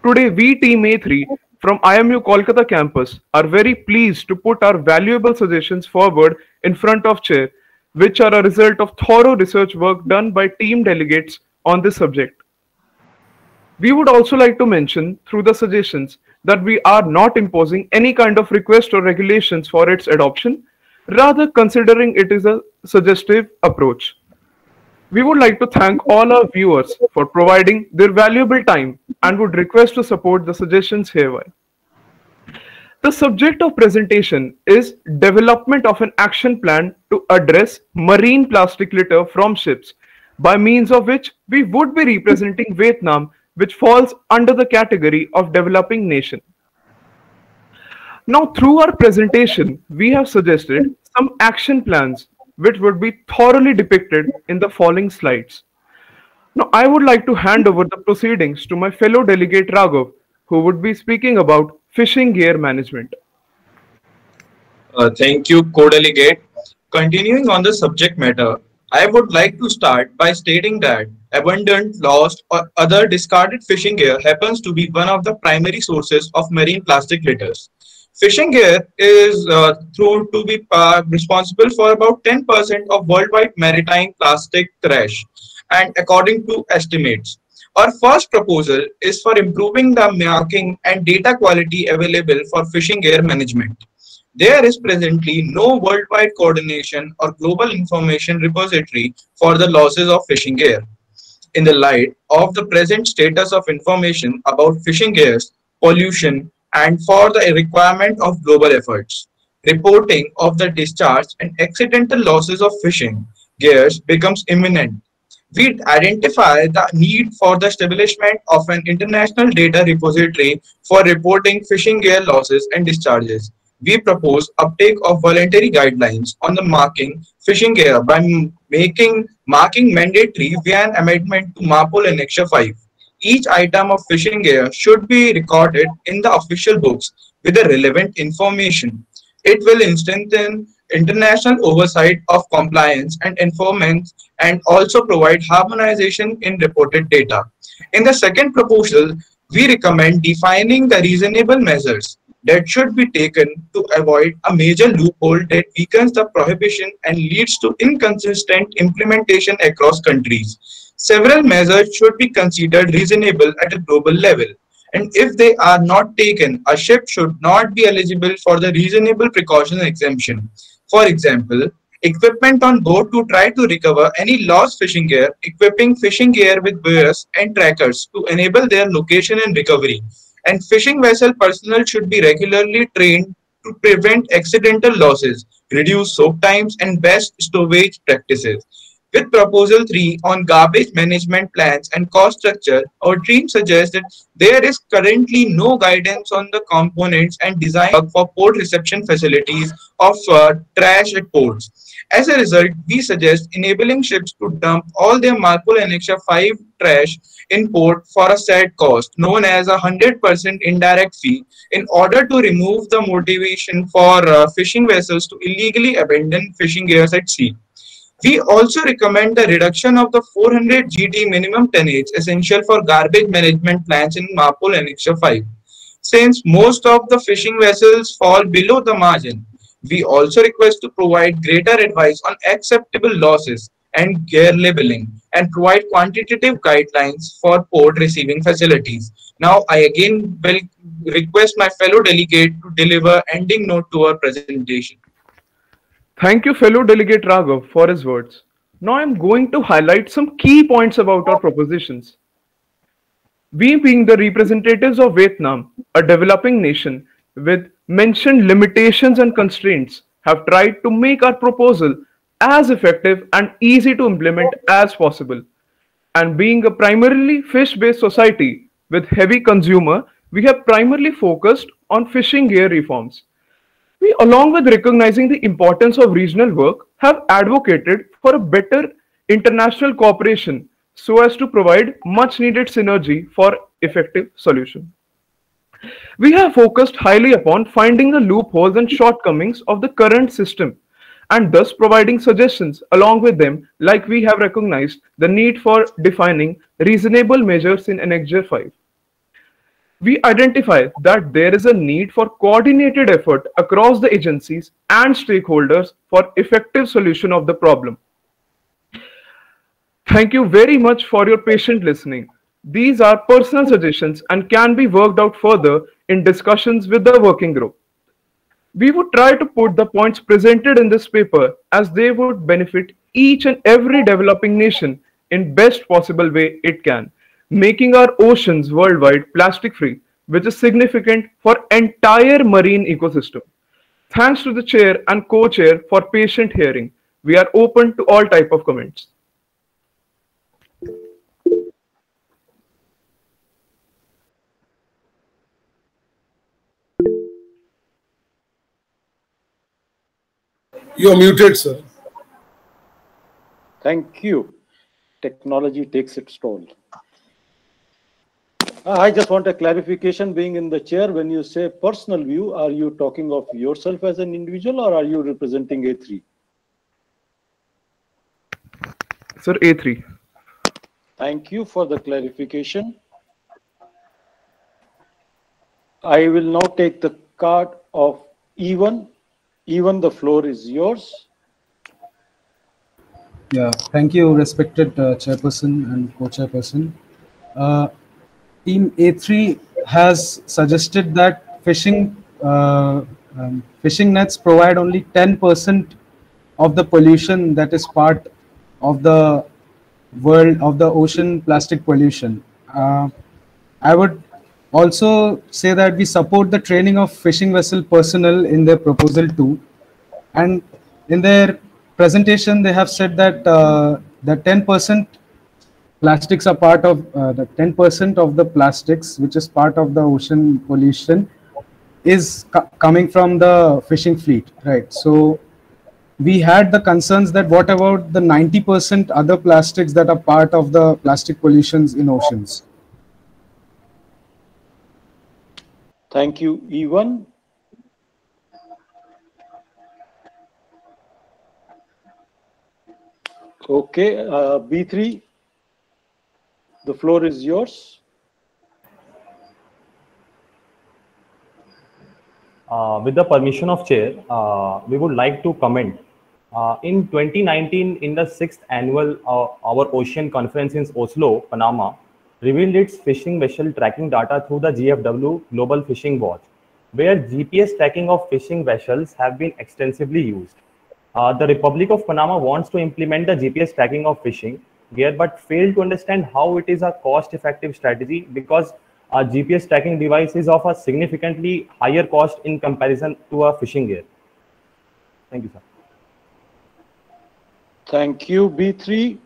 Today, we Team A3 from IMU Kolkata campus are very pleased to put our valuable suggestions forward in front of chair, which are a result of thorough research work done by team delegates on this subject. We would also like to mention through the suggestions that we are not imposing any kind of request or regulations for its adoption, rather considering it is a suggestive approach. We would like to thank all our viewers for providing their valuable time and would request to support the suggestions hereby. The subject of presentation is development of an action plan to address marine plastic litter from ships, by means of which we would be representing Vietnam which falls under the category of developing nation. Now, through our presentation, we have suggested some action plans which would be thoroughly depicted in the following slides. Now, I would like to hand over the proceedings to my fellow delegate Raghav, who would be speaking about fishing gear management.
Uh, thank you, co-delegate.
Continuing on the subject matter, I would like to start by stating that abundant, lost or other discarded fishing gear happens to be one of the primary sources of marine plastic litters. Fishing gear is uh, to be uh, responsible for about 10% of worldwide maritime plastic trash and according to estimates. Our first proposal is for improving the marking and data quality available for fishing gear management. There is presently no worldwide coordination or global information repository for the losses of fishing gear. In the light of the present status of information about fishing gears, pollution, and for the requirement of global efforts, reporting of the discharge and accidental losses of fishing gears becomes imminent we identify the need for the establishment of an international data repository for reporting fishing gear losses and discharges we propose uptake of voluntary guidelines on the marking fishing gear by making marking mandatory via an amendment to MARPOL in Annexure 5. Each item of fishing gear should be recorded in the official books with the relevant information. It will strengthen international oversight of compliance and enforcement and also provide harmonization in reported data. In the second proposal, we recommend defining the reasonable measures that should be taken to avoid a major loophole that weakens the prohibition and leads to inconsistent implementation across countries. Several measures should be considered reasonable at a global level, and if they are not taken, a ship should not be eligible for the reasonable precaution exemption. For example, equipment on board to try to recover any lost fishing gear, equipping fishing gear with buoys and trackers to enable their location and recovery and fishing vessel personnel should be regularly trained to prevent accidental losses, reduce soak times, and best stowage practices. With Proposal 3 on garbage management plans and cost structure, our team suggests that there is currently no guidance on the components and design for port reception facilities of uh, trash at ports. As a result, we suggest enabling ships to dump all their Marpol Annexure 5 trash in port for a set cost, known as a 100% indirect fee, in order to remove the motivation for uh, fishing vessels to illegally abandon fishing gears at sea. We also recommend the reduction of the 400 GT minimum tonnage essential for garbage management plans in Marpol Annexure 5, since most of the fishing vessels fall below the margin we also request to provide greater advice on acceptable losses and gear labeling and provide quantitative guidelines for port receiving facilities. Now, I again will request my fellow delegate to deliver ending note to our presentation.
Thank you, fellow delegate Raghav, for his words. Now, I'm going to highlight some key points about our propositions. We being the representatives of Vietnam, a developing nation with mentioned limitations and constraints have tried to make our proposal as effective and easy to implement as possible. And being a primarily fish based society with heavy consumer, we have primarily focused on fishing gear reforms. We, along with recognizing the importance of regional work, have advocated for a better international cooperation so as to provide much needed synergy for effective solution. We have focused highly upon finding the loopholes and shortcomings of the current system and thus providing suggestions along with them like we have recognized the need for defining reasonable measures in Annexure 5. We identify that there is a need for coordinated effort across the agencies and stakeholders for effective solution of the problem. Thank you very much for your patient listening. These are personal suggestions and can be worked out further in discussions with the working group. We would try to put the points presented in this paper as they would benefit each and every developing nation in best possible way it can, making our oceans worldwide plastic free, which is significant for entire marine ecosystem. Thanks to the chair and co-chair for patient hearing. We are open to all type of comments.
You are muted, sir. Thank you. Technology takes its toll. Uh, I just want a clarification being in the chair. When you say personal view, are you talking of yourself as an individual or are you representing A3?
Sir, A3.
Thank you for the clarification. I will now take the card of E1 even the floor is yours.
Yeah, thank you, respected uh, chairperson and co-chairperson. Uh, team A3 has suggested that fishing uh, um, fishing nets provide only 10% of the pollution that is part of the world of the ocean plastic pollution. Uh, I would also say that we support the training of fishing vessel personnel in their proposal too, and in their presentation they have said that uh, the 10% plastics are part of uh, the 10% of the plastics which is part of the ocean pollution is co coming from the fishing fleet right so we had the concerns that what about the 90% other plastics that are part of the plastic pollutions in oceans
Thank you, E1. Okay, uh, B3, the floor is yours.
Uh, with the permission of chair, uh, we would like to comment. Uh, in 2019, in the sixth annual uh, our ocean conference in Oslo, Panama, revealed its fishing vessel tracking data through the GFW Global Fishing Watch, where GPS tracking of fishing vessels have been extensively used. Uh, the Republic of Panama wants to implement the GPS tracking of fishing gear, but failed to understand how it is a cost-effective strategy because a GPS tracking device is of a significantly higher cost in comparison to a fishing gear. Thank you, sir.
Thank you, B3.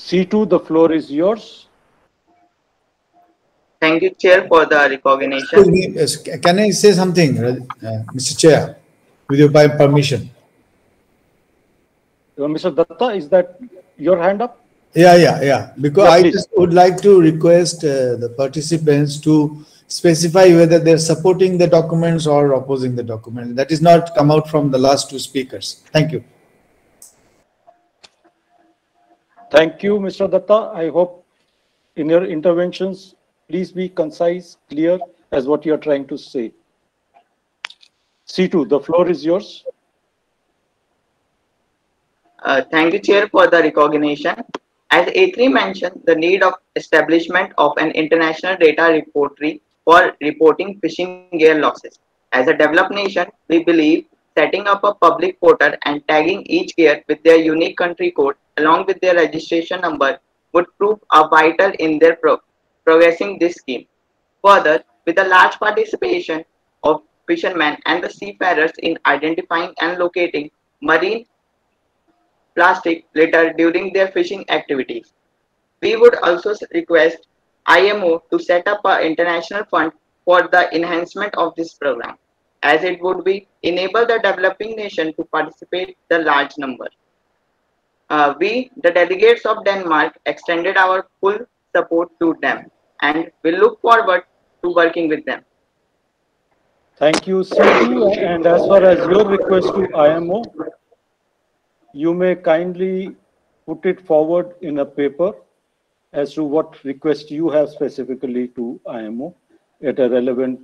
C2, the floor is yours. Thank you, Chair, for the recognition.
Can I say something, uh, Mr. Chair, with your permission?
Uh, Mr. Datta, is that your hand up?
Yeah, yeah, yeah. Because yeah, I just would like to request uh, the participants to specify whether they're supporting the documents or opposing the
documents. That is not come out from the last two speakers. Thank you. Thank you, Mr. Datta. I hope in your interventions, please be concise, clear as what you are trying to say. C2, the floor is yours. Uh, thank you,
Chair, for the recognition. As A3 mentioned, the need of establishment of an international data repository for reporting fishing gear losses. As a developed nation, we believe setting up a public portal and tagging each gear with their unique country code along with their registration number would prove vital in their pro progressing this scheme. Further, with the large participation of fishermen and the seafarers in identifying and locating marine plastic litter during their fishing activities. We would also request IMO to set up an international fund for the enhancement of this program, as it would be enable the developing nation to participate the large number. Uh, we, the delegates of Denmark, extended our full support to them and we look forward to working with them.
Thank you, sir. And as far as your request to IMO, you may kindly put it forward in a paper as to what request you have specifically to IMO at a relevant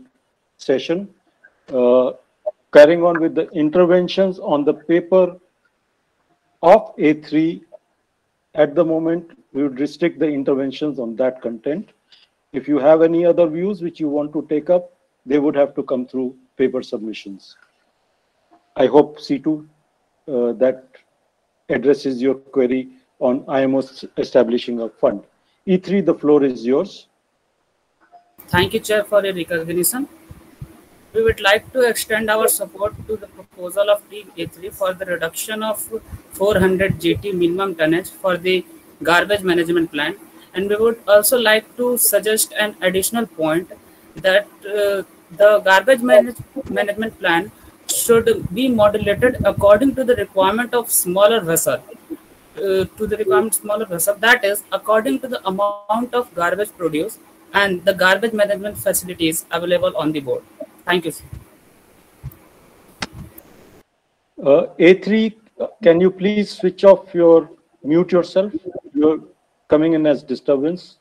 session. Uh, carrying on with the interventions on the paper of A3 at the moment, we would restrict the interventions on that content. If you have any other views which you want to take up, they would have to come through paper submissions. I hope C2 uh, that addresses your query on IMO establishing a fund. E3, the floor is yours.
Thank you, Chair, for your recognition. We would like to extend our support to the proposal of Team A3 for the reduction of 400 GT minimum tonnage for the garbage management plan, And we would also like to suggest an additional point that uh, the garbage manage management plan should be modulated according to the requirement of smaller vessel. Uh, to the requirement smaller vessel, that is according to the amount of garbage produced and the garbage management facilities available on the board. Thank you, sir.
Uh, A3, uh, can you please switch off your mute yourself? You're coming in as disturbance.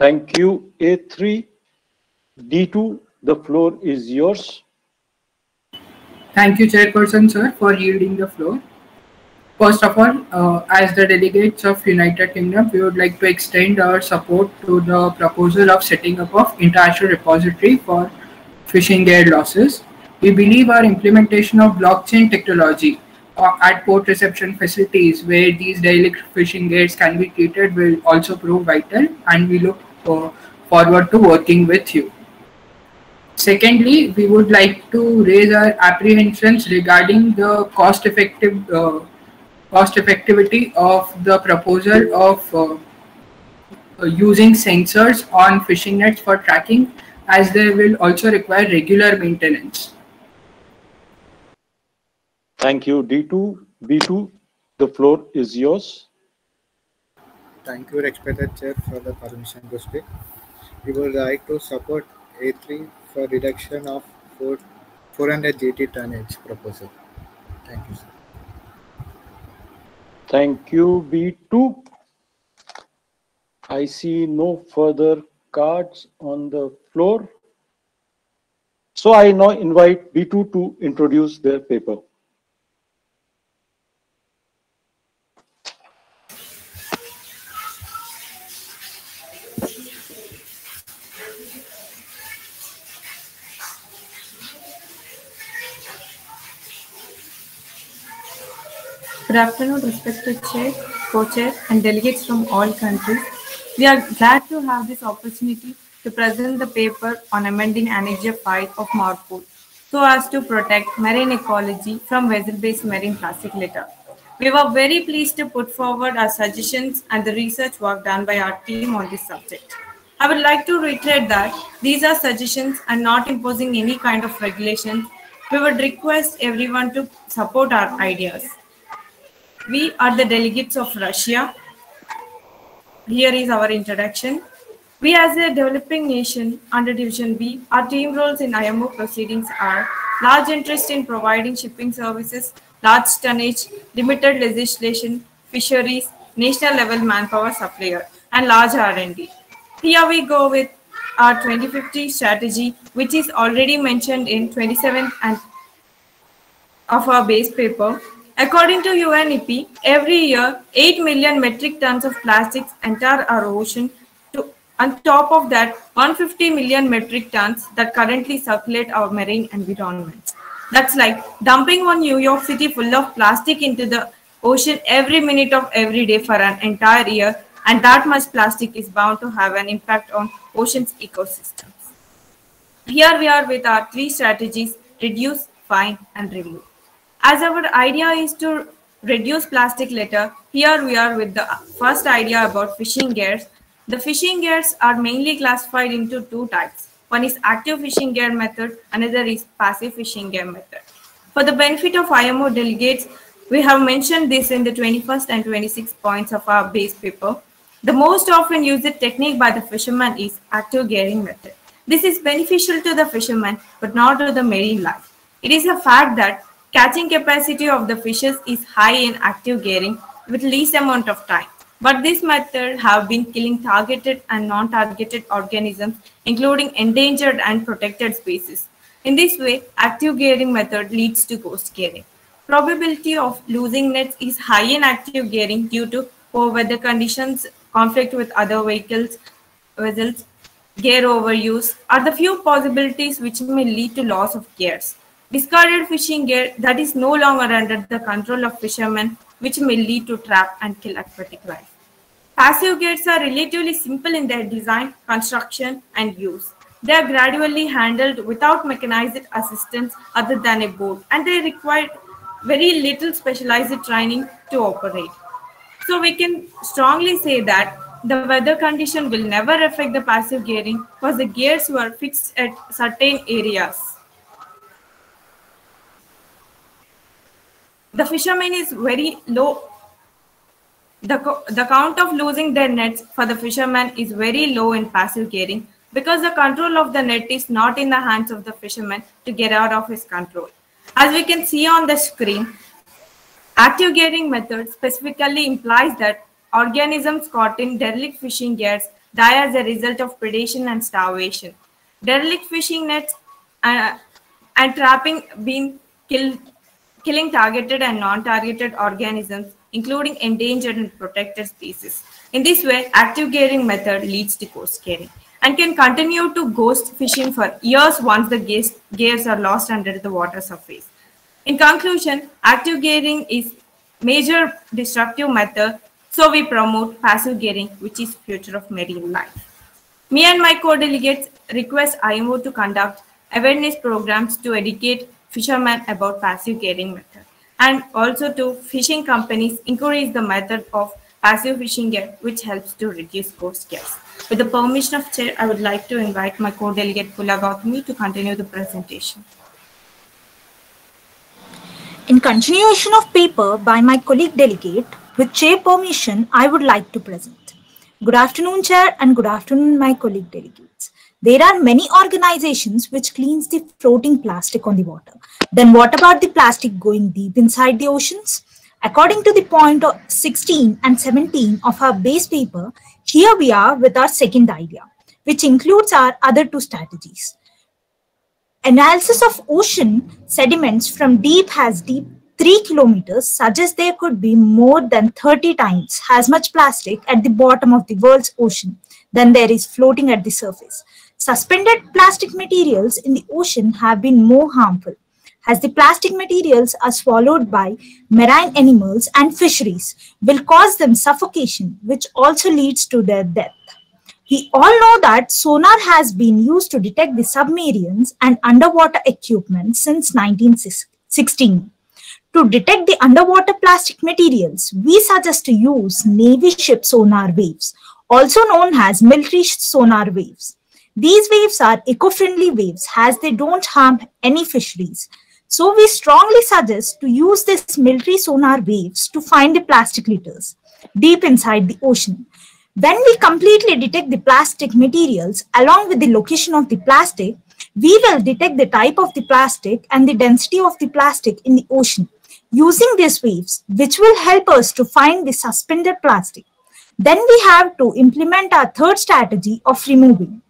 Thank you, A3. D2, the floor is yours.
Thank you, Chairperson, sir, for yielding the floor. First of all, uh, as the delegates of United Kingdom, we would like to extend our support to the proposal of setting up of international repository for fishing gear losses. We believe our implementation of blockchain technology uh, at port reception facilities where these derelict fishing gears can be treated will also prove vital and we look uh, forward to working with you. Secondly, we would like to raise our apprehensions regarding the cost effective uh, cost effectivity of the proposal of uh, uh, using sensors on fishing nets for tracking as they will also require regular
maintenance. Thank you, D2. B2, the floor is yours. Thank you, respected chair, for
the permission to speak. We would like to support A3 for reduction of 4, 400 GT tonnage proposal. Thank you, sir.
Thank you, B2. I see no further cards on the floor. So I now invite B2 to introduce their paper.
Good afternoon, respected Chair, Co-Chair and delegates from all countries. We are glad to have this opportunity to present the paper on amending Annex 5 of MARPOL so as to protect marine ecology from vessel-based marine plastic litter. We were very pleased to put forward our suggestions and the research work done by our team on this subject. I would like to reiterate that these are suggestions and not imposing any kind of regulations. We would request everyone to support our ideas. We are the delegates of Russia. Here is our introduction. We as a developing nation under Division B, our team roles in IMO proceedings are large interest in providing shipping services, large tonnage, limited legislation, fisheries, national level manpower supplier, and large R&D. Here we go with our 2050 strategy, which is already mentioned in 27th and of our base paper According to UNEP, every year 8 million metric tons of plastics enter our ocean. To, on top of that, 150 million metric tons that currently circulate our marine environments. That's like dumping one New York City full of plastic into the ocean every minute of every day for an entire year, and that much plastic is bound to have an impact on ocean's ecosystems. Here we are with our three strategies reduce, find, and remove. As our idea is to reduce plastic litter, here we are with the first idea about fishing gears. The fishing gears are mainly classified into two types. One is active fishing gear method, another is passive fishing gear method. For the benefit of IMO delegates, we have mentioned this in the 21st and 26th points of our base paper. The most often used technique by the fishermen is active gearing method. This is beneficial to the fishermen, but not to the marine life. It is a fact that Catching capacity of the fishes is high in active gearing with least amount of time. But this method have been killing targeted and non-targeted organisms, including endangered and protected species. In this way, active gearing method leads to ghost gearing. Probability of losing nets is high in active gearing due to poor weather conditions, conflict with other vehicles, vessels, gear overuse are the few possibilities which may lead to loss of gears. Discarded fishing gear that is no longer under the control of fishermen, which may lead to trap and kill aquatic life. Passive gates are relatively simple in their design, construction, and use. They are gradually handled without mechanized assistance other than a boat, and they require very little specialized training to operate. So we can strongly say that the weather condition will never affect the passive gearing because the gears were fixed at certain areas. The fisherman is very low. The, the count of losing their nets for the fisherman is very low in passive gearing because the control of the net is not in the hands of the fisherman to get out of his control. As we can see on the screen, active gearing method specifically implies that organisms caught in derelict fishing gears die as a result of predation and starvation. Derelict fishing nets uh, and trapping being killed killing targeted and non-targeted organisms, including endangered and protected species. In this way, active gearing method leads to ghost gearing and can continue to ghost fishing for years once the gears are lost under the water surface. In conclusion, active gearing is major destructive method, so we promote passive gearing, which is future of marine life. Me and my co-delegates request IMO to conduct awareness programs to educate fishermen about passive gearing method. And also to fishing companies encourage the method of passive fishing gear, which helps to reduce cost gaps. With the permission of chair, I would like to invite my co-delegate Pula Gautami to continue the presentation.
In continuation of paper by my colleague delegate, with chair permission, I would like to present. Good afternoon, Chair, and good afternoon, my colleague delegates. There are many organizations which cleans the floating plastic on the water. Then what about the plastic going deep inside the oceans? According to the point of 16 and 17 of our base paper, here we are with our second idea, which includes our other two strategies. Analysis of ocean sediments from deep has deep 3 kilometers suggests there could be more than 30 times as much plastic at the bottom of the world's ocean than there is floating at the surface. Suspended plastic materials in the ocean have been more harmful as the plastic materials are swallowed by marine animals and fisheries will cause them suffocation which also leads to their death. We all know that sonar has been used to detect the submarines and underwater equipment since 1916. To detect the underwater plastic materials, we suggest to use Navy ship sonar waves, also known as military sonar waves. These waves are eco-friendly waves as they don't harm any fisheries. So we strongly suggest to use this military sonar waves to find the plastic litters deep inside the ocean. When we completely detect the plastic materials along with the location of the plastic, we will detect the type of the plastic and the density of the plastic in the ocean using these waves, which will help us to find the suspended plastic. Then we have to implement our third strategy of removing.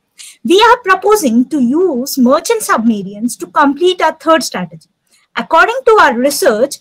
We are proposing to use merchant submarines to complete our third strategy. According to our research,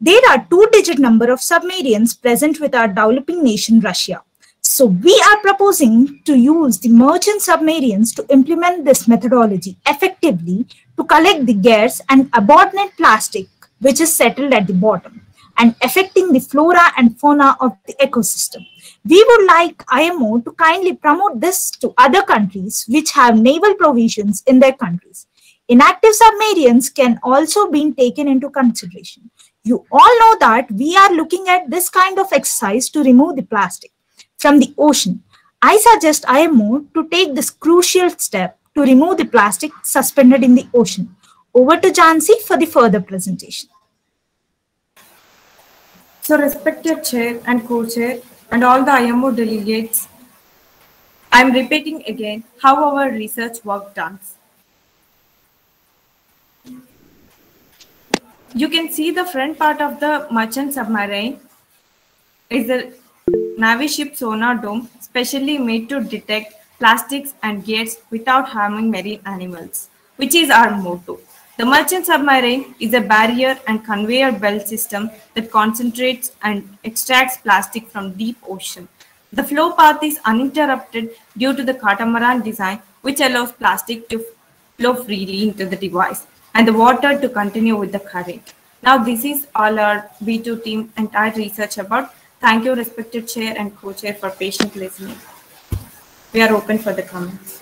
there are two-digit number of submarines present with our developing nation, Russia. So we are proposing to use the merchant submarines to implement this methodology effectively to collect the gas and abundant plastic which is settled at the bottom and affecting the flora and fauna of the ecosystem. We would like IMO to kindly promote this to other countries which have naval provisions in their countries. Inactive submarines can also be taken into consideration. You all know that we are looking at this kind of exercise to remove the plastic from the ocean. I suggest IMO to take this crucial step to remove the plastic suspended in the ocean. Over to Jansi for the further presentation.
So respected chair and co-chair, and all the IMO delegates, I'm repeating again how our research work done. You can see the front part of the merchant submarine is a Navy ship sonar dome specially made to detect plastics and gears without harming marine animals, which is our motto. The merchant submarine is a barrier and conveyor belt system that concentrates and extracts plastic from deep ocean. The flow path is uninterrupted due to the catamaran design, which allows plastic to flow freely into the device and the water to continue with the current. Now, this is all our B2 team entire research about. Thank you, respected chair and co-chair for patient listening. We are open for the comments.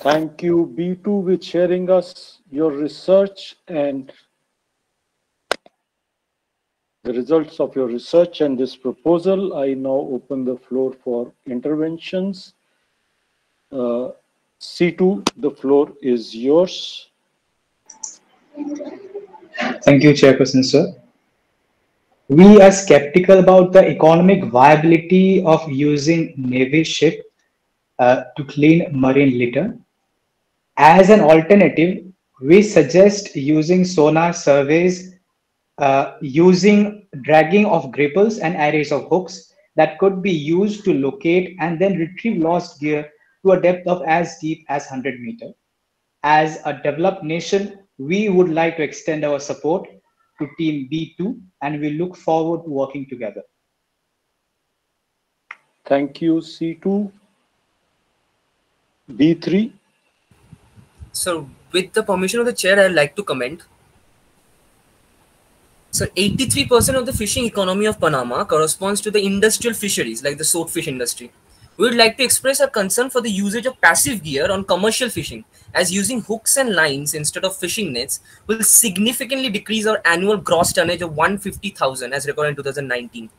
Thank you, B2, with sharing us your research and the results of your research and this proposal. I now open the floor for interventions. Uh, C2, the floor is yours.
Thank you, Chairperson, sir. We are skeptical about the economic viability of using Navy ship uh, to clean marine litter. As an alternative, we suggest using sonar surveys uh, using dragging of grippers and arrays of hooks that could be used to locate and then retrieve lost gear to a depth of as deep as 100 meter. As a developed nation, we would like to extend our support to team B2 and
we look forward to working together. Thank you, C2. B3.
So with the permission of the chair, I'd like to comment. So 83% of the fishing economy of Panama corresponds to the industrial fisheries, like the swordfish industry. We would like to express our concern for the usage of passive gear on commercial fishing, as using hooks and lines instead of fishing nets will significantly decrease our annual gross tonnage of 150,000 as recorded in 2019.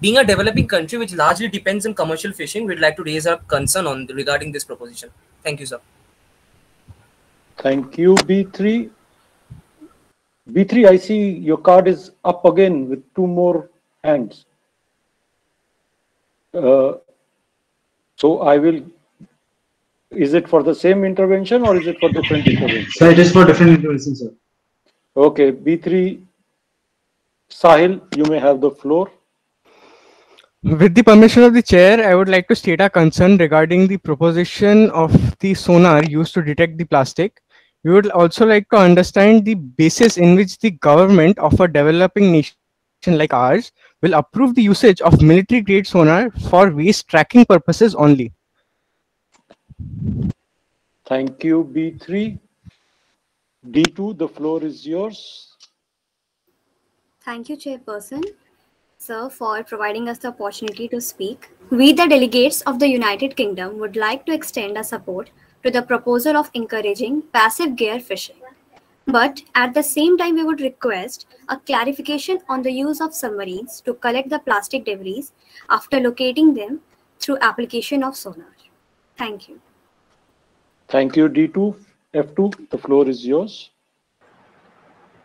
Being a developing country which largely depends on commercial fishing, we'd like to raise our concern on regarding this proposition. Thank you, sir.
Thank you, B3. B3, I see your card is up again with two more hands. Uh, so I will, is it for the same intervention or is it for different intervention? Sir, it is for different intervention, sir. Okay, B3, Sahil, you may have the floor.
With the permission of the chair, I would like to state our concern regarding the proposition of the sonar used to detect the plastic. We would also like to understand the basis in which the government of a developing nation like ours will approve the usage of military grade sonar for waste tracking purposes
only. Thank you, B3. D2, the floor is yours.
Thank you, Chairperson, sir, for providing us the opportunity to speak. We, the delegates of the United Kingdom, would like to extend our support to the proposal of encouraging passive gear fishing. But at the same time, we would request a clarification on the use of submarines to collect the plastic debris after locating them through application of sonar. Thank you.
Thank you, D2. F2, the floor is yours.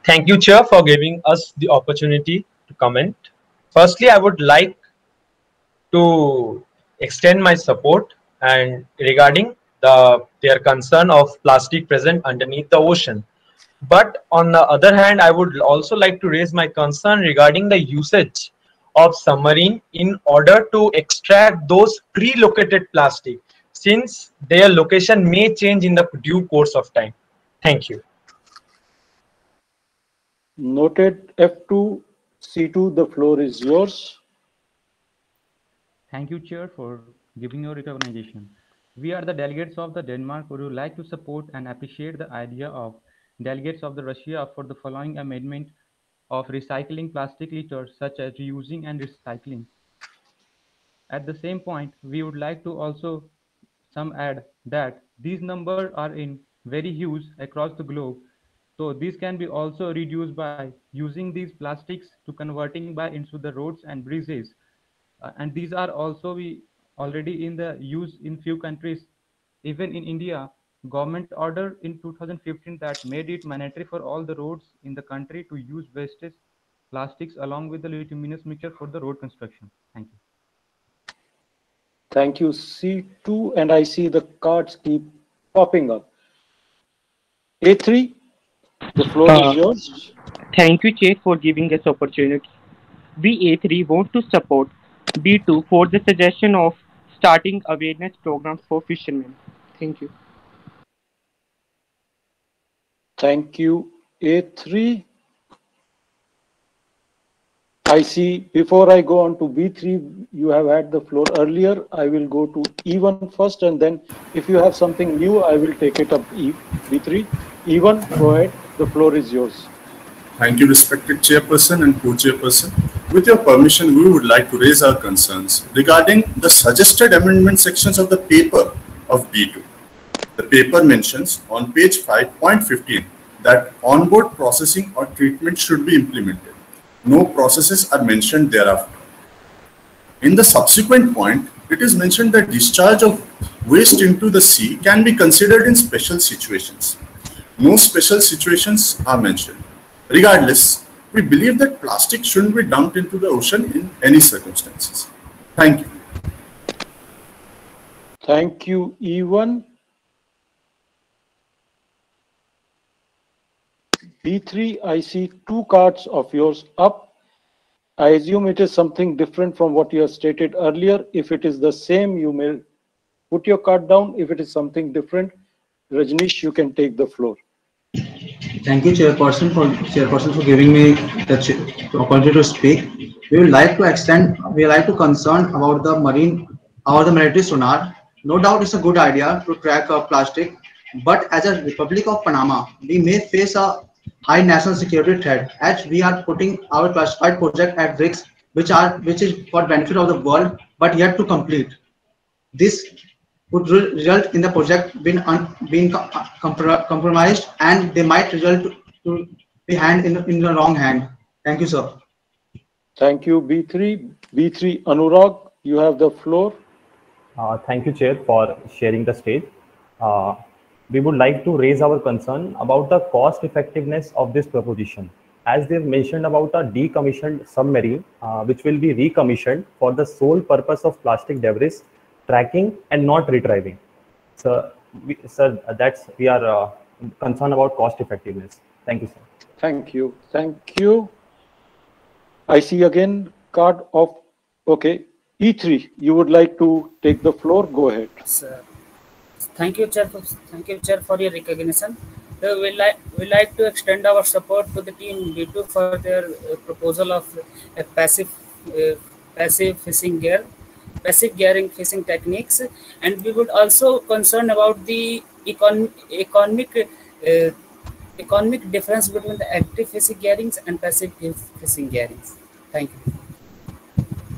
Thank you, Chair, for giving us the opportunity
to comment. Firstly, I would like to extend my support and regarding the their concern of plastic present underneath the ocean. But on the other hand, I would also like to raise my concern regarding the usage of submarine in order to extract those pre-located plastic since their location may change in the due course of time.
Thank you. Noted F2, C2, the floor is yours.
Thank you, Chair, for giving your recognition. We are the delegates of the Denmark who would like to support and appreciate the idea of delegates of the Russia for the following amendment of recycling plastic litter such as reusing and recycling. At the same point, we would like to also some add that these numbers are in very huge across the globe. So these can be also reduced by using these plastics to converting by into the roads and bridges. Uh, and these are also we already in the use in few countries even in india government order in 2015 that made it mandatory for all the roads in the country to use waste plastics along with the bituminous mixture for the road construction thank you
thank you c2 and i see the cards keep popping up
a3 the floor uh, is yours thank you chair for giving us opportunity we a3 want to support b2 for the suggestion of starting
awareness programs for fishermen. Thank you.
Thank you, A3. I see before I go on to B3, you have had the floor earlier. I will go to E1 first, and then if you have something new, I will take it up. E, B3, E1, go ahead. The floor is yours.
Thank you, respected chairperson and co-chairperson. With your permission, we would like to raise our concerns regarding the suggested amendment sections of the paper of B 2 The paper mentions on page 5.15 that onboard processing or treatment should be implemented. No processes are mentioned thereafter. In the subsequent point, it is mentioned that discharge of waste into the sea can be considered in special situations. No special situations are mentioned. Regardless, we believe that plastic shouldn't be dumped into the ocean in any circumstances. Thank you.
Thank you, E1. B3, I see two cards of yours up. I assume it is something different from what you have stated earlier. If it is the same, you may put your card down. If it is something different, Rajnish, you can take the floor.
Thank you, Chairperson, for Chairperson for giving me the opportunity to speak. We would like to extend, we would like to concern about the marine, about the military sonar. No doubt, it's a good idea to track uh, plastic, but as a Republic of Panama, we may face a high national security threat as we are putting our classified project at risk, which are which is for benefit of the world, but yet to complete. This would re result in the project being being compromised,
and they might result to, to be hand in the, in the wrong hand. Thank you, sir. Thank you, B3. B3 Anurag, you have the floor.
Uh, thank you, Chair, for sharing the stage. Uh, we would like to raise our concern about the cost effectiveness of this proposition. As they've mentioned about a decommissioned submarine, uh, which will be recommissioned for the sole purpose of plastic debris tracking and not retrieving. So, we, sir, that's we are uh, concerned
about cost effectiveness. Thank you, sir. Thank you. Thank you. I see again card of okay E3. You would like to take the floor. Go ahead.
Sir, thank you, chair. Thank you, chair, for your recognition. we like we like to extend our support to the team B2 for their uh, proposal of a passive uh, passive fishing gear passive gearing fishing techniques and we would also concern about the econ economic uh, economic difference between the active fishing gearings and passive fishing gearings thank you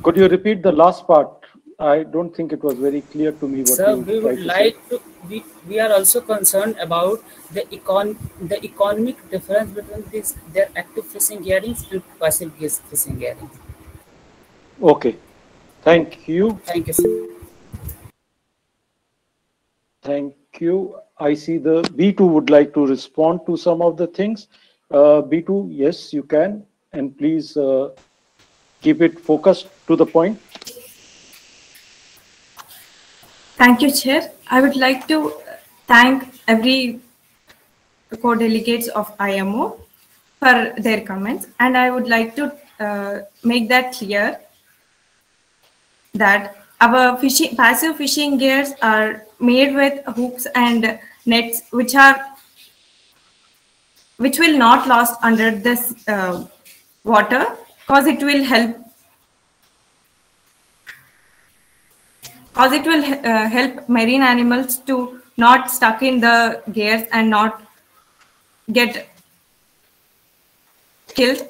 could you repeat the last part I don't think it was very clear to me what Sir, we would to like
say. to we, we are also concerned about the econ the economic difference between these their active fishing gearings and passive fishing
gearings. Okay. Thank you. Thank you. Thank you. I see the B2 would like to respond to some of the things. Uh, B2, yes, you can. And please uh, keep it focused to the point.
Thank you, Chair. I would like to thank every co-delegates of IMO for their comments. And I would like to uh, make that clear that our fishing, passive fishing gears are made with hooks and nets which are which will not last under this uh, water because it will help because it will uh, help marine animals to not stuck in the gears and not get killed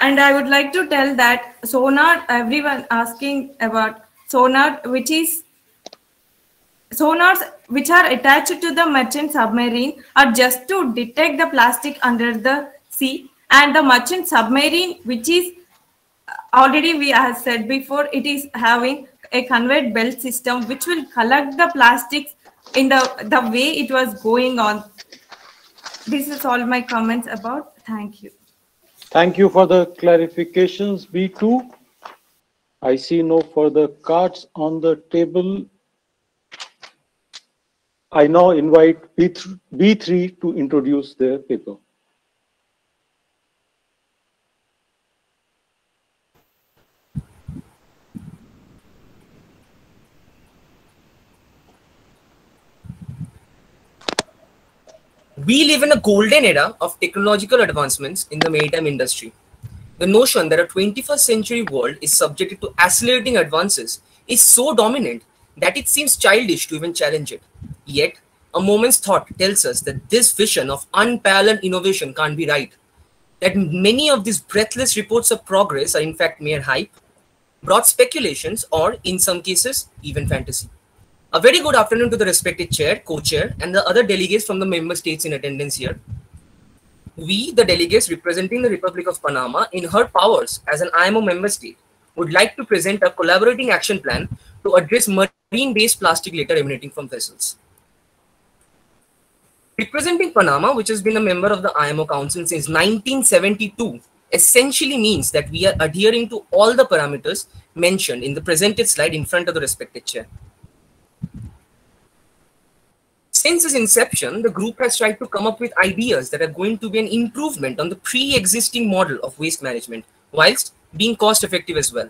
and I would like to tell that sonar, everyone asking about sonar, which is sonars which are attached to the merchant submarine are just to detect the plastic under the sea and the merchant submarine which is uh, already we have said before it is having a conveyor belt system which will collect the plastics in the the way it was going on this is all my comments about thank you
Thank you for the clarifications, B2. I see no further cards on the table. I now invite B3 to introduce their paper.
we live in a golden era of technological advancements in the maritime industry. The notion that a 21st century world is subjected to accelerating advances is so dominant that it seems childish to even challenge it. Yet, a moment's thought tells us that this vision of unparalleled innovation can't be right. That many of these breathless reports of progress are in fact mere hype, broad speculations, or in some cases, even fantasy. A very good afternoon to the respected chair, co-chair, and the other delegates from the member states in attendance here. We, the delegates representing the Republic of Panama in her powers as an IMO member state, would like to present a collaborating action plan to address marine-based plastic litter emanating from vessels. Representing Panama, which has been a member of the IMO Council since 1972, essentially means that we are adhering to all the parameters mentioned in the presented slide in front of the respected chair since its inception, the group has tried to come up with ideas that are going to be an improvement on the pre existing model of waste management, whilst being cost effective as well.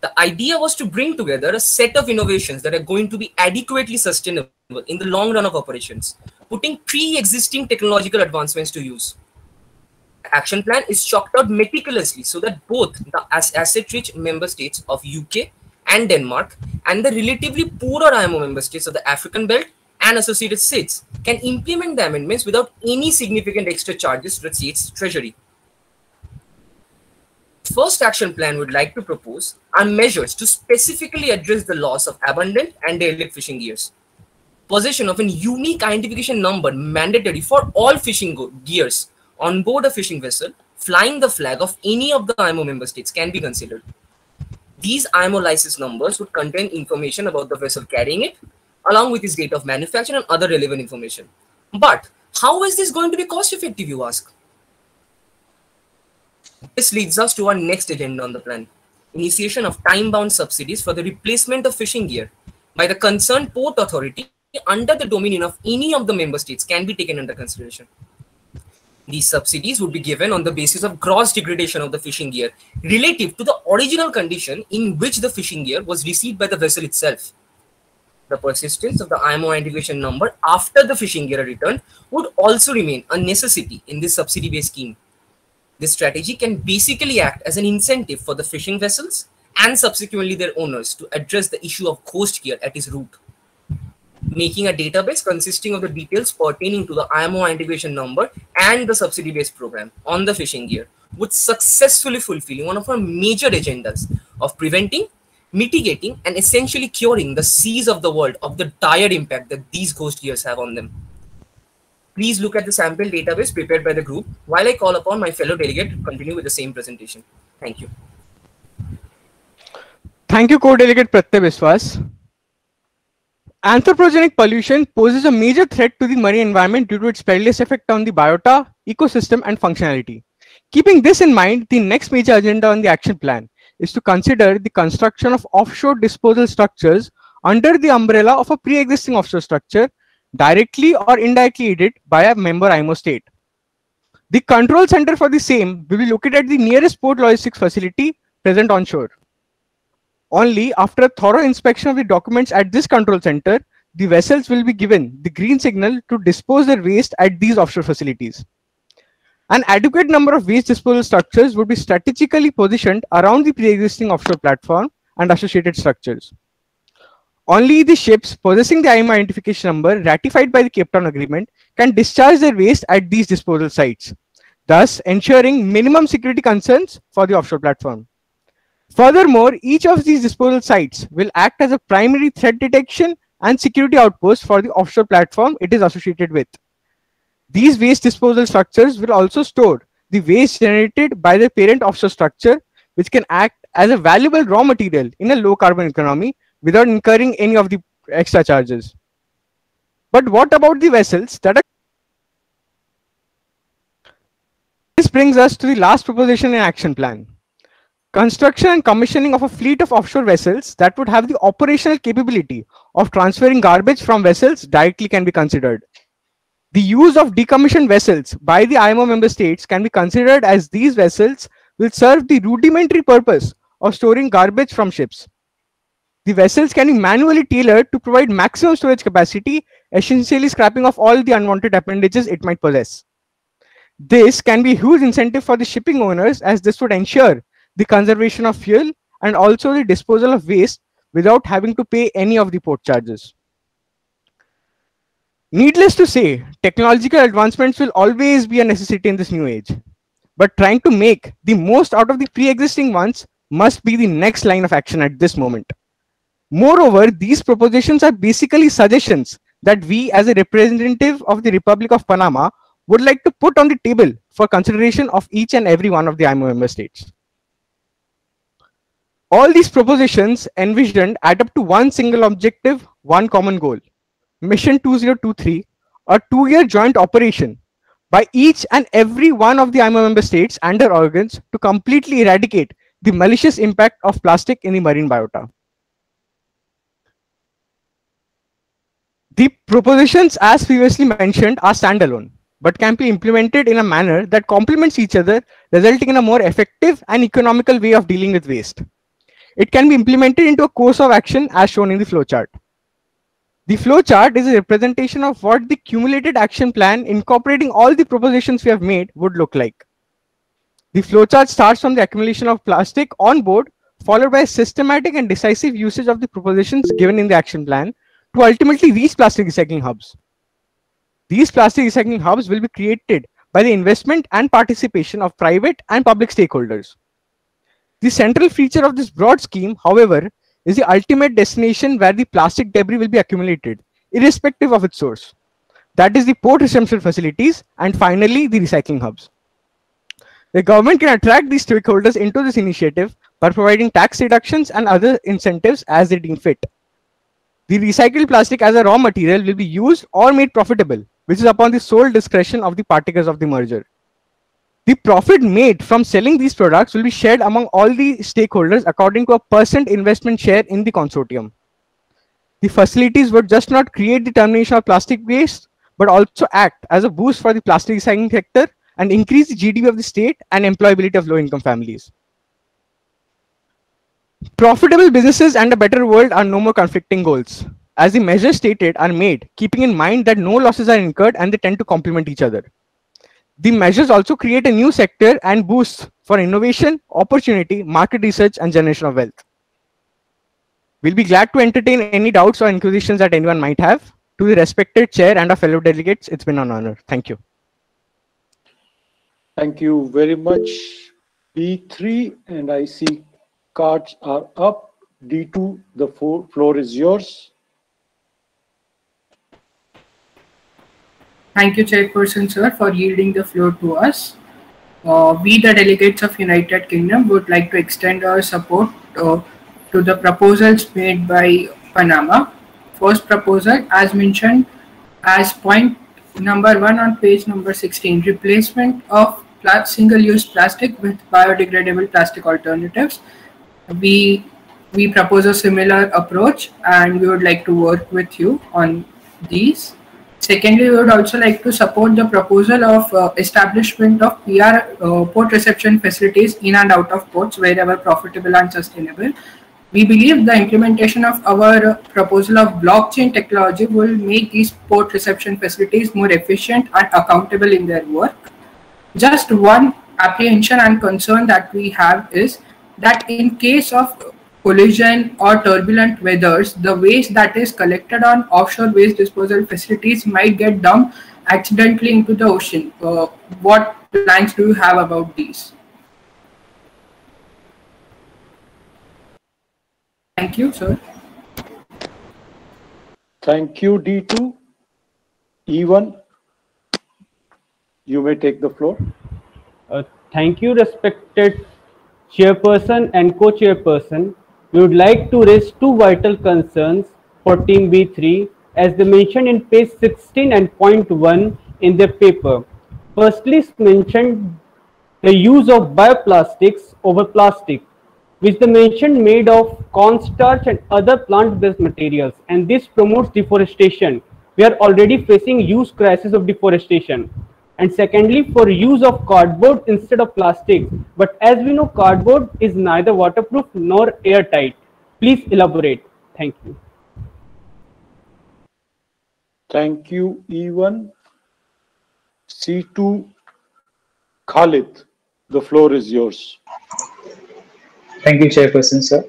The idea was to bring together a set of innovations that are going to be adequately sustainable in the long run of operations, putting pre existing technological advancements to use. The action plan is chalked out meticulously so that both the asset rich member states of UK and Denmark and the relatively poorer IMO member states of the African belt and associated seats can implement the amendments without any significant extra charges to the treasury. treasury. First action plan would like to propose are measures to specifically address the loss of abundant and derelict fishing gears. Possession of a unique identification number mandatory for all fishing gears on board a fishing vessel flying the flag of any of the IMO member states can be considered. These IMO license numbers would contain information about the vessel carrying it, along with its date of manufacture and other relevant information. But how is this going to be cost effective, you ask? This leads us to our next agenda on the plan. Initiation of time-bound subsidies for the replacement of fishing gear by the concerned port authority under the dominion of any of the member states can be taken under consideration. These subsidies would be given on the basis of gross degradation of the fishing gear relative to the original condition in which the fishing gear was received by the vessel itself the persistence of the IMO identification number after the fishing gear return would also remain a necessity in this subsidy-based scheme. This strategy can basically act as an incentive for the fishing vessels and subsequently their owners to address the issue of ghost gear at its root. Making a database consisting of the details pertaining to the IMO integration number and the subsidy-based program on the fishing gear would successfully fulfill one of our major agendas of preventing mitigating and essentially curing the seas of the world of the dire impact that these ghost gears have on them. Please look at the sample database prepared by the group while I call upon my fellow delegate to continue with the same presentation. Thank you.
Thank you, co-delegate Pratyay Biswas. Anthropogenic pollution poses a major threat to the marine environment due to its perilous effect on the biota, ecosystem, and functionality. Keeping this in mind, the next major agenda on the action plan is to consider the construction of offshore disposal structures under the umbrella of a pre-existing offshore structure directly or indirectly aided by a member IMO state. The control center for the same will be located at the nearest port logistics facility present onshore. Only after a thorough inspection of the documents at this control center, the vessels will be given the green signal to dispose their waste at these offshore facilities. An adequate number of waste disposal structures would be strategically positioned around the pre-existing offshore platform and associated structures. Only the ships possessing the IMO identification number ratified by the Cape Town Agreement can discharge their waste at these disposal sites, thus ensuring minimum security concerns for the offshore platform. Furthermore, each of these disposal sites will act as a primary threat detection and security outpost for the offshore platform it is associated with. These waste disposal structures will also store the waste generated by the parent offshore structure, which can act as a valuable raw material in a low carbon economy without incurring any of the extra charges. But what about the vessels that are This brings us to the last proposition in action plan. Construction and commissioning of a fleet of offshore vessels that would have the operational capability of transferring garbage from vessels directly can be considered. The use of decommissioned vessels by the IMO member states can be considered as these vessels will serve the rudimentary purpose of storing garbage from ships. The vessels can be manually tailored to provide maximum storage capacity, essentially scrapping off all the unwanted appendages it might possess. This can be a huge incentive for the shipping owners as this would ensure the conservation of fuel and also the disposal of waste without having to pay any of the port charges. Needless to say, technological advancements will always be a necessity in this new age. But trying to make the most out of the pre existing ones must be the next line of action at this moment. Moreover, these propositions are basically suggestions that we, as a representative of the Republic of Panama, would like to put on the table for consideration of each and every one of the IMO member states. All these propositions envisioned add up to one single objective, one common goal Mission 2023, a two year joint operation by each and every one of the IMO member states and their organs to completely eradicate the malicious impact of plastic in the marine biota. The propositions, as previously mentioned, are standalone, but can be implemented in a manner that complements each other, resulting in a more effective and economical way of dealing with waste. It can be implemented into a course of action as shown in the flowchart. The flowchart is a representation of what the cumulated action plan incorporating all the propositions we have made would look like. The flowchart starts from the accumulation of plastic on board, followed by systematic and decisive usage of the propositions given in the action plan to ultimately reach plastic recycling hubs. These plastic recycling hubs will be created by the investment and participation of private and public stakeholders. The central feature of this broad scheme, however, is the ultimate destination where the plastic debris will be accumulated, irrespective of its source. That is the port reception facilities and finally the recycling hubs. The government can attract these stakeholders into this initiative by providing tax reductions and other incentives as they deem fit. The recycled plastic as a raw material will be used or made profitable, which is upon the sole discretion of the partakers of the merger the profit made from selling these products will be shared among all the stakeholders according to a percent investment share in the consortium. The facilities would just not create the termination of plastic waste, but also act as a boost for the plastic recycling sector and increase the GDP of the state and employability of low-income families. Profitable businesses and a better world are no more conflicting goals, as the measures stated are made, keeping in mind that no losses are incurred and they tend to complement each other. The measures also create a new sector and boost for innovation, opportunity, market research, and generation of wealth. We'll be glad to entertain any doubts or inquisitions that anyone might have. To the respected chair and our fellow delegates, it's been an honor. Thank you.
Thank you very much. B3 and I see cards are up. D2, the floor is yours.
Thank you, Chairperson, sir, for yielding the floor to us. Uh, we, the delegates of United Kingdom, would like to extend our support uh, to the proposals made by Panama. First proposal, as mentioned, as point number one on page number 16, replacement of single-use plastic with biodegradable plastic alternatives. We we propose a similar approach, and we would like to work with you on these. Secondly, we would also like to support the proposal of uh, establishment of PR uh, port reception facilities in and out of ports wherever profitable and sustainable. We believe the implementation of our uh, proposal of blockchain technology will make these port reception facilities more efficient and accountable in their work. Just one apprehension and concern that we have is that in case of collision or turbulent weathers, the waste that is collected on offshore waste disposal facilities might get dumped accidentally into the ocean. Uh, what plans do you have about these?
Thank you, sir. Thank you, D2. E1, you may take the floor. Uh, thank you, respected chairperson
and co-chairperson we would like to raise two vital concerns for Team B3 as they mentioned in page 16 and point 1 in their paper. Firstly, mentioned the use of bioplastics over plastic, which they mentioned made of cornstarch and other plant-based materials, and this promotes deforestation. We are already facing huge crisis of deforestation and
secondly for use of cardboard instead of plastic. But as we know, cardboard is neither
waterproof nor airtight. Please elaborate. Thank you.
Thank you, E1. C2, Khalid, the floor is yours.
Thank you, Chairperson, sir.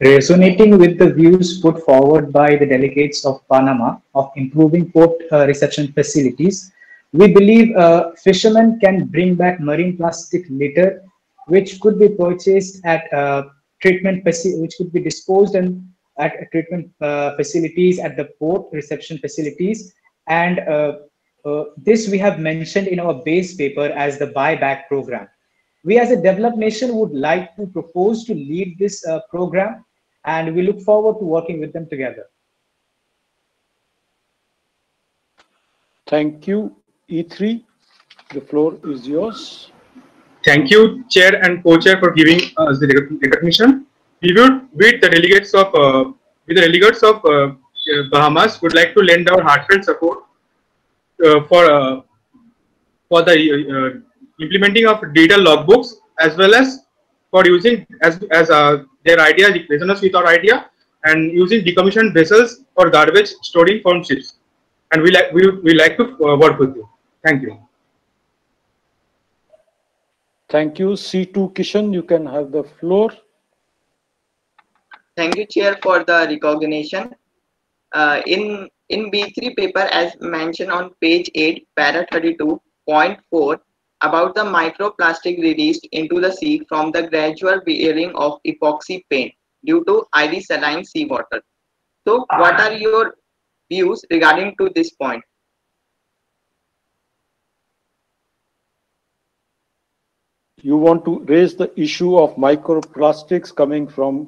Resonating with the views put forward by the
delegates of Panama of improving port uh, reception facilities, we believe uh, fishermen can bring back marine plastic litter, which could be purchased at uh, treatment which could be disposed and at treatment uh, facilities at the port reception facilities and uh, uh, this we have mentioned in our base paper as the buyback program we as a developed nation would like to propose to lead this uh, program and we look forward to working with them together
Thank you. E3, the floor is yours. Thank you, Chair and Co-Chair, for giving us the
recognition. We would, with the delegates of, uh, with the delegates of uh, Bahamas, would like to lend our heartfelt support uh, for uh, for the uh, implementing of digital logbooks as well as for using as as uh, their idea business with our idea and using decommissioned vessels for garbage storing from ships. And we like we we like to work with you. Thank you.
Thank you. C2 Kishan, you can have the floor.
Thank you, Chair, for the recognition. Uh, in, in B3 paper, as mentioned on page 8, para 32.4, about the microplastic released into the sea from the gradual wearing of epoxy paint due to highly saline seawater. So, what are your views regarding to this point?
you want to raise the issue of microplastics coming from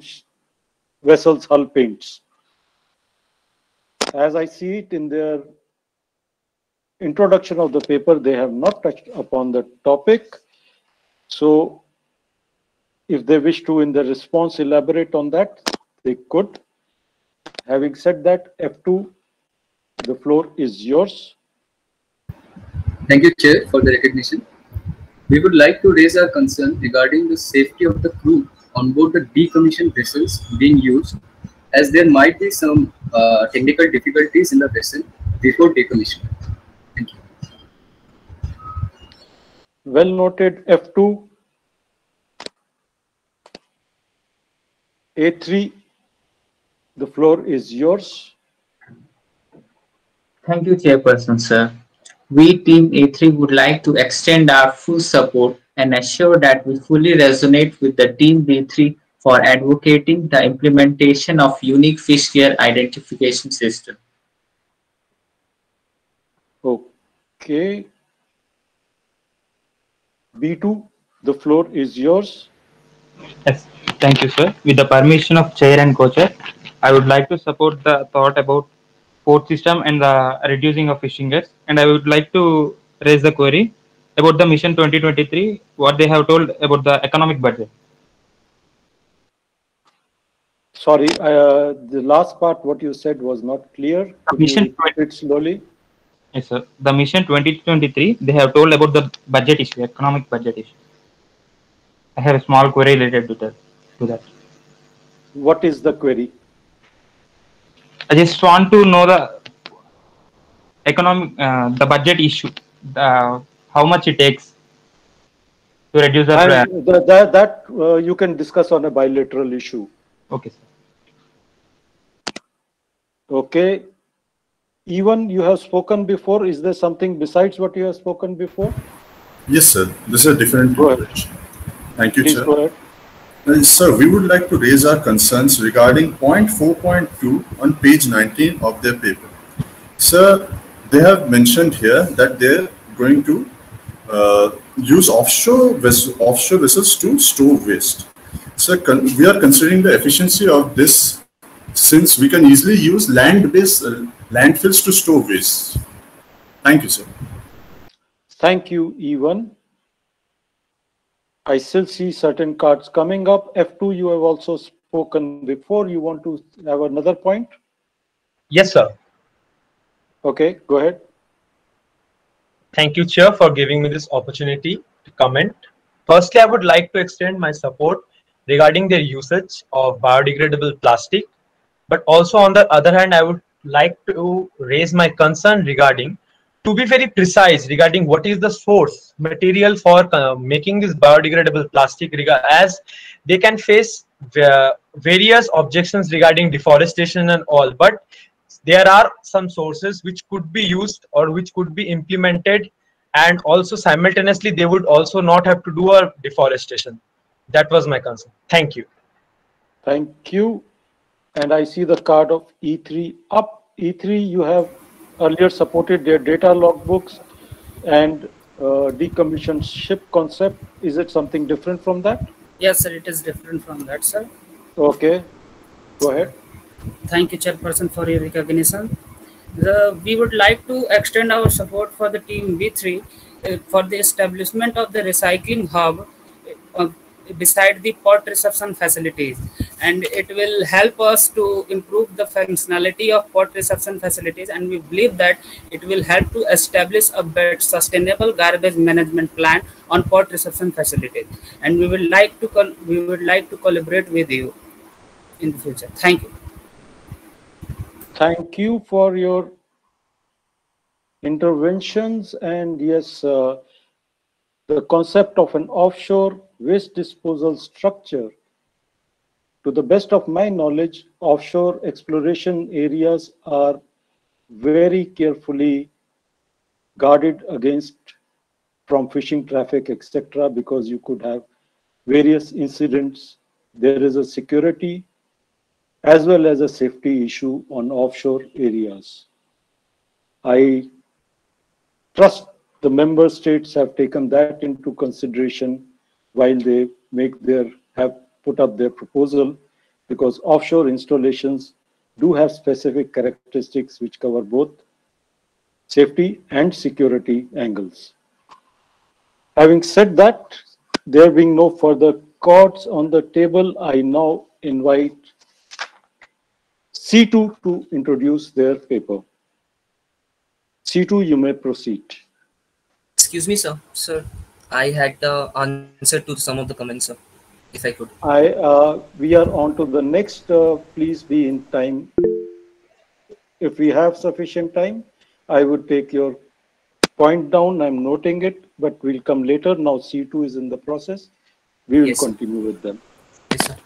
vessels hull paints. As I see it in their introduction of the paper, they have not touched upon the topic. So if they wish to, in their response, elaborate on that, they could. Having said that, F2, the floor is yours.
Thank you, Chair, for the recognition. We would like to raise our concern regarding the safety of the crew on board the decommissioned vessels being used, as there might be some uh, technical difficulties in the vessel before decommissioning. Thank you.
Well noted, F2. A3, the floor is yours.
Thank you, Chairperson, sir we Team A3 would like to extend our full support and assure that we fully resonate with the Team B3 for advocating the implementation of unique fish gear identification
system. Okay. B2, the floor is yours. Yes,
thank you, sir. With the permission of chair and co-chair, I would like to support the thought about port system and the reducing of fishing ads. And I would like to raise the query about the mission 2023, what they have told about the economic budget.
Sorry, uh, the last part what you said was not clear. mission repeat slowly.
Yes, sir. The mission 2023, they have told about the budget issue, economic budget issue. I have a small query related to that. To that.
What is the query?
I just want to know the economic, uh, the budget issue, uh, how much it takes to reduce the.
th that uh, you can discuss on a bilateral issue. Okay. Sir. Okay. Even you have spoken before. Is there something besides what you have spoken before?
Yes, sir. This is a different approach. Thank you, Please sir. Uh, sir, we would like to raise our concerns regarding point 4.2 on page 19 of their paper. Sir, they have mentioned here that they're going to uh, use offshore, offshore vessels to store waste. Sir, we are considering the efficiency of this since we can easily use land-based
uh,
landfills to store
waste. Thank you, sir. Thank you, E1. I still see certain cards coming up. F2, you have also spoken before. You want to have another point? Yes, sir. Okay, go ahead.
Thank you, Chair, for giving me this opportunity to comment. Firstly, I would like to extend my support regarding their usage of biodegradable plastic. But also, on the other hand, I would like to raise my concern regarding to be very precise regarding what is the source material for uh, making this biodegradable plastic as they can face uh, various objections regarding deforestation and all but there are some sources which could be used or which could be implemented and also simultaneously they would also not have to do a deforestation that was my concern thank
you thank you and i see the card of e3 up e3 you have earlier supported their data logbooks and uh, decommissioned ship concept. Is it something different from that?
Yes, sir. It is different from that, sir.
Okay. Go ahead.
Thank you, Chairperson, for your recognition. The, we would like to extend our support for the team B3 uh, for the establishment of the recycling hub uh, beside the port reception facilities and it will help us to improve the functionality of port reception facilities and we believe that it will help to establish a better sustainable garbage management plan on port reception facilities and we like to we would like to
collaborate with you in the future thank you thank
you for your interventions and yes uh, the concept of an offshore waste disposal structure. To the best of my knowledge, offshore exploration areas are very carefully guarded against from fishing traffic, etc., because you could have various incidents. There is a security as well as a safety issue on offshore areas. I trust the member states have taken that into consideration while they make their have put up their proposal because offshore installations do have specific characteristics which cover both safety and security angles. Having said that, there being no further cards on the table, I now invite C2 to introduce their paper. C2, you may proceed. Excuse me,
sir. Sir, I had the answer to some of the comments, sir. If I could. I
uh, we are on to the next. Uh, please be in time. If we have sufficient time, I would take your point down. I'm noting it, but we'll come later. Now C2 is in the process. We will yes, continue sir. with them. Yes, sir.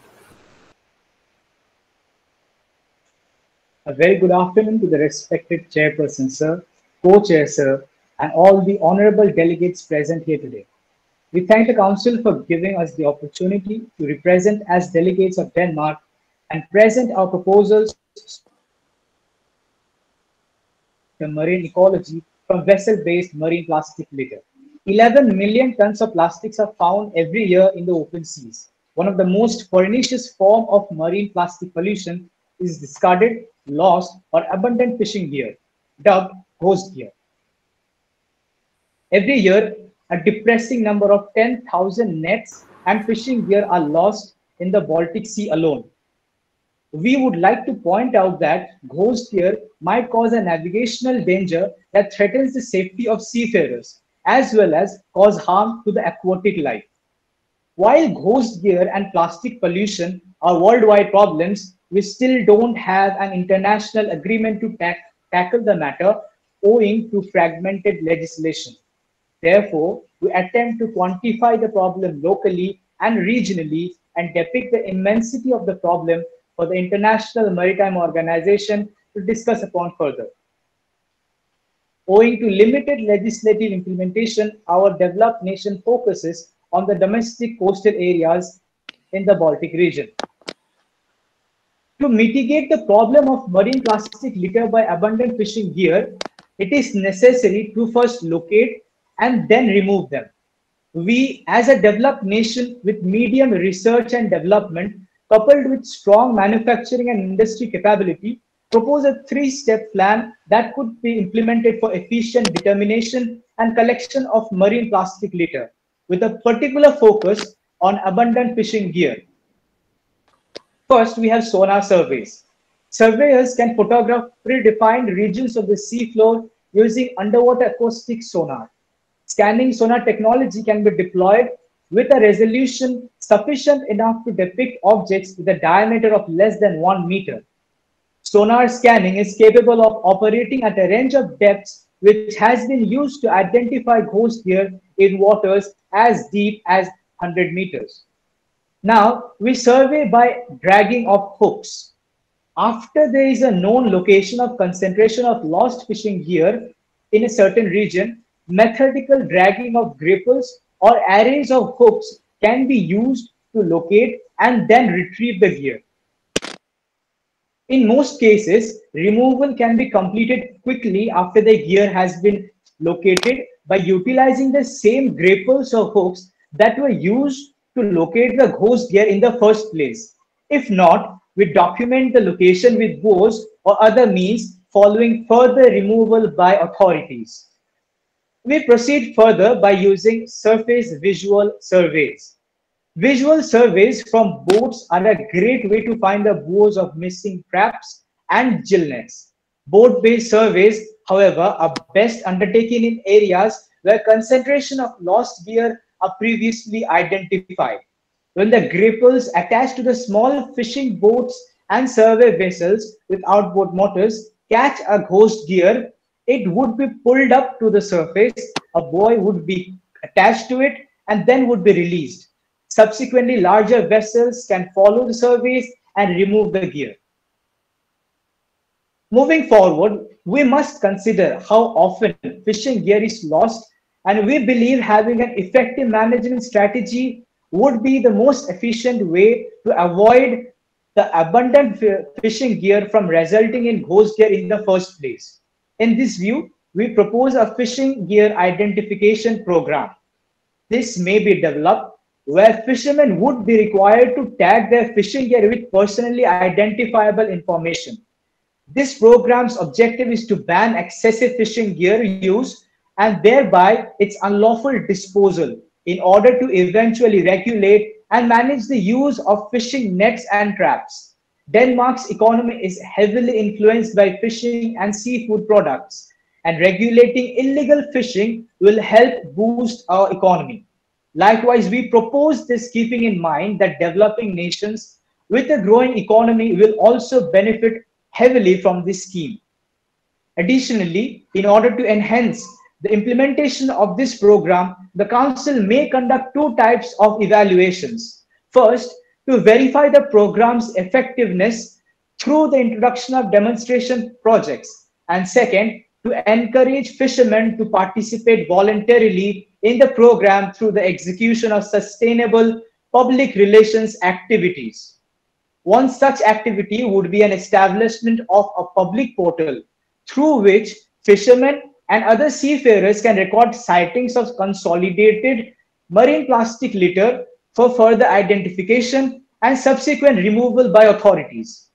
A very good afternoon to the respected chairperson, sir, co-chair, sir, and all the honorable delegates present here today. We thank the Council for giving us the opportunity to represent as delegates of Denmark and present our proposals the marine ecology from vessel-based marine plastic litter. 11 million tons of plastics are found every year in the open seas. One of the most pernicious form of marine plastic pollution is discarded, lost, or abundant fishing gear, dubbed ghost gear. Every year, a depressing number of 10,000 nets and fishing gear are lost in the Baltic Sea alone. We would like to point out that ghost gear might cause a navigational danger that threatens the safety of seafarers as well as cause harm to the aquatic life. While ghost gear and plastic pollution are worldwide problems, we still don't have an international agreement to tack tackle the matter owing to fragmented legislation. Therefore, we attempt to quantify the problem locally and regionally and depict the immensity of the problem for the International Maritime Organization to discuss upon further. Owing to limited legislative implementation, our developed nation focuses on the domestic coastal areas in the Baltic region. To mitigate the problem of marine plastic litter by abundant fishing gear, it is necessary to first locate and then remove them. We, as a developed nation with medium research and development, coupled with strong manufacturing and industry capability, propose a three-step plan that could be implemented for efficient determination and collection of marine plastic litter, with a particular focus on abundant fishing gear. First, we have sonar surveys. Surveyors can photograph predefined regions of the seafloor using underwater acoustic sonar scanning sonar technology can be deployed with a resolution sufficient enough to depict objects with a diameter of less than one meter. Sonar scanning is capable of operating at a range of depths which has been used to identify ghost gear in waters as deep as 100 meters. Now, we survey by dragging of hooks. After there is a known location of concentration of lost fishing gear in a certain region, methodical dragging of grippers or arrays of hooks can be used to locate and then retrieve the gear. In most cases, removal can be completed quickly after the gear has been located by utilizing the same grippers or hooks that were used to locate the ghost gear in the first place. If not, we document the location with bows or other means following further removal by authorities we proceed further by using surface visual surveys. Visual surveys from boats are a great way to find the woes of missing traps and gill nets. Boat-based surveys, however, are best undertaken in areas where concentration of lost gear are previously identified. When the grapples attached to the small fishing boats and survey vessels with outboard motors catch a ghost gear, it would be pulled up to the surface. A buoy would be attached to it and then would be released. Subsequently, larger vessels can follow the surface and remove the gear. Moving forward, we must consider how often fishing gear is lost and we believe having an effective management strategy would be the most efficient way to avoid the abundant fishing gear from resulting in ghost gear in the first place. In this view, we propose a fishing gear identification program. This may be developed where fishermen would be required to tag their fishing gear with personally identifiable information. This program's objective is to ban excessive fishing gear use and thereby its unlawful disposal in order to eventually regulate and manage the use of fishing nets and traps. Denmark's economy is heavily influenced by fishing and seafood products, and regulating illegal fishing will help boost our economy. Likewise, we propose this keeping in mind that developing nations with a growing economy will also benefit heavily from this scheme. Additionally, in order to enhance the implementation of this program, the Council may conduct two types of evaluations. First, to verify the program's effectiveness through the introduction of demonstration projects. And second, to encourage fishermen to participate voluntarily in the program through the execution of sustainable public relations activities. One such activity would be an establishment of a public portal through which fishermen and other seafarers can record sightings of consolidated marine plastic litter for further identification and subsequent removal by authorities.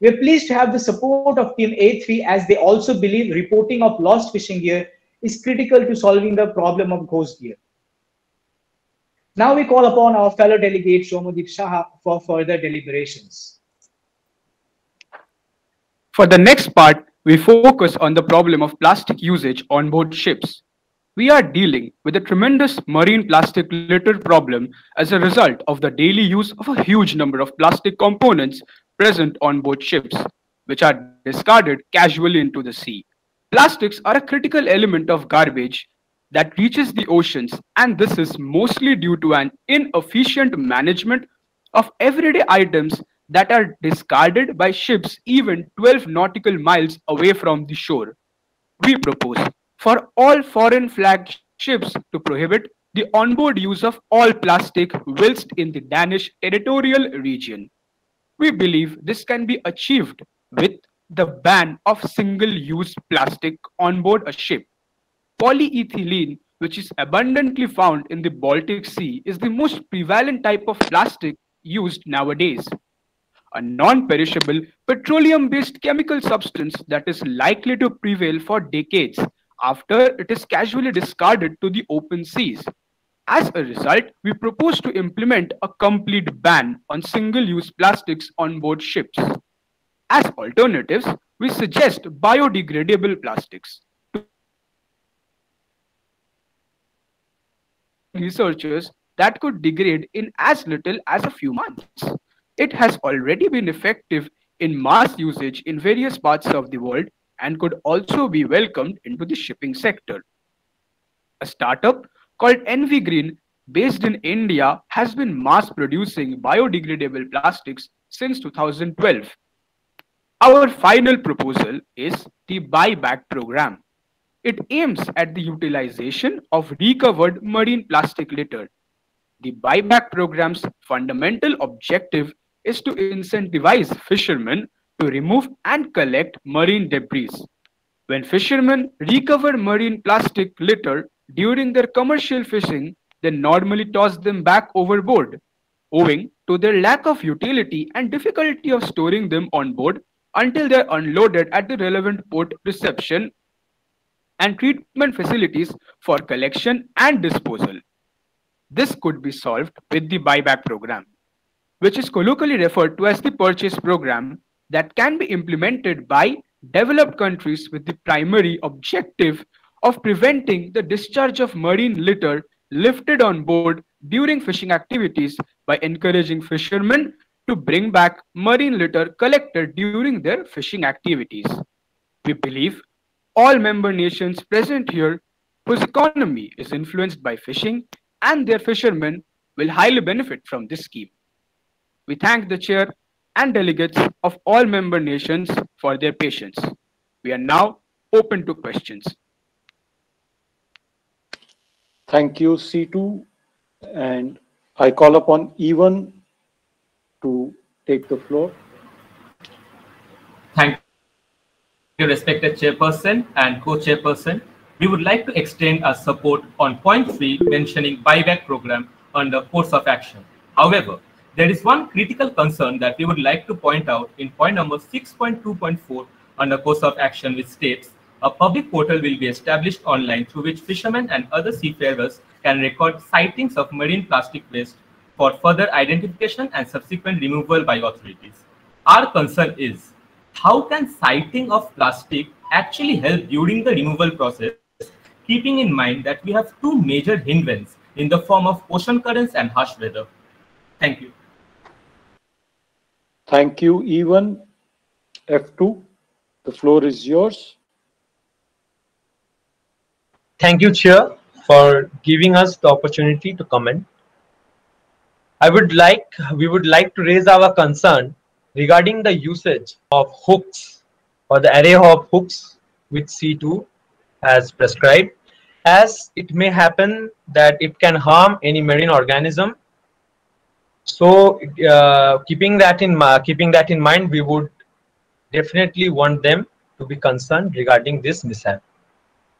We are pleased to have the support of Team A3 as they also believe reporting of lost fishing gear is critical to solving the problem of ghost gear. Now we call upon our fellow delegate Shomudip Shah for further deliberations.
For the next part, we focus on the problem of plastic usage on board ships. We are dealing with a tremendous marine plastic litter problem as a result of the daily use of a huge number of plastic components present on board ships, which are discarded casually into the sea. Plastics are a critical element of garbage that reaches the oceans, and this is mostly due to an inefficient management of everyday items that are discarded by ships even 12 nautical miles away from the shore. We propose for all foreign flagships ships to prohibit the onboard use of all plastic whilst in the Danish territorial region. We believe this can be achieved with the ban of single-use plastic onboard a ship. Polyethylene, which is abundantly found in the Baltic Sea, is the most prevalent type of plastic used nowadays. A non-perishable petroleum-based chemical substance that is likely to prevail for decades after it is casually discarded to the open seas. As a result, we propose to implement a complete ban on single-use plastics on board ships. As alternatives, we suggest biodegradable plastics. Researchers that could degrade in as little as a few months. It has already been effective in mass usage in various parts of the world and could also be welcomed into the shipping sector. A startup called Envigreen, based in India, has been mass producing biodegradable plastics since 2012. Our final proposal is the buyback program. It aims at the utilization of recovered marine plastic litter. The buyback program's fundamental objective is to incentivize fishermen to remove and collect marine debris. When fishermen recover marine plastic litter during their commercial fishing, they normally toss them back overboard. Owing to their lack of utility and difficulty of storing them on board until they are unloaded at the relevant port reception and treatment facilities for collection and disposal. This could be solved with the buyback program, which is colloquially referred to as the purchase program that can be implemented by developed countries with the primary objective of preventing the discharge of marine litter lifted on board during fishing activities by encouraging fishermen to bring back marine litter collected during their fishing activities. We believe all member nations present here whose economy is influenced by fishing and their fishermen will highly benefit from this scheme. We thank the chair and delegates of all member nations for their patience. We are now open to questions.
Thank you, C2. And I call upon E1 to take the floor. Thank you,
respected chairperson and co-chairperson. We would like to extend our support on point three mentioning buyback program under course of action. However, there is one critical concern that we would like to point out in point number 6.2.4 under course of action which states, a public portal will be established online through which fishermen and other seafarers can record sightings of marine plastic waste for further identification and subsequent removal by authorities. Our concern is, how can sighting of plastic actually help during the removal process, keeping in mind that we have two major hindrances in the form of ocean currents and harsh weather? Thank you.
Thank you, E1. F2, the floor is yours. Thank you, Chair, for
giving us the opportunity to comment. I would like, we would like to raise our concern regarding the usage of hooks or the array of hooks which C2 has prescribed as it may happen that it can harm any marine organism so uh, keeping that in keeping that in mind, we would definitely want them to be concerned regarding this mishap.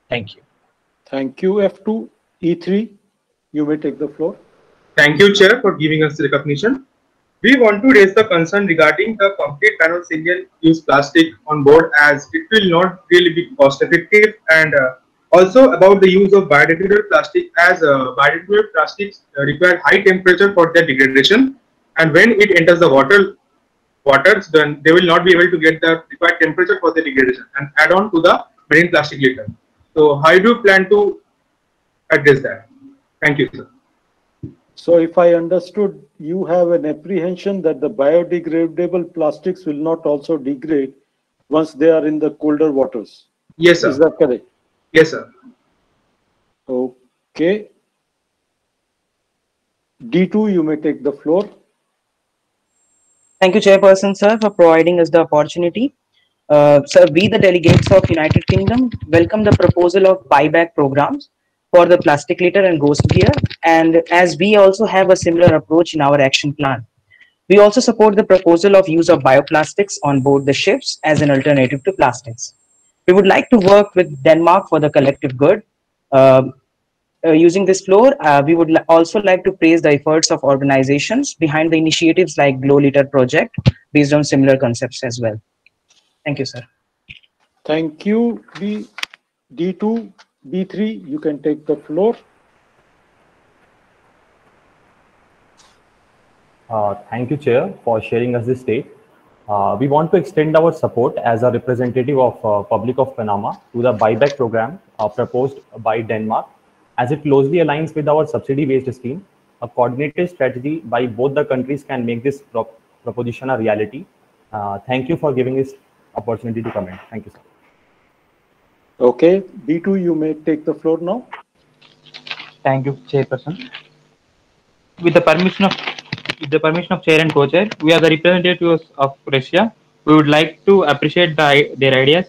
Thank you.
Thank you, F2. E3,
you may take the floor. Thank you, Chair, for giving us recognition. We want to raise the concern regarding the complete ban signal single-use plastic on board as it will not really be cost-effective and uh, also about the use of biodegradable plastic as uh, biodegradable plastics uh, require high temperature for their degradation and when it enters the water waters then they will not be able to get the required temperature for the degradation and add on to the marine plastic litter. So how do you plan to address that? Thank you sir.
So if I understood, you have an apprehension that the biodegradable plastics will not also degrade once they are in the colder waters. Yes, sir. Is that correct? Yes, sir. Okay. D2, you may take the floor.
Thank you, Chairperson, sir, for providing us the opportunity. Uh, sir, we, the delegates of United Kingdom, welcome the proposal of buyback programs for the plastic litter and ghost gear, and as we also have a similar approach in our action plan. We also support the proposal of use of bioplastics on board the ships as an alternative to plastics. We would like to work with Denmark for the collective good. Um, uh, using this floor, uh, we would also like to praise the efforts of organizations behind the initiatives like GloLitter Project based on similar concepts as well.
Thank you, sir. Thank you, B, D2, B3, you can take the floor.
Uh, thank you, Chair, for sharing us this stage. Uh, we want to extend our support as a representative of uh, Public of Panama to the buyback program uh, proposed by Denmark, as it closely aligns with our subsidy-based scheme. A coordinated strategy by both the countries can make this proposition a reality. Uh, thank you for giving this opportunity to comment. Thank you, sir.
Okay, B2, you may take the floor now.
Thank
you, Chairperson. With the permission of with the permission of chair and co-chair, we are the representatives of Russia. We would like to appreciate the, their ideas.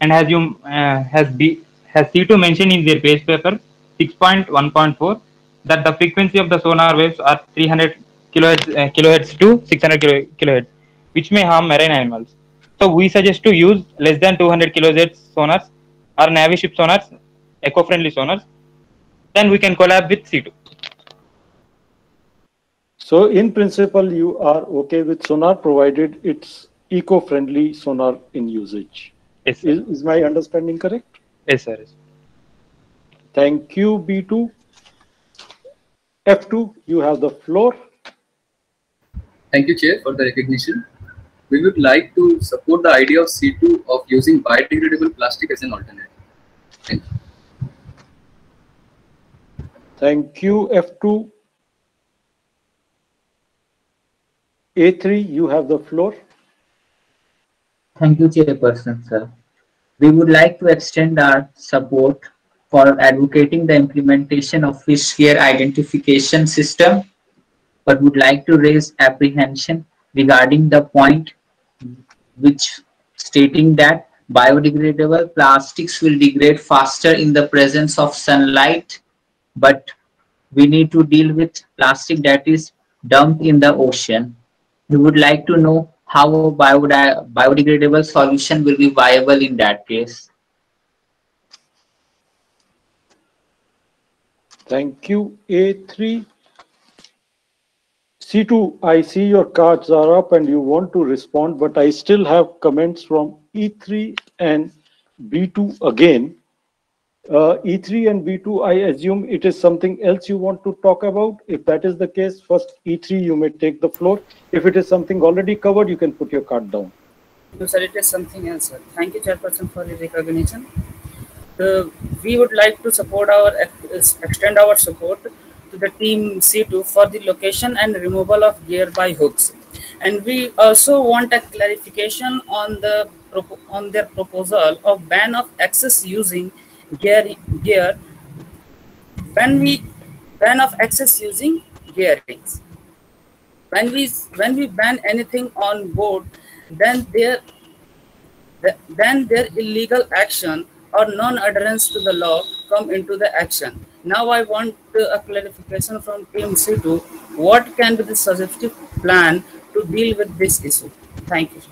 And as you uh, has be has C2 mentioned in their base paper 6.1.4 that the frequency of the sonar waves are 300 kilohertz, uh, kilohertz to 600 kilo, kilohertz, which may harm marine animals. So we suggest to use less than 200 kilohertz sonars or navy ship sonars, eco-friendly sonars. Then we can collab
with C2. So in principle, you are okay with sonar provided it's eco-friendly sonar in usage. Yes, is, is, my understanding correct? Yes, sir. Yes. Thank you, B2. F2, you have the floor. Thank you, Chair,
for the recognition. We would like to support the idea of C2 of using biodegradable plastic as an alternative. Thank you.
Thank you, F2. A3, you have the floor.
Thank you, Chairperson, sir.
We would like to extend our support for advocating the implementation of fish gear identification system, but would like to raise apprehension regarding the point which stating that biodegradable plastics will degrade faster in the presence of sunlight, but we need to deal with plastic that is dumped in the ocean. You
would like to know how a biodegradable solution will be viable in that
case. Thank you, A3. C2, I see your cards are up and you want to respond, but I still have comments from E3 and B2 again. Uh, E3 and B2, I assume it is something else you want to talk about. If that is the case, first E3, you may take the floor. If it is something already covered, you can put your card down.
No, sir, it is something else, sir. Thank you, Chairperson, for the recognition. Uh, we would like to support our extend our support to the team C2 for the location and removal of gear by hooks. And we also want a clarification on the on their proposal of ban of access using gear, gear when we ban of access using gearings. When we when we ban anything on board, then there then their illegal action or non-adherence to the law come into the action. Now I want uh, a clarification from Team C2. What can be the suggestive plan to deal with this issue? Thank you.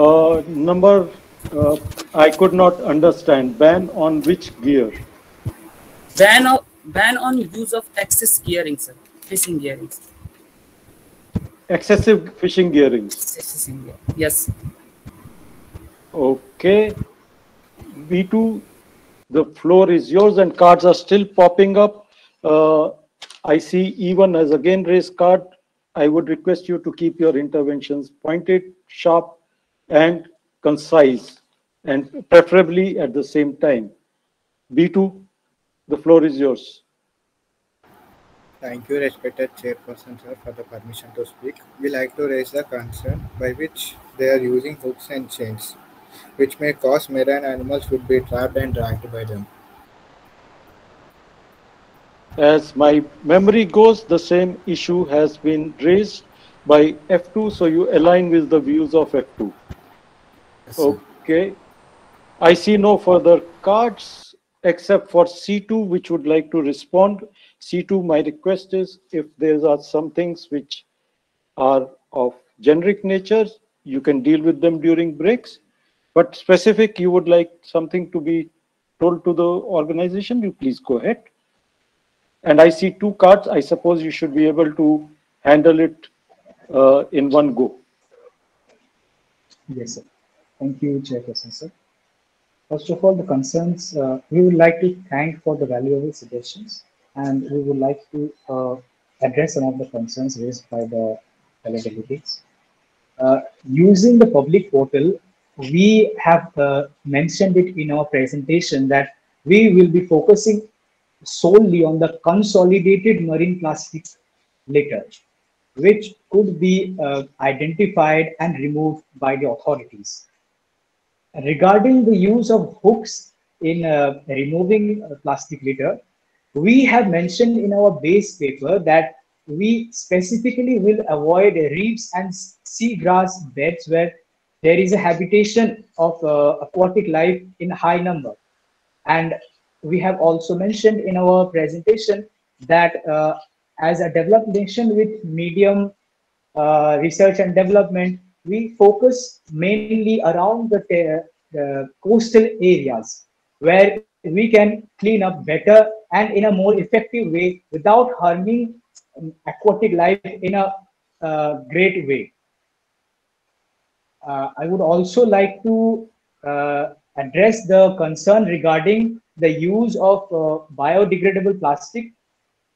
Uh, number uh, I could not understand. Ban on which gear? Ban on
ban on use of excess gearing, sir. Fishing gearings.
Excessive fishing gearings. Yes. Okay. V2, the floor is yours and cards are still popping up. Uh, I see E1 has again raised card. I would request you to keep your interventions pointed, sharp, and concise, and preferably at the same time. B2, the floor is yours. Thank you, respected chairperson,
sir, for the permission to speak. We like to raise the concern by which they are using hooks and chains, which may cause marine animals would be trapped and dragged by them.
As my memory goes, the same issue has been raised by F2, so you align with the views of F2. Okay. I see no further cards except for C2, which would like to respond. C2, my request is if there are some things which are of generic nature, you can deal with them during breaks. But specific, you would like something to be told to the organization, you please go ahead. And I see two cards. I suppose you should be able to handle it uh, in one go.
Yes, sir.
Thank you, Chairperson, sir. First of all, the concerns, uh, we would like to thank for the valuable suggestions and we would like to uh, address some of the concerns raised by the fellow delegates. Uh, using the public portal, we have uh, mentioned it in our presentation that we will be focusing solely on the consolidated marine plastics litter, which could be uh, identified and removed by the authorities regarding the use of hooks in uh, removing uh, plastic litter, we have mentioned in our base paper that we specifically will avoid reefs and seagrass beds where there is a habitation of uh, aquatic life in high number. And we have also mentioned in our presentation that uh, as a developed nation with medium uh, research and development, we focus mainly around the, the coastal areas where we can clean up better and in a more effective way without harming aquatic life in a uh, great way. Uh, I would also like to uh, address the concern regarding the use of uh, biodegradable plastic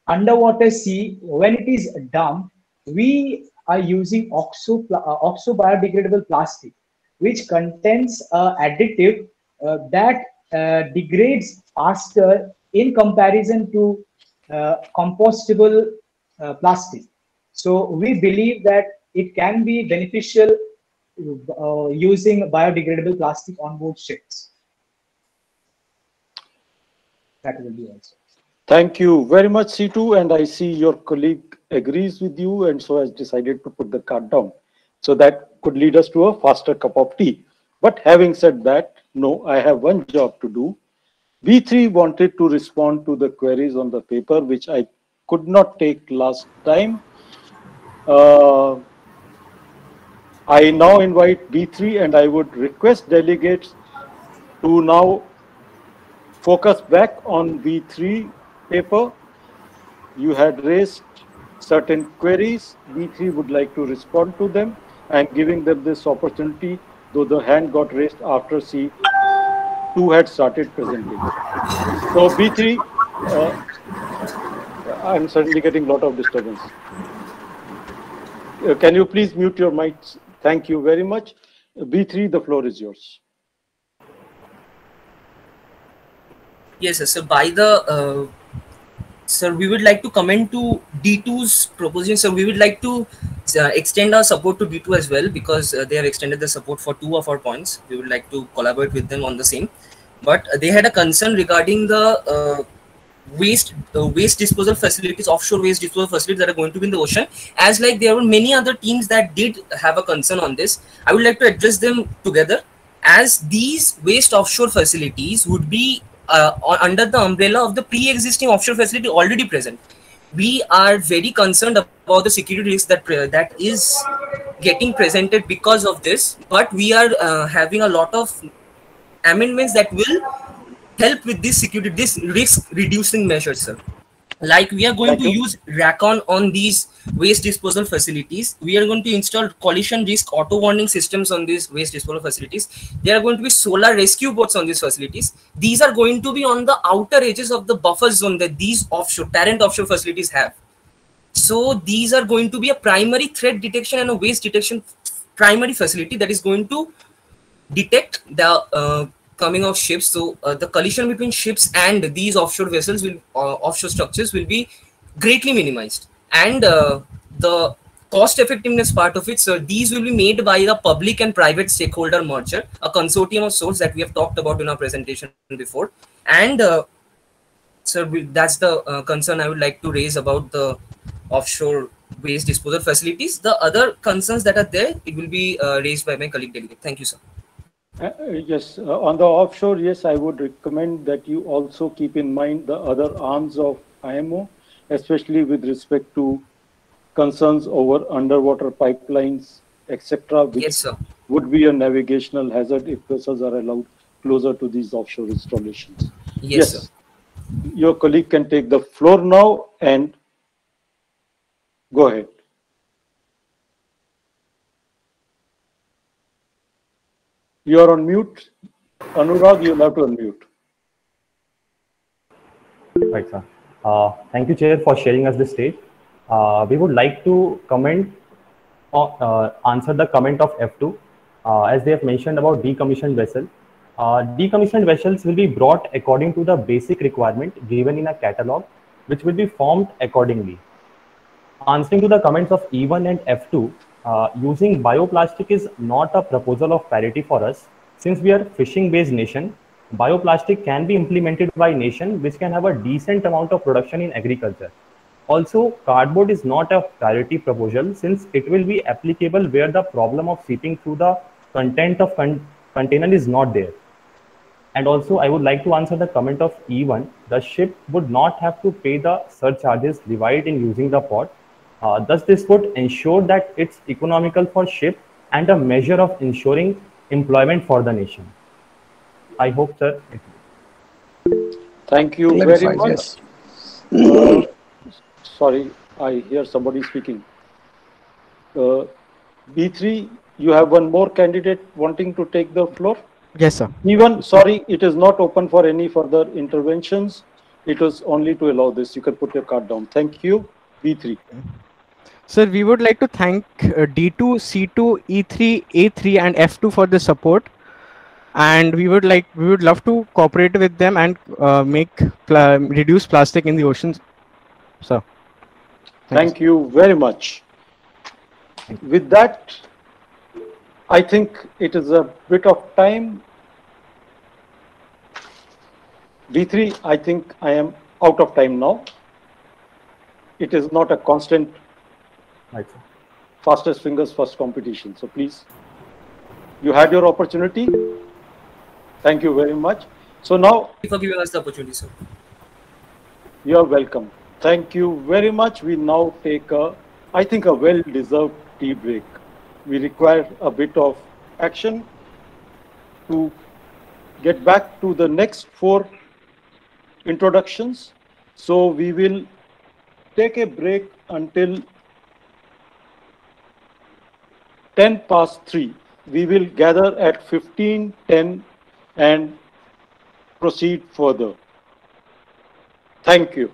underwater sea when it is dumped we are using oxo, uh, oxo biodegradable plastic, which contains uh, additive uh, that uh, degrades faster in comparison to uh, compostable uh, plastic. So we believe that it can be beneficial uh, using biodegradable plastic on board ships.
That will be also. Thank you very much, C2. And I see your colleague agrees with you and so has decided to put the card down. So that could lead us to a faster cup of tea. But having said that, no, I have one job to do. v three wanted to respond to the queries on the paper, which I could not take last time. Uh, I now invite B3 and I would request delegates to now focus back on B3 paper. You had raised certain queries. D3 would like to respond to them. I'm giving them this opportunity, though the hand got raised after C2 had started presenting. So B3, uh, I'm suddenly getting a lot of disturbance. Uh, can you please mute your mics? Thank you very much. B3, the floor is yours.
Yes, sir. So by the uh sir, we would like to comment to D2's proposition. So we would like to uh, extend our support to D2 as well because uh, they have extended the support for two of our points. We would like to collaborate with them on the same. But uh, they had a concern regarding the uh, waste uh, waste disposal facilities offshore waste disposal facilities that are going to be in the ocean as like there were many other teams that did have a concern on this i would like to address them together as these waste offshore facilities would be uh, under the umbrella of the pre-existing offshore facility already present. We are very concerned about the security risk that that is getting presented because of this, but we are uh, having a lot of amendments that will help with this security, this risk reducing measures, sir like we are going to use racon on these waste disposal facilities we are going to install collision risk auto warning systems on these waste disposal facilities there are going to be solar rescue boats on these facilities these are going to be on the outer edges of the buffer zone that these offshore parent offshore facilities have so these are going to be a primary threat detection and a waste detection primary facility that is going to detect the uh, coming of ships so uh, the collision between ships and these offshore vessels will uh, offshore structures will be greatly minimized and uh, the cost effectiveness part of it so these will be made by the public and private stakeholder merger a consortium of sorts that we have talked about in our presentation before and uh, so that's the uh, concern i would like to raise about the offshore waste disposal facilities the other concerns that are there it will be uh, raised by my colleague delegate thank you sir
uh, yes, uh, on the offshore, yes, I would recommend that you also keep in mind the other arms of IMO, especially with respect to concerns over underwater pipelines, etc., which yes, would be a navigational hazard if vessels are allowed closer to these offshore installations. Yes, yes. Your colleague can take the floor now and go ahead. You are on mute. Anurag, you have to unmute.
Right, sir. Uh, thank you, Chair, for sharing us this stage. Uh, we would like to comment or uh, answer the comment of F2, uh, as they have mentioned about decommissioned vessel. Uh, decommissioned vessels will be brought according to the basic requirement given in a catalog, which will be formed accordingly. Answering to the comments of E1 and F2, uh, using bioplastic is not a proposal of parity for us. Since we are fishing-based nation, bioplastic can be implemented by nation which can have a decent amount of production in agriculture. Also, cardboard is not a priority proposal since it will be applicable where the problem of seeping through the content of con container is not there. And also, I would like to answer the comment of E1. The ship would not have to pay the surcharges levied in using the port uh, thus, this would ensure that it's economical for ship and a measure of ensuring employment for the nation. I hope, sir.
Thank you Thank very much. Yes. Sorry, I hear somebody speaking. Uh, B3, you have one more candidate wanting to take the floor? Yes, sir. Even, sorry, it is not open for any further interventions. It was only to allow this. You can put your card down. Thank you. B3.
Sir, we would like to thank D2, C2, E3, A3, and F2 for the support, and we would like we would love to cooperate with them and uh, make pl reduce plastic in the oceans. So,
thank you very much. With that, I think it is a bit of time. D3, I think I am out of time now. It is not a constant Fastest fingers, first competition. So please, you had your opportunity. Thank you very much. So now,
for giving us the opportunity, sir.
You are welcome. Thank you very much. We now take a, I think, a well-deserved tea break. We require a bit of action to get back to the next four introductions. So we will take a break until 10 past 3, we will gather at 15.10 and proceed further. Thank you.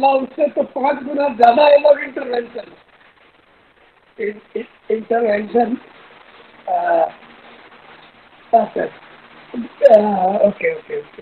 Allah उससे तो पांच गुना ज्यादा
है
लोग intervention
intervention
okay okay okay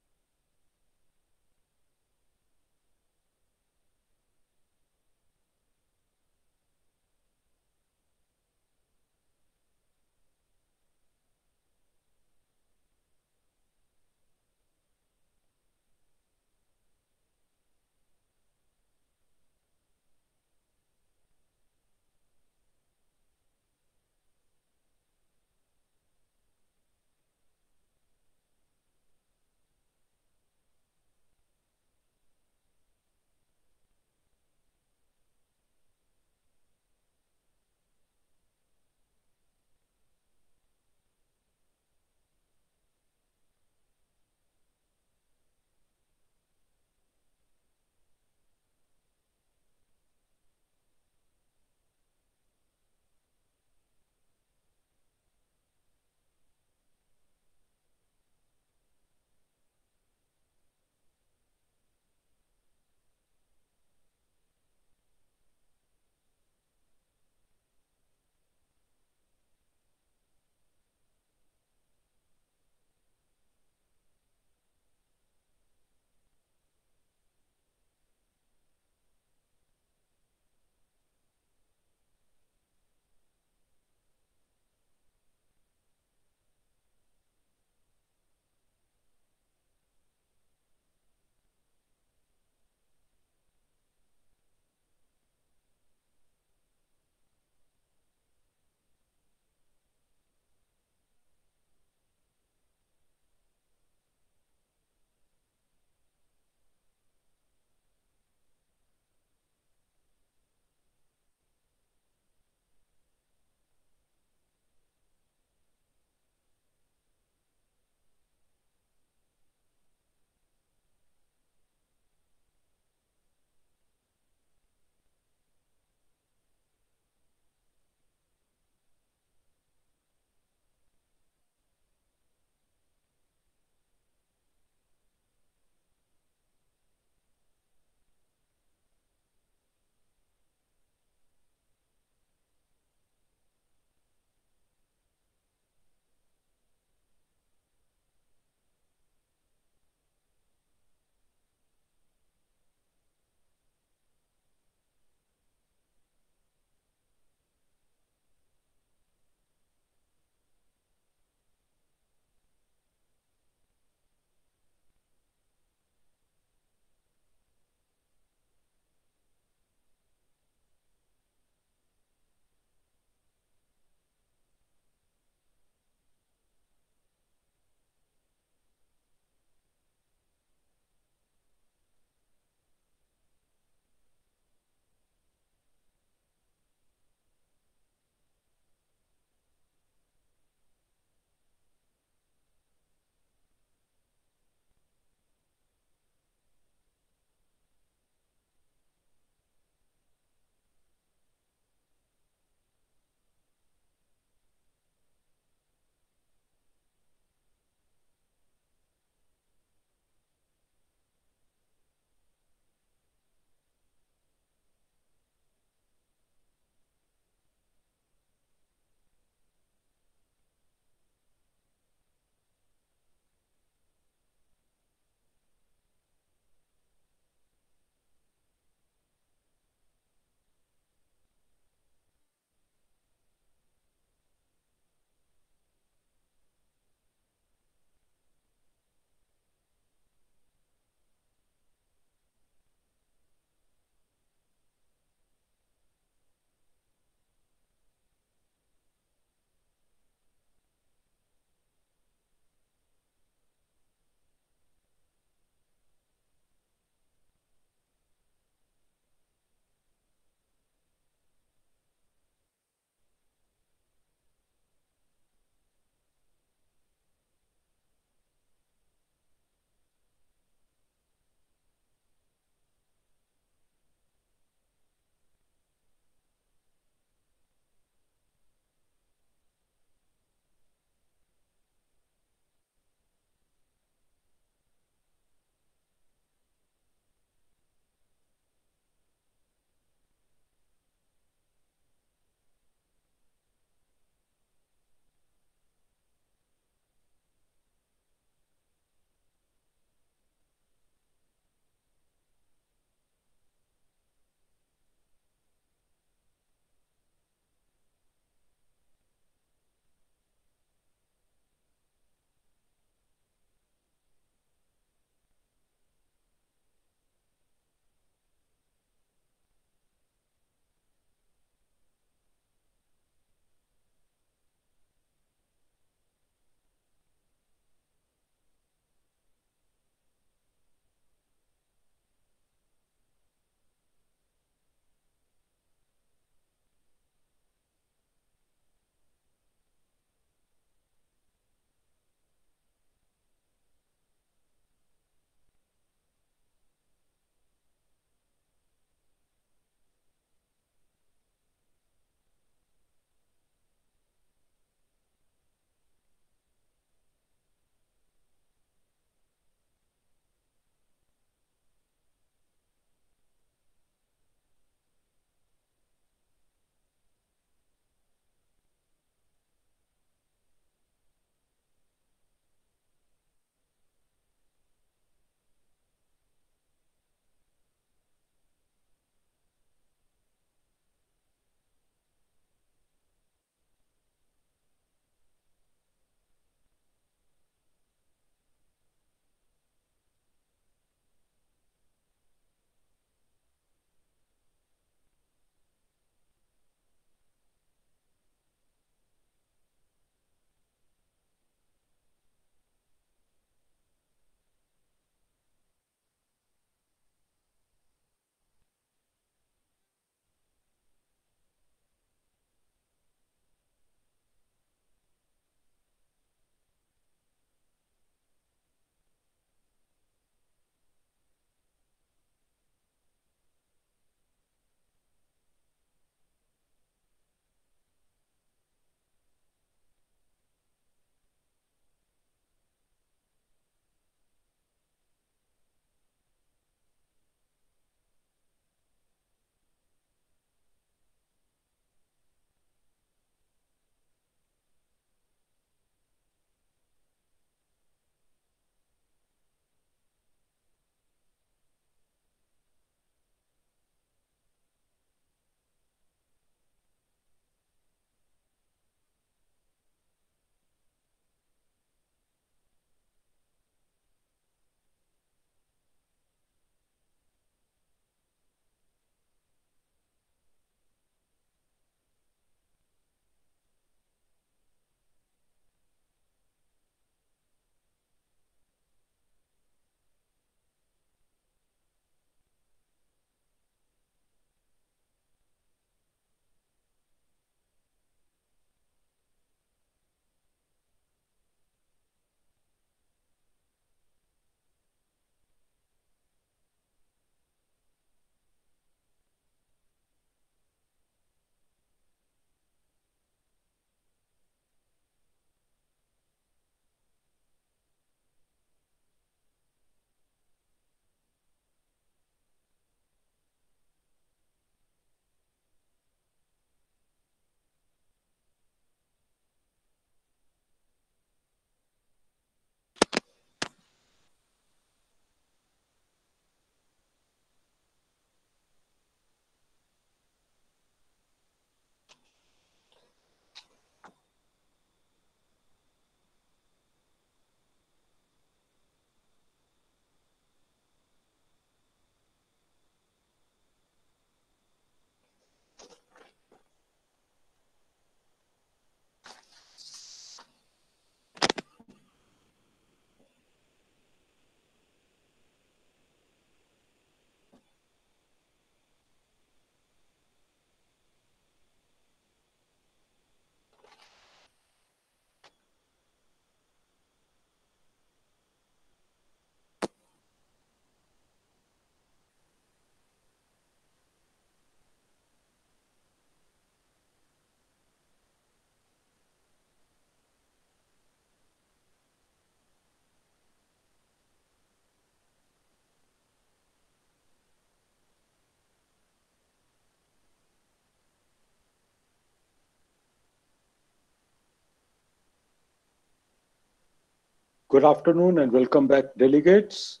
Good afternoon and welcome back, delegates.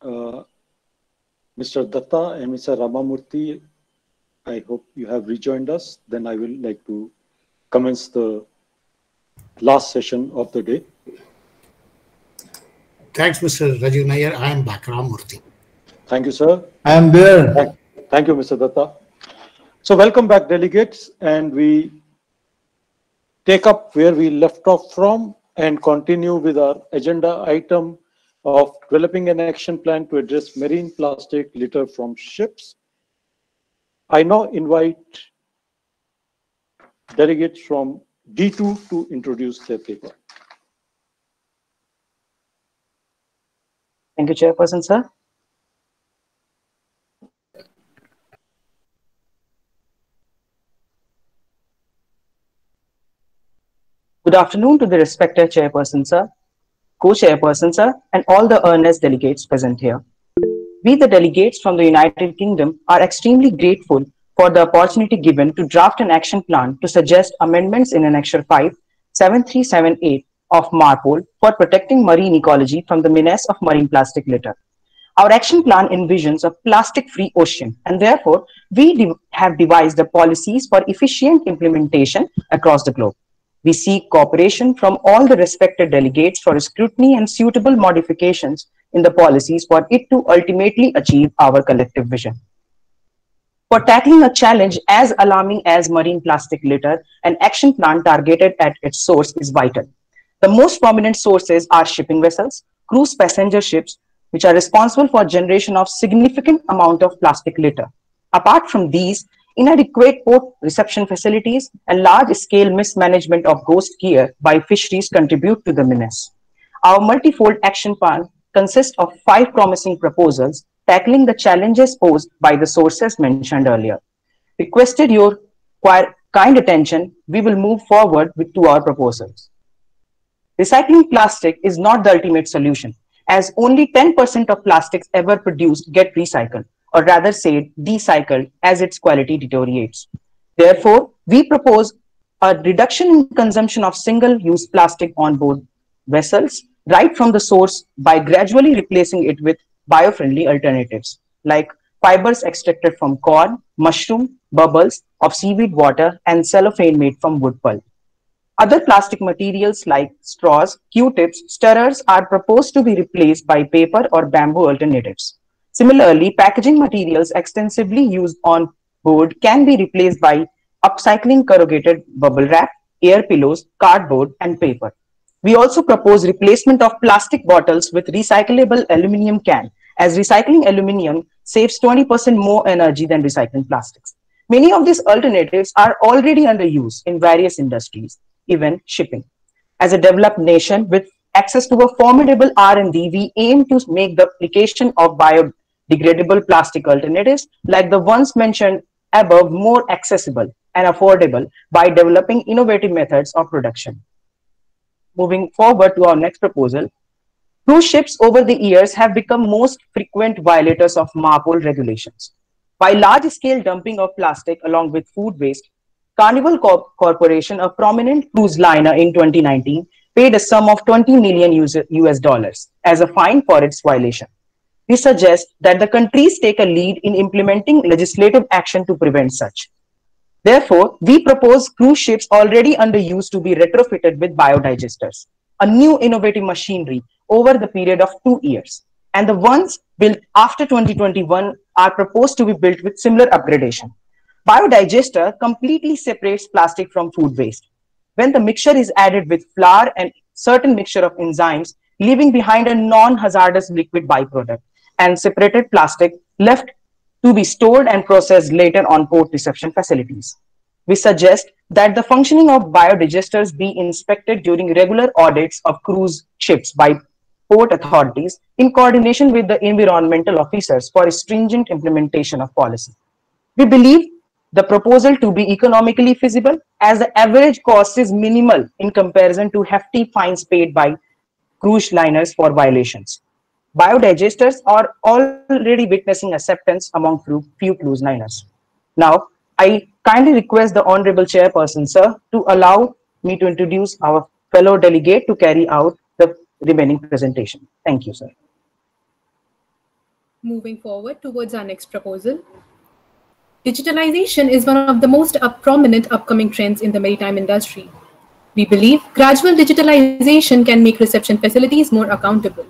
Uh, Mr. Datta and Mr. Ramamurthy, I hope you have rejoined us. Then I will like to commence the last session of the day.
Thanks, Mr. Rajiv Nair. I am back, Ramamurthy.
Thank you, sir. I am there. Thank, thank you, Mr. Datta. So welcome back, delegates, and we take up where we left off from and continue with our agenda item of developing an action plan to address marine plastic litter from ships. I now invite delegates from D2 to introduce their paper.
Thank you, Chairperson, sir. Good afternoon to the respected chairperson, sir, co-chairperson, sir, and all the earnest delegates present here. We, the delegates from the United Kingdom, are extremely grateful for the opportunity given to draft an action plan to suggest amendments in Annexure 5, 7378 of MARPOL for protecting marine ecology from the menace of marine plastic litter. Our action plan envisions a plastic-free ocean, and therefore, we de have devised the policies for efficient implementation across the globe. We seek cooperation from all the respected delegates for scrutiny and suitable modifications in the policies for it to ultimately achieve our collective vision. For tackling a challenge as alarming as marine plastic litter, an action plan targeted at its source is vital. The most prominent sources are shipping vessels, cruise passenger ships, which are responsible for generation of significant amount of plastic litter. Apart from these, inadequate port reception facilities, and large-scale mismanagement of ghost gear by fisheries contribute to the menace. Our multifold action plan consists of five promising proposals tackling the challenges posed by the sources mentioned earlier. Requested your kind attention, we will move forward with two our proposals. Recycling plastic is not the ultimate solution, as only 10% of plastics ever produced get recycled or rather say decycled, as its quality deteriorates. Therefore, we propose a reduction in consumption of single-use plastic on board vessels right from the source by gradually replacing it with bio-friendly alternatives like fibers extracted from corn, mushroom, bubbles of seaweed water and cellophane made from wood pulp. Other plastic materials like straws, Q-tips, stirrers are proposed to be replaced by paper or bamboo alternatives. Similarly, packaging materials extensively used on board can be replaced by upcycling corrugated bubble wrap, air pillows, cardboard, and paper. We also propose replacement of plastic bottles with recyclable aluminium can, as recycling aluminium saves 20% more energy than recycling plastics. Many of these alternatives are already under use in various industries, even shipping. As a developed nation with access to a formidable R&D, we aim to make the application of bio degradable plastic alternatives like the ones mentioned above more accessible and affordable by developing innovative methods of production. Moving forward to our next proposal, cruise ships over the years have become most frequent violators of MARPOL regulations. By large-scale dumping of plastic along with food waste, Carnival Corp Corporation, a prominent cruise liner in 2019, paid a sum of 20 million US dollars as a fine for its violation we suggest that the countries take a lead in implementing legislative action to prevent such. Therefore, we propose cruise ships already under use to be retrofitted with biodigesters, a new innovative machinery over the period of two years. And the ones built after 2021 are proposed to be built with similar upgradation. Biodigester completely separates plastic from food waste. When the mixture is added with flour and certain mixture of enzymes, leaving behind a non-hazardous liquid byproduct and separated plastic left to be stored and processed later on port reception facilities. We suggest that the functioning of biodigesters be inspected during regular audits of cruise ships by port authorities in coordination with the environmental officers for stringent implementation of policy. We believe the proposal to be economically feasible as the average cost is minimal in comparison to hefty fines paid by cruise liners for violations biodigesters are already witnessing acceptance among few, few cruise liners. Now, I kindly request the Honorable Chairperson, sir, to allow me to introduce our fellow delegate to carry out the remaining presentation. Thank you, sir.
Moving forward towards our next proposal. Digitalization is one of the most up prominent upcoming trends in the maritime industry. We believe gradual digitalization can make reception facilities more accountable.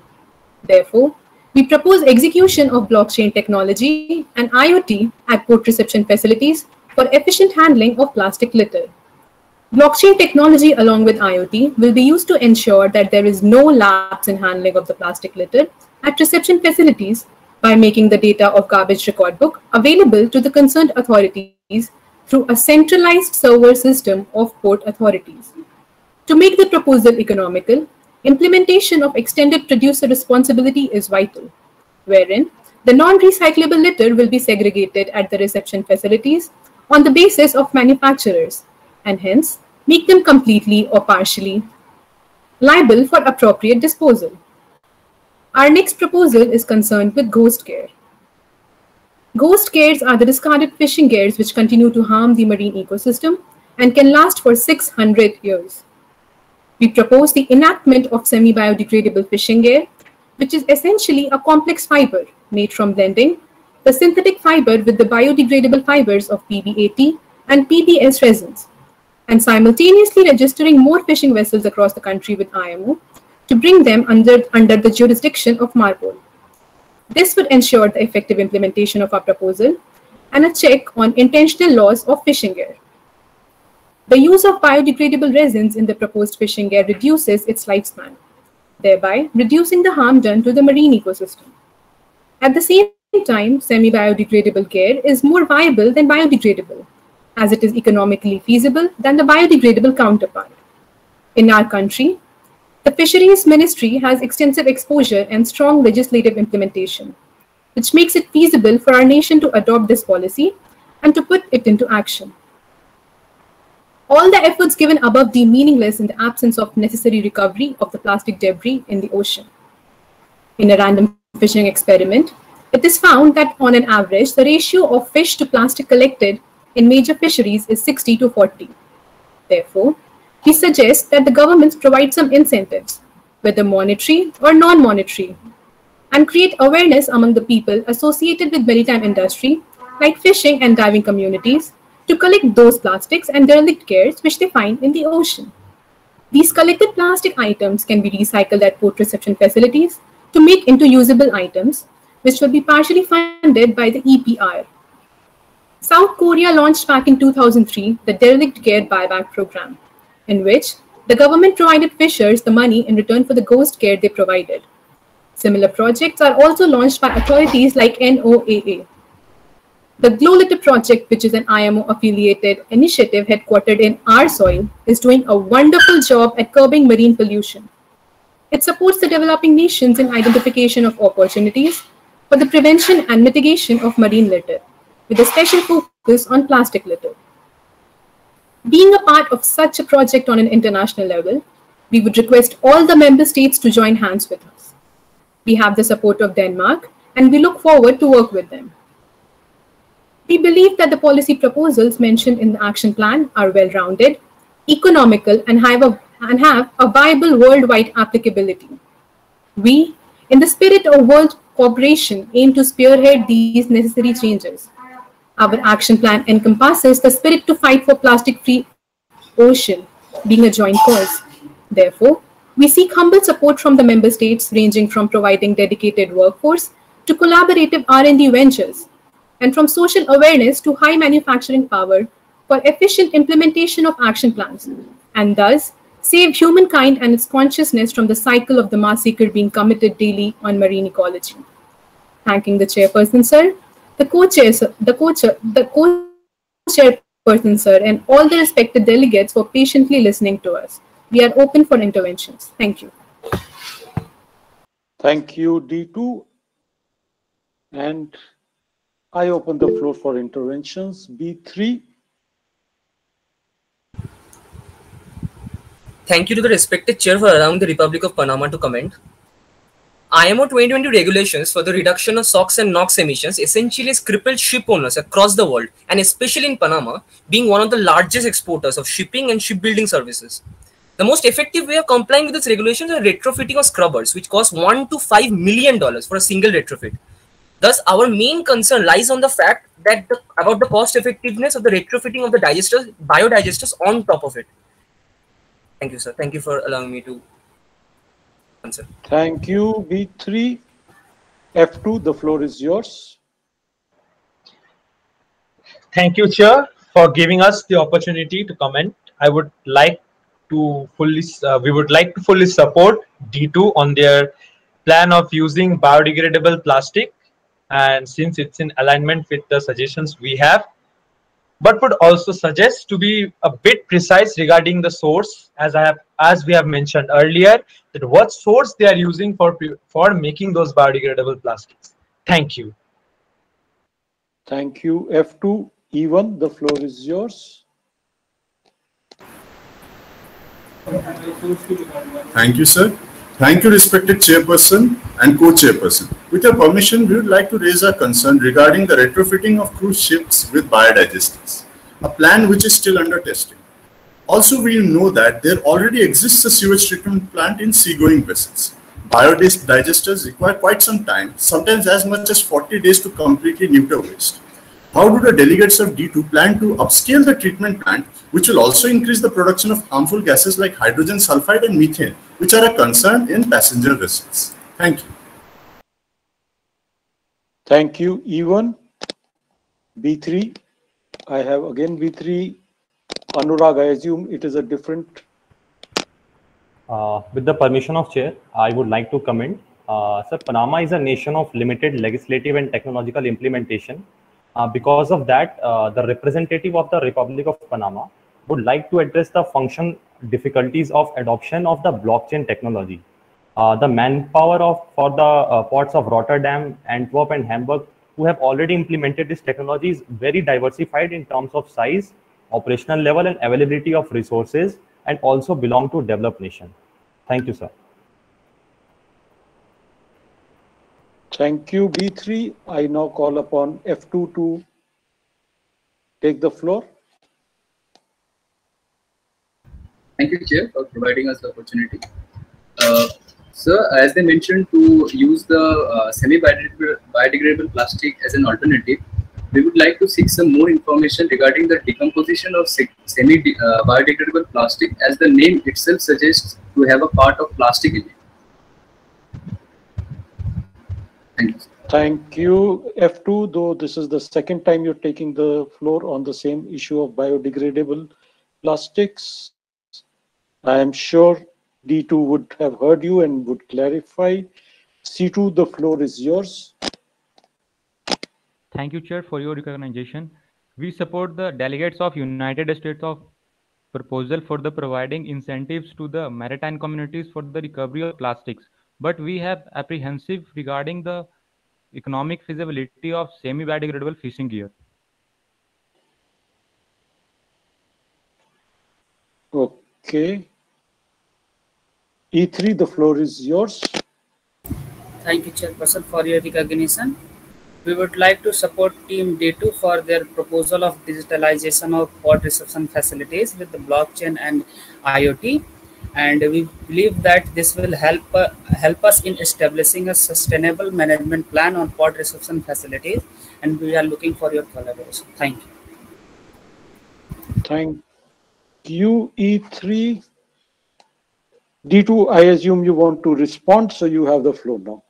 Therefore, we propose execution of blockchain technology and IoT at port reception facilities for efficient handling of plastic litter. Blockchain technology along with IoT will be used to ensure that there is no lapse in handling of the plastic litter at reception facilities by making the data of garbage record book available to the concerned authorities through a centralized server system of port authorities. To make the proposal economical, Implementation of extended producer responsibility is vital, wherein the non-recyclable litter will be segregated at the reception facilities on the basis of manufacturers and hence make them completely or partially liable for appropriate disposal. Our next proposal is concerned with ghost gear. Ghost gears are the discarded fishing gears which continue to harm the marine ecosystem and can last for 600 years. We propose the enactment of semi-biodegradable fishing gear, which is essentially a complex fiber made from blending the synthetic fiber with the biodegradable fibers of PBAT and PBS resins, and simultaneously registering more fishing vessels across the country with IMO to bring them under, under the jurisdiction of MARPOL. This would ensure the effective implementation of our proposal and a check on intentional loss of fishing gear. The use of biodegradable resins in the proposed fishing gear reduces its lifespan, thereby reducing the harm done to the marine ecosystem. At the same time, semi-biodegradable gear is more viable than biodegradable, as it is economically feasible than the biodegradable counterpart. In our country, the Fisheries Ministry has extensive exposure and strong legislative implementation, which makes it feasible for our nation to adopt this policy and to put it into action. All the efforts given above deem meaningless in the absence of necessary recovery of the plastic debris in the ocean. In a random fishing experiment, it is found that on an average, the ratio of fish to plastic collected in major fisheries is 60 to 40. Therefore, he suggests that the governments provide some incentives, whether monetary or non-monetary, and create awareness among the people associated with maritime industry, like fishing and diving communities, to collect those plastics and derelict gears which they find in the ocean. These collected plastic items can be recycled at port reception facilities to make into usable items, which will be partially funded by the EPR. South Korea launched back in 2003 the Derelict Gear Buyback Program, in which the government provided fishers the money in return for the ghost gear they provided. Similar projects are also launched by authorities like NOAA, the GloLitter project, which is an IMO affiliated initiative headquartered in our soil, is doing a wonderful job at curbing marine pollution. It supports the developing nations in identification of opportunities for the prevention and mitigation of marine litter, with a special focus on plastic litter. Being a part of such a project on an international level, we would request all the member states to join hands with us. We have the support of Denmark and we look forward to work with them. We believe that the policy proposals mentioned in the action plan are well-rounded, economical, and have, a, and have a viable worldwide applicability. We, in the spirit of world cooperation, aim to spearhead these necessary changes. Our action plan encompasses the spirit to fight for plastic-free ocean, being a joint cause. Therefore, we seek humble support from the member states, ranging from providing dedicated workforce to collaborative R&D ventures, and from social awareness to high manufacturing power for efficient implementation of action plans, and thus save humankind and its consciousness from the cycle of the massacre being committed daily on marine ecology. Thanking the chairperson, sir, the co-chair, the co-chair, the co-chairperson, sir, and all the respected delegates for patiently listening to us. We are open for interventions. Thank you.
Thank you, D2. And I open the floor for interventions. B3. Thank you to the
respected chair for allowing the Republic of Panama to comment. IMO 2020 regulations for the reduction of SOx and NOx emissions essentially has crippled ship owners across the world and especially in Panama, being one of the largest exporters of shipping and shipbuilding services. The most effective way of complying with these regulations are retrofitting of scrubbers, which cost 1 to 5 million dollars for a single retrofit. Thus, our main concern lies on the fact that the, about the cost effectiveness of the retrofitting of the digesters, biodigesters on top of it. Thank you, sir. Thank you for allowing me to
answer. Thank you, B3. F2, the floor is yours.
Thank you,
Chair, for giving us the opportunity to comment. I would like to fully, uh, we would like to fully support D2 on their plan of using biodegradable plastic and since it's in alignment with the suggestions we have but would also suggest to be a bit precise regarding the source as i have as we have mentioned earlier that what source they are using for for making those biodegradable
plastics thank you thank you f2 even the floor is yours
thank you sir Thank you, respected chairperson and co-chairperson. With your permission, we would like to raise our concern regarding the retrofitting of cruise ships with biodigesters, a plan which is still under testing. Also, we know that there already exists a sewage treatment plant in seagoing vessels. Biodigesters require quite some time, sometimes as much as 40 days to completely neuter waste. How do the delegates of D2 plan to upscale the treatment plant, which will also increase the production of harmful gases like hydrogen sulfide
and methane, which are a concern in passenger vessels. Thank you. Thank you, E1. B3, I have again B3. Anurag, I assume it is a different.
Uh, with the permission of chair, I would like to comment. Uh, sir, Panama is a nation of limited legislative and technological implementation. Uh, because of that, uh, the representative of the Republic of Panama would like to address the function difficulties of adoption of the blockchain technology. Uh, the manpower of for the uh, ports of Rotterdam, Antwerp, and Hamburg who have already implemented this technology is very diversified in terms of size, operational level, and availability of resources, and also belong to developed nation. Thank you,
sir. Thank you, B3. I now call upon F2 to take the floor.
Thank you, Chair, for providing us the opportunity. Uh, so, as they mentioned, to use the uh, semi-biodegradable plastic as an alternative, we would like to seek some more information regarding the decomposition of semi-biodegradable uh, plastic as the name itself suggests to have a part of plastic in it.
Thank you. Thank you, F2, though this is the second time you're taking the floor on the same issue of biodegradable plastics. I am sure D2 would have heard you and would clarify. C2, the floor is yours.
Thank you, Chair, for your recognition. We support the delegates of United States of proposal for the providing incentives to the maritime communities for the recovery of plastics. But we have apprehensive regarding the economic feasibility of semi-biodegradable fishing gear.
Okay. Okay. E3, the floor is yours.
Thank you, Chairperson, for your recognition. We would like to support Team D 2 for their proposal of digitalization of port reception facilities with the blockchain and IoT. And we believe that this will help uh, help us in establishing a sustainable management plan on port reception facilities. And we are looking for your collaboration. Thank you.
Thank QE3, D2, I assume you want to respond, so you have the floor now.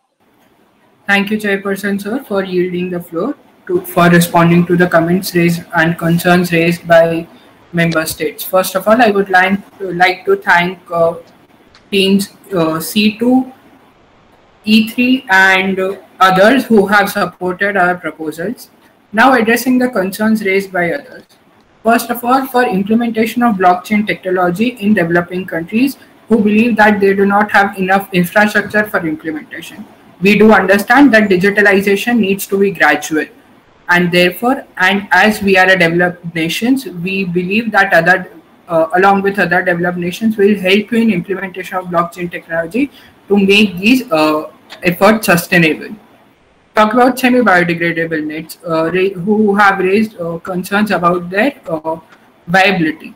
Thank you, Chairperson, sir, for yielding the floor to, for responding to the comments
raised and concerns
raised by member states. First of all, I would like to, like to thank uh, teams uh, C2, E3, and uh, others who have supported our proposals. Now addressing the concerns raised by others. First of all, for implementation of blockchain technology in developing countries who believe that they do not have enough infrastructure for implementation. We do understand that digitalization needs to be gradual and therefore, and as we are a developed nations, we believe that other, uh, along with other developed nations will help you in implementation of blockchain technology to make these uh, efforts sustainable talk about semi-biodegradable nets uh, who have raised uh, concerns about their uh, viability.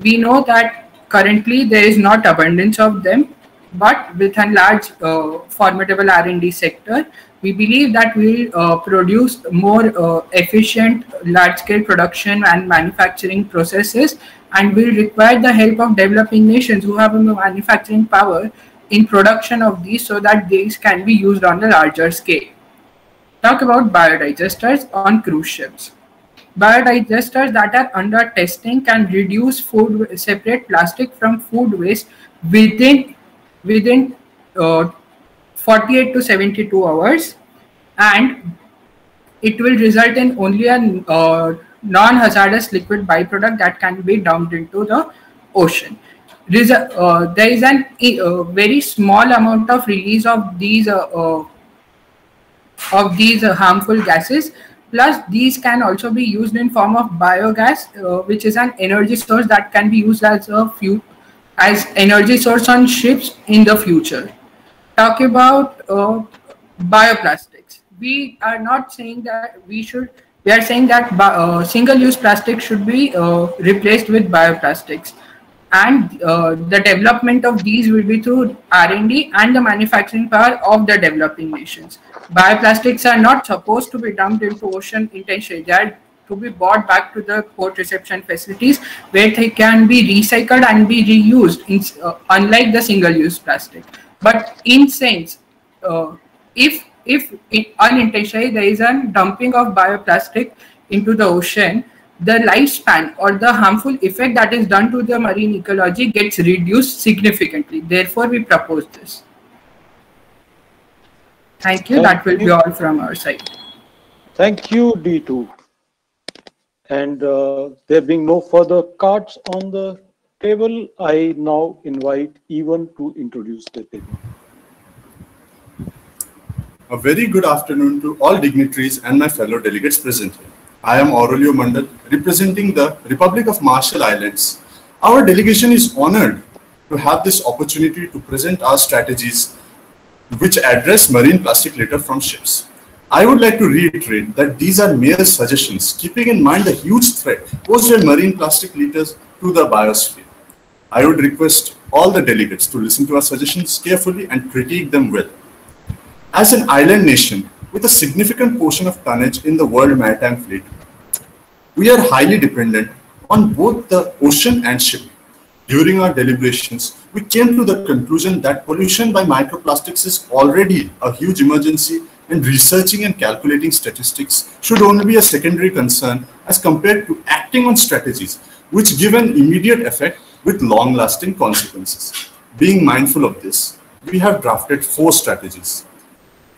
We know that currently there is not abundance of them, but with a large uh, formidable R&D sector, we believe that we will uh, produce more uh, efficient large-scale production and manufacturing processes and will require the help of developing nations who have manufacturing power in production of these so that these can be used on a larger scale talk about biodigesters on cruise ships. Biodigesters that are under testing can reduce food separate plastic from food waste within within uh, 48 to 72 hours, and it will result in only a uh, non-hazardous liquid byproduct that can be dumped into the ocean. Uh, there is, a, uh, a, very small amount of release of these uh, uh, of these uh, harmful gases plus these can also be used in form of biogas uh, which is an energy source that can be used as a fuel as energy source on ships in the future talk about uh, bioplastics we are not saying that we should we are saying that uh, single-use plastic should be uh, replaced with bioplastics and uh, the development of these will be through r&d and the manufacturing power of the developing nations Bioplastics are not supposed to be dumped into ocean intentionally. They are to be brought back to the port reception facilities where they can be recycled and be reused, in, uh, unlike the single-use plastic. But in sense, uh, if if unintentionally there is a dumping of bioplastic into the ocean, the lifespan or the harmful effect that is done to the marine ecology gets reduced significantly. Therefore, we propose this. Thank you. Thank that will you. be all from our
side. Thank you, D2. And uh, there being no further cards on the table, I now invite E1 to introduce the table.
A very good afternoon to all dignitaries and my fellow delegates present here. I am Aurelio Mandal, representing the Republic of Marshall Islands. Our delegation is honored to have this opportunity to present our strategies which address marine plastic litter from ships. I would like to reiterate that these are mere suggestions, keeping in mind the huge threat posed by marine plastic litters to the biosphere. I would request all the delegates to listen to our suggestions carefully and critique them well. As an island nation with a significant portion of tonnage in the world maritime fleet, we are highly dependent on both the ocean and shipping. During our deliberations, we came to the conclusion that pollution by microplastics is already a huge emergency and researching and calculating statistics should only be a secondary concern as compared to acting on strategies which give an immediate effect with long-lasting consequences. Being mindful of this, we have drafted four strategies,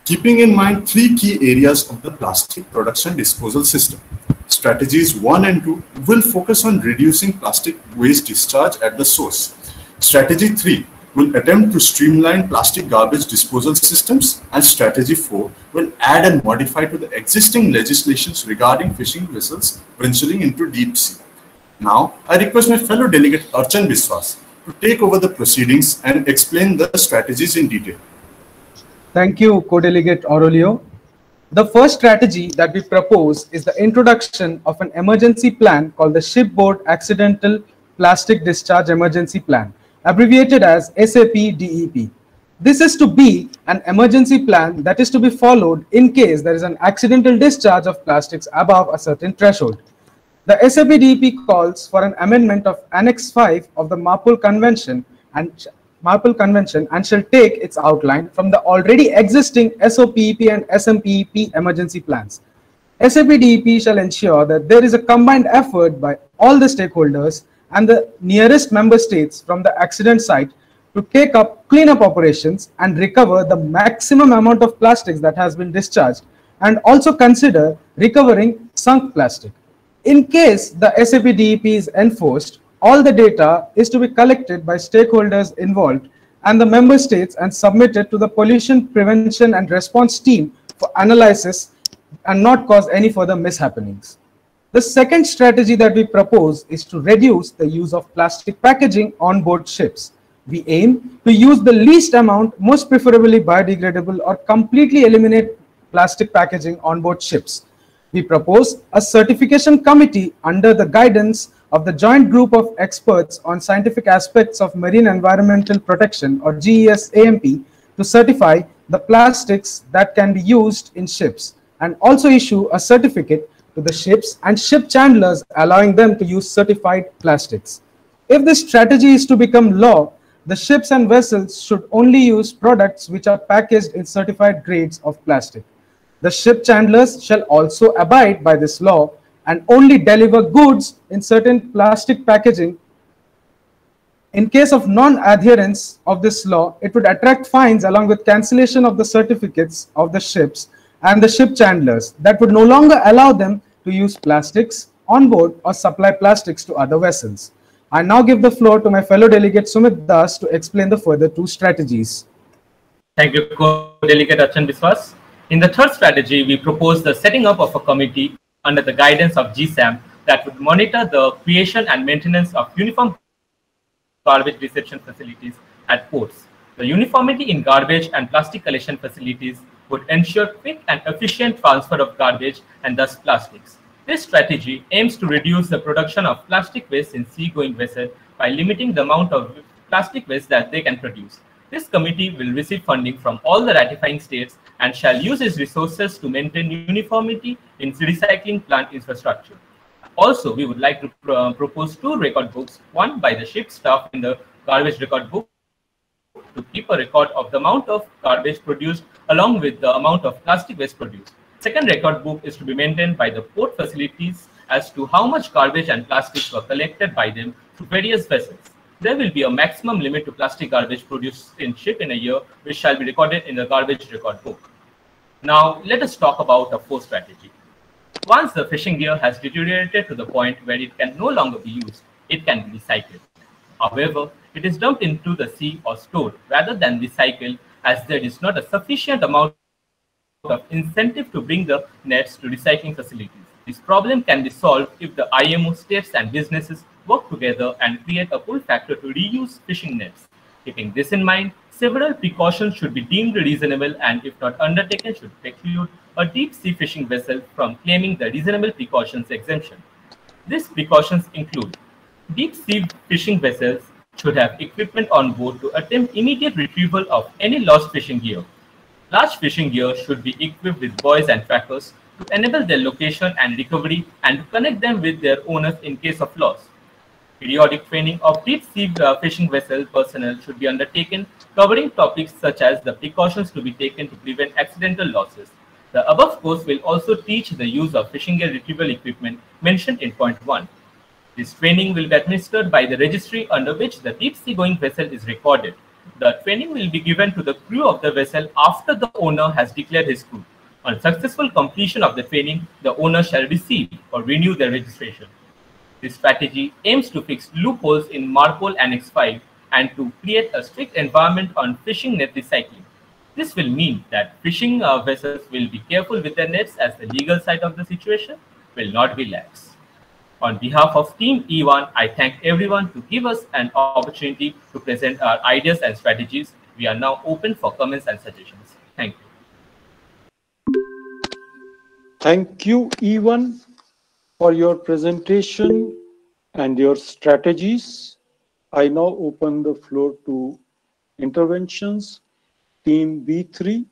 keeping in mind three key areas of the plastic production disposal system. Strategies 1 and 2 will focus on reducing plastic waste discharge at the source Strategy 3 will attempt to streamline plastic garbage disposal systems and strategy 4 will add and modify to the existing legislations regarding fishing vessels venturing into deep sea. Now, I request my fellow delegate Archan Biswas to take over the proceedings and explain the strategies in detail.
Thank you, co-delegate Aurelio. The first strategy that we propose is the introduction of an emergency plan called the Shipboard Accidental Plastic Discharge Emergency Plan abbreviated as SAP DEP. This is to be an emergency plan that is to be followed in case there is an accidental discharge of plastics above a certain threshold. The SAP DEP calls for an amendment of Annex 5 of the MARPOL Convention and MARPOL Convention and shall take its outline from the already existing SOPEP and SMPEP emergency plans. SAP DEP shall ensure that there is a combined effort by all the stakeholders and the nearest member states from the accident site to take up cleanup operations and recover the maximum amount of plastics that has been discharged and also consider recovering sunk plastic. In case the SAP DEP is enforced, all the data is to be collected by stakeholders involved and the member states and submitted to the pollution prevention and response team for analysis and not cause any further mishappenings. The second strategy that we propose is to reduce the use of plastic packaging on board ships. We aim to use the least amount, most preferably biodegradable or completely eliminate plastic packaging on board ships. We propose a certification committee under the guidance of the Joint Group of Experts on Scientific Aspects of Marine Environmental Protection or GESAMP to certify the plastics that can be used in ships and also issue a certificate to the ships and ship chandlers, allowing them to use certified plastics. If this strategy is to become law, the ships and vessels should only use products which are packaged in certified grades of plastic. The ship chandlers shall also abide by this law and only deliver goods in certain plastic packaging. In case of non-adherence of this law, it would attract fines along with cancellation of the certificates of the ships and the ship chandlers that would no longer allow them to use plastics on board or supply plastics to other vessels. I now give the floor to my fellow delegate Sumit Das to explain the further two strategies.
Thank you, Co-Delegate Archan Biswas. In the third strategy, we propose the setting up of a committee under the guidance of GESAMP that would monitor the creation and maintenance of uniform garbage reception facilities at ports. The uniformity in garbage and plastic collection facilities would ensure quick and efficient transfer of garbage and thus plastics. This strategy aims to reduce the production of plastic waste in seagoing vessels by limiting the amount of plastic waste that they can produce. This committee will receive funding from all the ratifying states and shall use its resources to maintain uniformity in recycling plant infrastructure. Also, we would like to pr uh, propose two record books, one by the ship staff in the garbage record book to keep a record of the amount of garbage produced along with the amount of plastic waste produced. Second record book is to be maintained by the port facilities as to how much garbage and plastics were collected by them through various vessels. There will be a maximum limit to plastic garbage produced in ship in a year, which shall be recorded in the garbage record book. Now, let us talk about a post strategy. Once the fishing gear has deteriorated to the point where it can no longer be used, it can be recycled. However, it is dumped into the sea or stored rather than recycled as there is not a sufficient amount of incentive to bring the nets to recycling facilities. This problem can be solved if the IMO states and businesses work together and create a pull factor to reuse fishing nets. Keeping this in mind, several precautions should be deemed reasonable and if not undertaken should preclude a deep sea fishing vessel from claiming the reasonable precautions exemption. These precautions include deep sea fishing vessels should have equipment on board to attempt immediate retrieval of any lost fishing gear. Large fishing gear should be equipped with buoys and trackers to enable their location and recovery and to connect them with their owners in case of loss. Periodic training of deep sea uh, fishing vessel personnel should be undertaken, covering topics such as the precautions to be taken to prevent accidental losses. The above course will also teach the use of fishing gear retrieval equipment mentioned in point 1. This training will be administered by the registry under which the deep sea going vessel is recorded. The training will be given to the crew of the vessel after the owner has declared his crew. On successful completion of the training, the owner shall receive or renew their registration. This strategy aims to fix loopholes in MARPOL Annex 5 and to create a strict environment on fishing net recycling. This will mean that fishing uh, vessels will be careful with their nets as the legal side of the situation will not be lax. On behalf of Team E1, I thank everyone to give us an opportunity to present our ideas and strategies. We are now open for comments and suggestions. Thank you.
Thank you, E1, for your presentation and your strategies. I now open the floor to interventions. Team B3,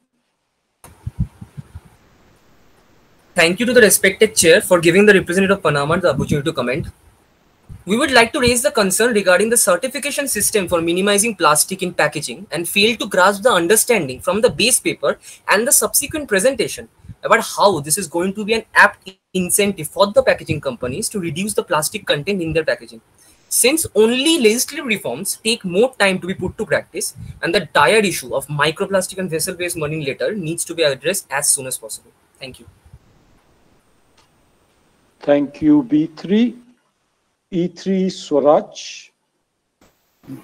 Thank you to the respected chair for giving the representative of Panama the opportunity to comment. We would like to raise the concern regarding the certification system for minimizing plastic in packaging and fail to grasp the understanding from the base paper and the subsequent presentation about how this is going to be an apt incentive for the packaging companies to reduce the plastic content in their packaging. Since only legislative reforms take more time to be put to practice and the dire issue of microplastic and vessel-based marine litter needs to be addressed as soon as possible. Thank you.
Thank you, B3. E3, Swaraj.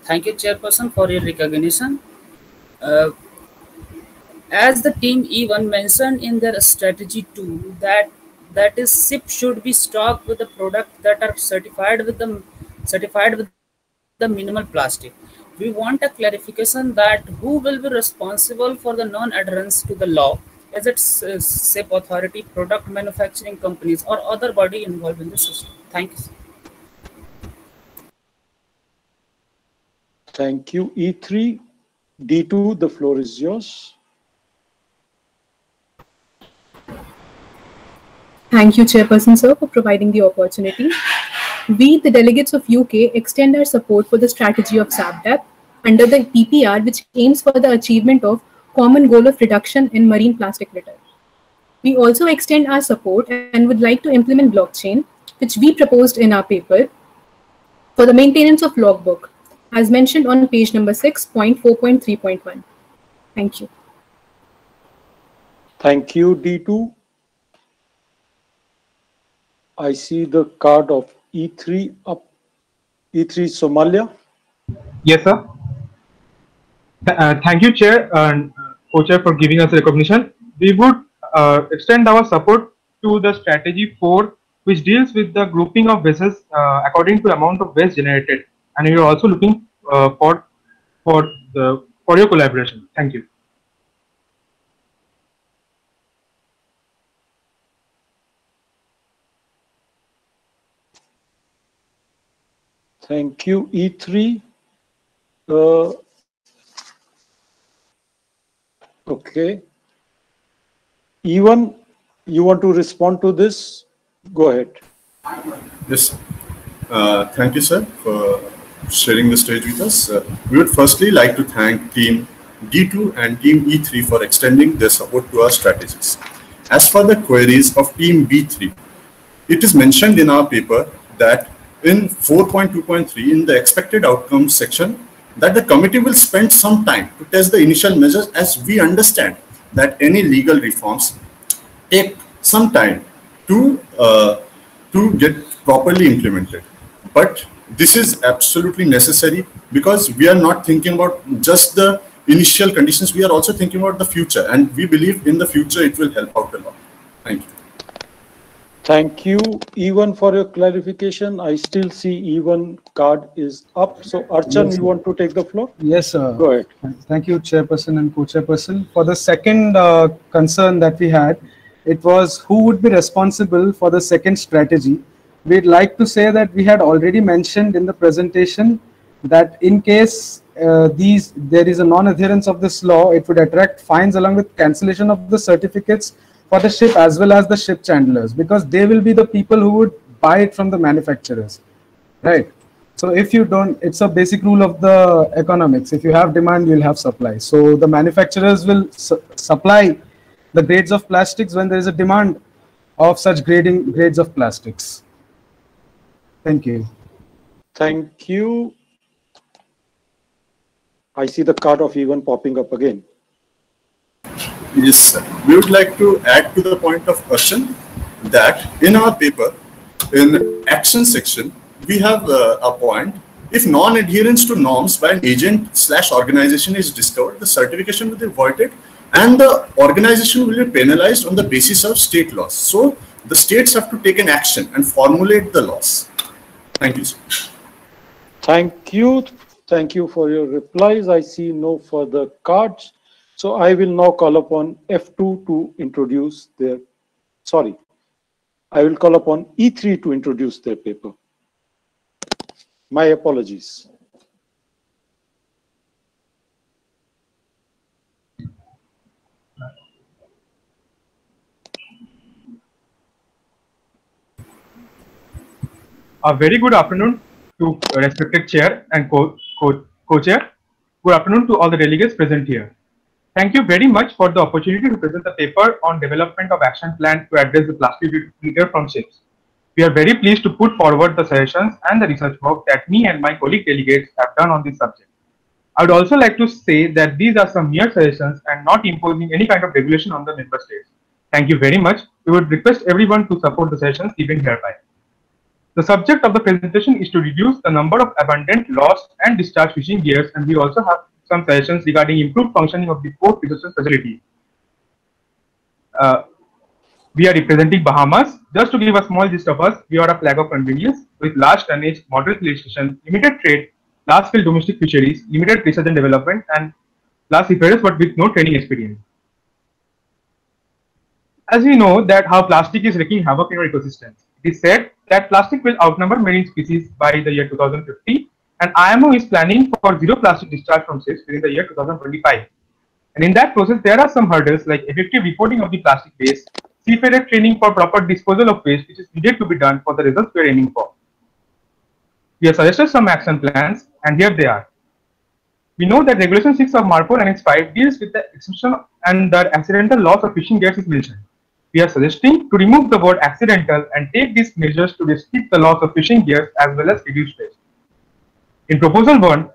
Thank you, Chairperson, for your recognition. Uh, as the team E1 mentioned in their strategy 2, that that is SIP should be stocked with the product that are certified with the certified with the minimal plastic. We want a clarification that who will be responsible for the non-adherence to the law as its uh, authority, product manufacturing companies, or other body involved in the system. Thank you.
Thank you. E3, D2, the floor is yours.
Thank you, Chairperson, sir, for providing the opportunity. We, the delegates of UK, extend our support for the strategy of SAPDEP under the PPR, which aims for the achievement of common goal of reduction in marine plastic litter. We also extend our support and would like to implement blockchain, which we proposed in our paper, for the maintenance of logbook, as mentioned on page number 6.4.3.1. Thank you.
Thank you, D2. I see the card of E3 up, E3 Somalia. Yes, sir.
Th uh, thank you, Chair. Uh, for giving us recognition. We would uh, extend our support to the strategy 4 which deals with the grouping of vessels uh, according to amount of waste generated and we are also looking uh, for for the for your collaboration. Thank you.
Thank you, E3. Uh, Okay. Even you want to respond to this? Go ahead.
Yes. Uh, thank you, sir, for sharing the stage with us. Uh, we would firstly like to thank Team D2 and Team E3 for extending their support to our strategies. As for the queries of Team B3, it is mentioned in our paper that in 4.2.3, in the expected outcomes section, that the committee will spend some time to test the initial measures as we understand that any legal reforms take some time to uh, to get properly implemented but this is absolutely necessary because we are not thinking about just the initial conditions we are also thinking about the future and we believe in the future it will help out a lot
thank you Thank you, E1, for your clarification. I still see E1 card is up. So, Archan, yes, you want to take the floor?
Yes, sir. Go ahead. Thank you, Chairperson and Co-Chairperson. For the second uh, concern that we had, it was who would be responsible for the second strategy. We'd like to say that we had already mentioned in the presentation that in case uh, these there is a non-adherence of this law, it would attract fines along with cancellation of the certificates for the ship as well as the ship chandlers because they will be the people who would buy it from the manufacturers right so if you don't it's a basic rule of the economics if you have demand you'll have supply so the manufacturers will su supply the grades of plastics when there is a demand of such grading grades of plastics thank you
thank you i see the card of even popping up again Yes, sir. We would like to add to the
point of question that in our paper, in action section, we have uh, a point. If non-adherence to norms by an agent slash organization is discovered, the certification will be voided and the organization will be penalized on the basis of state laws. So the states have to take an action and formulate the laws. Thank you, sir.
Thank you. Thank you for your replies. I see no further cards. So I will now call upon F2 to introduce their, sorry, I will call upon E3 to introduce their paper. My apologies.
A very good afternoon to respected chair and co-chair. Co co good afternoon to all the delegates present here. Thank you very much for the opportunity to present the paper on development of action plan to address the plastic litter from ships. We are very pleased to put forward the suggestions and the research work that me and my colleague delegates have done on this subject. I would also like to say that these are some mere suggestions and not imposing any kind of regulation on the member states. Thank you very much. We would request everyone to support the suggestions given hereby. The subject of the presentation is to reduce the number of abundant, lost and discharged fishing gears and we also have some suggestions regarding improved functioning of the port resources facility. Uh, we are representing Bahamas. Just to give a small gist of us, we are a flag of convenience with large tonnage, moderate legislation, limited trade, large scale domestic fisheries, limited research and development, and large seafarers but with no training experience. As we know that how plastic is wreaking havoc in our ecosystems, it is said that plastic will outnumber marine species by the year 2050 and IMO is planning for zero plastic discharge from ships within the year 2025. And in that process, there are some hurdles like effective reporting of the plastic waste, seafarer training for proper disposal of waste, which is needed to be done for the results we are aiming for. We have suggested some action plans, and here they are. We know that Regulation 6 of MARPOL Annex 5 deals with the exception and the accidental loss of fishing gears is mentioned. We are suggesting to remove the word accidental and take these measures to restrict the loss of fishing gears as well as reduce waste. In proposal one,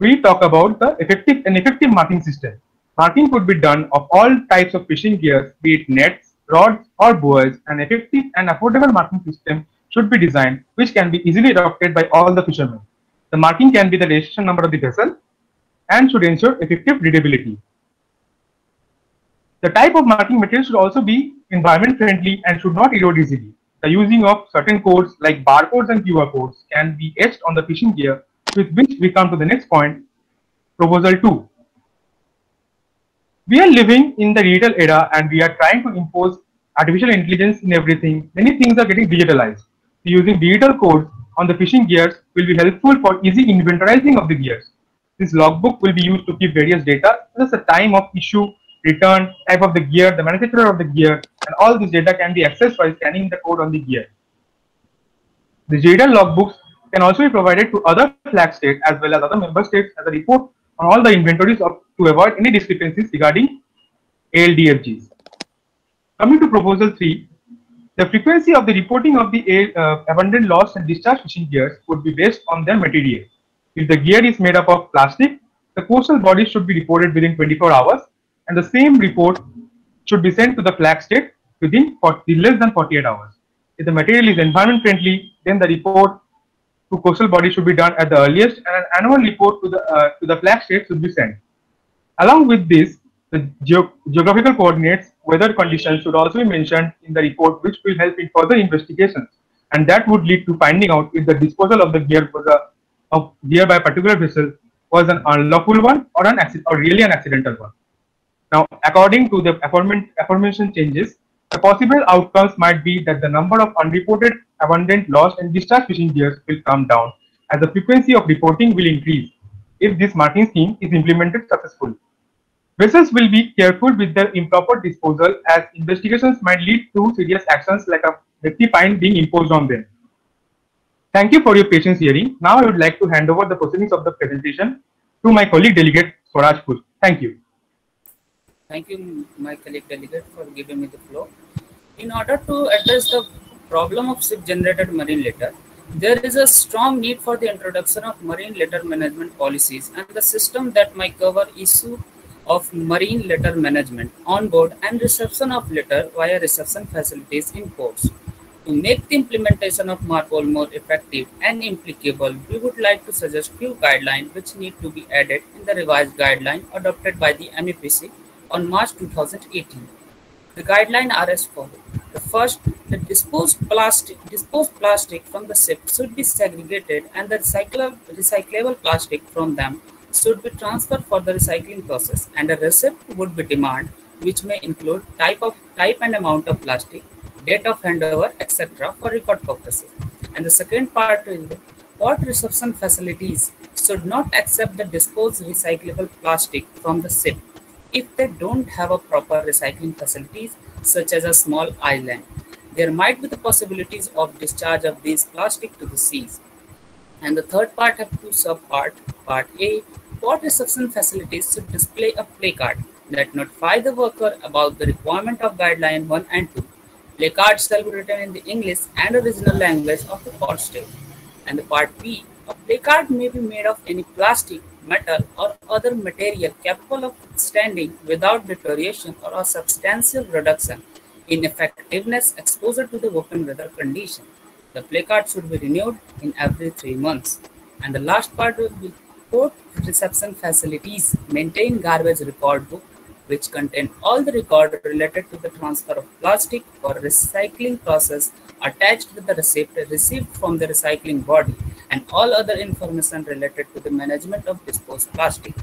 we talk about the effective and effective marking system. Marking could be done of all types of fishing gears, be it nets, rods, or buoys. An effective and affordable marking system should be designed, which can be easily adopted by all the fishermen. The marking can be the registration number of the vessel and should ensure effective readability. The type of marking material should also be environment friendly and should not erode easily. The using of certain codes like barcodes and QR codes can be etched on the fishing gear with which we come to the next point, proposal 2. We are living in the digital era and we are trying to impose artificial intelligence in everything. Many things are getting digitalized. using digital codes on the fishing gears will be helpful for easy inventorizing of the gears. This logbook will be used to keep various data, such as the time of issue, return, type of the gear, the manufacturer of the gear, and all this data can be accessed by scanning the code on the gear. The digital logbooks can also be provided to other flag states as well as other member states as a report on all the inventories of, to avoid any discrepancies regarding ALDFGs. Coming to proposal 3, the frequency of the reporting of the uh, abundant loss and discharge fishing gears would be based on their material. If the gear is made up of plastic, the coastal body should be reported within 24 hours and the same report should be sent to the flag state within 40, less than 48 hours. If the material is environment friendly, then the report to coastal body should be done at the earliest and an annual report to the, uh, to the flag state should be sent. Along with this, the ge geographical coordinates, weather conditions should also be mentioned in the report which will help in further investigations and that would lead to finding out if the disposal of the gear was a, of gear by a particular vessel was an unlawful one or an or really an accidental one. Now, according to the aforementioned changes, the possible outcomes might be that the number of unreported abundant lost and discharged fishing gears will come down as the frequency of reporting will increase if this marking scheme is implemented successfully. Vessels will be careful with their improper disposal as investigations might lead to serious actions like a hefty fine being imposed on them. Thank you for your patience hearing. Now I would like to hand over the proceedings of the presentation to my colleague delegate Swaraj Pur. Thank you.
Thank you, my colleague delegate, for giving me the floor in order to address the problem of ship-generated marine litter, there is a strong need for the introduction of marine litter management policies and the system that might cover issue of marine litter management on board and reception of litter via reception facilities in ports. To make the implementation of MARPOL more effective and implicable, we would like to suggest few guidelines which need to be added in the revised guideline adopted by the MEPC on March 2018. The guideline are as follows. The first, the disposed plastic, disposed plastic from the ship should be segregated and the recyclable, recyclable plastic from them should be transferred for the recycling process and a receipt would be demanded which may include type of type and amount of plastic, date of handover, etc. for record purposes. And the second part is port reception facilities should not accept the disposed recyclable plastic from the ship if they don't have a proper recycling facilities such as a small island. There might be the possibilities of discharge of these plastic to the seas. And the third part have two subpart. Part A, port reception facilities should display a placard that notify the worker about the requirement of guideline 1 and 2. Placards shall be written in the English and original language of the port state. And the part B, a placard may be made of any plastic metal, or other material capable of standing without deterioration or a substantial reduction in effectiveness exposure to the open weather condition. The placard should be renewed in every three months. And the last part will be port reception facilities maintain garbage record book which contain all the record related to the transfer of plastic or recycling process attached to the receipt received from the recycling body and all other information related to the management of disposed plastic.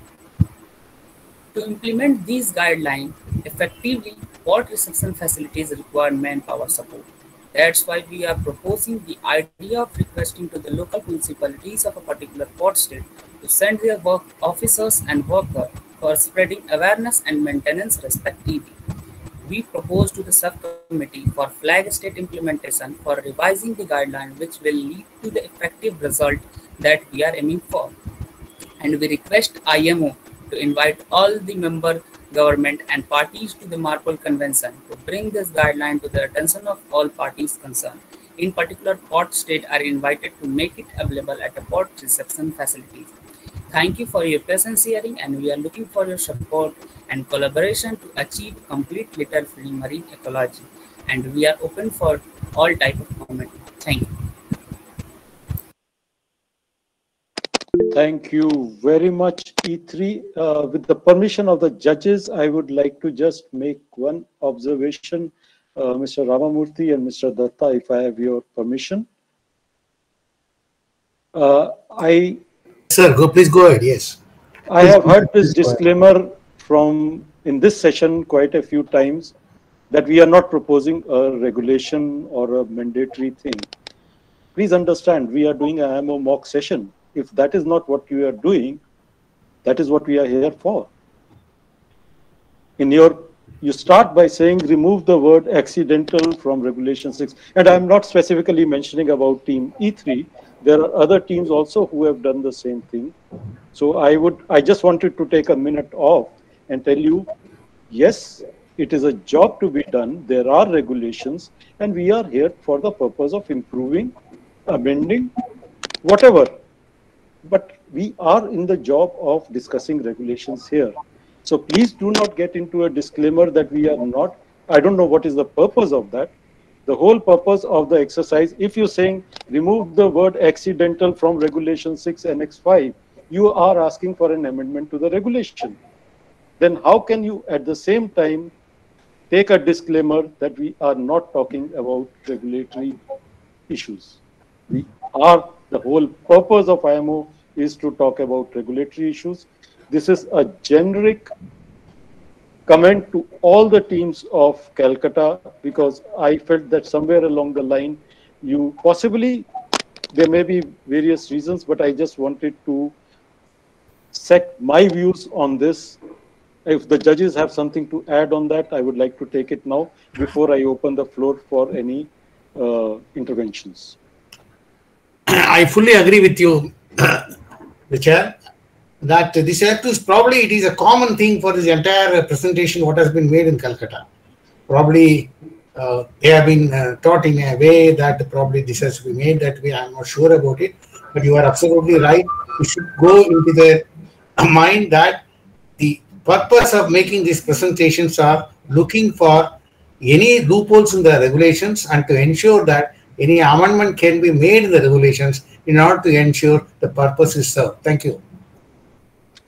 To implement these guidelines effectively, port reception facilities require manpower support. That's why we are proposing the idea of requesting to the local municipalities of a particular port state to send their work officers and workers for spreading awareness and maintenance respectively we propose to the subcommittee for flag state implementation for revising the guideline which will lead to the effective result that we are aiming for. And we request IMO to invite all the member government and parties to the Marpol Convention to bring this guideline to the attention of all parties concerned. In particular, port state are invited to make it available at the port reception facilities. Thank you for your presence hearing and we are looking for your support and collaboration to achieve complete litter-free marine ecology. And we are open for all type of comment. Thank you.
Thank you very much, E3. Uh, with the permission of the judges, I would like to just make one observation, uh, Mr. Ramamurthy and Mr. Datta, if I have your permission. Uh, I Sir, go please go ahead. Yes. I please have heard this disclaimer from in this session quite a few times that we are not proposing a regulation or a mandatory thing. Please understand, we are doing a IMO mock session. If that is not what you are doing, that is what we are here for. In your, you start by saying remove the word accidental from regulation six. And I'm not specifically mentioning about team E3. There are other teams also who have done the same thing. So I would, I just wanted to take a minute off and tell you, yes, it is a job to be done. There are regulations, and we are here for the purpose of improving, amending, whatever. But we are in the job of discussing regulations here. So please do not get into a disclaimer that we are not. I don't know what is the purpose of that. The whole purpose of the exercise, if you're saying remove the word accidental from regulation 6 annex 5, you are asking for an amendment to the regulation then how can you at the same time take a disclaimer that we are not talking about regulatory issues? We are, the whole purpose of IMO is to talk about regulatory issues. This is a generic comment to all the teams of Calcutta because I felt that somewhere along the line, you possibly, there may be various reasons, but I just wanted to set my views on this if the judges have something to add on that, I would like to take it now before I open the floor for any uh, interventions.
I fully agree with you, the chair, that this act is probably it is a common thing for this entire presentation what has been made in Calcutta. Probably uh, they have been uh, taught in a way that probably this has to be made that way. I'm not sure about it, but you are absolutely right. We should go into the mind that purpose of making these presentations are looking for any loopholes in the regulations and to ensure that any amendment can be made in the regulations in order to ensure the purpose is served. Thank you.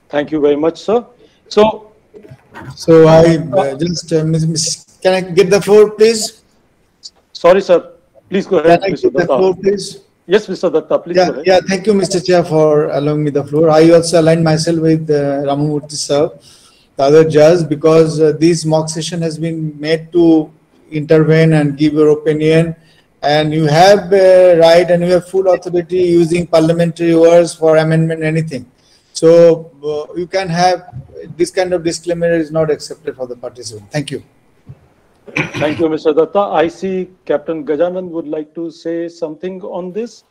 Thank you very much, sir. So,
so I uh,
just uh,
can I get the floor, please? Sorry, sir. Please go ahead. Can I get Mr. the floor, please? Yes, Mr. Datta, please yeah, Yeah,
thank you, Mr. Chair, for allowing me the floor. I also aligned myself with uh, Ramamurthy sir the other judge because uh, this mock session has been made to intervene and give your opinion and you have right and you have full authority using parliamentary words for amendment anything so uh, you can have this kind
of disclaimer is not accepted for the participant thank you thank you mr datta i see captain gajanan would like to say something on this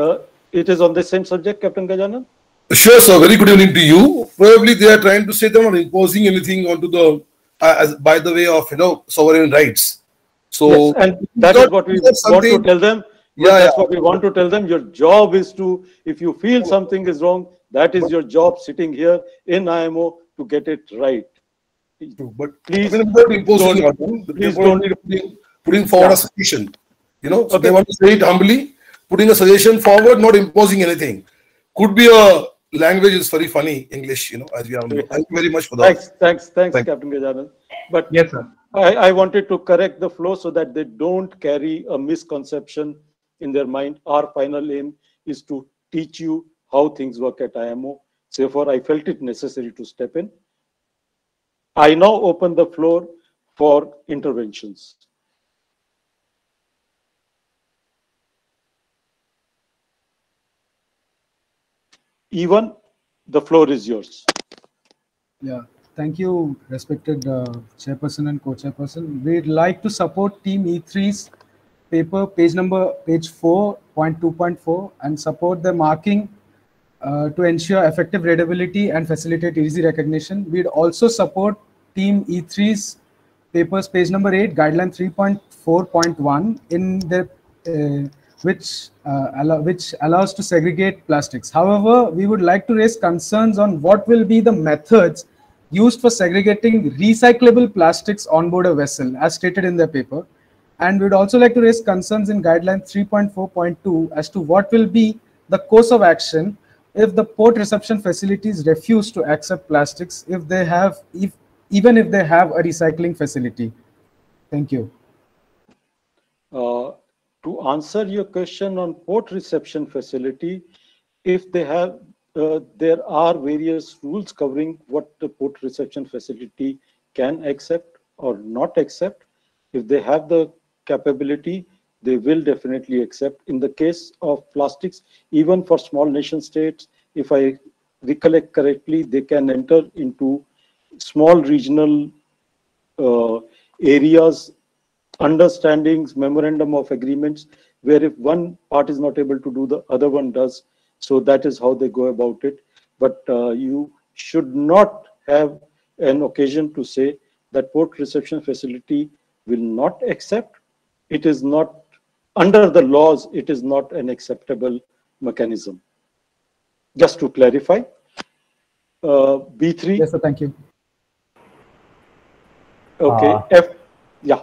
uh, it is on the same subject captain gajanan
Sure, sir. Very good evening to you.
Probably they are trying to say they're not
imposing anything onto the uh, by the way of you know sovereign rights. So yes, and that is what we want to tell
them. Yeah, yeah, that's what we want to tell them. Your job is to, if you feel oh. something is wrong, that is your job sitting here in IMO to get it right. but please I mean, don't impose don't, on please don't putting,
putting forward yeah. a solution. You know, so okay. they want to say it humbly, putting a suggestion forward, not imposing anything. Could be a language is very funny, English, you know, as we are Thank you very much for that. Thanks, thanks, thanks,
Captain Gajanan. But yes, sir. I, I wanted to correct the flow so that they don't carry a misconception in their mind. Our final aim is to teach you how things work at IMO. Therefore, I felt it necessary to step in. I now open the floor for interventions. Even the floor is yours.
Yeah, thank you, respected uh, chairperson and co-chairperson. We'd like to support Team E3's paper, page number page 4.2.4, and support the marking uh, to ensure effective readability and facilitate easy recognition. We'd also support Team E3's papers, page number 8, guideline 3.4.1, in the uh, which, uh, allow, which allows to segregate plastics. However, we would like to raise concerns on what will be the methods used for segregating recyclable plastics on board a vessel, as stated in the paper. And we'd also like to raise concerns in guideline 3.4.2 as to what will be the course of action if the port reception facilities refuse to accept plastics if they have if even if they have a recycling facility thank you
uh, to answer your question on port reception facility, if they have, uh, there are various rules covering what the port reception facility can accept or not accept. If they have the capability, they will definitely accept. In the case of plastics, even for small nation states, if I recollect correctly, they can enter into small regional uh, areas understandings, memorandum of agreements, where if one part is not able to do, the other one does. So that is how they go about it. But uh, you should not have an occasion to say that port reception facility will not accept. It is not, under the laws, it is not an acceptable mechanism. Just to clarify, uh, B3. Yes, sir, thank you. Okay, uh, F, yeah.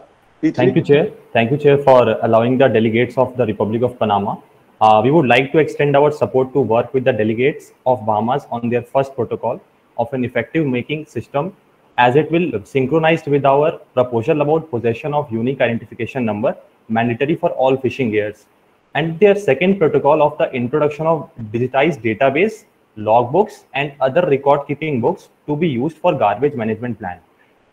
Thank you, Chair.
Thank you, Chair, for allowing the delegates of the Republic of Panama. Uh, we would like to extend our support to work with the delegates of Bahamas on their first protocol of an effective making system as it will synchronized with our proposal about possession of unique identification number mandatory for all fishing gears and their second protocol of the introduction of digitized database logbooks and other record keeping books to be used for garbage management plan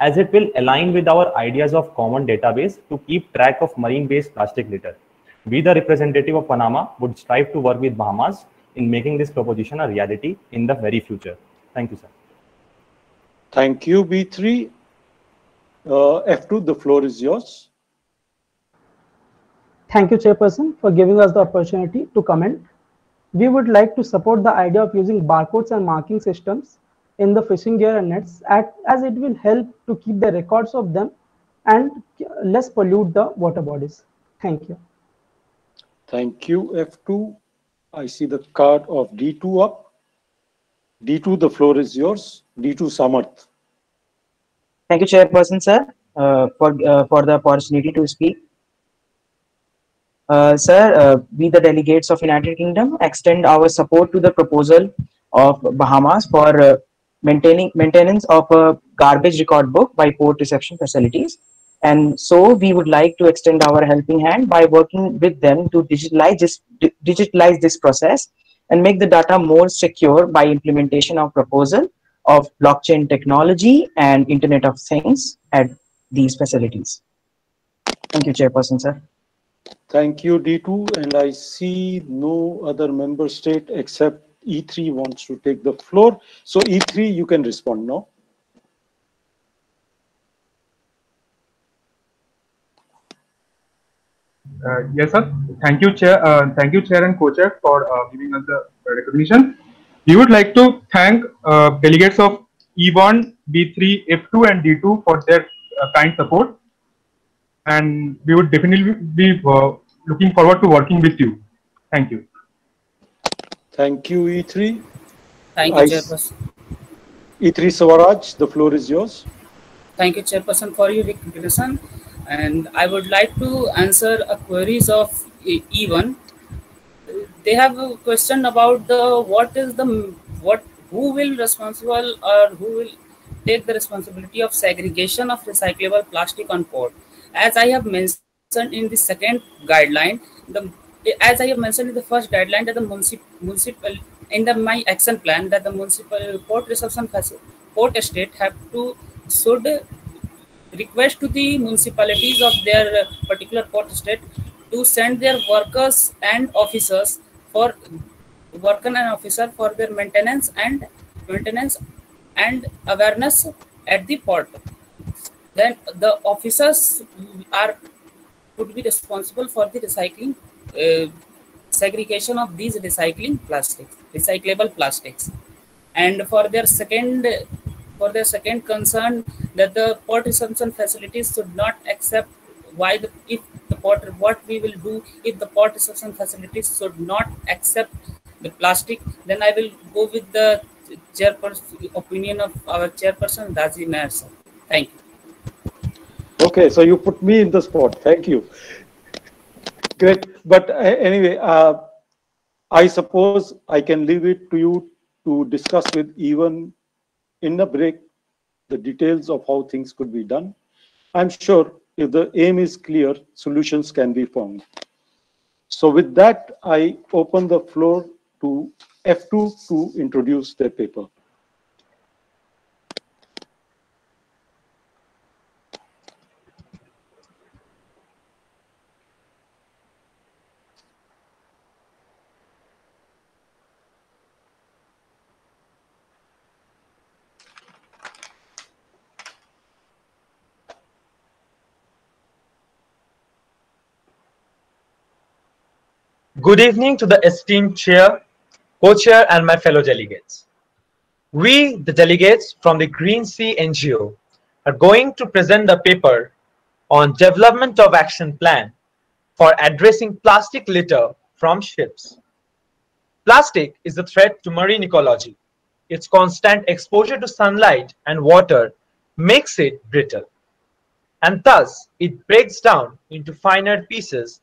as it will align with our ideas of common database to keep track of marine-based plastic litter. We, the representative of Panama, would strive to work with Bahamas in making this proposition a reality in the very future. Thank you, sir.
Thank you, B3. Uh, F2, the floor is yours.
Thank you, Chairperson, for giving us the opportunity to comment. We would like to support the idea of using barcodes and marking systems in the fishing gear and nets act as it will help to keep the records of them and less pollute the water bodies. Thank you.
Thank you, F2. I see the card of D2 up. D2, the floor is yours. D2 Samarth.
Thank you, Chairperson, sir, uh, for, uh, for the opportunity to speak. Uh, sir, uh, we the delegates of United Kingdom extend our support to the proposal of Bahamas for uh, maintaining maintenance of a garbage record book by port reception facilities. And so we would like to extend our helping hand by working with them to digitalize this, digitalize this process and make the data more secure by implementation of proposal of blockchain technology and Internet of Things at these facilities. Thank you, Chairperson, sir.
Thank you, D2. And I see no other member state except E3 wants to take the floor. So E3, you can respond now.
Uh, yes, sir. Thank you, Chair. Uh, thank you, Chair and Co-Chair, for uh, giving us the recognition. We would like to thank uh, delegates of E1, B3, F2, and D2 for their uh, kind support. And we would definitely be uh, looking forward to working with you. Thank you.
Thank you, E3. Thank you, I, Chairperson. E3 Savaraj, the floor is yours.
Thank you, Chairperson, for your recognition. And I would like to answer a queries of E1. They have a question about the what is the what who will responsible or who will take the responsibility of segregation of recyclable plastic on port. As I have mentioned in the second guideline, the as I have mentioned in the first guideline that the municipal, municipal in the my action plan that the municipal port reception port estate have to should request to the municipalities of their particular port estate to send their workers and officers for worker and officer for their maintenance and maintenance and awareness at the port then the officers are would be responsible for the recycling uh, segregation of these recycling plastics, recyclable plastics. And for their second for their second concern that the port reception facilities should not accept why the if the port what we will do if the port reception facilities should not accept the plastic, then I will go with the chairperson opinion of our chairperson Dazi Nair. Thank you.
Okay, so you put me in the spot. Thank you. Great. But uh, anyway, uh, I suppose I can leave it to you to discuss with even in the break the details of how things could be done. I'm sure if the aim is clear, solutions can be found. So with that, I open the floor to F2 to introduce their paper.
Good evening to the esteemed chair, co-chair and my fellow delegates. We, the delegates from the Green Sea NGO, are going to present the paper on development of action plan for addressing plastic litter from ships. Plastic is a threat to marine ecology. Its constant exposure to sunlight and water makes it brittle. And thus, it breaks down into finer pieces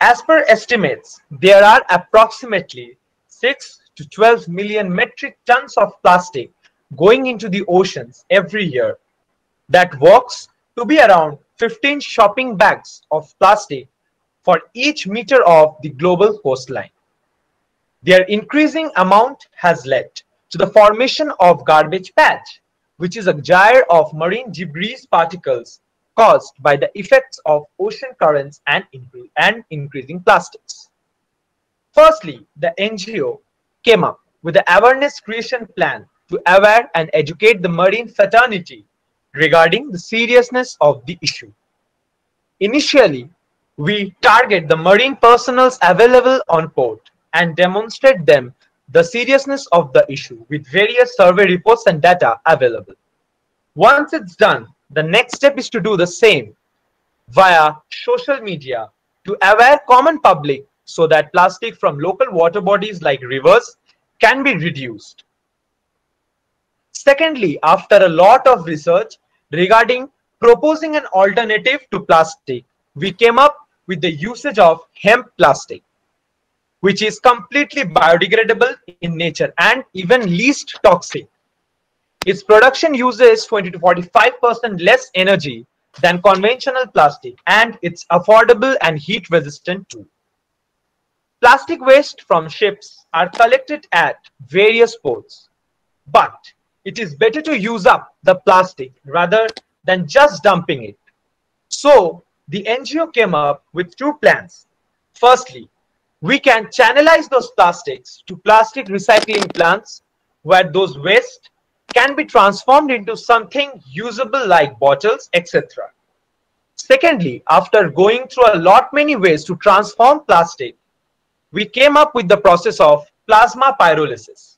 as per estimates, there are approximately 6 to 12 million metric tons of plastic going into the oceans every year. That works to be around 15 shopping bags of plastic for each meter of the global coastline. Their increasing amount has led to the formation of garbage patch, which is a gyre of marine debris particles caused by the effects of ocean currents and, incre and increasing plastics. Firstly, the NGO came up with the awareness creation plan to aware and educate the marine fraternity regarding the seriousness of the issue. Initially, we target the marine personals available on port and demonstrate them the seriousness of the issue with various survey reports and data available. Once it's done, the next step is to do the same via social media to aware common public so that plastic from local water bodies like rivers can be reduced. Secondly, after a lot of research regarding proposing an alternative to plastic, we came up with the usage of hemp plastic, which is completely biodegradable in nature and even least toxic. Its production uses 20 to 45% less energy than conventional plastic and it's affordable and heat resistant too. Plastic waste from ships are collected at various ports, but it is better to use up the plastic rather than just dumping it. So the NGO came up with two plans. Firstly, we can channelize those plastics to plastic recycling plants where those waste can be transformed into something usable like bottles, etc. Secondly, after going through a lot many ways to transform plastic, we came up with the process of plasma pyrolysis.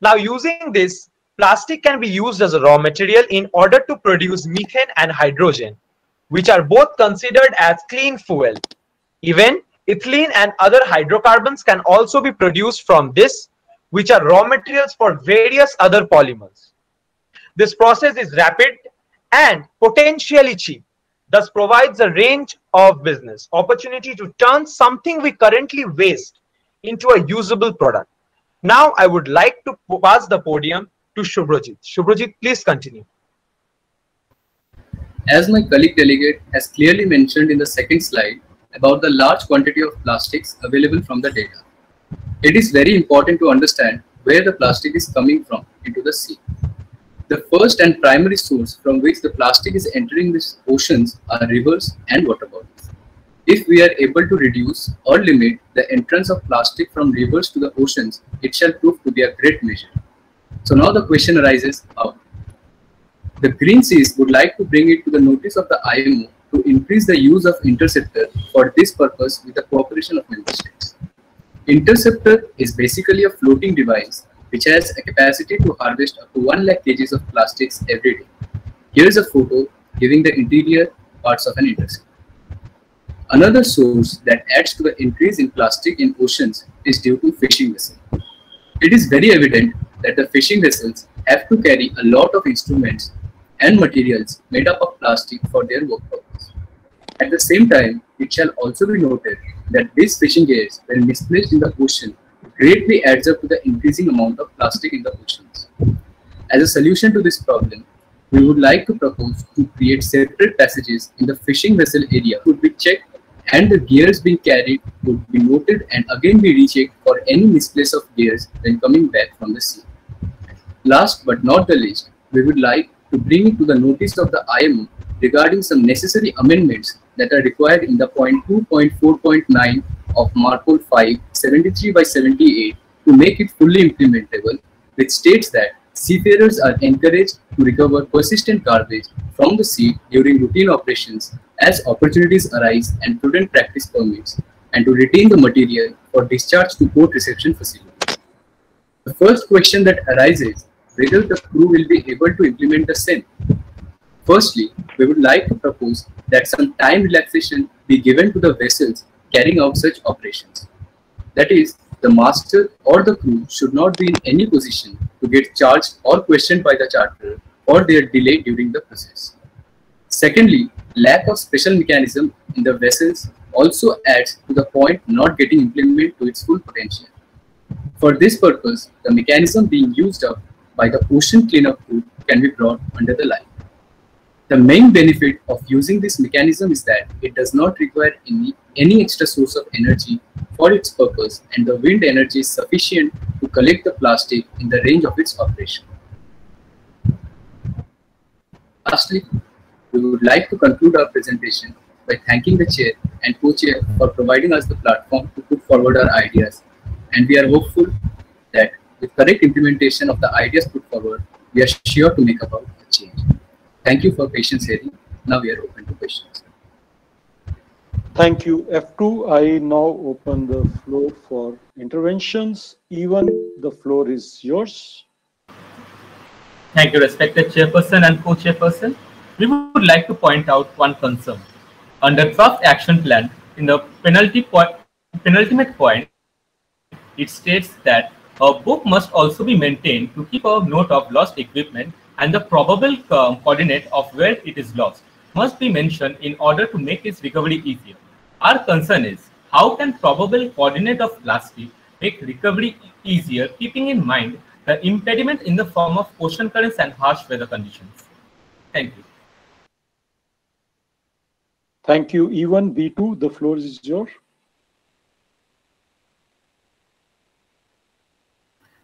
Now using this, plastic can be used as a raw material in order to produce methane and hydrogen, which are both considered as clean fuel. Even ethylene and other hydrocarbons can also be produced from this which are raw materials for various other polymers. This process is rapid and potentially cheap, thus provides a range of business opportunity to turn something we currently waste into a usable product. Now I would like to pass the podium to Shubhrajit. Shubhrajit, please continue.
As my colleague delegate has clearly mentioned in the second slide about the large quantity of plastics available from the data. It is very important to understand where the plastic is coming from into the sea. The first and primary source from which the plastic is entering the oceans are rivers and water bodies. If we are able to reduce or limit the entrance of plastic from rivers to the oceans, it shall prove to be a great measure. So now the question arises how? The Green Seas would like to bring it to the notice of the IMO to increase the use of interceptor for this purpose with the cooperation of member states. Interceptor is basically a floating device which has a capacity to harvest up to 1 lakh kg of plastics every day. Here is a photo giving the interior parts of an interceptor. Another source that adds to the increase in plastic in oceans is due to fishing vessels. It is very evident that the fishing vessels have to carry a lot of instruments and materials made up of plastic for their work purpose. At the same time, it shall also be noted that these fishing gears, when misplaced in the ocean, greatly adds up to the increasing amount of plastic in the oceans. As a solution to this problem, we would like to propose to create separate passages in the fishing vessel area would be checked and the gears being carried would be noted and again be rechecked for any misplace of gears when coming back from the sea. Last but not the least, we would like to bring to the notice of the IMO regarding some necessary amendments that are required in the 0.2.4.9 of MARPOL 5 73 by 78 to make it fully implementable, which states that seafarers are encouraged to recover persistent garbage from the sea during routine operations as opportunities arise and prudent practice permits, and to retain the material for discharge to port reception facilities. The first question that arises whether the crew will be able to implement the same Firstly, we would like to propose that some time relaxation be given to the vessels carrying out such operations. That is, the master or the crew should not be in any position to get charged or questioned by the charterer or their delay during the process. Secondly, lack of special mechanism in the vessels also adds to the point not getting implemented to its full potential. For this purpose, the mechanism being used up by the ocean cleanup crew can be brought under the light. The main benefit of using this mechanism is that it does not require any, any extra source of energy for its purpose and the wind energy is sufficient to collect the plastic in the range of its operation. Lastly, we would like to conclude our presentation by thanking the chair and co-chair for providing us the platform to put forward our ideas and we are hopeful that with correct implementation of the ideas put forward, we are sure to make about a change. Thank you for patience Harry. Now we are open to questions.
Thank you, F2. I now open the floor for interventions. Even the floor is yours.
Thank you, respected chairperson and co-chairperson. We would like to point out one concern. Under draft action plan, in the penalty point, penultimate point, it states that a book must also be maintained to keep a note of lost equipment and the probable um, coordinate of where it is lost must be mentioned in order to make its recovery easier. Our concern is how can probable coordinate of plastic make recovery easier, keeping in mind the impediment in the form of ocean currents and harsh weather conditions. Thank you.
Thank you, one B2, the floor is yours.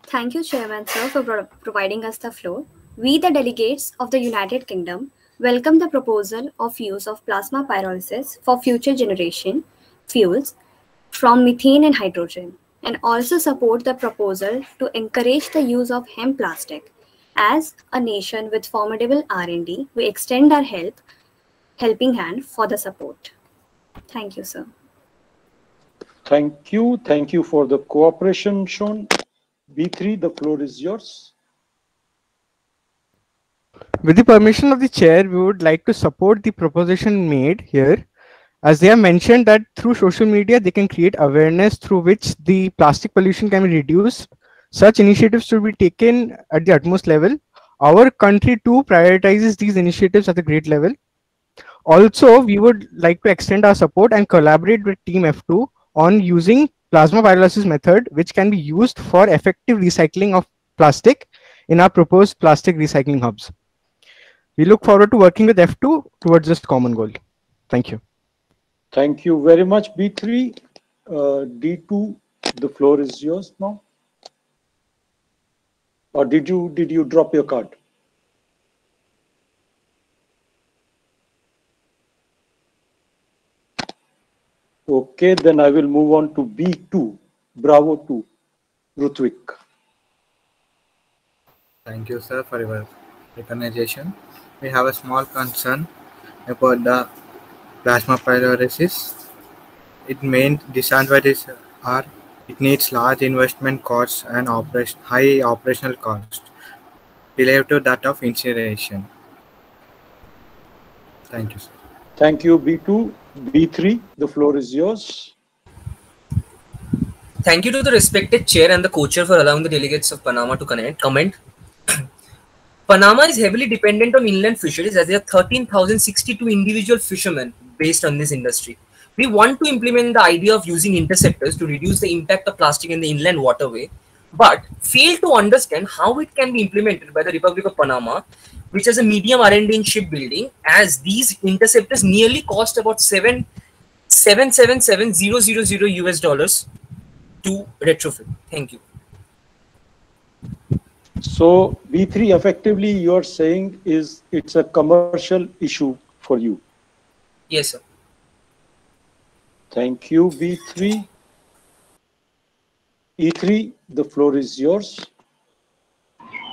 Thank you, Chairman, sir, for pro providing us the floor. We, the delegates of the United Kingdom, welcome the proposal of use of plasma pyrolysis for future generation fuels from methane and hydrogen, and also support the proposal to encourage the use of hemp plastic. As a nation with formidable R&D, we extend our help, helping hand for the support. Thank
you, sir.
Thank you. Thank you for the cooperation shown. B3, the floor is yours.
With the permission of the chair, we would like to support the proposition made here as they have mentioned that through social media, they can create awareness through which the plastic pollution can be reduced. Such initiatives should be taken at the utmost level. Our country too prioritizes these initiatives at the great level. Also, we would like to extend our support and collaborate with Team F2 on using plasma pyrolysis method, which can be used for effective recycling of plastic in our proposed plastic recycling hubs. We look forward to working with F2 towards this common goal. Thank you.
Thank you very much, B3. Uh, D2, the floor is yours now. Or did you did you drop your card? Okay, then I will move on to B2, Bravo to Ruthvik.
Thank you, sir, for your recognition
we have a small concern about the plasma
pyrolysis.
It main disadvantages are it needs large investment costs
and operation, high operational costs relative to that of incineration.
Thank you, sir. Thank you, B2. B3, the floor is yours. Thank you to the respected chair and the co-chair
for allowing the delegates of Panama to connect, comment. Panama is heavily dependent on inland fisheries as there are 13,062 individual fishermen based on this industry. We want to implement the idea of using interceptors to reduce the impact of plastic in the inland waterway, but fail to understand how it can be implemented by the Republic of Panama, which has a medium R&D in shipbuilding, as these interceptors nearly cost about 7 777000 US dollars to retrofit. Thank you.
So B3 effectively you are saying is it's a commercial issue for you. Yes, sir. Thank you, B3. E3, the floor is yours.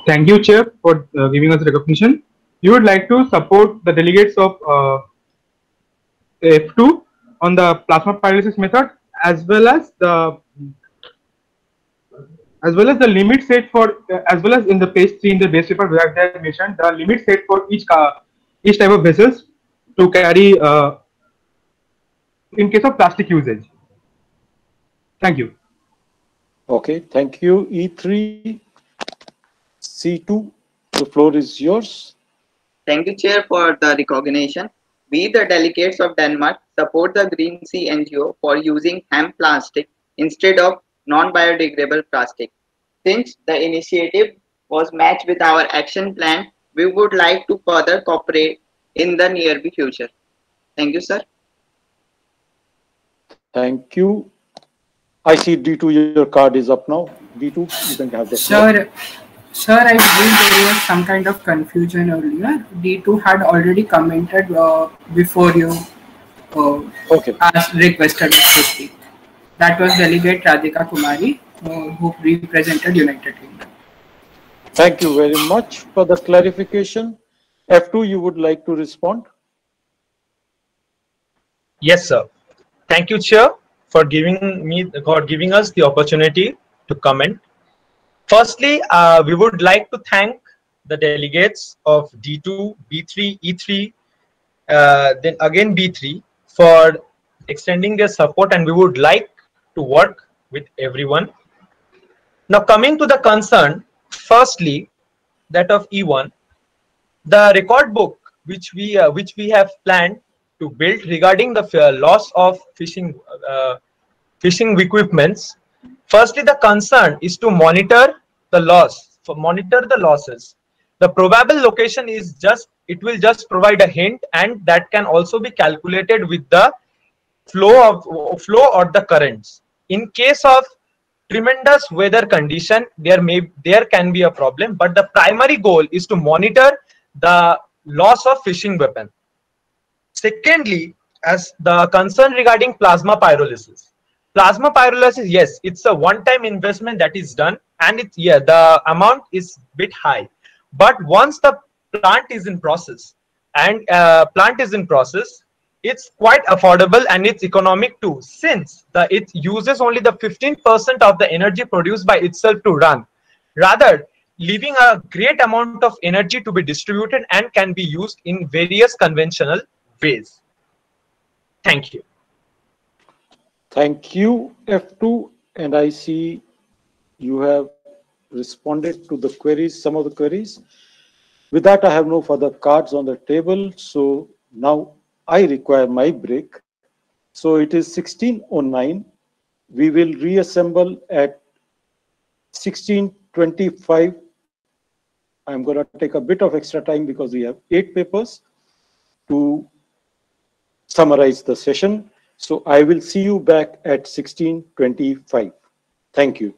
Thank you, Chair, for uh, giving us recognition. You would like to support the delegates of uh, F2 on the plasma pyrolysis method as well as the as well as the limit set for uh, as well as in the page 3 in the base paper where they mentioned the limit set for each car, each type of vessels to carry uh, in case
of plastic usage thank you okay thank you e3 c2 the floor is yours
thank you chair for the recognition we the delegates of denmark support the green sea ngo for using hemp plastic instead of non-biodegradable plastic. Since the initiative was matched with our action plan, we would like to further cooperate in the near future. Thank you, sir.
Thank you. I see D2, your card is up now. D2, you can have the Sir,
sir, I believe there was some kind of confusion earlier. D2 had already commented uh, before you uh, okay. asked, requested to speak. That was delegate Radhika Kumari, who represented
United Kingdom. Thank you very much for the clarification. F2, you would like to respond?
Yes, sir.
Thank you, Chair, for giving me for giving us the opportunity to comment. Firstly, uh, we would like to thank the delegates of D2, B3, E3, uh, then again B3 for extending their support and we would like to work with everyone. Now coming to the concern, firstly, that of E1, the record book which we uh, which we have planned to build regarding the uh, loss of fishing uh, fishing equipments. Firstly, the concern is to monitor the loss, for monitor the losses. The probable location is just it will just provide a hint, and that can also be calculated with the flow of flow or the currents in case of tremendous weather condition there may there can be a problem but the primary goal is to monitor the loss of fishing weapon secondly as the concern regarding plasma pyrolysis plasma pyrolysis yes it's a one time investment that is done and it's yeah the amount is bit high but once the plant is in process and uh, plant is in process it's quite affordable and it's economic too since the it uses only the 15% of the energy produced by itself to run rather leaving a great amount of energy to be distributed and can be used in various conventional ways thank you
thank you f2 and i see you have responded to the queries some of the queries with that i have no further cards on the table so now I require my break. So it is 1609. We will reassemble at 1625. I'm going to take a bit of extra time because we have eight papers to summarize the session. So I will see you back at 1625. Thank you.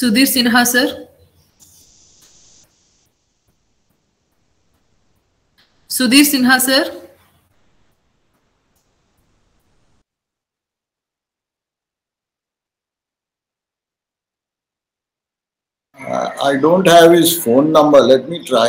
Sudhir Sinha sir Sudhir Sinha sir
I don't have his phone number. Let me try.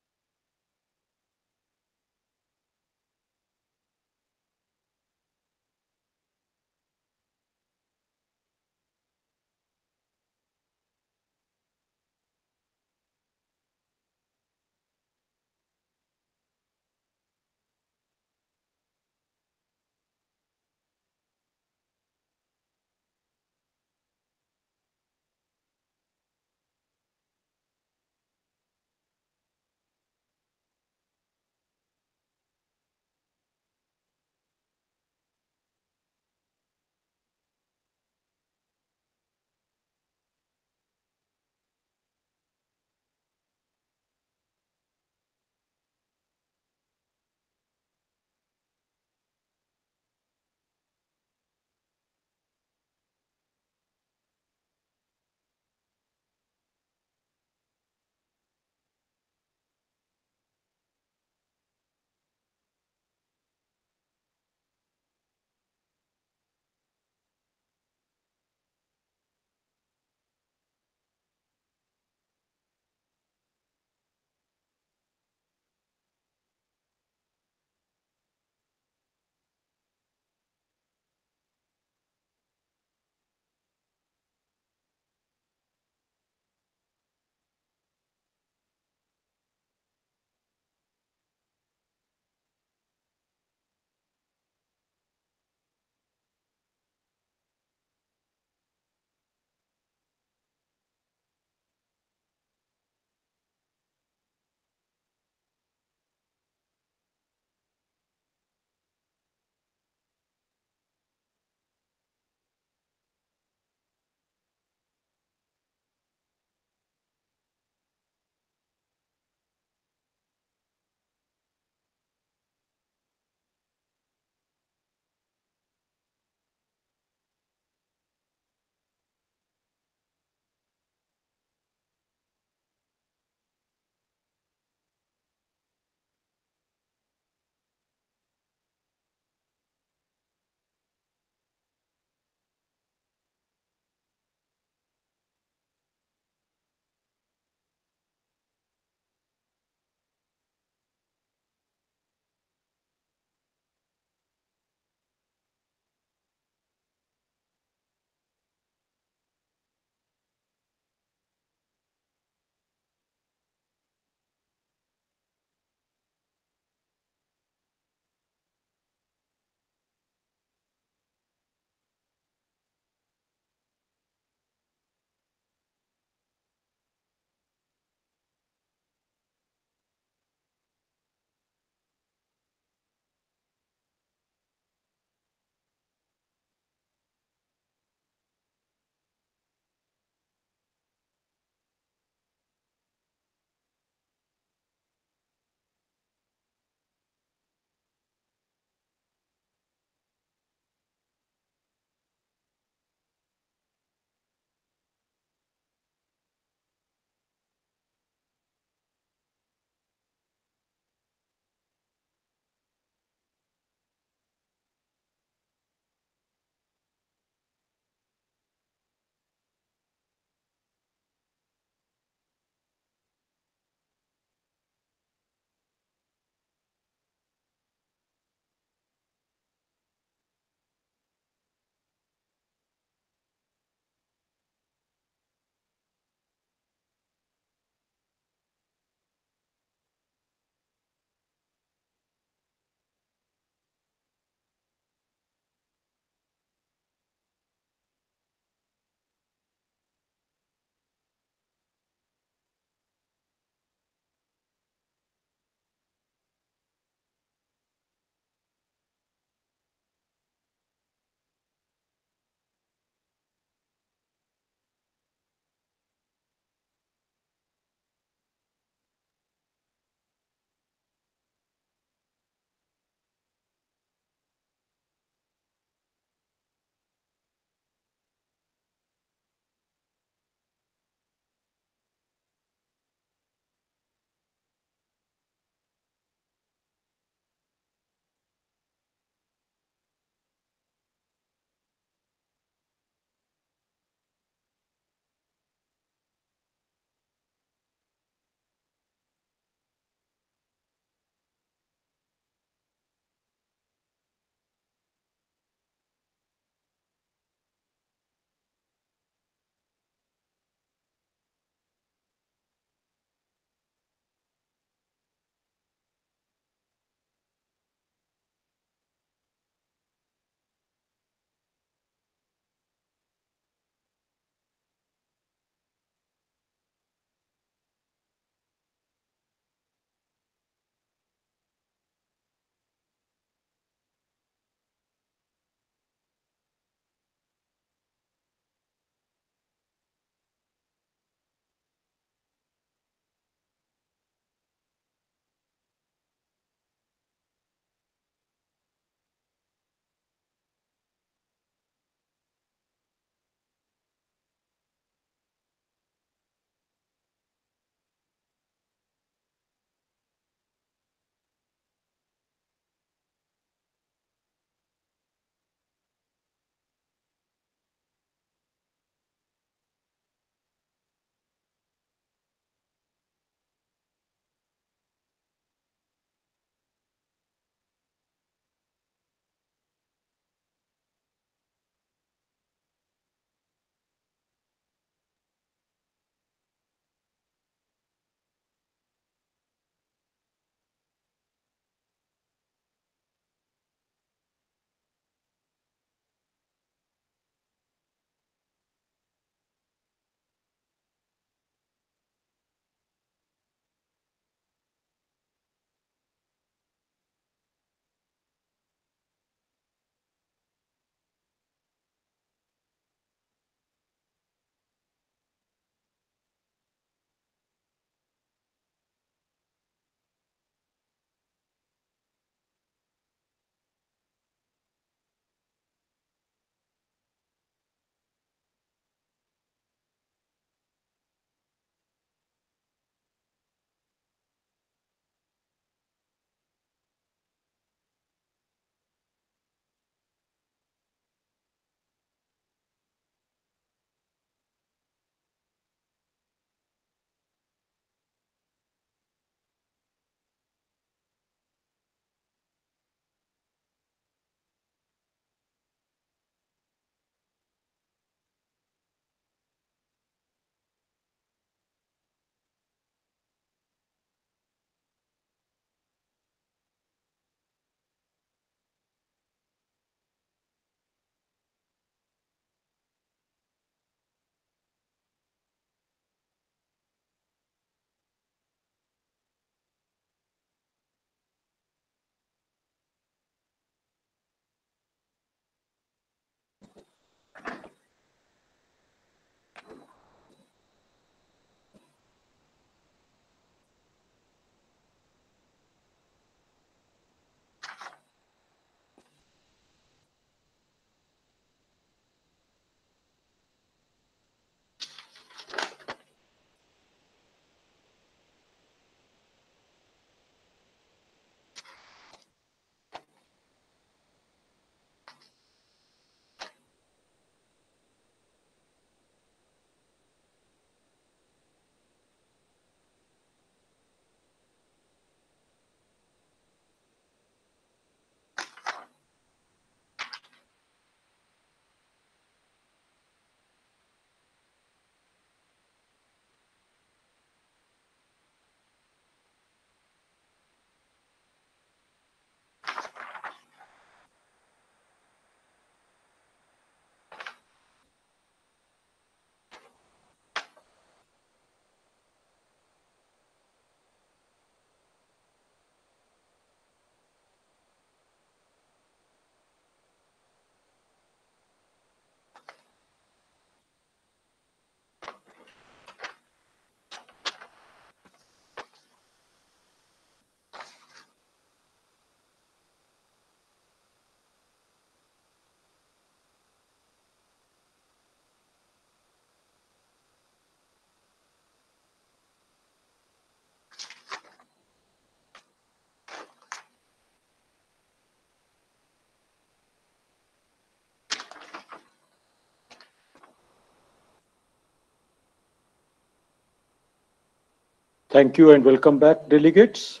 Thank you and welcome back, delegates.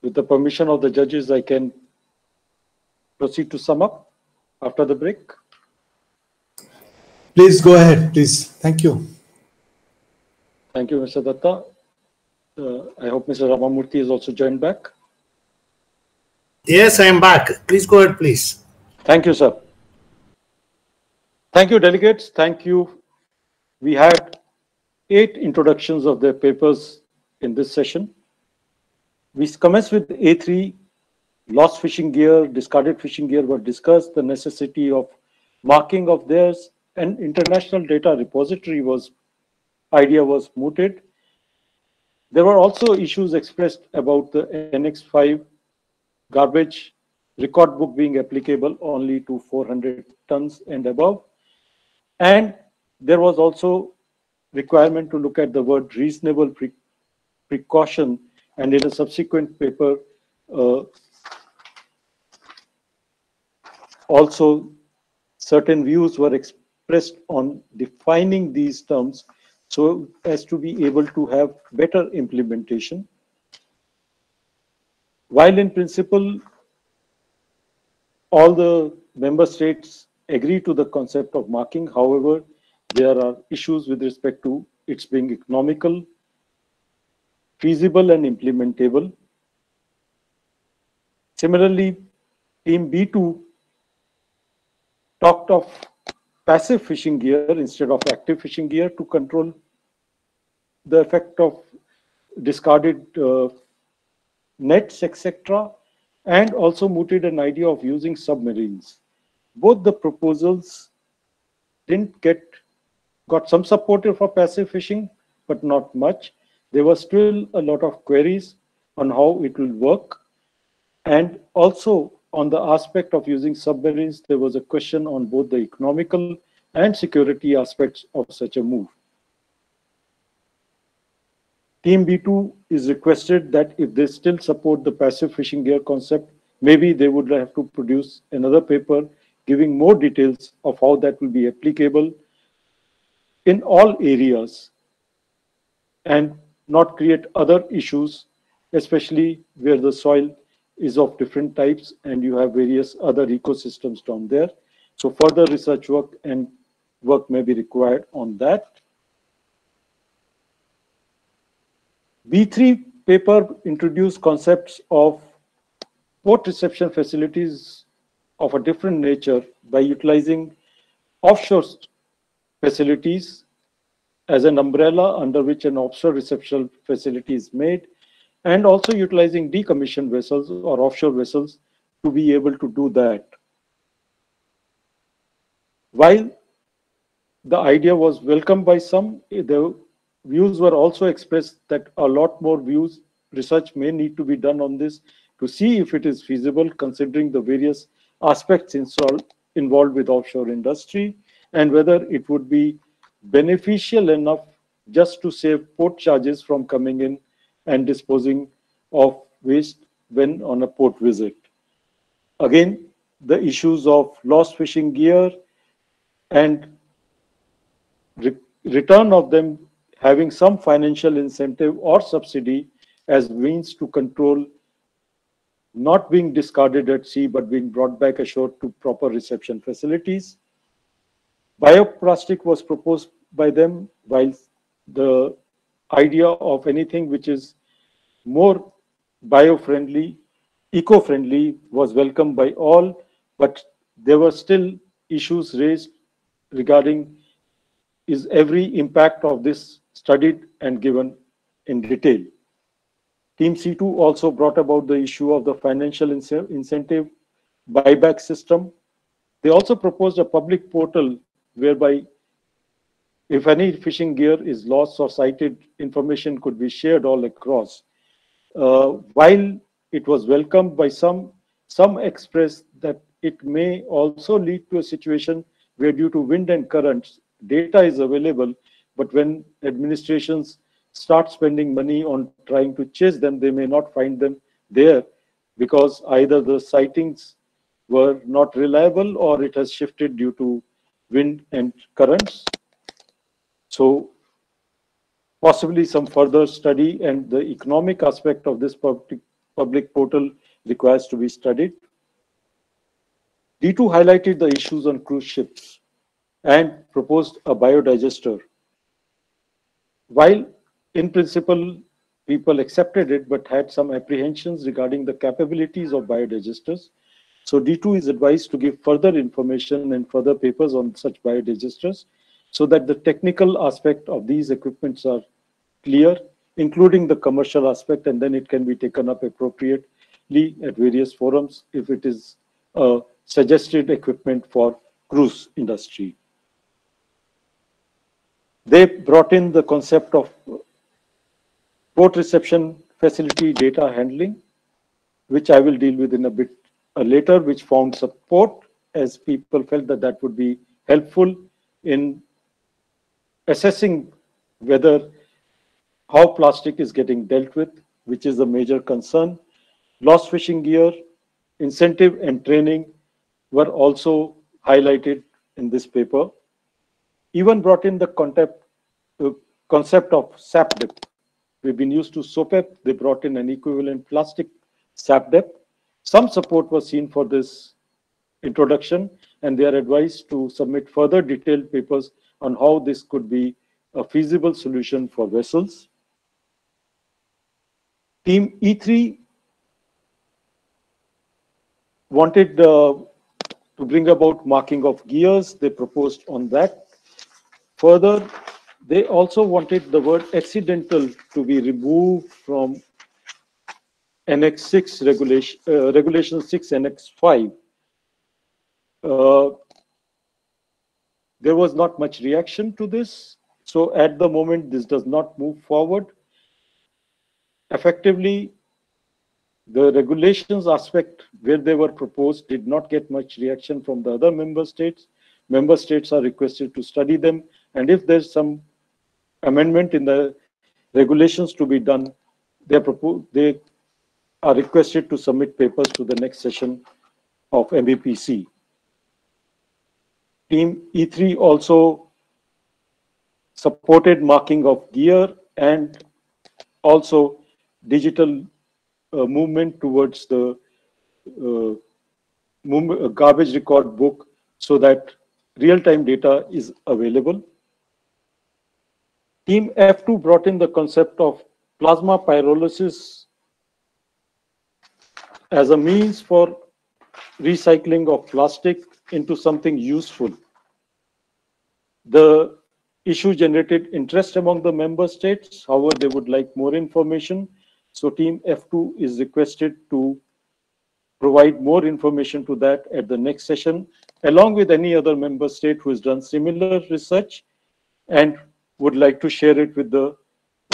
With the permission of the judges, I can proceed to sum up after the break.
Please go ahead, please. Thank you.
Thank you, Mr. Datta. Uh, I hope Mr. Ramamurthy is also joined back. Yes, I am back. Please go ahead, please. Thank you, sir. Thank you, delegates. Thank you. We had eight introductions of their papers in this session. We commenced with A3, lost fishing gear, discarded fishing gear were discussed, the necessity of marking of theirs, and international data repository was idea was mooted. There were also issues expressed about the Annex 5 garbage record book being applicable only to 400 tons and above. And there was also requirement to look at the word reasonable pre precaution. And in a subsequent paper, uh, also certain views were expressed on defining these terms so as to be able to have better implementation. While in principle, all the member states agree to the concept of marking. However, there are issues with respect to its being economical, feasible and implementable. Similarly, team B2 talked of passive fishing gear instead of active fishing gear to control the effect of discarded uh, nets, etc. And also mooted an idea of using submarines both the proposals didn't get, got some support for passive fishing, but not much. There were still a lot of queries on how it will work. And also on the aspect of using submarines, there was a question on both the economical and security aspects of such a move. Team B2 is requested that if they still support the passive fishing gear concept, maybe they would have to produce another paper giving more details of how that will be applicable in all areas and not create other issues, especially where the soil is of different types and you have various other ecosystems down there. So further research work and work may be required on that. B3 paper introduced concepts of port reception facilities of a different nature by utilizing offshore facilities as an umbrella under which an offshore reception facility is made, and also utilizing decommissioned vessels or offshore vessels to be able to do that. While the idea was welcomed by some, the views were also expressed that a lot more views, research may need to be done on this to see if it is feasible considering the various aspects involved with offshore industry and whether it would be beneficial enough just to save port charges from coming in and disposing of waste when on a port visit. Again, the issues of lost fishing gear and re return of them having some financial incentive or subsidy as means to control not being discarded at sea but being brought back ashore to proper reception facilities. Bioplastic was proposed by them, while the idea of anything which is more bio-friendly, eco-friendly was welcomed by all, but there were still issues raised regarding is every impact of this studied and given in detail. Team C2 also brought about the issue of the financial incentive buyback system. They also proposed a public portal whereby if any fishing gear is lost or sighted, information could be shared all across. Uh, while it was welcomed by some, some expressed that it may also lead to a situation where due to wind and currents, data is available, but when administrations start spending money on trying to chase them, they may not find them there because either the sightings were not reliable or it has shifted due to wind and currents. So possibly some further study and the economic aspect of this public, public portal requires to be studied. D2 highlighted the issues on cruise ships and proposed a biodigester. While in principle, people accepted it, but had some apprehensions regarding the capabilities of biodigesters. So D2 is advised to give further information and further papers on such biodigesters so that the technical aspect of these equipments are clear, including the commercial aspect, and then it can be taken up appropriately at various forums if it is a suggested equipment for cruise industry. They brought in the concept of port reception facility data handling, which I will deal with in a bit uh, later, which found support as people felt that that would be helpful in assessing whether how plastic is getting dealt with, which is a major concern. Lost fishing gear, incentive and training were also highlighted in this paper. Even brought in the concept, uh, concept of SAPDEP, We've been used to SOPEP. They brought in an equivalent plastic SAPDEP. Some support was seen for this introduction, and they are advised to submit further detailed papers on how this could be a feasible solution for vessels. Team E3 wanted uh, to bring about marking of gears. They proposed on that. Further, they also wanted the word accidental to be removed from Annex 6 regulation, uh, regulation 6 Annex 5. Uh, there was not much reaction to this. So at the moment, this does not move forward. Effectively, the regulations aspect where they were proposed did not get much reaction from the other member states. Member states are requested to study them. And if there's some amendment in the regulations to be done, they are, they are requested to submit papers to the next session of MEPC. Team E3 also supported marking of gear and also digital uh, movement towards the uh, uh garbage record book so that real-time data is available. Team F2 brought in the concept of plasma pyrolysis as a means for recycling of plastic into something useful. The issue generated interest among the member states. However, they would like more information. So team F2 is requested to provide more information to that at the next session, along with any other member state who has done similar research and would like to share it with the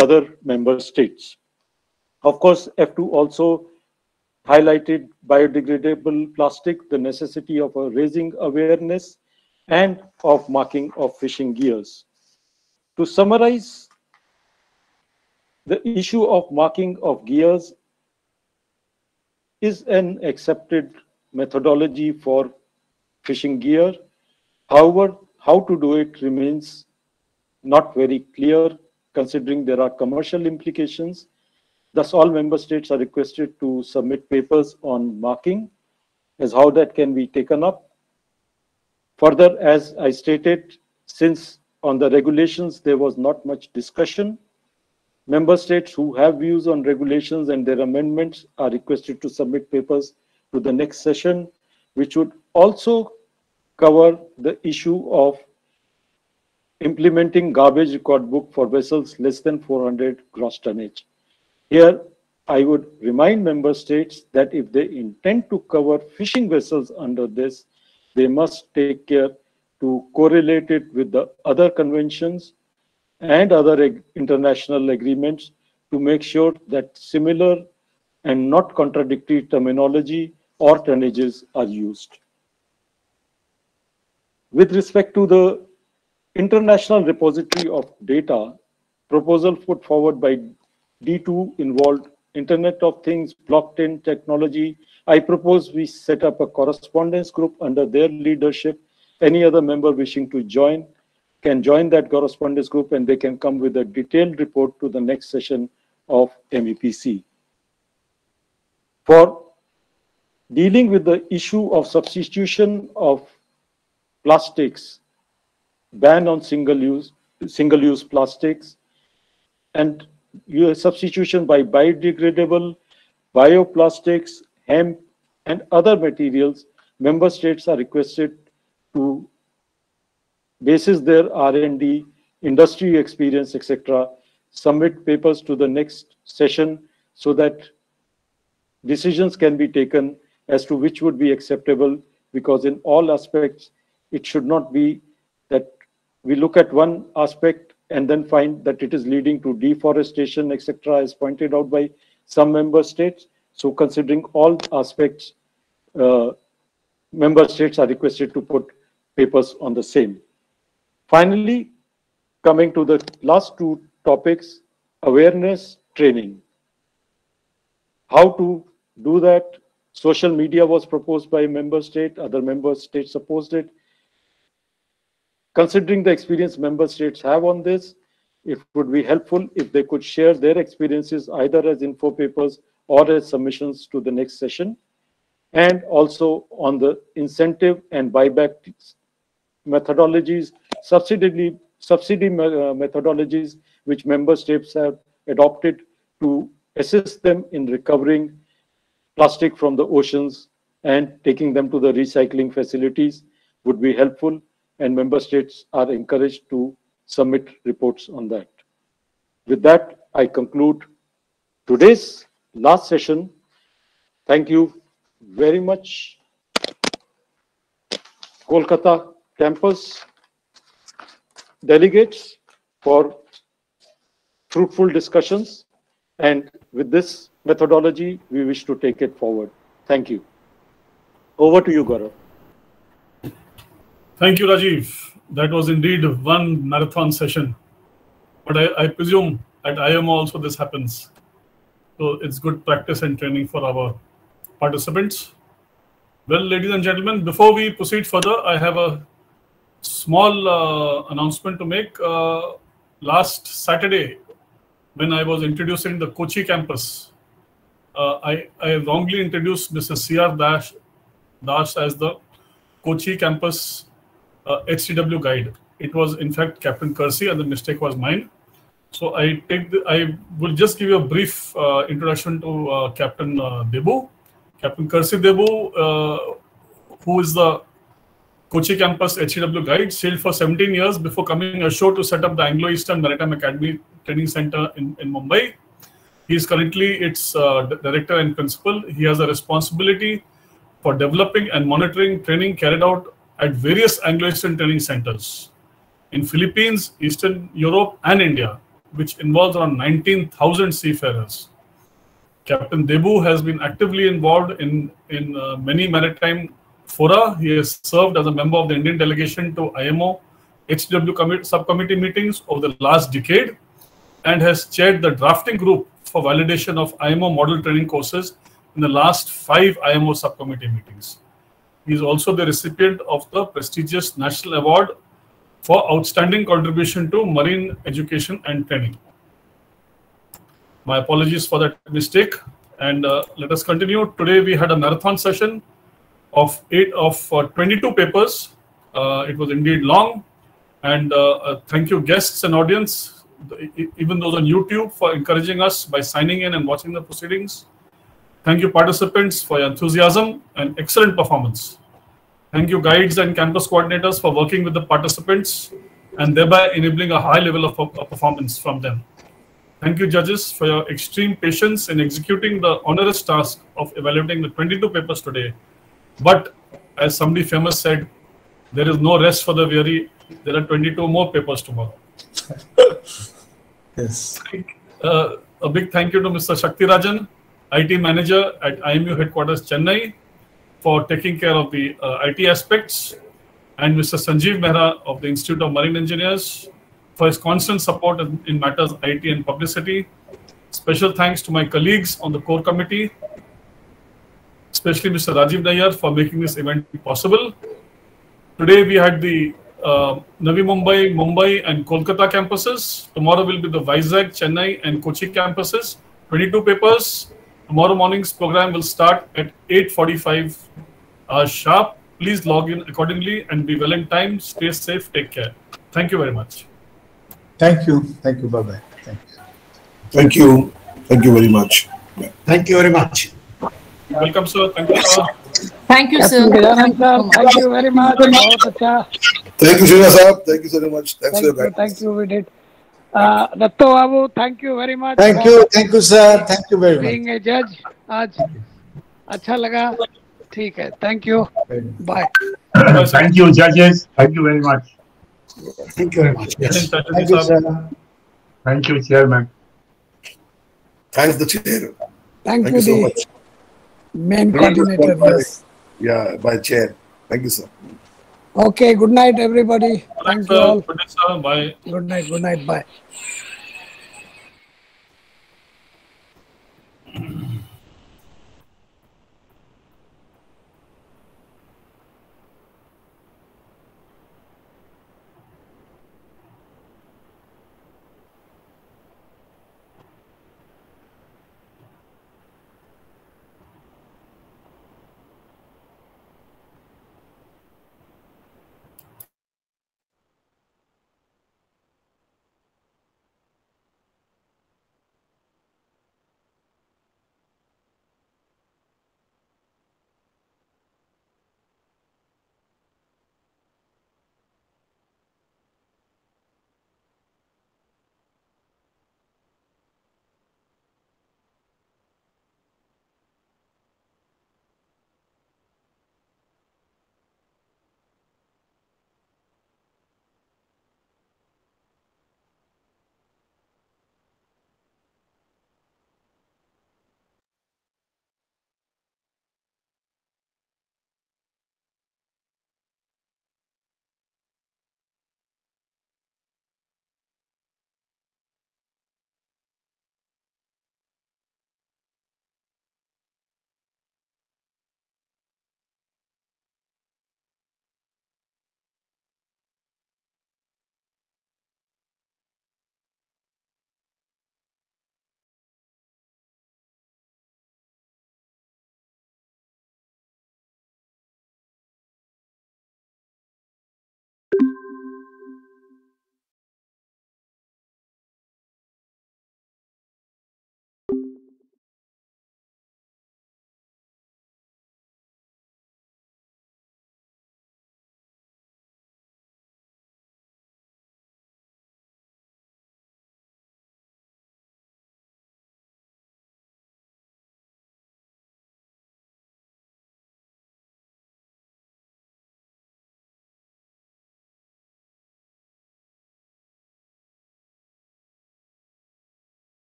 other member states. Of course, F2 also highlighted biodegradable plastic, the necessity of raising awareness and of marking of fishing gears. To summarize, the issue of marking of gears is an accepted methodology for fishing gear. However, how to do it remains not very clear considering there are commercial implications. Thus, all member states are requested to submit papers on marking as how that can be taken up. Further, as I stated, since on the regulations there was not much discussion, member states who have views on regulations and their amendments are requested to submit papers to the next session, which would also cover the issue of implementing garbage record book for vessels less than 400 gross tonnage. Here, I would remind member states that if they intend to cover fishing vessels under this, they must take care to correlate it with the other conventions and other ag international agreements to make sure that similar and not contradictory terminology or tonnages are used. With respect to the international repository of data proposal put forward by D2 involved Internet of Things, blockchain technology. I propose we set up a correspondence group under their leadership. Any other member wishing to join can join that correspondence group and they can come with a detailed report to the next session of MEPC. For dealing with the issue of substitution of plastics ban on single use single use plastics and your substitution by biodegradable bioplastics hemp and other materials member states are requested to basis their r&d industry experience etc submit papers to the next session so that decisions can be taken as to which would be acceptable because in all aspects it should not be we look at one aspect and then find that it is leading to deforestation, etc., as pointed out by some member states. So considering all aspects, uh, member states are requested to put papers on the same. Finally, coming to the last two topics, awareness training. How to do that? Social media was proposed by a member state, other member states opposed it. Considering the experience member states have on this, it would be helpful if they could share their experiences either as info papers or as submissions to the next session. And also on the incentive and buyback methodologies, subsidy, subsidy uh, methodologies which member states have adopted to assist them in recovering plastic from the oceans and taking them to the recycling facilities would be helpful and member states are encouraged to submit reports on that. With that, I conclude today's last session. Thank you very much, Kolkata campus delegates for fruitful discussions. And with this methodology, we wish to take it forward. Thank you. Over to you, Gaurav.
Thank you, Rajiv. That was indeed one marathon session. But I, I presume at IAMA also this happens. So it's good practice and training for our participants. Well, ladies and gentlemen, before we proceed further, I have a small uh, announcement to make. Uh, last Saturday, when I was introducing the Kochi campus, uh, I, I wrongly introduced Mrs. C.R. Dash, Dash as the Kochi campus uh, HCW guide. It was in fact Captain Kersi, and the mistake was mine. So I take the, I will just give you a brief uh, introduction to uh, Captain uh, Deboo, Captain Kersi Deboo, uh, who is the Kochi campus HCW guide, sailed for 17 years before coming ashore to set up the Anglo Eastern Maritime Academy Training Center in, in Mumbai. He is currently its uh, director and principal. He has a responsibility for developing and monitoring training carried out at various anglo eastern training centers in Philippines, Eastern Europe, and India, which involves around 19,000 seafarers. Captain Deboo has been actively involved in, in uh, many maritime fora. He has served as a member of the Indian delegation to IMO HW subcommittee meetings over the last decade and has chaired the drafting group for validation of IMO model training courses in the last five IMO subcommittee meetings. He is also the recipient of the prestigious National Award for Outstanding Contribution to Marine Education and Training. My apologies for that mistake. And uh, let us continue. Today we had a marathon session of eight of uh, 22 papers. Uh, it was indeed long. And uh, uh, thank you, guests and audience, even those on YouTube, for encouraging us by signing in and watching the proceedings. Thank you, participants, for your enthusiasm and excellent performance. Thank you, guides and campus coordinators, for working with the participants and thereby enabling a high level of performance from them. Thank you, judges, for your extreme patience in executing the onerous task of evaluating the 22 papers today. But as somebody famous said, there is no rest for the weary. There are 22 more papers tomorrow.
yes.
Uh, a big thank you to Mr. Shakti Rajan IT manager at IMU headquarters, Chennai, for taking care of the uh, IT aspects, and Mr. Sanjeev Mehra of the Institute of Marine Engineers for his constant support in, in matters IT and publicity. Special thanks to my colleagues on the core committee, especially Mr. Rajiv Nayar for making this event possible. Today we had the uh, Navi Mumbai, Mumbai and Kolkata campuses. Tomorrow will be the Vizag, Chennai and Kochi campuses. 22 papers, Tomorrow morning's program will start at 8.45 uh, sharp. Please log in accordingly and be well in time. Stay safe. Take care. Thank you very much.
Thank you. Thank you. Bye-bye. Thank you.
Thank you. Thank you very much. Thank you very much.
Welcome, sir. Thank you, sir. Thank you, sir. Thank you very much.
Thank
you, Shreya, sir. Thank you so much. Thanks thank you,
Thank you. We did. Datto Babu thank you very much thank you thank you
sir
thank you very
much being a जज आज अच्छा लगा ठीक है thank you bye
thank you जजेस thank you very much thank you very much thank you chairman thanks the chair
thank you so much
main coordinator yes
yeah by chair thank you sir
Okay, good night, everybody. Good night, Thank you all. Good
night, Bye.
Good night, good night, bye. you